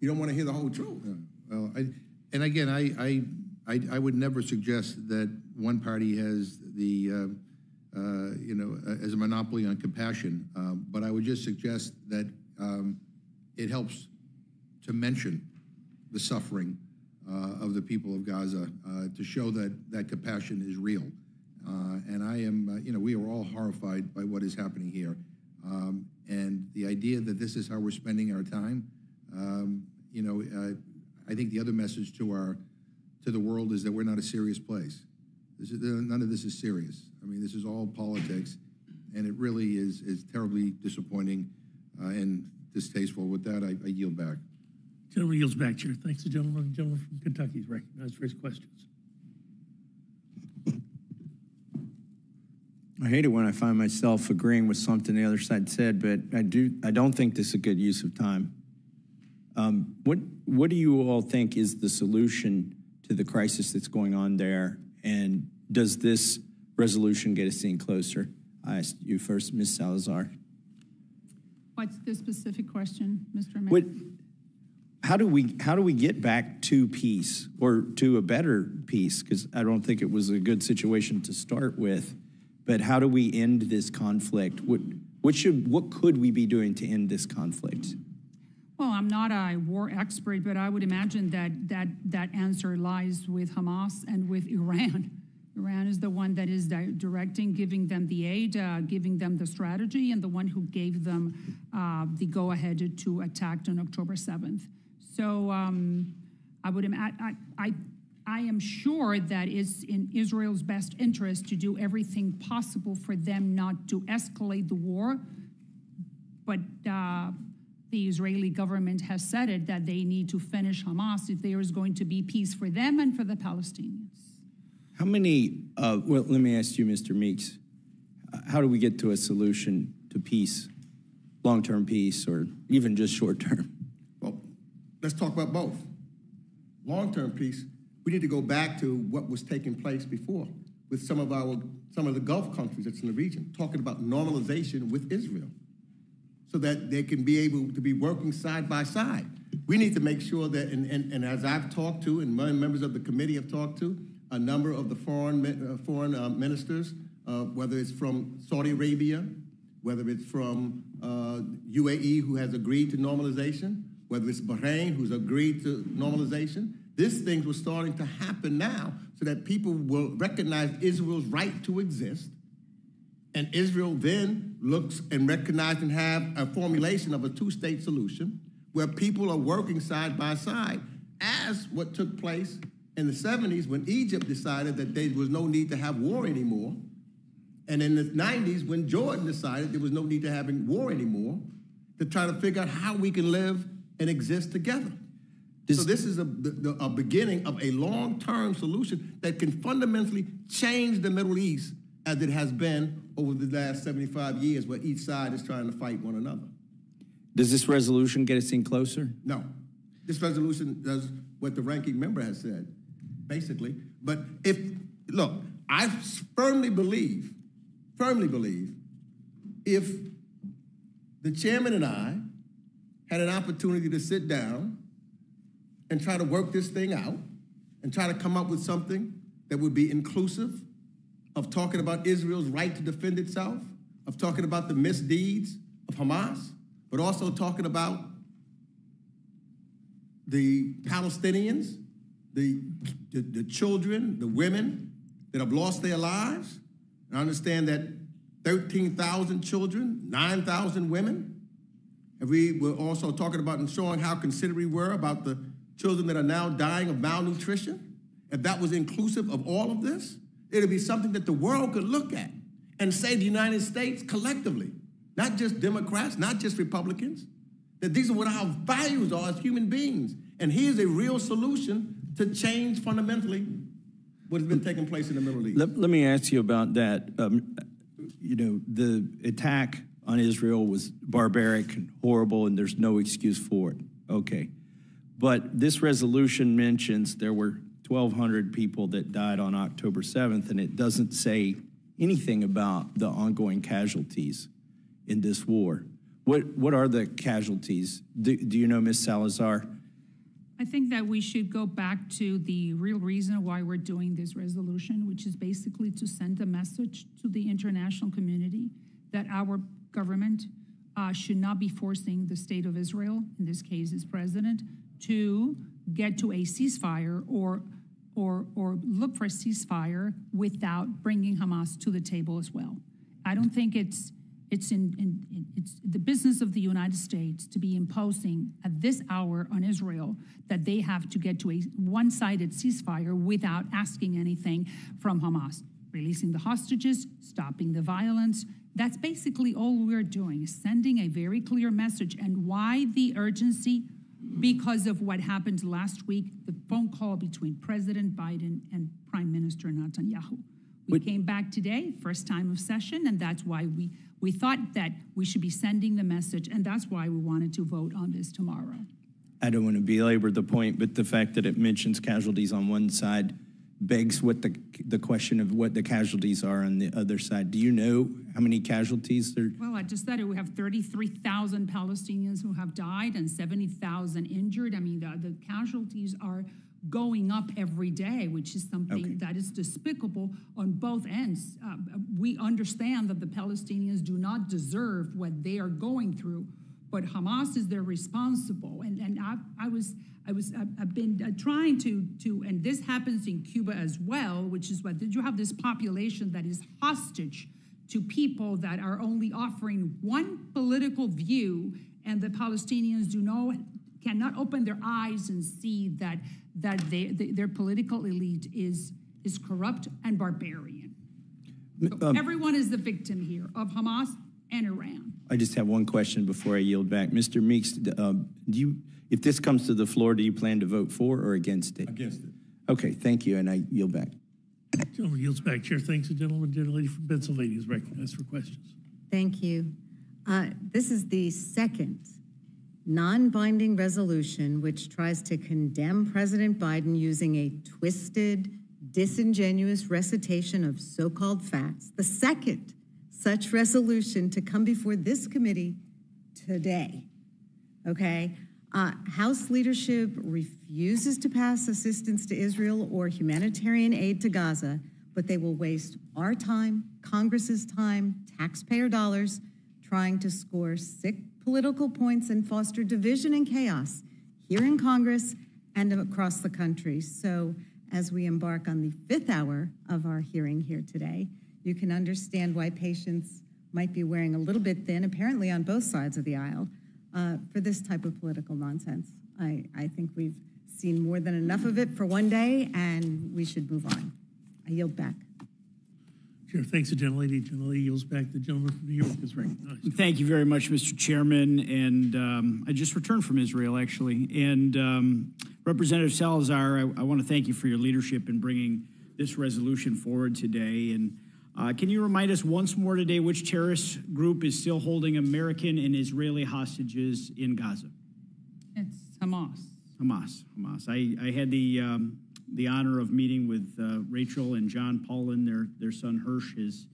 you don't want to hear the whole truth. Well, I, and again, I, I, I, I would never suggest that one party has the, uh, uh, you know, uh, as a monopoly on compassion. Um, but I would just suggest that um, it helps to mention the suffering uh, of the people of Gaza uh, to show that that compassion is real. And I am, you know, we are all horrified by what is happening here. Um, and the idea that this is how we're spending our time, um, you know, I think the other message to our to the world is that we're not a serious place. This is, none of this is serious. I mean, this is all politics, and it really is is terribly disappointing uh, and distasteful. With that, I, I yield back. Gentleman yields back, Chair. Thanks. to The gentleman, gentleman from Kentucky is recognized for his questions. I hate it when I find myself agreeing with something the other side said, but I do. I don't think this is a good use of time. Um, what What do you all think is the solution to the crisis that's going on there? And does this resolution get us any closer? I asked you first, Ms. Salazar. What's the specific question, Mr. Mayor? What, how do we how do we get back to peace or to a better peace? Because I don't think it was a good situation to start with. But how do we end this conflict? What what should what could we be doing to end this conflict? Well, I'm not a war expert, but I would imagine that that that answer lies with Hamas and with (laughs) Iran. Iran is the one that is di- directing, giving them the aid, uh, giving them the strategy, and the one who gave them uh, the go-ahead to attack on October 7th. So um, I would I, I, I am sure that it's in Israel's best interest to do everything possible for them not to escalate the war, but uh, the Israeli government has said it that they need to finish Hamas if there is going to be peace for them and for the Palestinians. How many? Uh, well, let me ask you, Mr. Meeks. How do we get to a solution to peace, long-term peace, or even just short-term? Well, let's talk about both. Long-term peace, we need to go back to what was taking place before with some of our some of the Gulf countries that's in the region, talking about normalization with Israel, so that they can be able to be working side by side. We need to make sure that, and, and, and as I've talked to, and members of the committee have talked to, a number of the foreign uh, foreign uh, ministers, uh, whether it's from Saudi Arabia, whether it's from UAE, who has agreed to normalization, whether it's Bahrain, who's agreed to normalization. These things were starting to happen now so that people will recognize Israel's right to exist. And Israel then looks and recognizes and have a formulation of a two-state solution where people are working side by side as what took place in the 70s when Egypt decided that there was no need to have war anymore. And in the 90s when Jordan decided there was no need to have war anymore to try to figure out how we can live and exist together. so this is a, the, a beginning of a long-term solution that can fundamentally change the Middle East as it has been over the last 75 years where each side is trying to fight one another. Does this resolution get us in closer? No. This resolution does what the ranking member has said basically. But if, look, I firmly believe, firmly believe, if the chairman and I had an opportunity to sit down and try to work this thing out and try to come up with something that would be inclusive of talking about Israel's right to defend itself, of talking about the misdeeds of Hamas, but also talking about the Palestinians the, the, the children, the women that have lost their lives. I understand that 13,000 children, 9,000 women. And we were also talking about and showing how considerate we were about the children that are now dying of malnutrition. If that was inclusive of all of this, it would be something that the world could look at and say the United States collectively, not just Democrats, not just Republicans, that these are what our values are as human beings. And here's a real solution to change fundamentally what has been taking place in the Middle East. Let, let me ask you about that. Um, you know, the attack on Israel was barbaric and horrible, and there's no excuse for it. Okay. But this resolution mentions there were 1,200 people that died on October 7th, and it doesn't say anything about the ongoing casualties in this war. What, what are the casualties? Do, do you know, Ms. Salazar? I think that we should go back to the real reason why we're doing this resolution, which is basically to send a message to the international community that our government uh, should not be forcing the state of Israel, in this case, its president, to get to a ceasefire or or or look for a ceasefire without bringing Hamas to the table as well. I don't think it's it's in, in, it's the business of the United States to be imposing at this hour on Israel that they have to get to a one-sided ceasefire without asking anything from Hamas. Releasing the hostages, stopping the violence. That's basically all we're doing, sending a very clear message. And why the urgency because of what happened last week, the phone call between President Biden and Prime Minister Netanyahu. We came back today, first time of session, and that's why we, we thought that we should be sending the message, and that's why we wanted to vote on this tomorrow. I don't want to belabor the point, but the fact that it mentions casualties on one side begs what the the question of what the casualties are on the other side. Do you know how many casualties there? Well, I just said it, we have 33,000 Palestinians who have died and 70,000 injured. I mean, the, the casualties are going up every day, which is something Okay. that is despicable on both ends. Uh, we understand that the Palestinians do not deserve what they are going through, but Hamas is their responsible. And and I, I was I was I've- been uh, trying to to and this happens in Cuba as well, which is what did you have this population that is hostage to people that are only offering one political view, and the Palestinians do know cannot open their eyes and see that that they, they- their political elite is is corrupt and barbarian. So Um, everyone is the victim here of Hamas and Iran. I just have one question before I yield back. Mr. Meeks, um, do you, if this comes to the floor, do you plan to vote for or against it? Against it. Okay, thank you, and I yield back. Gentleman yields back. Chair thanks the gentleman. Gentlelady from Pennsylvania is recognized for questions. Thank you. Uh, This is the second non-binding resolution which tries to condemn President Biden using a twisted, disingenuous recitation of so-called facts. The second such resolution to come before this committee today. Okay? Uh, House leadership refuses to pass assistance to Israel or humanitarian aid to Gaza, but they will waste our time, Congress's time, taxpayer dollars trying to score sick political points and foster division and chaos here in Congress and across the country. So, as we embark on the fifth hour of our hearing here today, you can understand why patience might be wearing a little bit thin, apparently on both sides of the aisle, uh, for this type of political nonsense. I, I think we've seen more than enough of it for one day, and we should move on. I yield back. Chair thanks the gentlelady. Gentlelady yields back. The gentleman from New York is recognized. Thank you very much, Mr. Chairman. And um, I just returned from Israel, actually. And um, Representative Salazar, I, I want to thank you for your leadership in bringing this resolution forward today. And uh, can you remind us once more today which terrorist group is still holding American and Israeli hostages in Gaza? It's Hamas. Hamas. Hamas. I, I had the um, the honor of meeting with uh, Rachel and Jon Polin. Their their son Hersh has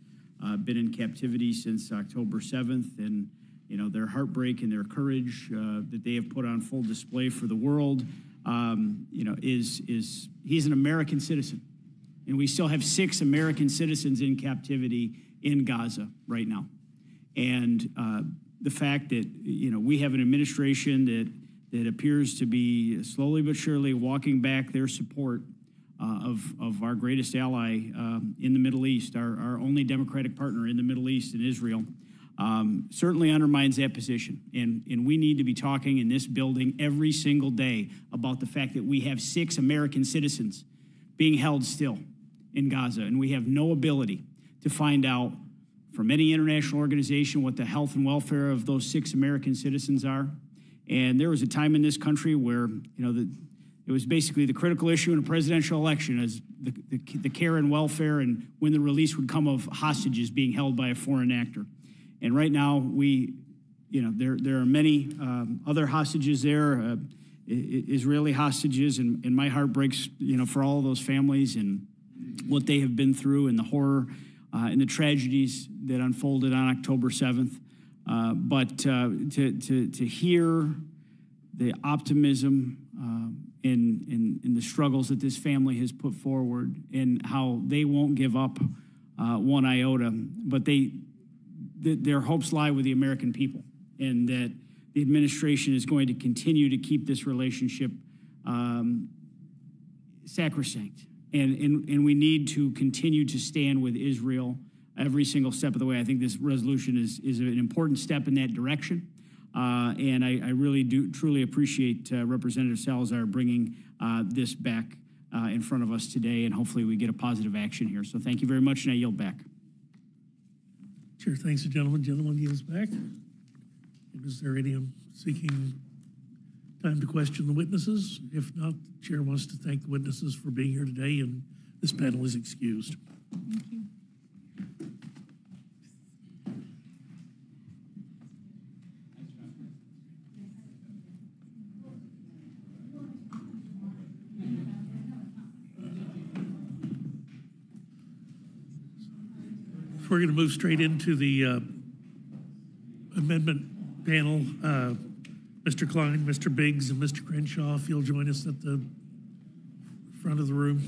uh, been in captivity since October seventh, and you know their heartbreak and their courage uh, that they have put on full display for the world. Um, you know, is is he's an American citizen, and we still have six American citizens in captivity in Gaza right now, and uh, the fact that you know we have an administration that that appears to be slowly but surely walking back their support uh, of, of our greatest ally um, in the Middle East, our, our only democratic partner in the Middle East in Israel, um, certainly undermines that position. And, and we need to be talking in this building every single day about the fact that we have six American citizens being held still in Gaza, and we have no ability to find out from any international organization what the health and welfare of those six American citizens are. And there was a time in this country where, you know, the, it was basically the critical issue in a presidential election as the, the, the care and welfare and when the release would come of hostages being held by a foreign actor. And right now, we, you know, there, there are many um, other hostages there, uh, Israeli hostages, and, and my heart breaks, you know, for all those families and what they have been through and the horror uh, and the tragedies that unfolded on October 7th. Uh, but uh, to, to, to hear the optimism um, in, in, in the struggles that this family has put forward and how they won't give up uh, one iota, but they, th- their hopes lie with the American people and that the administration is going to continue to keep this relationship um, sacrosanct. And, and, and we need to continue to stand with Israel every single step of the way. I think this resolution is, is an important step in that direction. Uh, and I, I really do truly appreciate uh, Representative Salazar bringing uh, this back uh, in front of us today, and hopefully we get a positive action here. So thank you very much, and I yield back. Chair thanks the gentleman. Yields back. Is there any seeking time to question the witnesses? If not, the chair wants to thank the witnesses for being here today, and this panel is excused. Thank you. We're going to move straight into the uh, amendment panel. Uh, Mr. Cline, Mr. Biggs, and Mr. Crenshaw, if you'll join us at the front of the room.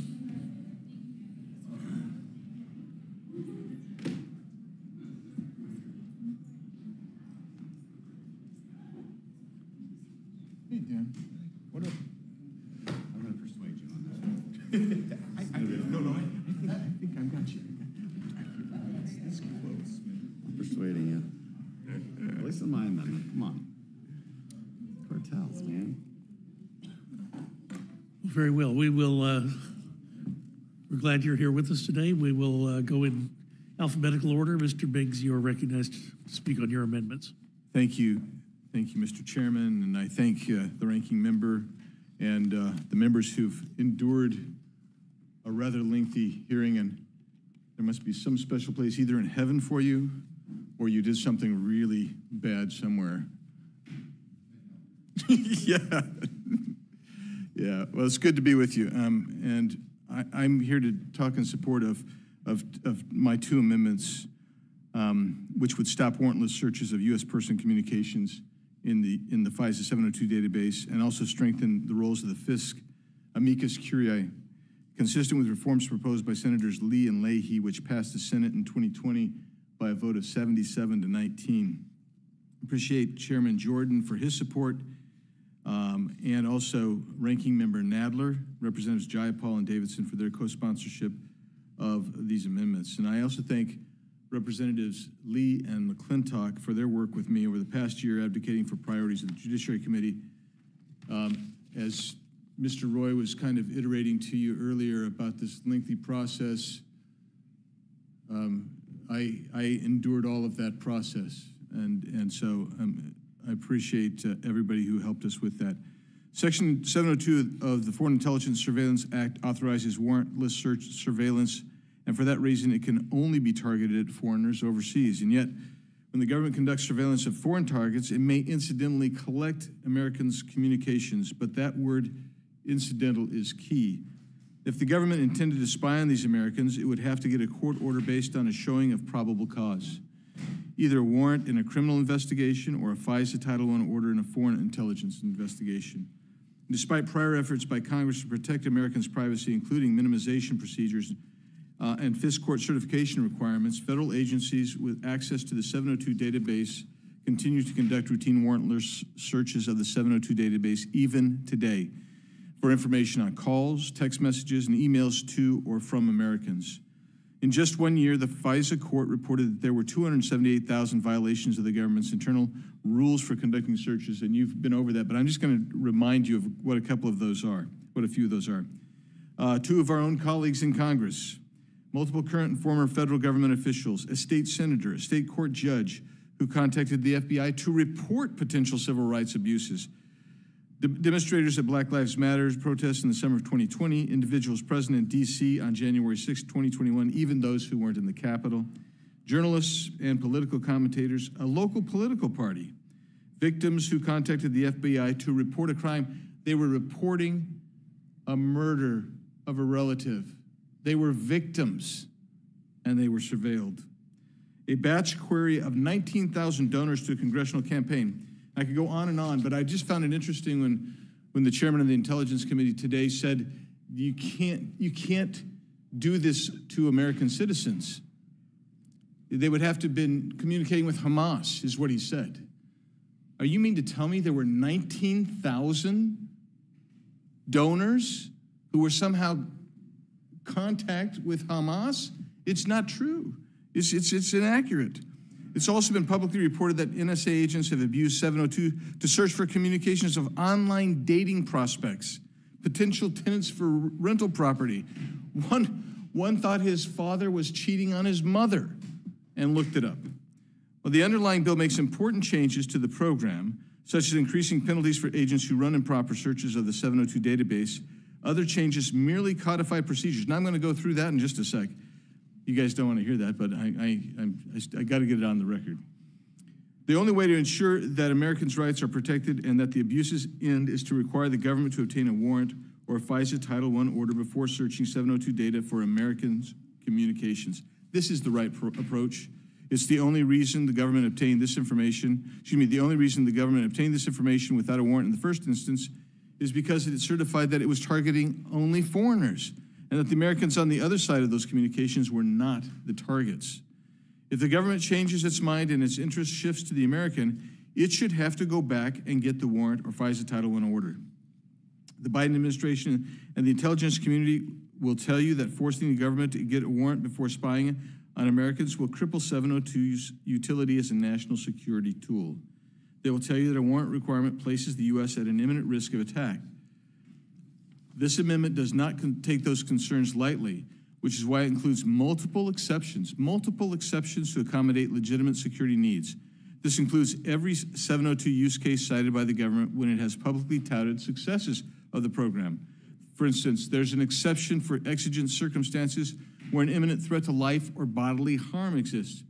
Hey, Dan. What up? I'm going to persuade you on that. I, I, no, no, I, I, think, I think I've got you. It's, it's close. I'm persuading you. At least in my amendment. Come on. Cartels, man. Well. We will, uh, we're glad you're here with us today. We will uh, go in alphabetical order. Mr. Biggs, you are recognized to speak on your amendments. Thank you. Thank you, Mr. Chairman, and I thank uh, the ranking member and uh, the members who've endured a rather lengthy hearing, and there must be some special place either in heaven for you or you did something really bad somewhere. (laughs) yeah. Yeah, well, it's good to be with you. Um, and I, I'm here to talk in support of, of, of my two amendments, um, which would stop warrantless searches of U.S. person communications in the, in the FISA 702 database and also strengthen the roles of the FISC amicus curiae, consistent with reforms proposed by Senators Lee and Leahy, which passed the Senate in 2020 by a vote of 77 to 19. Appreciate Chairman Jordan for his support um, and also Ranking Member Nadler, Representatives Jayapal and Davidson for their co-sponsorship of these amendments. And I also thank Representatives Lee and McClintock for their work with me over the past year advocating for priorities of the Judiciary Committee. Um, as Mr. Roy was kind of iterating to you earlier about this lengthy process, um, I, I endured all of that process. And, and so um, I appreciate uh, everybody who helped us with that. Section 702 of the Foreign Intelligence Surveillance Act authorizes warrantless search surveillance, and for that reason, it can only be targeted at foreigners overseas. And yet, when the government conducts surveillance of foreign targets, it may incidentally collect Americans' communications, but that word incidental is key. If the government intended to spy on these Americans, it would have to get a court order based on a showing of probable cause, either a warrant in a criminal investigation or a FISA Title I order in a foreign intelligence investigation. Despite prior efforts by Congress to protect Americans' privacy, including minimization procedures uh, and FISC court certification requirements, federal agencies with access to the 702 database continue to conduct routine warrantless searches of the 702 database even today for information on calls, text messages, and emails to or from Americans. In just one year, the FISA court reported that there were 278,000 violations of the government's internal rules for conducting searches, and you've been over that, but I'm just going to remind you of what a couple of those are, what a few of those are. Uh, two of our own colleagues in Congress, multiple current and former federal government officials, a state senator, a state court judge who contacted the FBI to report potential civil rights abuses, De- demonstrators at Black Lives Matter protests in the summer of 2020, individuals present in D.C. on January 6, 2021, even those who weren't in the Capitol, journalists and political commentators, a local political party, victims who contacted the FBI to report a crime. They were reporting a murder of a relative. They were victims and they were surveilled. A batch query of 19,000 donors to a congressional campaign. I could go on and on, but I just found it interesting when, when the chairman of the Intelligence Committee today said, you can't, you can't do this to American citizens. They would have to have been communicating with Hamas, is what he said. Are you mean to tell me there were 19,000 donors who were somehow contact with Hamas? It's not true. It's, it's, it's inaccurate. It's also been publicly reported that NSA agents have abused 702 to search for communications of online dating prospects, potential tenants for rental property. One, one thought his father was cheating on his mother and looked it up. Well, the underlying bill makes important changes to the program such as increasing penalties for agents who run improper searches of the 702 database. Other changes merely codify procedures. Now I'm going to go through that in just a sec. You guys don't want to hear that, but I, I, I, I got to get it on the record. The only way to ensure that Americans' rights are protected and that the abuses end is to require the government to obtain a warrant or a FISA Title I order before searching 702 data for Americans' communications. This is the right pro- approach. It's the only reason the government obtained this information. Excuse me, the only reason the government obtained this information without a warrant in the first instance is because it certified that it was targeting only foreigners and that the Americans on the other side of those communications were not the targets. If the government changes its mind and its interest shifts to the American, it should have to go back and get the warrant or FISA Title I order. The Biden administration and the intelligence community will tell you that forcing the government to get a warrant before spying on Americans will cripple 702's utility as a national security tool. They will tell you that a warrant requirement places the U.S. at an imminent risk of attack. This amendment does not take those concerns lightly, which is why it includes multiple exceptions, multiple exceptions to accommodate legitimate security needs. This includes every 702 use case cited by the government when it has publicly touted successes of the program. For instance, there's an exception for exigent circumstances where an imminent threat to life or bodily harm exists.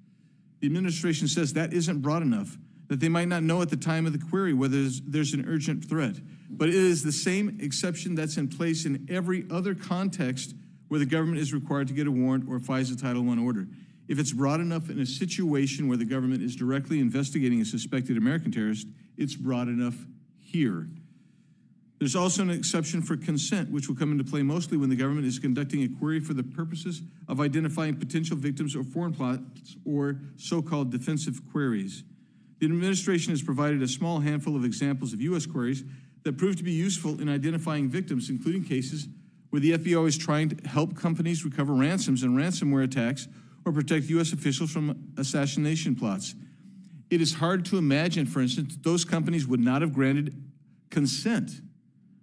The administration says that isn't broad enough, that they might not know at the time of the query whether there's, there's an urgent threat. But it is the same exception that's in place in every other context where the government is required to get a warrant or FISA Title I order. If it's broad enough in a situation where the government is directly investigating a suspected American terrorist, it's broad enough here. There's also an exception for consent, which will come into play mostly when the government is conducting a query for the purposes of identifying potential victims of foreign plots or so called defensive queries. The administration has provided a small handful of examples of U.S. queries that proved to be useful in identifying victims, including cases where the FBI is trying to help companies recover ransoms and ransomware attacks or protect U.S. officials from assassination plots. It is hard to imagine, for instance, those companies would not have granted consent.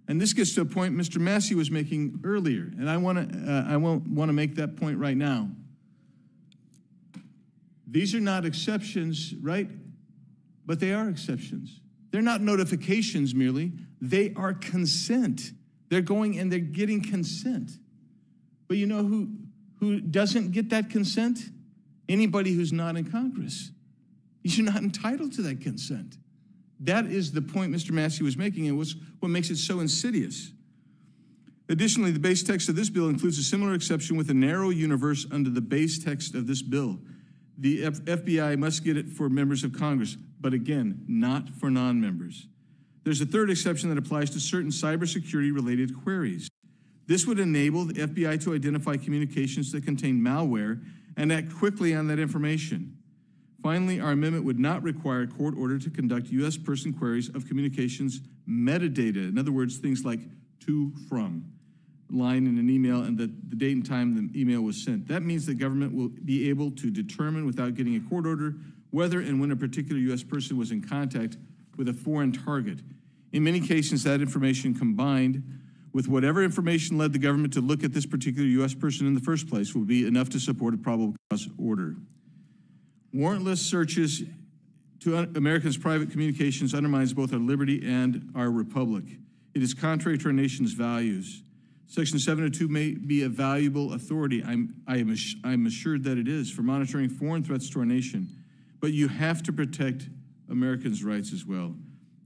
And this gets to a point Mr. Massie was making earlier, and I want to uh, I want to make that point right now. These are not exceptions, right? But they are exceptions. They're not notifications merely, they are consent. They're going and they're getting consent. But you know who, who doesn't get that consent? Anybody who's not in Congress. You're not entitled to that consent. That is the point Mr. Massie was making, and what's what makes it so insidious. Additionally, the base text of this bill includes a similar exception with a narrow universe under the base text of this bill. The F- FBI must get it for members of Congress, but again, not for non members. There's a third exception that applies to certain cybersecurity related queries. This would enable the FBI to identify communications that contain malware and act quickly on that information. Finally, our amendment would not require a court order to conduct U.S. person queries of communications metadata. In other words, things like to, from, line in an email, and the, the date and time the email was sent. That means the government will be able to determine without getting a court order whether and when a particular U.S. person was in contact with a foreign target. In many cases, that information combined with whatever information led the government to look at this particular U.S. person in the first place will be enough to support a probable cause order. Warrantless searches to Americans' private communications undermines both our liberty and our republic. It is contrary to our nation's values. Section 702 may be a valuable authority. I'm, I am I'm assured that it is for monitoring foreign threats to our nation. But you have to protect Americans' rights as well.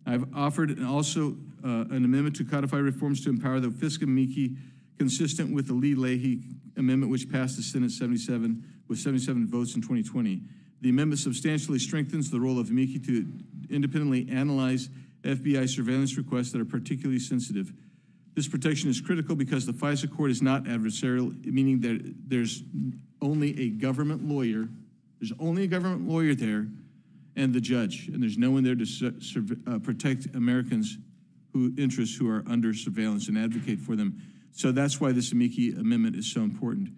I've offered also uh, an amendment to codify reforms to empower the FISC amici consistent with the Lee Leahy amendment, which passed the Senate 77 with 77 votes in 2020. The amendment substantially strengthens the role of amici to independently analyze FBI surveillance requests that are particularly sensitive. This protection is critical because the FISA court is not adversarial, meaning that there's only a government lawyer, there's only a government lawyer there, and the judge, and there's no one there to uh, protect Americans' who interests who are under surveillance and advocate for them. So that's why this amici amendment is so important.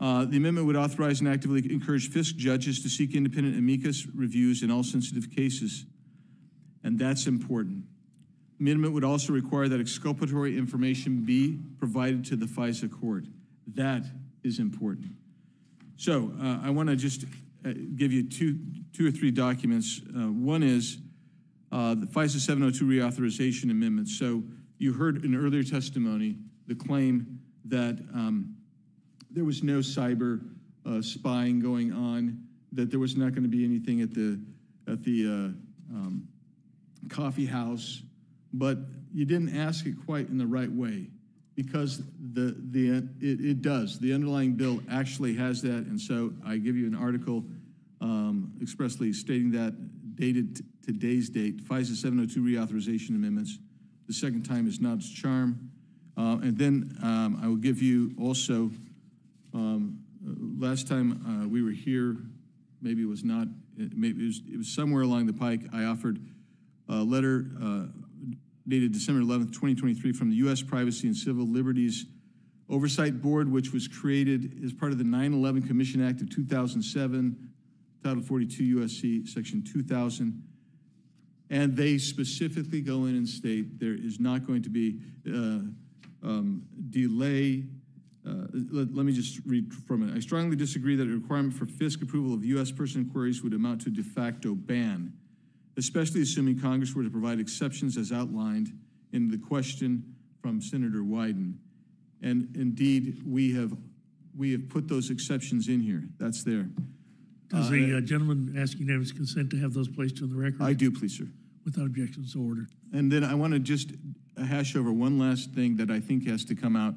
Uh, the amendment would authorize and actively encourage FISC judges to seek independent amicus reviews in all sensitive cases, and that's important. Amendment would also require that exculpatory information be provided to the FISA court. That is important. So uh, I want to just uh, give you two, two or three documents. Uh, one is uh, the FISA 702 reauthorization amendment. So you heard in earlier testimony the claim that um, there was no cyber uh, spying going on, that there was not going to be anything at the at the um, coffee house, but you didn't ask it quite in the right way because the the it, it does the underlying bill actually has that, and so I give you an article um, expressly stating that dated today's date, FISA 702 reauthorization amendments. The second time is not its charm. Uh, and then um, I will give you also, um, uh, last time uh, we were here, maybe it was not, maybe it was, it was somewhere along the pike, I offered a letter uh, dated December 11th, 2023, from the U.S. Privacy and Civil Liberties Oversight Board, which was created as part of the 9 11 Commission Act of 2007, Title 42 U.S.C., Section 2000. And they specifically go in and state there is not going to be uh, um, delay. Uh, let, let me just read from it. I strongly disagree that a requirement for FISC approval of U.S. person inquiries would amount to de facto ban, especially assuming Congress were to provide exceptions as outlined in the question from Senator Wyden. And indeed, we have we have put those exceptions in here. That's there. Does Uh, the uh, gentleman ask unanimous consent to have those placed on the record? I do, please, sir. Without objection, so ordered. And then I want to just hash over one last thing that I think has to come out,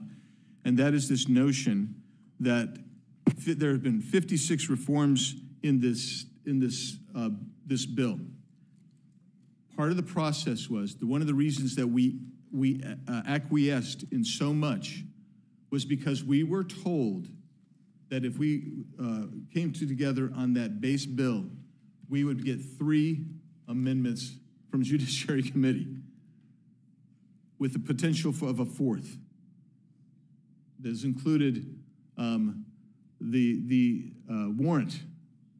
and that is this notion that there have been 56 reforms in this in this uh, this bill. Part of the process was the, one of the reasons that we we uh, acquiesced in so much was because we were told that if we uh, came to together on that base bill, we would get three amendments from (laughs) Judiciary Committee with the potential for, of a fourth. That's included um, the, the uh, warrant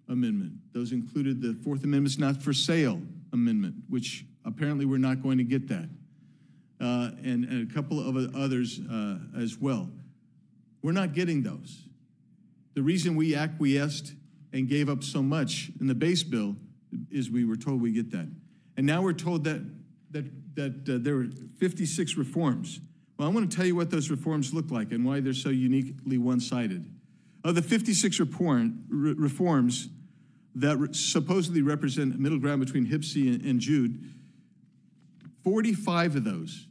amendment. Those included the Fourth Amendment's not for sale amendment, which apparently we're not going to get that. Uh, and, and a couple of others uh, as well. We're not getting those. The reason we acquiesced and gave up so much in the base bill is we were told we get that. And now we're told that, that, that uh, there were 56 reforms. Well, I want to tell you what those reforms look like and why they're so uniquely one sided. Of the 56 reform, re- reforms that re- supposedly represent middle ground between HPSCI and, and Jude, 45 of those,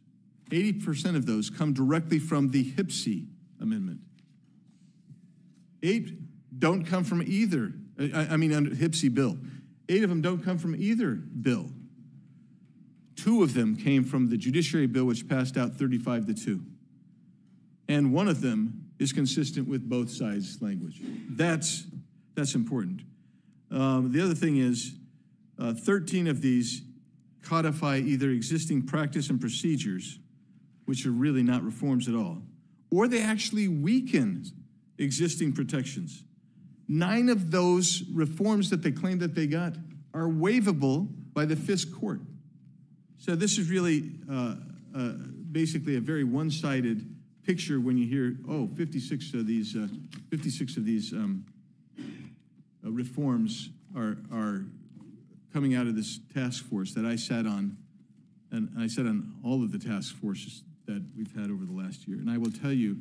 80% of those, come directly from the HPSCI amendment. Eight don't come from either, I, I mean, under HPSCI bill. Eight of them don't come from either bill. Two of them came from the judiciary bill, which passed out 35 to 2. And one of them is consistent with both sides' language. That's, that's important. Um, the other thing is, uh, 13 of these codify either existing practice and procedures, which are really not reforms at all, or they actually weaken existing protections. Nine of those reforms that they claim that they got are waivable by the FISC court. So this is really uh, uh, basically a very one-sided picture when you hear, oh, 56 of these, uh, 56 of these um, uh, reforms are, are coming out of this task force that I sat on, and I sat on all of the task forces that we've had over the last year. And I will tell you,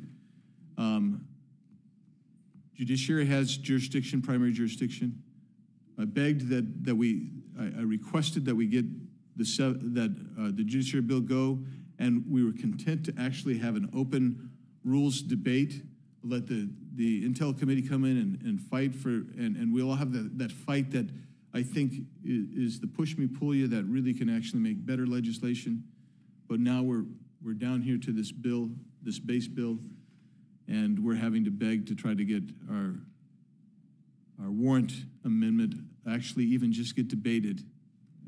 um, judiciary has jurisdiction, primary jurisdiction. I begged that, that we, I, I requested that we get the, that uh, the judiciary bill go, and we were content to actually have an open rules debate, let the, the Intel committee come in and, and fight for, and, and we'll all have that, that fight that I think is, is the push me, pull you that really can actually make better legislation. But now we're, we're down here to this bill, this base bill, and we're having to beg to try to get our, our warrant amendment actually even just get debated.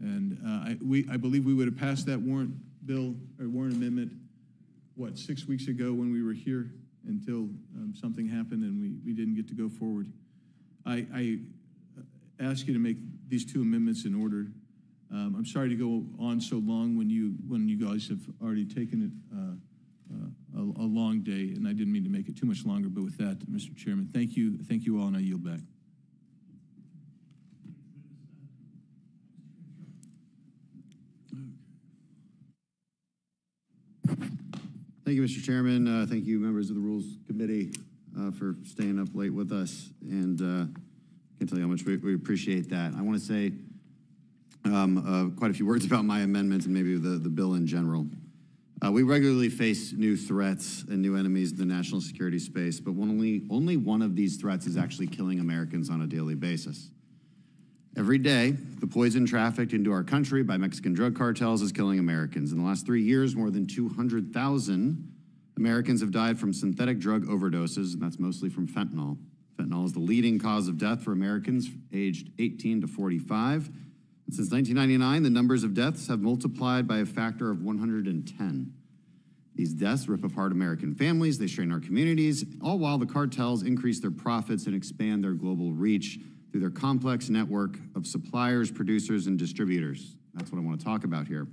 And uh, I, we, I believe we would have passed that warrant bill or warrant amendment, what, six weeks ago when we were here until um, something happened and we, we didn't get to go forward. I, I ask you to make these two amendments in order. Um, I'm sorry to go on so long when you when you guys have already taken it uh, uh, a, a long day, and I didn't mean to make it too much longer. But with that, Mr. Chairman, thank you, thank you all, and I yield back. Thank you, Mr. Chairman. Uh, Thank you, members of the Rules Committee, uh, for staying up late with us. And uh, I can tell you how much we we appreciate that. I want to say um, uh, quite a few words (laughs) about my amendments and maybe the the bill in general. Uh, We regularly face new threats and new enemies in the national security space, but only only one of these threats is actually killing Americans on a daily basis. Every day, the poison trafficked into our country by Mexican drug cartels is killing Americans. In the last three years, more than 200,000 Americans have died from synthetic drug overdoses, and that's mostly from fentanyl. Fentanyl is the leading cause of death for Americans aged 18 to 45. And since 1999, the numbers of deaths have multiplied by a factor of 110. These deaths rip apart American families, they strain our communities, all while the cartels increase their profits and expand their global reach through their complex network of suppliers, producers, and distributors. That's what I want to talk about here.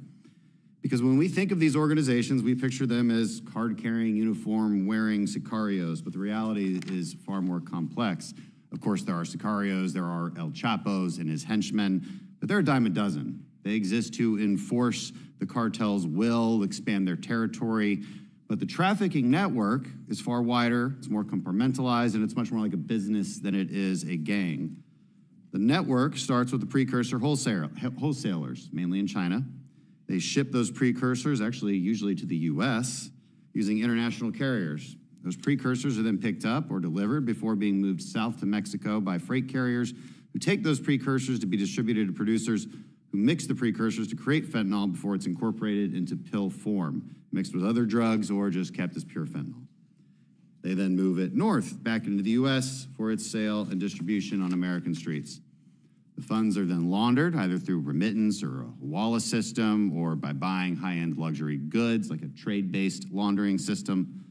Because when we think of these organizations, we picture them as card carrying, uniform wearing sicarios, but the reality is far more complex. Of course, there are sicarios, there are El Chapos and his henchmen, but they're a dime a dozen. They exist to enforce the cartel's will, expand their territory. But the trafficking network is far wider, it's more compartmentalized, and it's much more like a business than it is a gang. The network starts with the precursor wholesaler, wholesalers, mainly in China. They ship those precursors, actually, usually to the US, using international carriers. Those precursors are then picked up or delivered before being moved south to Mexico by freight carriers who take those precursors to be distributed to producers who mix the precursors to create fentanyl before it's incorporated into pill form, mixed with other drugs or just kept as pure fentanyl. They then move it north back into the US for its sale and distribution on American streets. The funds are then laundered either through remittance or a Hawala system or by buying high end luxury goods like a trade based laundering system.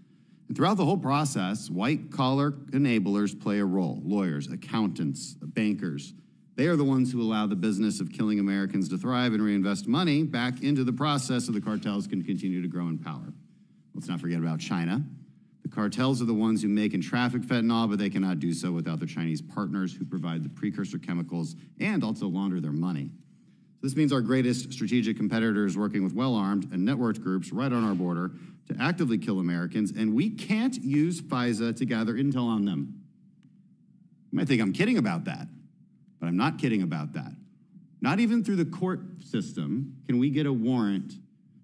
And throughout the whole process, white collar enablers play a role lawyers, accountants, bankers. They are the ones who allow the business of killing Americans to thrive and reinvest money back into the process so the cartels can continue to grow in power. Let's not forget about China. The cartels are the ones who make and traffic fentanyl, but they cannot do so without their Chinese partners who provide the precursor chemicals and also launder their money. This means our greatest strategic competitors working with well armed and networked groups right on our border to actively kill Americans, and we can't use FISA to gather intel on them. You might think I'm kidding about that, but I'm not kidding about that. Not even through the court system can we get a warrant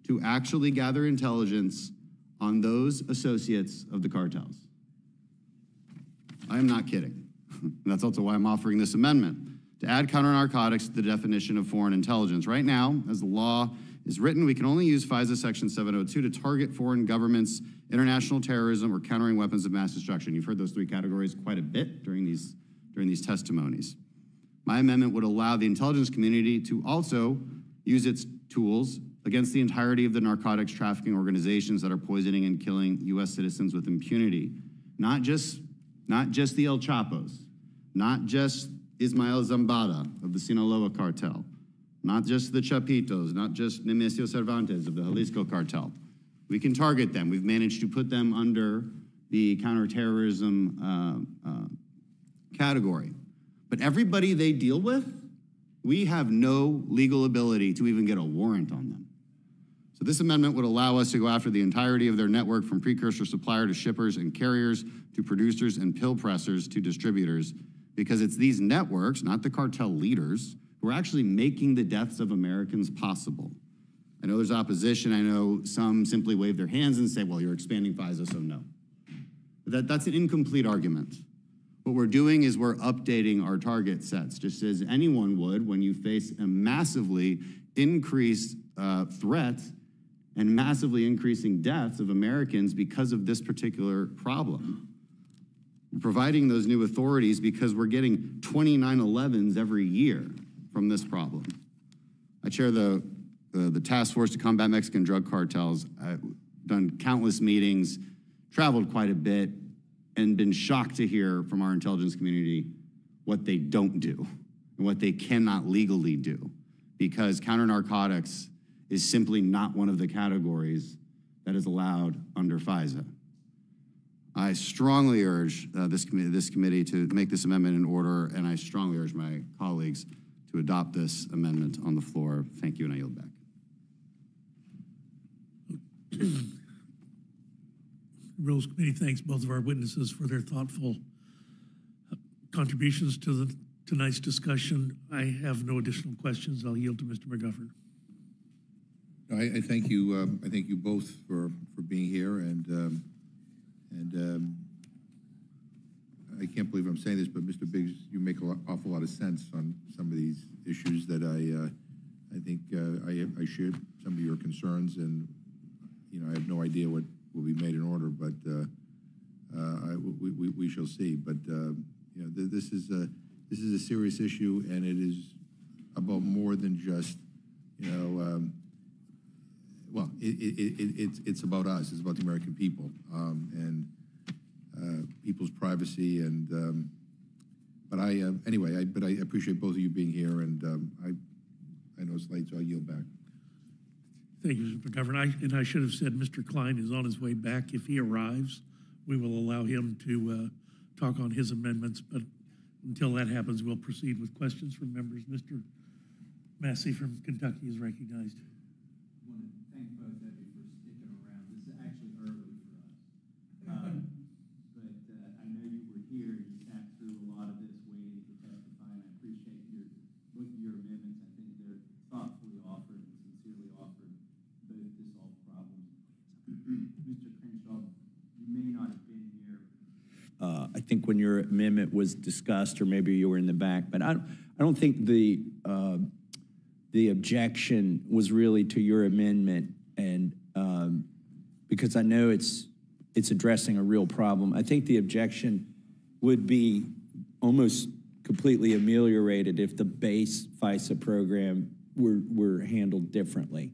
to actually gather intelligence on those associates of the cartels. I am not kidding. (laughs) that's also why I'm offering this amendment to add counter narcotics to the definition of foreign intelligence. Right now, as the law is written, we can only use FISA Section 702 to target foreign governments, international terrorism, or countering weapons of mass destruction. You've heard those three categories quite a bit during these, during these testimonies. My amendment would allow the intelligence community to also use its tools against the entirety of the narcotics trafficking organizations that are poisoning and killing U.S. citizens with impunity. Not just, not just the El Chapos, not just Ismael Zambada of the Sinaloa cartel, not just the Chapitos, not just Nemesio Cervantes of the Jalisco cartel. We can target them. We've managed to put them under the counterterrorism uh, uh, category. But everybody they deal with, we have no legal ability to even get a warrant on them. This amendment would allow us to go after the entirety of their network from precursor supplier to shippers and carriers to producers and pill pressers to distributors because it's these networks, not the cartel leaders, who are actually making the deaths of Americans possible. I know there's opposition. I know some simply wave their hands and say, well, you're expanding FISA, so no. That, that's an incomplete argument. What we're doing is we're updating our target sets, just as anyone would when you face a massively increased uh, threat and massively increasing deaths of Americans because of this particular problem. We're providing those new authorities because we're getting 29 11s every year from this problem. I chair the, the, the task force to combat Mexican drug cartels. I've done countless meetings, traveled quite a bit, and been shocked to hear from our intelligence community what they don't do and what they cannot legally do because counter narcotics is simply not one of the categories that is allowed under FISA. I strongly urge uh, this, committee, this committee to make this amendment in order, and I strongly urge my colleagues to adopt this amendment on the floor. Thank you, and I yield back. (clears throat) Rules Committee thanks both of our witnesses for their thoughtful uh, contributions to the tonight's discussion. I have no additional questions. I'll yield to Mr. McGovern. I, I thank you, um, I thank you both for, for being here, and, um, and um, I can't believe I'm saying this, but Mr. Biggs, you make an awful lot of sense on some of these issues that I, uh, I think uh, I, I share some of your concerns, and, you know, I have no idea what will be made in order, but uh, uh, I, we, we, we shall see. But, uh, you know, th- this is a, this is a serious issue, and it is about more than just, you know, um, well, it, it, it, it's, it's about us, it's about the American people, um, and uh, people's privacy, and, um, but I, uh, anyway, I, but I appreciate both of you being here, and um, I, I know it's late, so I yield back. Thank you, Mr. McGovern. I, and I should have said Mr. Cline is on his way back. If he arrives, we will allow him to uh, talk on his amendments, but until that happens, we'll proceed with questions from members. Mr. Massie from Kentucky is recognized. thank both of you for sticking around. This is actually early for us. Um, But uh, I know you were here, you sat through a lot of this waiting to testify, and I appreciate your, both of your amendments. I think they're thoughtfully offered and sincerely offered, both to solve problems. Mr. Crenshaw, you may not have been here uh, I think when your amendment was discussed, or maybe you were in the back, but I, don't- I don't think the, uh, the objection was really to your amendment, and, um, because I know it's, it's addressing a real problem. I think the objection would be almost completely ameliorated if the base FISA program were, were handled differently.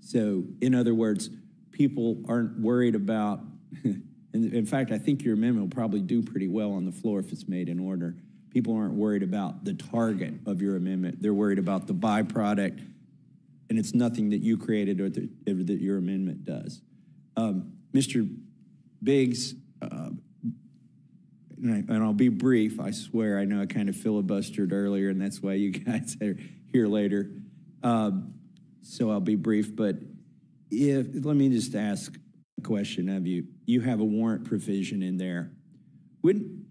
So, in other words, people aren't worried about, (laughs) and in fact, I think your amendment will probably do pretty well on the floor if it's made in order. People aren't worried about the target of your amendment. They're worried about the byproduct, and it's nothing that you created or that, or that your amendment does. Um, Mr. Biggs, uh, and, I, and I'll be brief, I swear. I know I kind of filibustered earlier, and that's why you guys (laughs) are here later. Um, so I'll be brief, but if let me just ask a question of you. You have a warrant provision in there. Wouldn't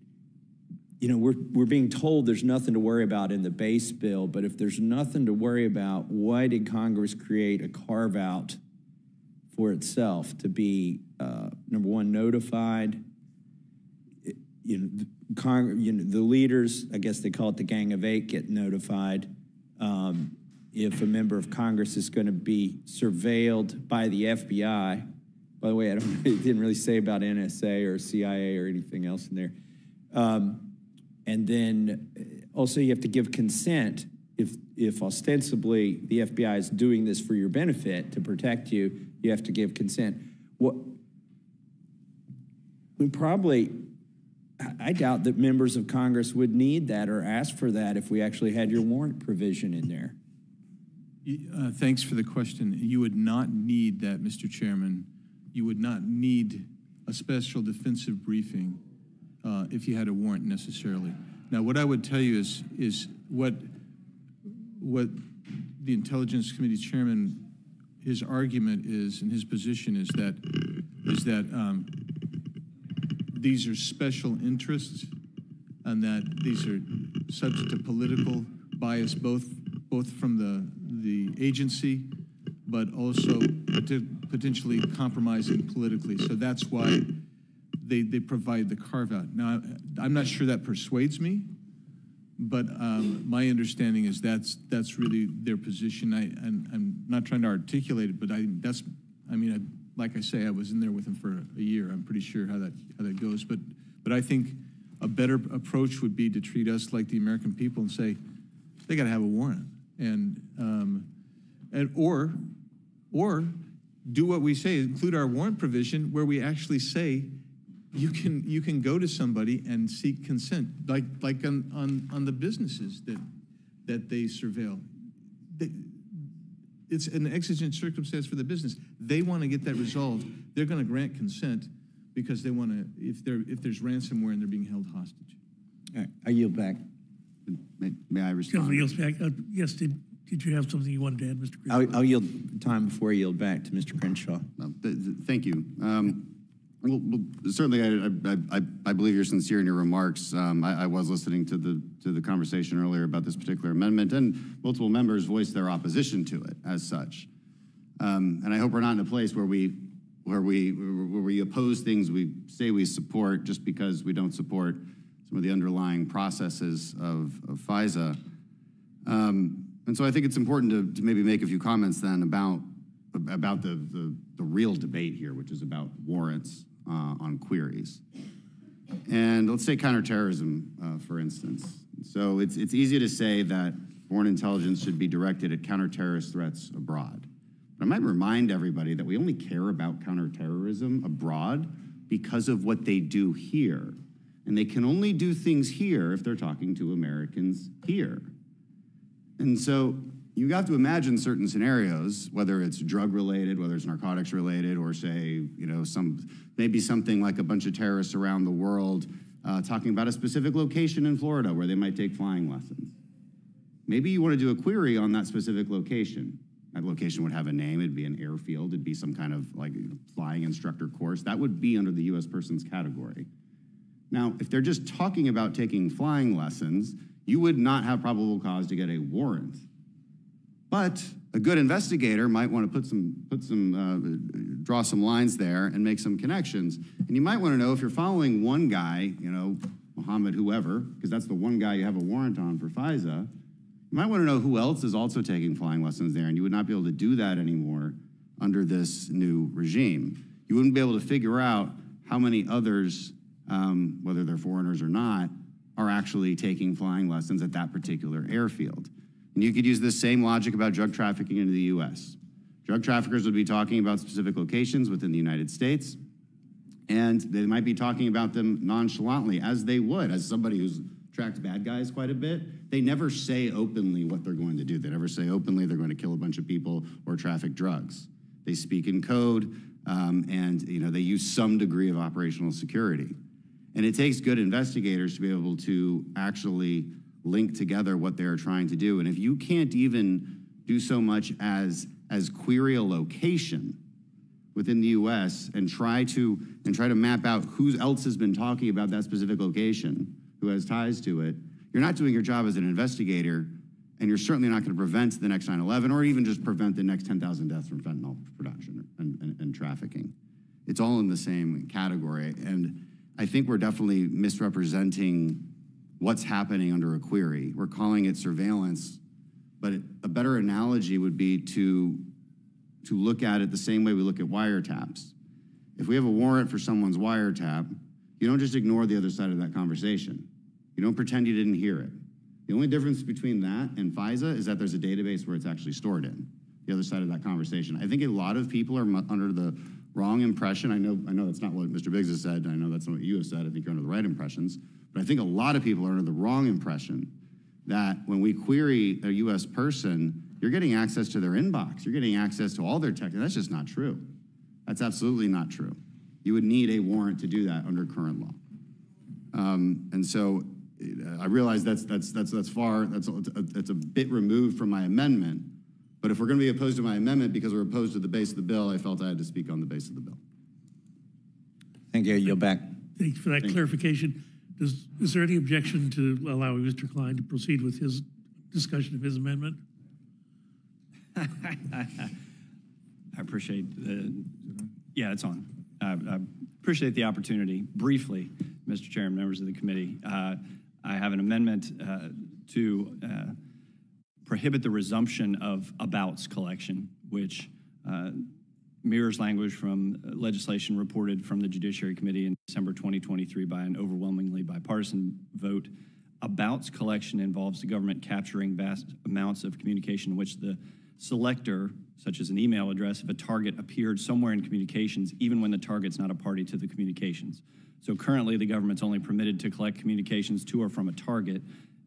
you know, we're, we're being told there's nothing to worry about in the base bill, but if there's nothing to worry about, why did Congress create a carve out for itself to be, uh, number one, notified? It- You know, the Cong- you know, the leaders, I guess they call it the Gang of Eight, get notified. Um, if a member of Congress is going to be surveilled by the FBI, by the way, I don't, (laughs) didn't really say about NSA or CIA or anything else in there. Um, and then uh, also you have to give consent if, if ostensibly the FBI is doing this for your benefit to protect you, you have to give consent. What, we probably, I- I doubt that members of Congress would need that or ask for that if we actually had your warrant provision in there. Uh, Thanks for the question. You would not need that, Mr. Chairman. You would not need a special defensive briefing uh, if you had a warrant necessarily. Now, what I would tell you is, is what, what the Intelligence Committee Chairman, his argument is, and his position is that, is that um, these are special interests and that these are subject to political bias, both, both from the, the agency, but also potentially compromising politically. So that's why they, they provide the carve out. Now, I'm not sure that persuades me, but um, my understanding is that's that's really their position. I and I'm not trying to articulate it, but I that's I mean, I, like I say, I was in there with them for a year. I'm pretty sure how that how that goes. But but I think a better approach would be to treat us like the American people and say they got to have a warrant and um, and or or do what we say, include our warrant provision where we actually say you can you can go to somebody and seek consent, like like on on, on the businesses that that they surveil. They, it's an exigent circumstance for the business. They want to get that resolved. They're going to grant consent because they want to. If there if there's ransomware and they're being held hostage. All right, I yield back. May, may I respond? Councilman yields back. Uh, yes, did, did you have something you wanted to add, Mr. Crenshaw? I'll, I'll yield time before I yield back to Mr. Crenshaw. Uh, th- th- Thank you. Um, Well, well, certainly, I, I, I, I believe you're sincere in your remarks. Um, I, I was listening to the to the conversation earlier about this particular amendment, and multiple members voiced their opposition to it as such. Um, and I hope we're not in a place where we where we where we oppose things we say we support just because we don't support some of the underlying processes of, of FISA. Um, and so I think it's important to, to maybe make a few comments then about about the, the, the real debate here, which is about warrants uh, on queries. And let's say counterterrorism, uh, for instance. So it's, it's easy to say that foreign intelligence should be directed at counterterrorist threats abroad. But I might remind everybody that we only care about counterterrorism abroad because of what they do here. And they can only do things here if they're talking to Americans here. And so you have to imagine certain scenarios, whether it's drug related, whether it's narcotics related, or say, you know, some maybe something like a bunch of terrorists around the world uh, talking about a specific location in Florida where they might take flying lessons. Maybe you want to do a query on that specific location. That location would have a name. It'd be an airfield. It'd be some kind of like flying instructor course. That would be under the U.S. person's category. Now, if they're just talking about taking flying lessons, you would not have probable cause to get a warrant but a good investigator might want to put some, put some, uh, draw some lines there and make some connections. And you might want to know if you're following one guy, you know, Muhammad whoever, because that's the one guy you have a warrant on for FISA, you might want to know who else is also taking flying lessons there, and you would not be able to do that anymore under this new regime. You wouldn't be able to figure out how many others, um, whether they're foreigners or not, are actually taking flying lessons at that particular airfield. And you could use this same logic about drug trafficking into the US. Drug traffickers would be talking about specific locations within the United States, and they might be talking about them nonchalantly, as they would, as somebody who's tracked bad guys quite a bit. They never say openly what they're going to do. They never say openly they're going to kill a bunch of people or traffic drugs. They speak in code, um, and you know they use some degree of operational security. And it takes good investigators to be able to actually link together what they're trying to do. And if you can't even do so much as as query a location within the US and try to and try to map out who else has been talking about that specific location, who has ties to it, you're not doing your job as an investigator, and you're certainly not going to prevent the next 9/11 or even just prevent the next 10,000 deaths from fentanyl production and, and, and trafficking. It's all in the same category, and I think we're definitely misrepresenting what's happening under a query. We're calling it surveillance, but a better analogy would be to, to look at it the same way we look at wiretaps. If we have a warrant for someone's wiretap, you don't just ignore the other side of that conversation. You don't pretend you didn't hear it. The only difference between that and FISA is that there's a database where it's actually stored in, the other side of that conversation. I think a lot of people are under the wrong impression. I know, I know that's not what Mr. Biggs has said. I know that's not what you have said. I think you're under the right impressions. But I think a lot of people are under the wrong impression that when we query a US person, you're getting access to their inbox, you're getting access to all their tech. That's just not true. That's absolutely not true. You would need a warrant to do that under current law. Um, and so I realize that's, that's, that's, that's far, that's that's a bit removed from my amendment. But if we're going to be opposed to my amendment because we're opposed to the base of the bill, I felt I had to speak on the base of the bill. Thank you. Yield back. Thanks for that Thank clarification. Does, is there any objection to allowing Mr. Cline to proceed with his discussion of his amendment? (laughs) I appreciate the, yeah, it's on. I, I appreciate the opportunity. Briefly, Mr. Chairman, members of the committee, uh, I have an amendment uh, to uh, prohibit the resumption of abouts collection, which uh, mirrors language from legislation reported from the Judiciary Committee in December 2023 by an overwhelmingly bipartisan vote. Abouts collection involves the government capturing vast amounts of communication in which the selector, such as an email address, if a target appeared somewhere in communications, even when the target's not a party to the communications. So currently, the government's only permitted to collect communications to or from a target.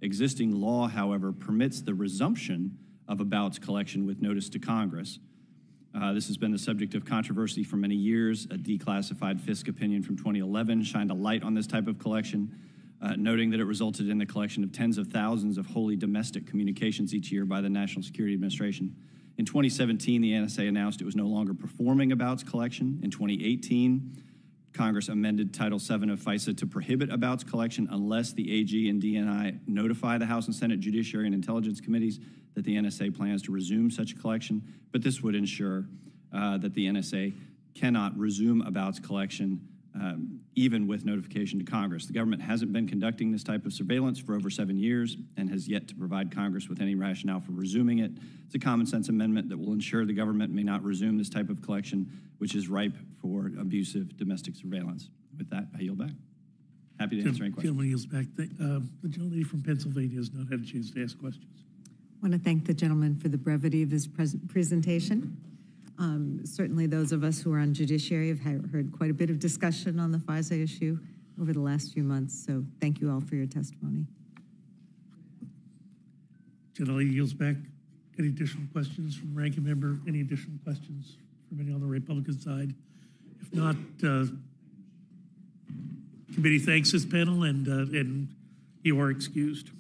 Existing law, however, permits the resumption of abouts collection with notice to Congress. Uh, this has been the subject of controversy for many years. A declassified FISC opinion from 2011 shined a light on this type of collection, uh, noting that it resulted in the collection of tens of thousands of wholly domestic communications each year by the National Security Administration. In 2017, the NSA announced it was no longer performing abouts collection. In 2018, Congress amended Title VII of FISA to prohibit abouts collection unless the AG and DNI notify the House and Senate Judiciary and Intelligence Committees that the NSA plans to resume such a collection. But this would ensure uh, that the NSA cannot resume abouts collection um, even with notification to Congress. The government hasn't been conducting this type of surveillance for over seven years and has yet to provide Congress with any rationale for resuming it. It's a common sense amendment that will ensure the government may not resume this type of collection, which is ripe for abusive domestic surveillance. With that, I yield back. Happy to answer any questions. Gentleman yields back. The uh, the gentlelady from Pennsylvania has not had a chance to ask questions. I want to thank the gentleman for the brevity of his pres- presentation. Um, Certainly, those of us who are on judiciary have heard quite a bit of discussion on the FISA issue over the last few months, so thank you all for your testimony. Gentlelady yields back. Any additional questions from ranking member? Any additional questions from any on the Republican side? If not, uh, committee thanks this panel and, uh, and you are excused.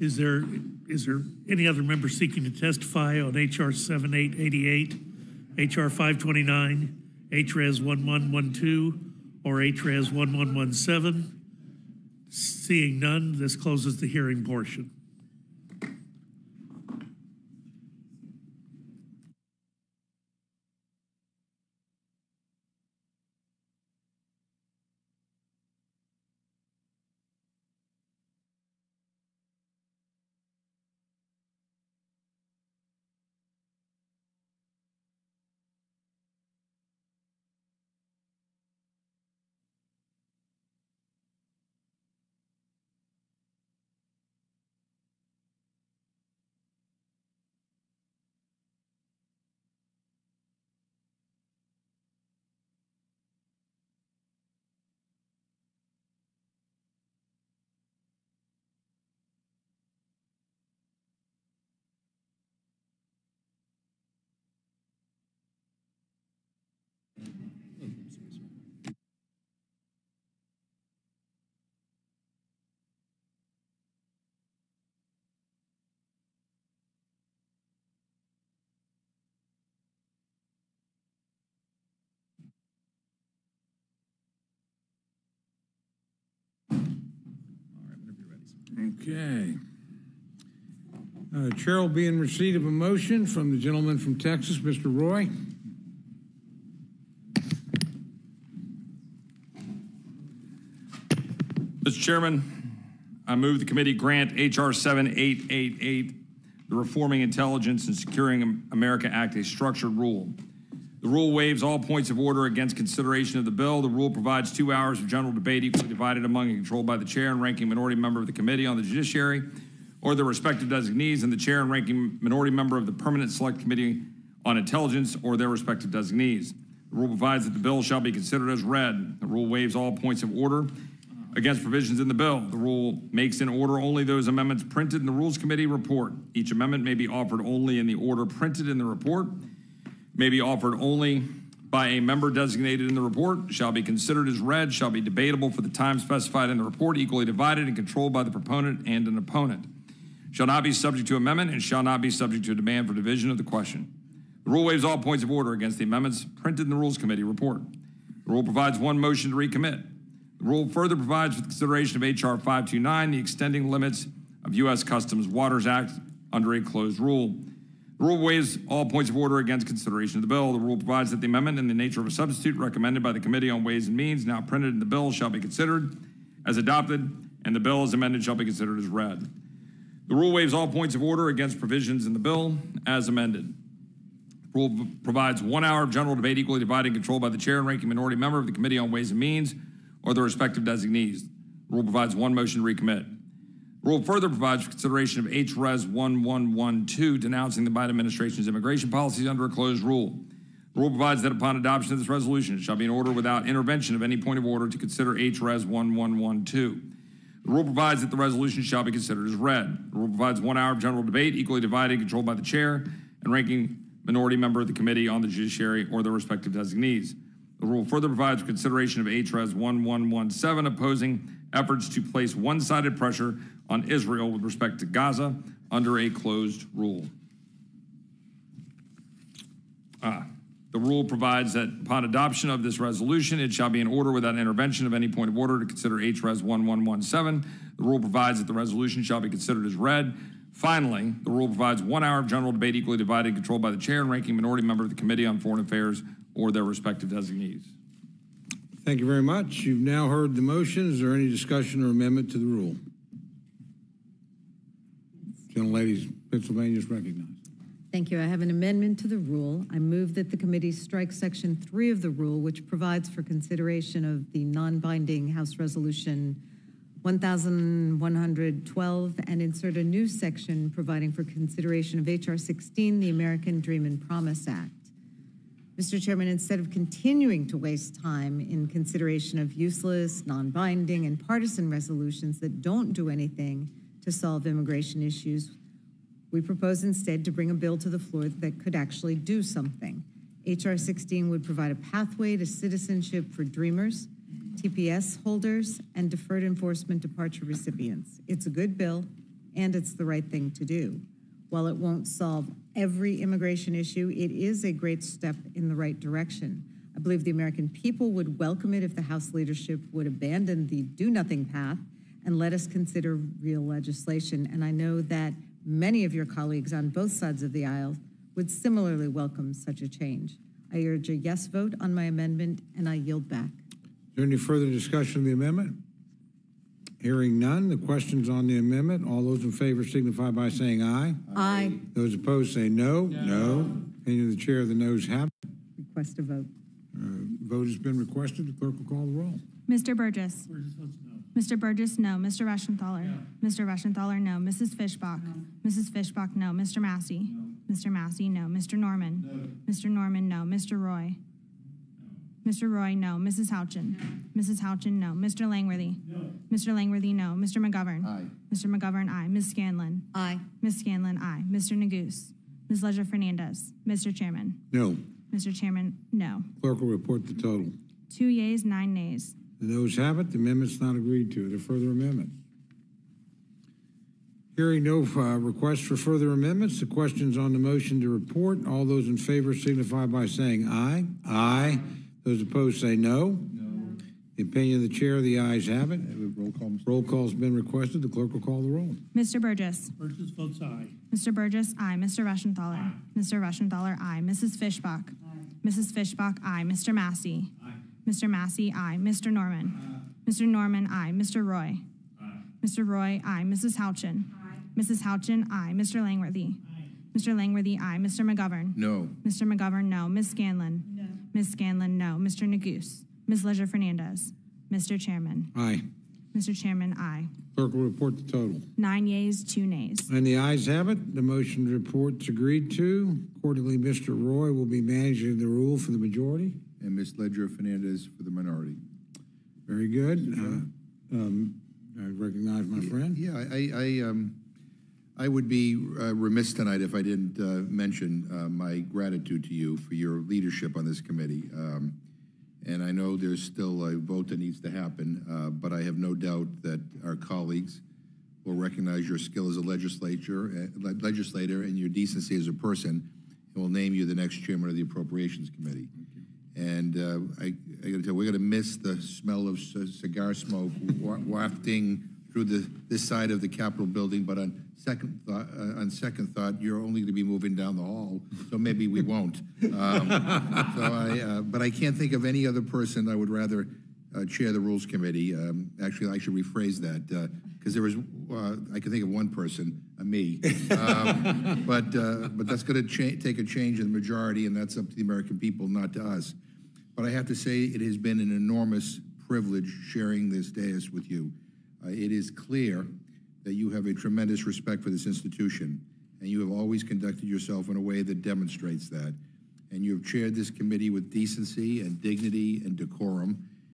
Is there, is there any other member seeking to testify on HR 7888, HR 529, HRES 1112, or HRES 1117? Seeing none, this closes the hearing portion. Okay. Uh, Chair will be in receipt of a motion from the gentleman from Texas, Mr. Roy. Mr. Chairman, I move the committee grant H.R. 7888, the Reforming Intelligence and Securing America Act, a structured rule. The rule waives all points of order against consideration of the bill. The rule provides two hours of general debate equally divided among and controlled by the chair and ranking minority member of the committee on the judiciary or their respective designees and the chair and ranking minority member of the permanent select committee on intelligence or their respective designees. The rule provides that the bill shall be considered as read. The rule waives all points of order against provisions in the bill. The rule makes in order only those amendments printed in the Rules Committee report. Each amendment may be offered only in the order printed in the report, may be offered only by a member designated in the report, shall be considered as read, shall be debatable for the time specified in the report, equally divided and controlled by the proponent and an opponent, shall not be subject to amendment, and shall not be subject to a demand for division of the question. The rule waives all points of order against the amendments printed in the Rules Committee report. The rule provides one motion to recommit. The rule further provides for the consideration of H.R. 529, the extending limits of U.S. Customs Waters Act under a closed rule. The rule waives all points of order against consideration of the bill. The rule provides that the amendment in the nature of a substitute recommended by the Committee on Ways and Means, now printed in the bill, shall be considered as adopted, and the bill as amended shall be considered as read. The rule waives all points of order against provisions in the bill as amended. The rule provides one hour of general debate equally divided and controlled by the chair and ranking minority member of the Committee on Ways and Means or their respective designees. The rule provides one motion to recommit. Rule further provides for consideration of H.Res. 1112, denouncing the Biden administration's immigration policies under a closed rule. The rule provides that upon adoption of this resolution, it shall be in order without intervention of any point of order to consider H.Res. 1112. The rule provides that the resolution shall be considered as read. The rule provides one hour of general debate, equally divided controlled by the chair and ranking minority member of the Committee on the Judiciary or their respective designees. The rule further provides for consideration of HRES 1117 opposing efforts to place one-sided pressure on Israel with respect to Gaza under a closed rule. Ah, The rule provides that upon adoption of this resolution, it shall be in order without intervention of any point of order to consider H. Res. 1117. The rule provides that the resolution shall be considered as read. Finally, the rule provides one hour of general debate equally divided and controlled by the chair and ranking minority member of the Committee on Foreign Affairs or their respective designees. Thank you very much. You've now heard the motion. Is there any discussion or amendment to the rule? Gentlelady's Pennsylvania is recognized. Thank you. I have an amendment to the rule. I move that the committee strike section three of the rule, which provides for consideration of the non-binding House Resolution 1112 and insert a new section providing for consideration of HR 16, the American Dream and Promise Act. Mr. Chairman, instead of continuing to waste time in consideration of useless, non-binding, and partisan resolutions that don't do anything to solve immigration issues, we propose instead to bring a bill to the floor that could actually do something. HR 16 would provide a pathway to citizenship for dreamers, TPS holders, and deferred enforcement departure recipients. It's a good bill, and it's the right thing to do. While it won't solve every immigration issue, it is a great step in the right direction. I believe the American people would welcome it if the House leadership would abandon the do-nothing path and let us consider real legislation. And I know that many of your colleagues on both sides of the aisle would similarly welcome such a change. I urge a yes vote on my amendment, and I yield back. Is there any further discussion of the amendment? Hearing none, the questions on the amendment, all those in favor signify by saying aye. Aye. Those opposed say no. No. Opinion of the chair, of the noes have. it. Request a vote. Uh, Vote has been requested. The clerk will call the roll. Mr. Burgess. Mr. Burgess, no. Mr. Reschenthaler. Mr. Reschenthaler, no. Mrs. Fischbach. Mrs. Fischbach, no. Mr. Massie. Mr. Massie, no. Mr. Norman. Mr. Norman, no. Mr. Roy. Mr. Roy, no. Mrs. Houchin. Mrs. Houchin, no. Mr. Langworthy. Mr. Langworthy, no. Mr. McGovern. Aye. Mr. McGovern, aye. Ms. Scanlon. Aye. Ms. Scanlon, aye. Mr. Neguse. Ms. Leger Fernandez. Mr. Chairman. No. Mr. Chairman, no. Clerk will report the total. Two yeas, nine nays. The noes have it. The amendment's not agreed to. Are there further amendments? Hearing no uh, requests for further amendments, the questions on the motion to report. All those in favor signify by saying aye. Aye. Those opposed say no. No. The opinion of the chair, the ayes have it. Roll call. Roll call's been requested. The clerk will call the roll. Mr. Burgess. Burgess votes aye. Mr. Burgess, aye. Mr. Reschenthaler. Mr. Reschenthaler, aye. Mrs. Fischbach. Aye. Mrs. Fischbach, aye. Mr. Massie. Mr. Massie, aye. Mr. Norman. Aye. Mr. Norman, aye. Mr. Roy. Aye. Mr. Roy, aye. Mrs. Houchin. Mrs. Houchin, aye. Mr. Langworthy. Aye. Mr. Langworthy, aye. Mr. McGovern. No. Mr. McGovern, no. Ms. Scanlon. No. Ms. Scanlon, no. Mr. Neguse. Ms. Leger Fernandez. Mr. Chairman. Aye. Mr. Chairman, aye. Clerk will report the total. Nine yeas, two nays. And the ayes have it. The motion report's agreed to. Accordingly, Mr. Roy will be managing the rule for the majority. And Ms. Leger Fernandez for the minority. Very good. Uh, um, I recognize my friend. Yeah, I, I, um, I would be uh, remiss tonight if I didn't uh, mention uh, my gratitude to you for your leadership on this committee. Um, and I know there's still a vote that needs to happen, uh, but I have no doubt that our colleagues will recognize your skill as a legislature, uh, legislator and your decency as a person, and will name you the next chairman of the Appropriations Committee. And uh, I, I got to tell you, we're going to miss the smell of cigar smoke (laughs) wa- wafting through the this side of the Capitol building. But on second thought, uh, on second thought, you're only going to be moving down the hall, so maybe we won't. Um, so I, uh, but I can't think of any other person I would rather uh, chair the Rules Committee. Um, actually, I should rephrase that because there was uh, I can think of one person, uh, me. Um, (laughs) but uh, but that's going to take a change in the majority, and that's up to the American people, not to us. But I have to say, it has been an enormous privilege sharing this dais with you. Uh, it is clear that you have a tremendous respect for this institution, and you have always conducted yourself in a way that demonstrates that. And you have chaired this committee with decency and dignity and decorum,